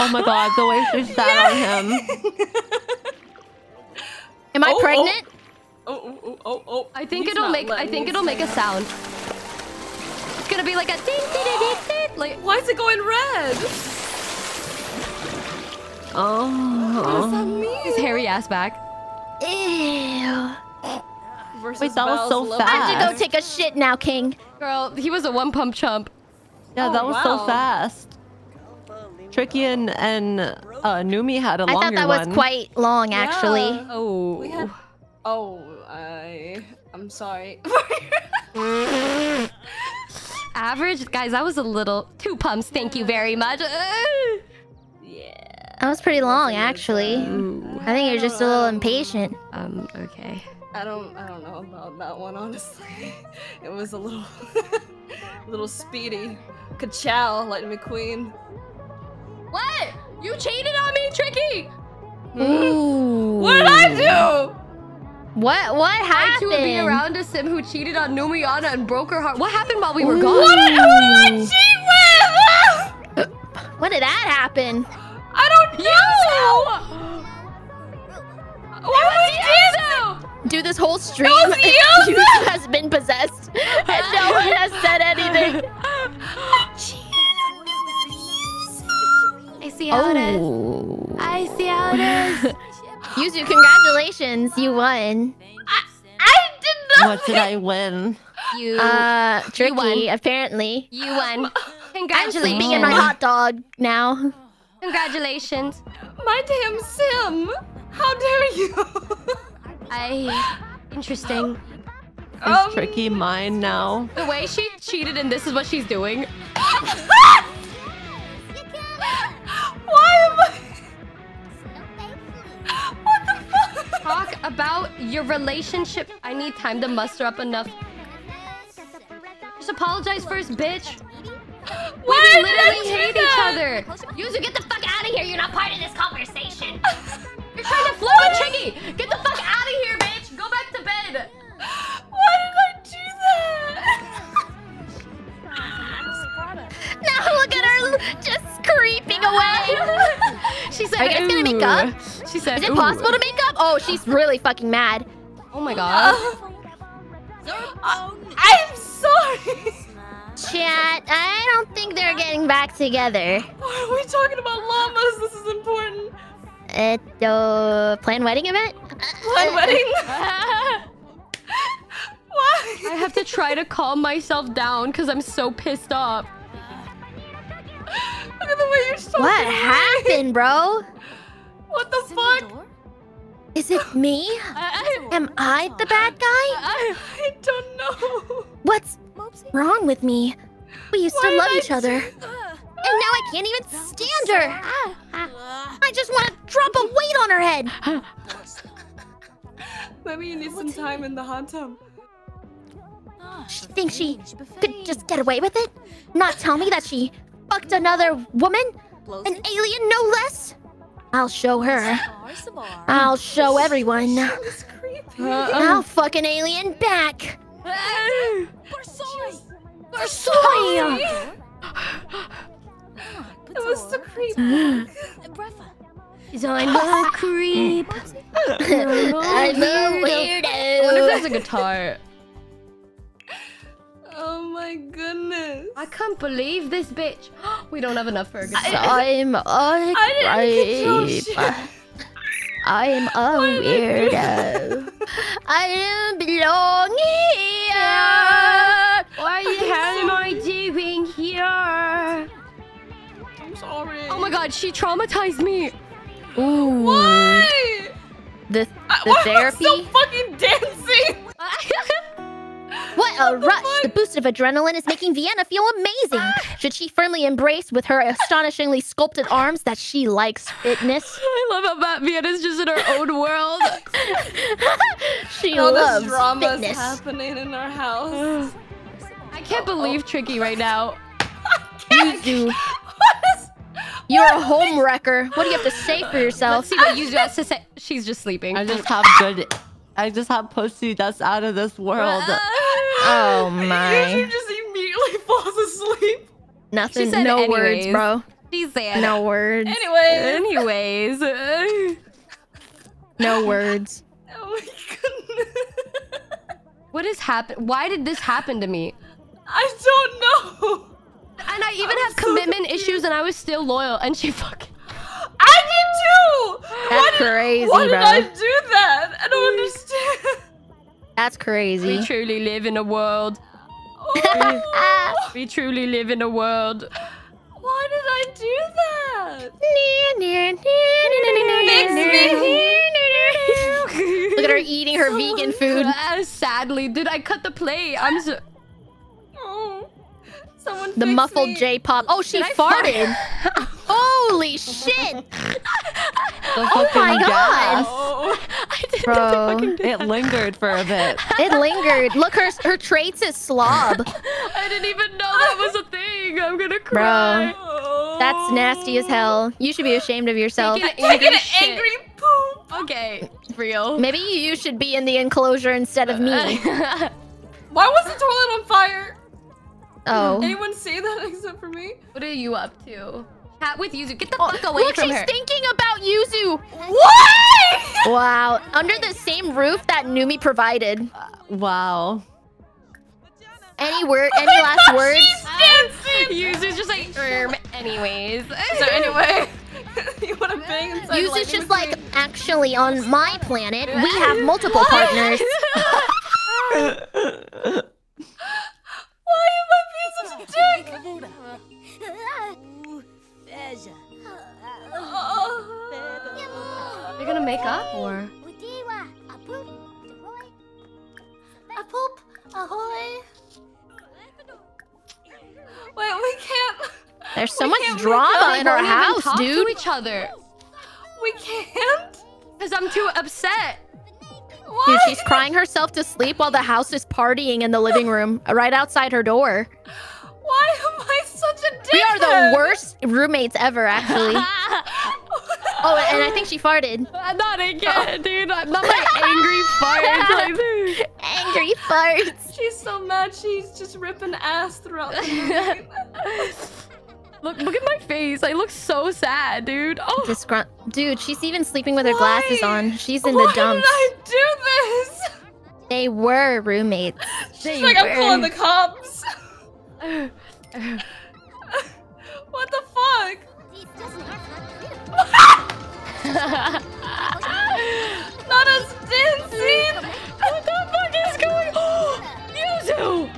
Oh my god, the way she sat on him. Am I Oh, oh. pregnant? Oh, oh, oh, oh, oh. I think He's it'll make. I think it'll make a sound. It's gonna be like a ding ding ding ding ding. Like Why is it going red? Oh. What does that Oh. mean? his hairy ass back. Ew. Versus Wait, that was Val's so low- I have to go take a shit now, King. Girl, he was a one pump chump. Yeah, Oh, that was wow. so fast. Tricky and and uh, Numi had a I longer one. I thought that was one. quite long, actually. Yeah. Oh. Had. Oh, I. I'm sorry. Average, guys. That was a little two pumps. Thank you very much. Yeah. That was pretty long, actually. Ooh. I think you're just a little impatient. Um. Okay. I don't. I don't know about that one, honestly. It was a little, a little speedy. Ka-chow, Lightning McQueen. What? You cheated on me, Tricky. Ooh. What did I do? What? What happened? too would be around a sim who cheated on Numiana and broke her heart. What happened while we were gone? What did- Who did I cheat with? When did that happen? I don't know. Why would you do this whole stream was you! Yuzu has been possessed, and no one has said anything. I see how it is. Oh. I see how it is. Yuzu, congratulations, you won. I did not. What did I win? You. Uh, tricky, won. apparently. you won. Congratulations. I'm Congratulations. sleeping in my hot dog now. Congratulations. My damn sim. How dare you? I. Interesting. Is Um, Tricky mine now? The way she cheated and this is what she's doing. Why am I? What the fuck? Talk about your relationship. I need time to muster up enough. Just apologize first, bitch. Why we literally hate that? each other. Yuzu, get the fuck out of here. You're not part of this conversation. You're trying to flirt with Tricky. Get the fuck out of here, bitch. Go back to bed. Why did I do that? Now look at her just creeping away. She said, Are you guys gonna make up? She said, Is it possible to make up? Oh, she's really fucking mad. Oh my god. Uh, I'm sorry. Chat, I don't think they're getting back together. Why are we talking about llamas? This is important. At the planned wedding event? Plan wedding. Why? I have to try to calm myself down because I'm so pissed off. Look at the way you're so. What happened, bro? What the fuck? Is it me? I, Am I the bad guy? I, I don't know. What's wrong with me? We used Why to did love I each other. And now I can't even stand her. I just want to drop a weight on her head. Maybe you need some time in the hot tub. She thinks she could just get away with it? Not tell me that she fucked another woman? An alien, no less? I'll show her. I'll show everyone. I'll fuck an alien back. It was so creepy. I'm a creep. I'm a I wonder if there's a guitar. Oh my goodness. I can't believe this bitch. we don't have enough for a good I'm a I creep. I'm a weirdo. I don't belong here. What the hell am I doing here? I'm sorry. Oh my god, she traumatized me. Ooh. Why? The, I- the why am I therapy. still fucking dancing. What a rush! The boost of adrenaline is making Vienna feel amazing. Ah. Should she firmly embrace with her astonishingly sculpted arms that she likes fitness? I love how Matt Vienna's just in her own world. She All loves this drama is fitness. happening in our house. I can't believe Tricky right now. Yuzu, you're a home wrecker. What do you have to say for yourself? Let's see what Yuzu has to say. She's just sleeping. I just have good. I just have pussy that's out of this world. Oh my! Usually just immediately falls asleep. Nothing. She said No words, bro. She said. No words. Anyway. Anyways. No words. Oh my goodness. What has happened? Why did this happen to me? I don't know. And I even I'm have commitment issues, and I was still loyal. And she fucking. I did too. That's why did, crazy, Why did bro. I do that? I don't understand. That's crazy. We truly live in a world. Oh, We truly live in a world. why did I do that? Look at her eating her vegan food. Sadly, did I cut the plate? I'm so. Someone The muffled me. J-pop. Oh, she Did I fart? farted. Holy shit, The Oh my gas. Oh, I didn't bro! It lingered for a bit. It lingered. Look, her her traits is slob, I didn't even know that was a thing. I'm gonna cry. bro. That's nasty as hell. You should be ashamed of yourself. Taking Taking angry an shit. angry poop. Okay, real. Maybe you should be in the enclosure instead of me. Why was the toilet on fire? Oh. Anyone say that except for me? what are you up to? Hat with Yuzu. Get the Oh, fuck away Look, from she's her. thinking about Yuzu. Why? Wow. Under the same roof that Numi provided. Wow. Any word? Any last words? She's Dancing. Yuzu's just like, erm, anyways. So anyway, you want to bang inside Yuzu's lightning just like, actually, on my planet, we have multiple partners. Why am I being dick? You're gonna make up or? A poop, ahoy. Wait, we can't. There's so We much drama in our house, talk dude. to each other. We can't. Cause I'm too upset. Why? Dude, she's crying herself to sleep while the house is partying in the living room, right outside her door. Why am I such a dick? We are the worst roommates ever, actually. Oh, and I think she farted. Not again, oh. dude. Not my angry farts. Like, Angry farts. She's so mad. She's just ripping ass throughout the movie. look, look at my face. I look so sad, dude. Oh, Disgrunt- Dude, she's even sleeping with her glasses on. She's in Why the dumps. did I do this? They were roommates. She's like, I'm calling the cops. What the fuck? Not us dancing. what the fuck is going on? Yuzu!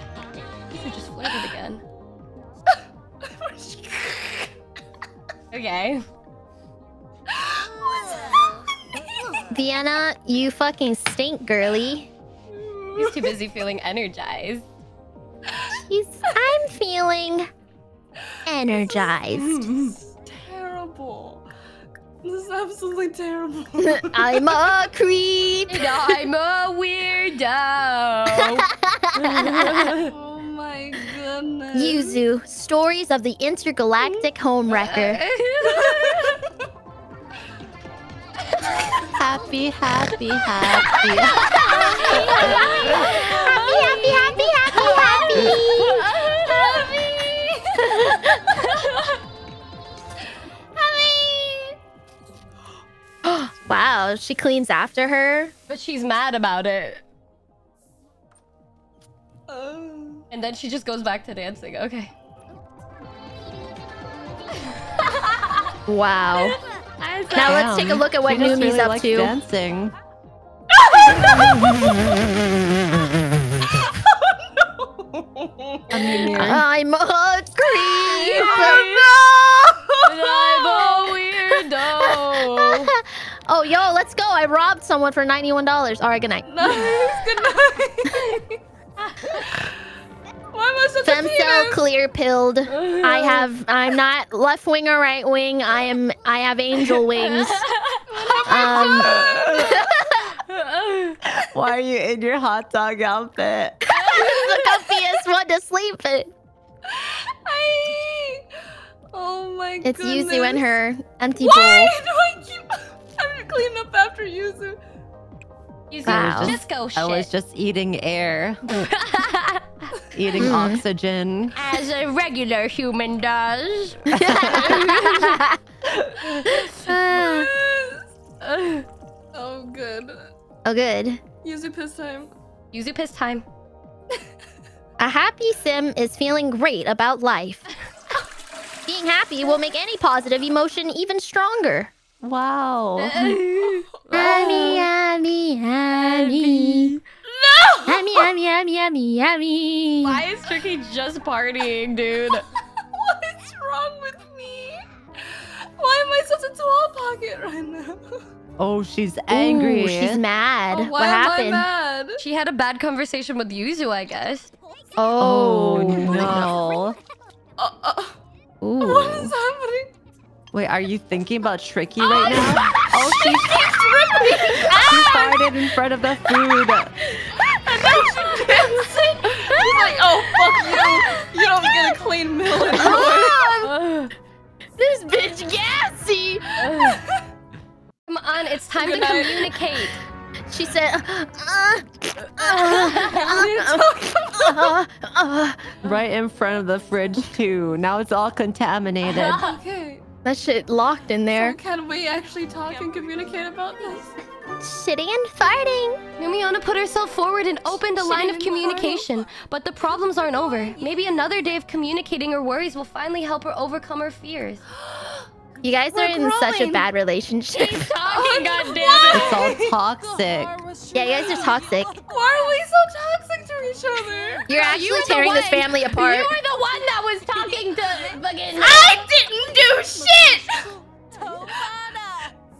Yuzu just flirted again. okay. Vienna, you fucking stink, girly. He's too busy feeling energized. He's, I'm feeling energized. terrible. This is absolutely terrible. I'm a creep. And I'm a weirdo. oh my goodness. Yuzu, stories of the intergalactic homewrecker. Happy, happy, happy. happy, happy, happy, happy, happy. Wow, she cleans after her. but she's mad about it. Um, And then she just goes back to dancing. Okay. Wow. Now let's take a look at what She Numi's really up to. Dancing. I'm a creep. I'm a weirdo. oh, yo, let's go. I robbed someone for $91. All right, good night. Nice. Good night. Why am I such a Fem cell penis? clear pilled. I have. I'm not left wing or right wing. I am. I have angel wings. Um. Why are you in your hot dog outfit? the comfiest one to sleep in. I... Oh my It's goodness. Yuzu and her empty Why bowl. do I keep having to clean up after Yuzu? Yuzu, I was just go shit. I was just eating air, eating Hmm. oxygen. As a regular human does. Oh, good. Oh, good. Yuzu piss time. Yuzu piss time. A happy sim is feeling great about life. Being happy will make any positive emotion even stronger. Wow. Oh. Happy, happy, happy. No! Happy, happy, happy, happy, happy. Why is Tricky just partying, dude? What's wrong with me? Why am I such a tall pocket right now? Oh, she's angry. Ooh, she's mad. Oh, why what am happened? I mad? She had a bad conversation with Yuzu, I guess. Oh, Oh, no. Uh, uh, what is happening? Wait, are you thinking about Tricky right now? Oh, she keeps ripping. She farted in front of the food. And then she dancing. She's like, oh, fuck you. You don't get a clean meal anymore. This bitch gassy. Come on, it's time Good to night. communicate. She said, uh, uh, uh, Right in front of the fridge, too. Now it's all contaminated. Okay. that shit locked in So there. can we actually talk and communicate about this? Shitting and farting. Numiana put herself forward and opened a line of communication. But the problems aren't over. Maybe another day of communicating her worries will finally help her overcome her fears. You guys We're are in such a bad relationship. Talking, goddammit. It's all toxic. yeah, you guys are toxic. Why are we so toxic to each other? You're actually tearing this family apart. You were the one that was talking to fucking. I didn't do shit!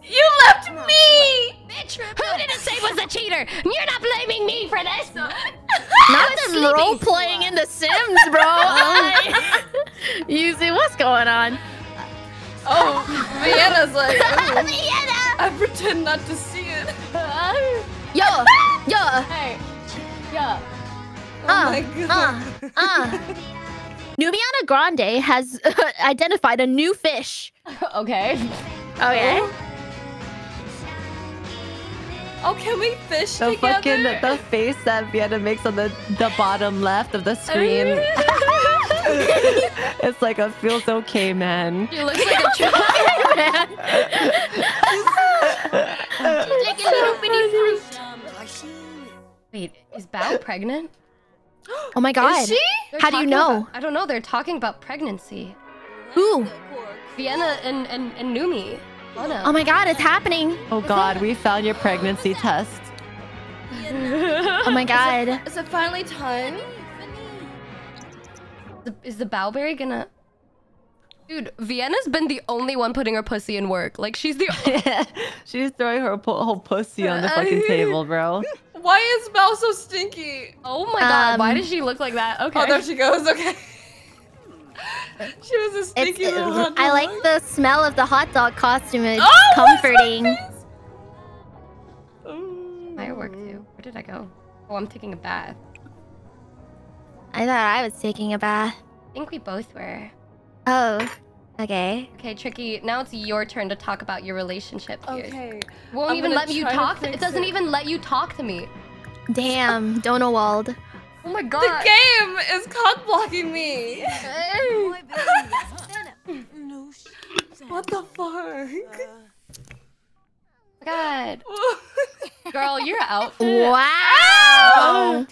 You left me! Bitch, who didn't say was a cheater? You're not blaming me for this. Not was them role playing in The Sims, bro. I- Yuzu, what's going on? Oh, Vienna's like, oh, Vienna! I pretend not to see it. Yo, yo, Hey, yeah. Oh uh, my god. uh, uh. Numiana Grande has identified a new fish. Okay. Okay. Oh, Oh, can we fish The together? fucking the face that Vienna makes on the the bottom left of the oh, screen. it's like a feels okay, man. She looks like a child. Man. like a little bitty fruit. Wait, is Bao pregnant? Oh my god. Is she? They're How do you know? about- I don't know. They're talking about pregnancy. Who? Vienna and, and, and Numi. Oh. Oh my god, it's happening. Oh god, we found your pregnancy test. Oh my god. Is it finally time? Is the Bowberry gonna... Dude, Vienna's been the only one putting her pussy in work. Like, she's the... She's throwing her whole pussy on the fucking table, bro. Why is Belle so stinky? Oh my god, why Um, does she look like that? Okay. Oh, there she goes. Okay. she was a It's, little hot I like the smell of the hot dog costume. It's Oh, comforting. face? My work too. Where did I go? Oh, I'm taking a bath. I thought I was taking a bath. I think we both were. Oh, okay. Okay, Tricky, now it's your turn to talk about your relationship here. Okay. Won't I'm even let you try to talk. It doesn't it. even let you talk to me. Damn, Donald. Oh my god. The game is cock blocking me. what the fuck? God. Girl, you're out. Wow. Oh.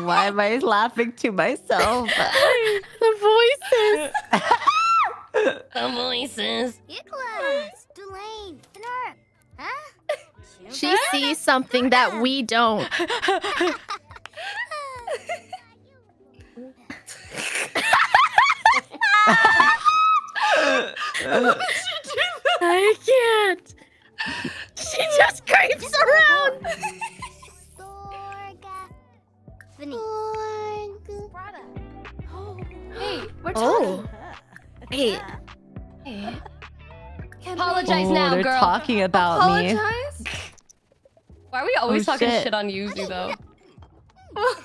Why am I laughing to myself? the voices. faces. Nicholas, Delane, Nerf, huh? She sees something that we don't. I can't. She just creeps around. Hey, we're oh. talking. Oh. Hey. Apologize oh, now, they're girl. talking about me. Apologize. Why are we always Oh, talking shit. shit on Yuzu though?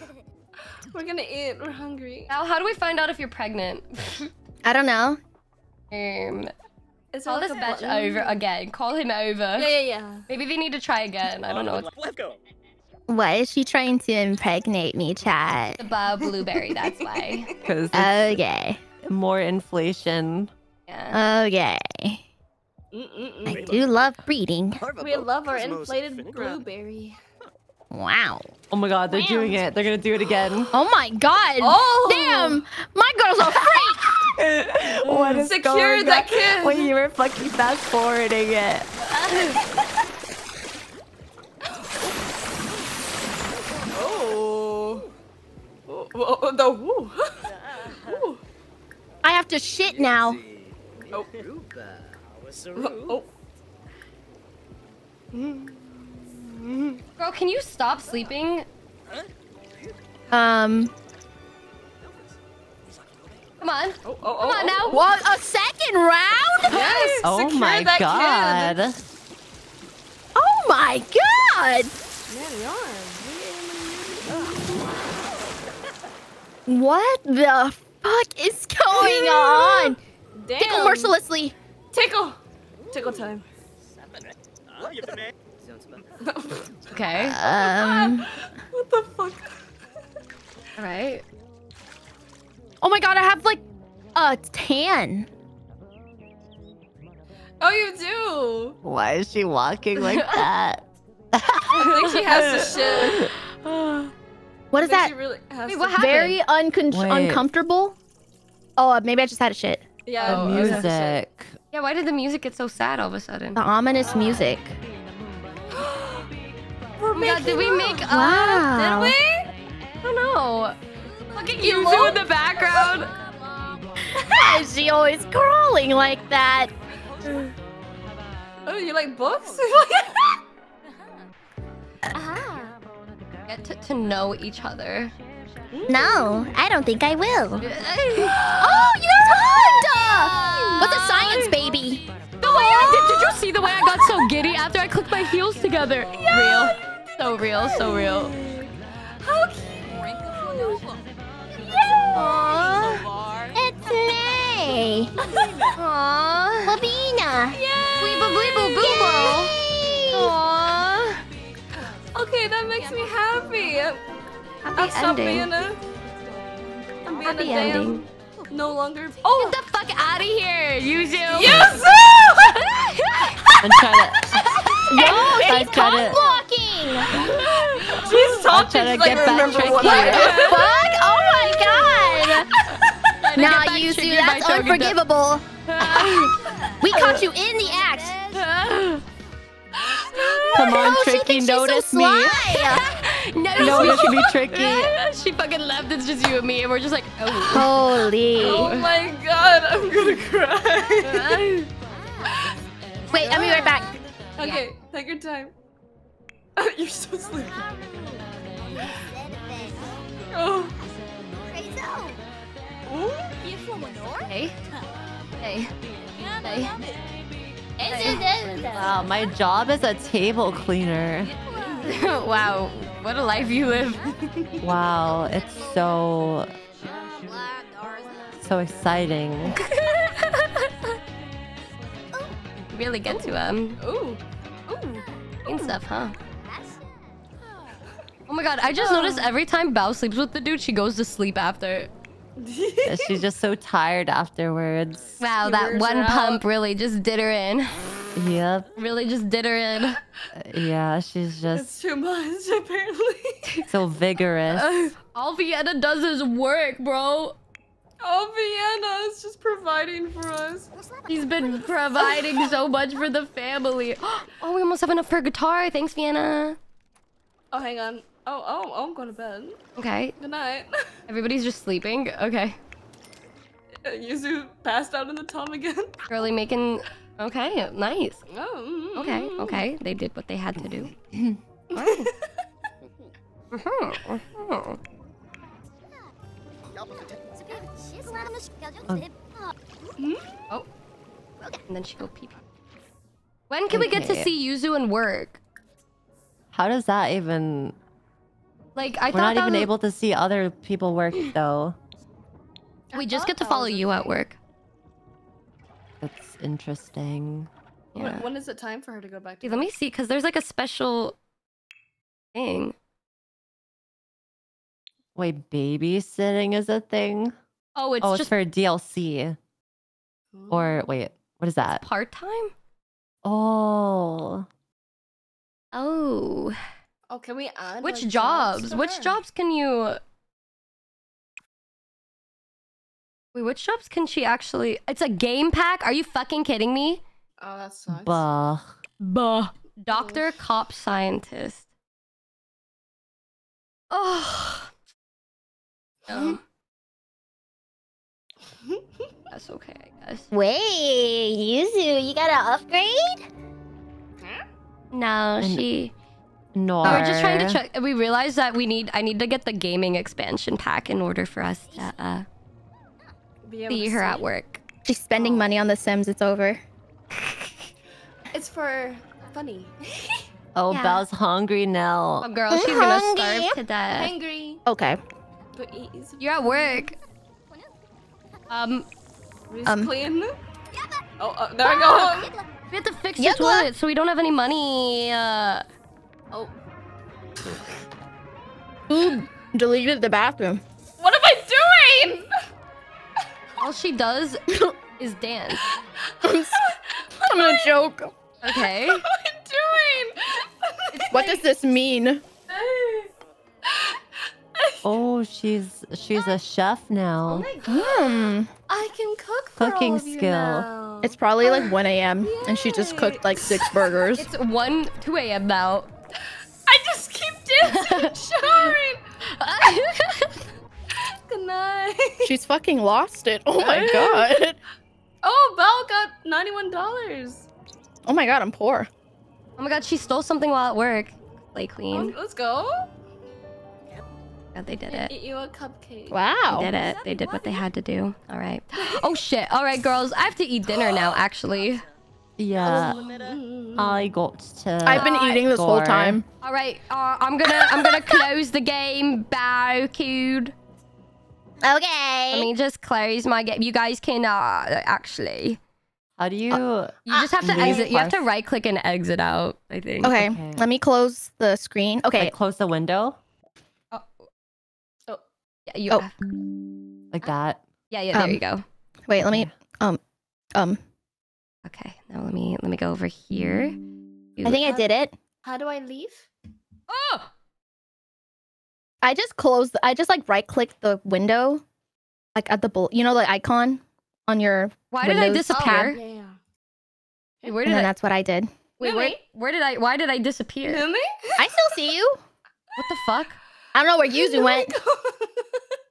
We're gonna eat. We're hungry. Now, how do we find out if you're pregnant? I don't know. Um, Is call there this bitch button? over again. Call him over. Yeah, yeah, yeah. Maybe they need to try again. I don't know. Let's go. Why is she trying to impregnate me, chat? the Bao Blueberry. That's why. Because Okay. more inflation. Yeah. Okay. Mm-mm-mm. I do love breeding. We love our inflated Finnegan. blueberry. Wow. Oh my god, they're doing it. They're gonna do it again. Oh my god. Oh! Damn. My girl's a freak. what is Secure going that on? kid. Wait, you were fucking fast forwarding it. Oh. Oh, oh, oh, the woo. Woo. I have to shit now. Oh. Ruba. Wasaru. Oh. Girl, can you stop sleeping? Um. Come on. Oh, oh, Come on now. What? A second round? Yes. Oh secure my that god. Kid. Oh my god. Man, we are. What the fuck is going on? Damn. Tickle mercilessly. Tickle. Tickle time. Okay. Um. What the fuck? All right. Oh my god, I have like a tan. Oh, you do. Why is she walking like that? I think she has to shit. What I that? She really has Wait, what? Very uncon- Wait. uncomfortable. Oh, uh, maybe I just had a shit. Yeah. Oh, you okay. have to shit. Music. Yeah, why did the music get so sad all of a sudden? The ominous music. We're Oh my god, did we make up. up? Wow. Did we? I don't know. Fucking Yuzu in the background. Is she always crawling like that? Oh, you like books? Uh-huh. Get to, to know each other. No, I don't think I will. Oh, you guys hugged! What's a science baby? The way I did, did you see the way I got so giddy after I clicked my heels together? Real. So real, so real. How cute. Aww, it's me. Aww. Bobina. Weeble bleeble booble. Aww. Okay, that makes me happy. Happy I'll stop ending. being a. I'm being Happy a damn. ending. No longer. Oh! Get the fuck out of here, Yuzu. Yes! I'm trying to. Yo, I'm she's trying cock to. blocking. She's talking. trying to she's like, get back remember what tricky. What the fuck? Oh my god. Trying to Nah, Yuzu, that's by unforgivable. we caught you in the act. Come on, she Tricky, thinks she's so notice me. Sly. no, Notice be Tricky. she fucking left. It's just you and me, and we're just like, oh. Holy. Oh my god, I'm gonna cry. Wait, I'll be right back. okay, take your time. You're so sleepy. Oh. Hey. Hey. Hey. Wow, my job is a table cleaner. wow, what a life you live. Wow, it's so so exciting. really get to um Ooh. Ooh. and stuff, huh? Oh my god, I just noticed every time Bao sleeps with the dude, she goes to sleep after. Yeah, She's just so tired afterwards. Wow, She that one her pump really just did her in. Yep. Really just did her in. Yeah, she's just It's too much, apparently. so vigorous. All Vienna does is work, bro. Oh, Vienna is just providing for us. He's been providing so much for the family. Oh, we almost have enough for a guitar. Thanks, Vienna. Oh, hang on. Oh, oh, oh, I'm going to bed. Okay. Good night. Everybody's just sleeping. Okay. Uh, Yuzu passed out in the tom again. Girly making. Okay, nice. Oh, Okay, mm, mm. okay. They did what they had to do. Alright. Mhm, mhm. Oh. And then she go pee pee. When can we get to Okay. see Yuzu and work? How does that even? Like I We're thought not that even was- able to see other people work though. we just get to follow you at work. Interesting. When- When is it time for her to go back to Wait, let me see, because there's like a special thing. Wait, babysitting is a thing? Oh, it's oh, it's for DLC. Or wait, what is that? part time. Oh, Oh, Oh, can we add which like, jobs? Which jobs can you? Wait, which jobs can she actually? It's a game pack. Are you fucking kidding me? Oh, that sucks. bah. Buh. Doctor, cop, scientist. Oh. No. That's okay, I guess. Wait, Yuzu, you got an upgrade? No, she. No. Oh, we're just trying to check. We realized that we need. I need to get the gaming expansion pack in order for us to uh, Be able see to her at work. She's spending money on The Sims. It's over. It's for funny. Oh, Yeah. Belle's hungry now. Oh, girl, she's gonna starve to death. Angry. Okay. But eat eat some You're at work. Um, Just Um. clean. Oh, uh, there I go. we have to fix Yep. the toilet, so we don't have any money. Uh, Oh, Who deleted the bathroom? what am I doing? All she does is dance. I'm gonna joke. Okay. What am I doing? What does this mean? Oh, she's she's a chef now. Hmm. I can cook for Cooking all of you skill. now. It's probably like 1 a.m. and she just cooked like six burgers. It's 1, 2 a.m. now. I just keep dancing and showering. Good. She's fucking lost it. Oh my god. Oh, Belle got ninety-one dollars. Oh my god, I'm poor. Oh my god, she stole something while at work. Play queen. Let's go. God, they did it. Eat you a cupcake. Wow. They did it. They did what they had to do. All right. Oh shit. All right, girls. I have to eat dinner now. Actually. Yeah, I got to. I've been eating this whole time. All right. Uh, I'm gonna I'm gonna close the game. Barcode. Okay. Let me just close my game. You guys can uh actually. How do you? You just have to exit. You have to right click and exit out. I think. Okay, Okay. let me close the screen. Okay. Like close the window oh Yeah. You. Oh. have- like that. Yeah. Yeah. There Um, you go. Wait, let me um um Okay. Now let me let me go over here. I think I did it. How do I leave? Oh. I just closed I just like right clicked the window like at the bull you know the icon on your Why did I Windows. disappear? yeah, yeah. Wait, where and did then I? that's what I did. Wait, where, where did I? Why did I disappear? Hear me? I still see you. What the fuck? I don't know where Yuzu went.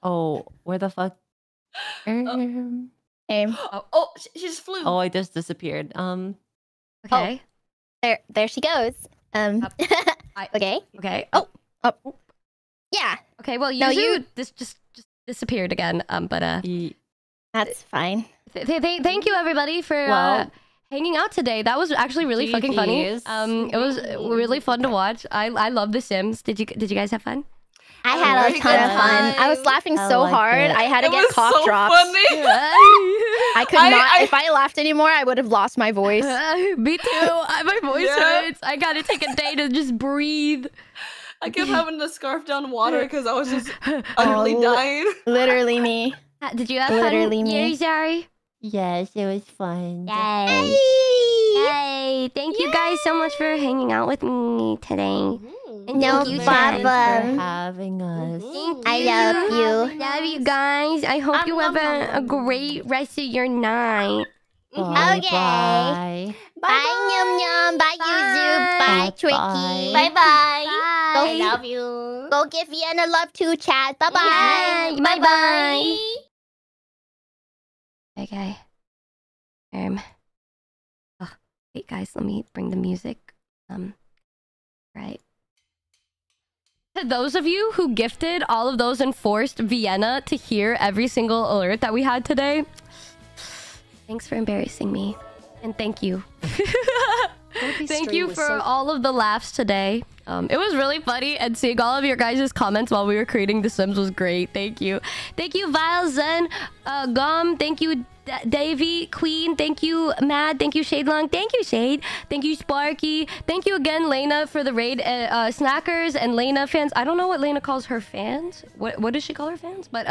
Oh, where the fuck? Um, Hey, oh, she, she just flew. oh, I just disappeared. Um, Okay. There, there she goes. Um. Up. I- okay. Okay. Oh. Yeah, Okay. Well, No, you- this just just disappeared again. Um. But uh. that's fine. Th- th- th- thank you everybody for uh, hanging out today. That was actually really fucking funny. Um. It was really fun to watch. I I love The Sims. Did you Did you guys have fun? I had a very ton of good fun. I was laughing I so liked hard. it. I had to it get was cough so drops. funny. I could I- not I- if I laughed anymore I would have lost my voice. Me too. I, my voice Yeah. hurts. I gotta take a day to just breathe. I kept having to scarf down water because I was just utterly Oh. dying. Literally me. Uh, Did you have Literally fun? me. Yeah, sorry. yes, it was fun. Yay! Yay! thank you guys so much for hanging out with me today. And No thank you, problem. Jen. for having us. Thank I love you. Love you guys. I hope you have a, a great rest of your night. Bye Okay. bye. Bye, Nyum Nyum. Bye, Yuzu. Bye, Bye, Tricky. bye. Bye bye. Bye. I love you. Go give Vienna love too, chat. Bye bye. Yay. Bye-bye. Okay. Um. Oh, wait, guys. Let me bring the music. Um. Right. To those of you who gifted all of those and forced Vienna to hear every single alert that we had today, thanks for embarrassing me, and thank you. Thank you for all of the laughs today. Um, it was really funny, and seeing all of your guys' comments while we were creating The Sims was great. Thank you. Thank you, Vile Zen, uh, Gum. Thank you, D- Davy, Queen. Thank you, Mad. Thank you, Shade Long. Thank you, Shade. Thank you, Sparky. Thank you again, Lena, for the raid. Uh, uh, Snackers and Lena fans. I don't know what Lena calls her fans. What what does she call her fans? But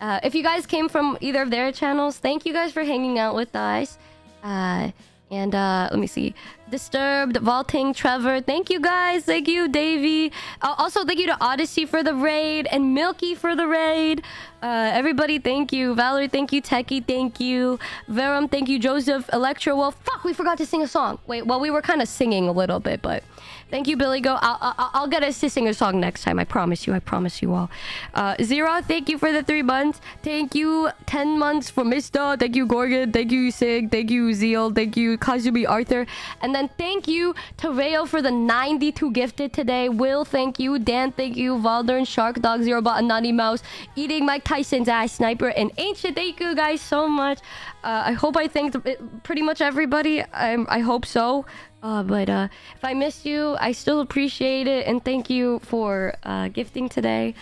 uh, if you guys came from either of their channels, thank you guys for hanging out with us. Uh, and uh, let me see. Disturbed, Vaulting, Trevor. Thank you guys. Thank you, Davey. Uh, also, thank you to Odyssey for the raid and Milky for the raid. Uh, everybody, thank you. Valerie, thank you. Techie, thank you. Verum, thank you. Joseph, Electra. Well, fuck, we forgot to sing a song. Wait, well, we were kind of singing a little bit, but thank you, Billy. Go. I'll, I'll, I'll get us to sing a song next time. I promise you. I promise you all. Uh, Zero, thank you for the three months. Thank you, 10 months for Mista. Thank you, Gorgon. Thank you, Sig. Thank you, Zeal. Thank you, Kazumi Arthur. And then thank you to Rayo for the 92 gifted today. Will, thank you. Dan, thank you. Valdern, Shark Dog, Zero Bot, Nutty Mouse. Eating Mike Tyson's ass sniper and Ancient. Thank you guys so much. Uh, I hope I thanked pretty much everybody. I, I hope so. Uh, but uh, if I missed you, I still appreciate it. And thank you for uh, gifting today.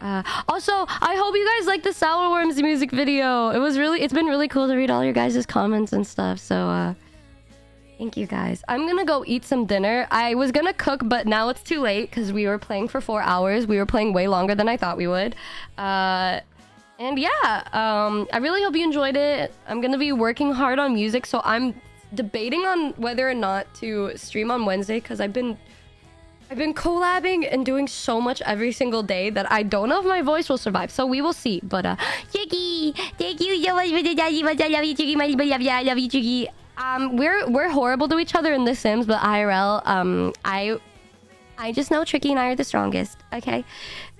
Uh, also, I hope you guys like the Sour Worms music video. It was really, it's been really cool to read all your guys' comments and stuff. So, uh, Thank you guys. I'm gonna go eat some dinner. I was gonna cook, but now it's too late because we were playing for four hours. We were playing way longer than I thought we would. Uh, and yeah, um, I really hope you enjoyed it. I'm gonna be working hard on music, so I'm debating on whether or not to stream on Wednesday because I've been I've been collabing and doing so much every single day that I don't know if my voice will survive. So we will see. But uh Chicky, thank you so much for the daddy, but I love you, Chicky, my love you, I love you, Chicky. Um, we're we're horrible to each other in The Sims, but IRL, um, I I just know Tricky and I are the strongest. Okay,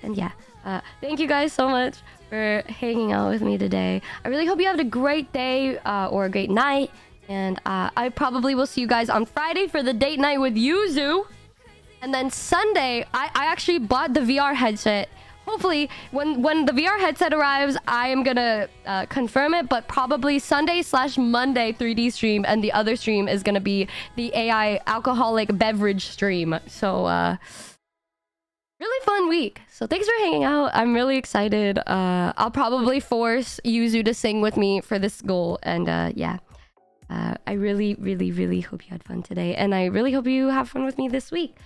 and yeah, uh, thank you guys so much for hanging out with me today. I really hope you have a great day uh, or a great night, and uh, I probably will see you guys on Friday for the date night with Yuzu. And then Sunday, I, I actually bought the VR headset. Hopefully, when when the VR headset arrives, I am gonna uh, confirm it. But probably Sunday slash Monday 3D stream, and the other stream is gonna be the AI alcoholic beverage stream. So, uh, really fun week. So thanks for hanging out. I'm really excited. Uh, I'll probably force Yuzu to sing with me for this goal. And uh, yeah, uh, I really, really, really hope you had fun today. And I really hope you have fun with me this week.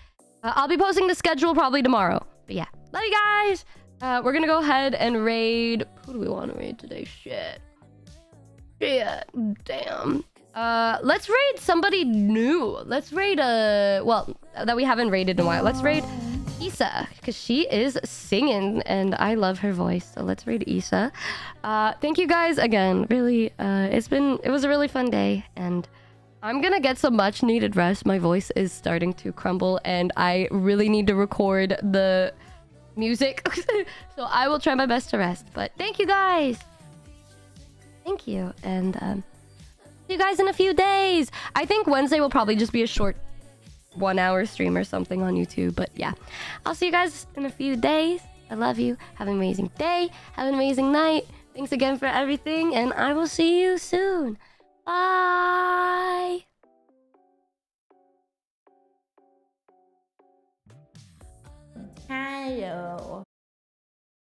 Uh, I'll be posting the schedule probably tomorrow. But yeah, love you guys. Uh, we're gonna go ahead and raid. Who do we want to raid today? Shit. Shit. Damn. Uh, let's raid somebody new. Let's raid a well, that we haven't raided in a while. Let's raid Issa because she is singing and I love her voice. So let's read Issa. Uh, thank you guys again. Really, uh, it's been it was a really fun day and. I'm gonna get some much needed rest. My voice is starting to crumble, and I really need to record the music. so I will try my best to rest. But thank you guys. Thank you, and um, see you guys in a few days. I think Wednesday will probably just be a short one-hour stream or something on YouTube. But yeah, I'll see you guys in a few days. I love you. Have an amazing day. Have an amazing night. Thanks again for everything, and I will see you soon. Bye. Hello.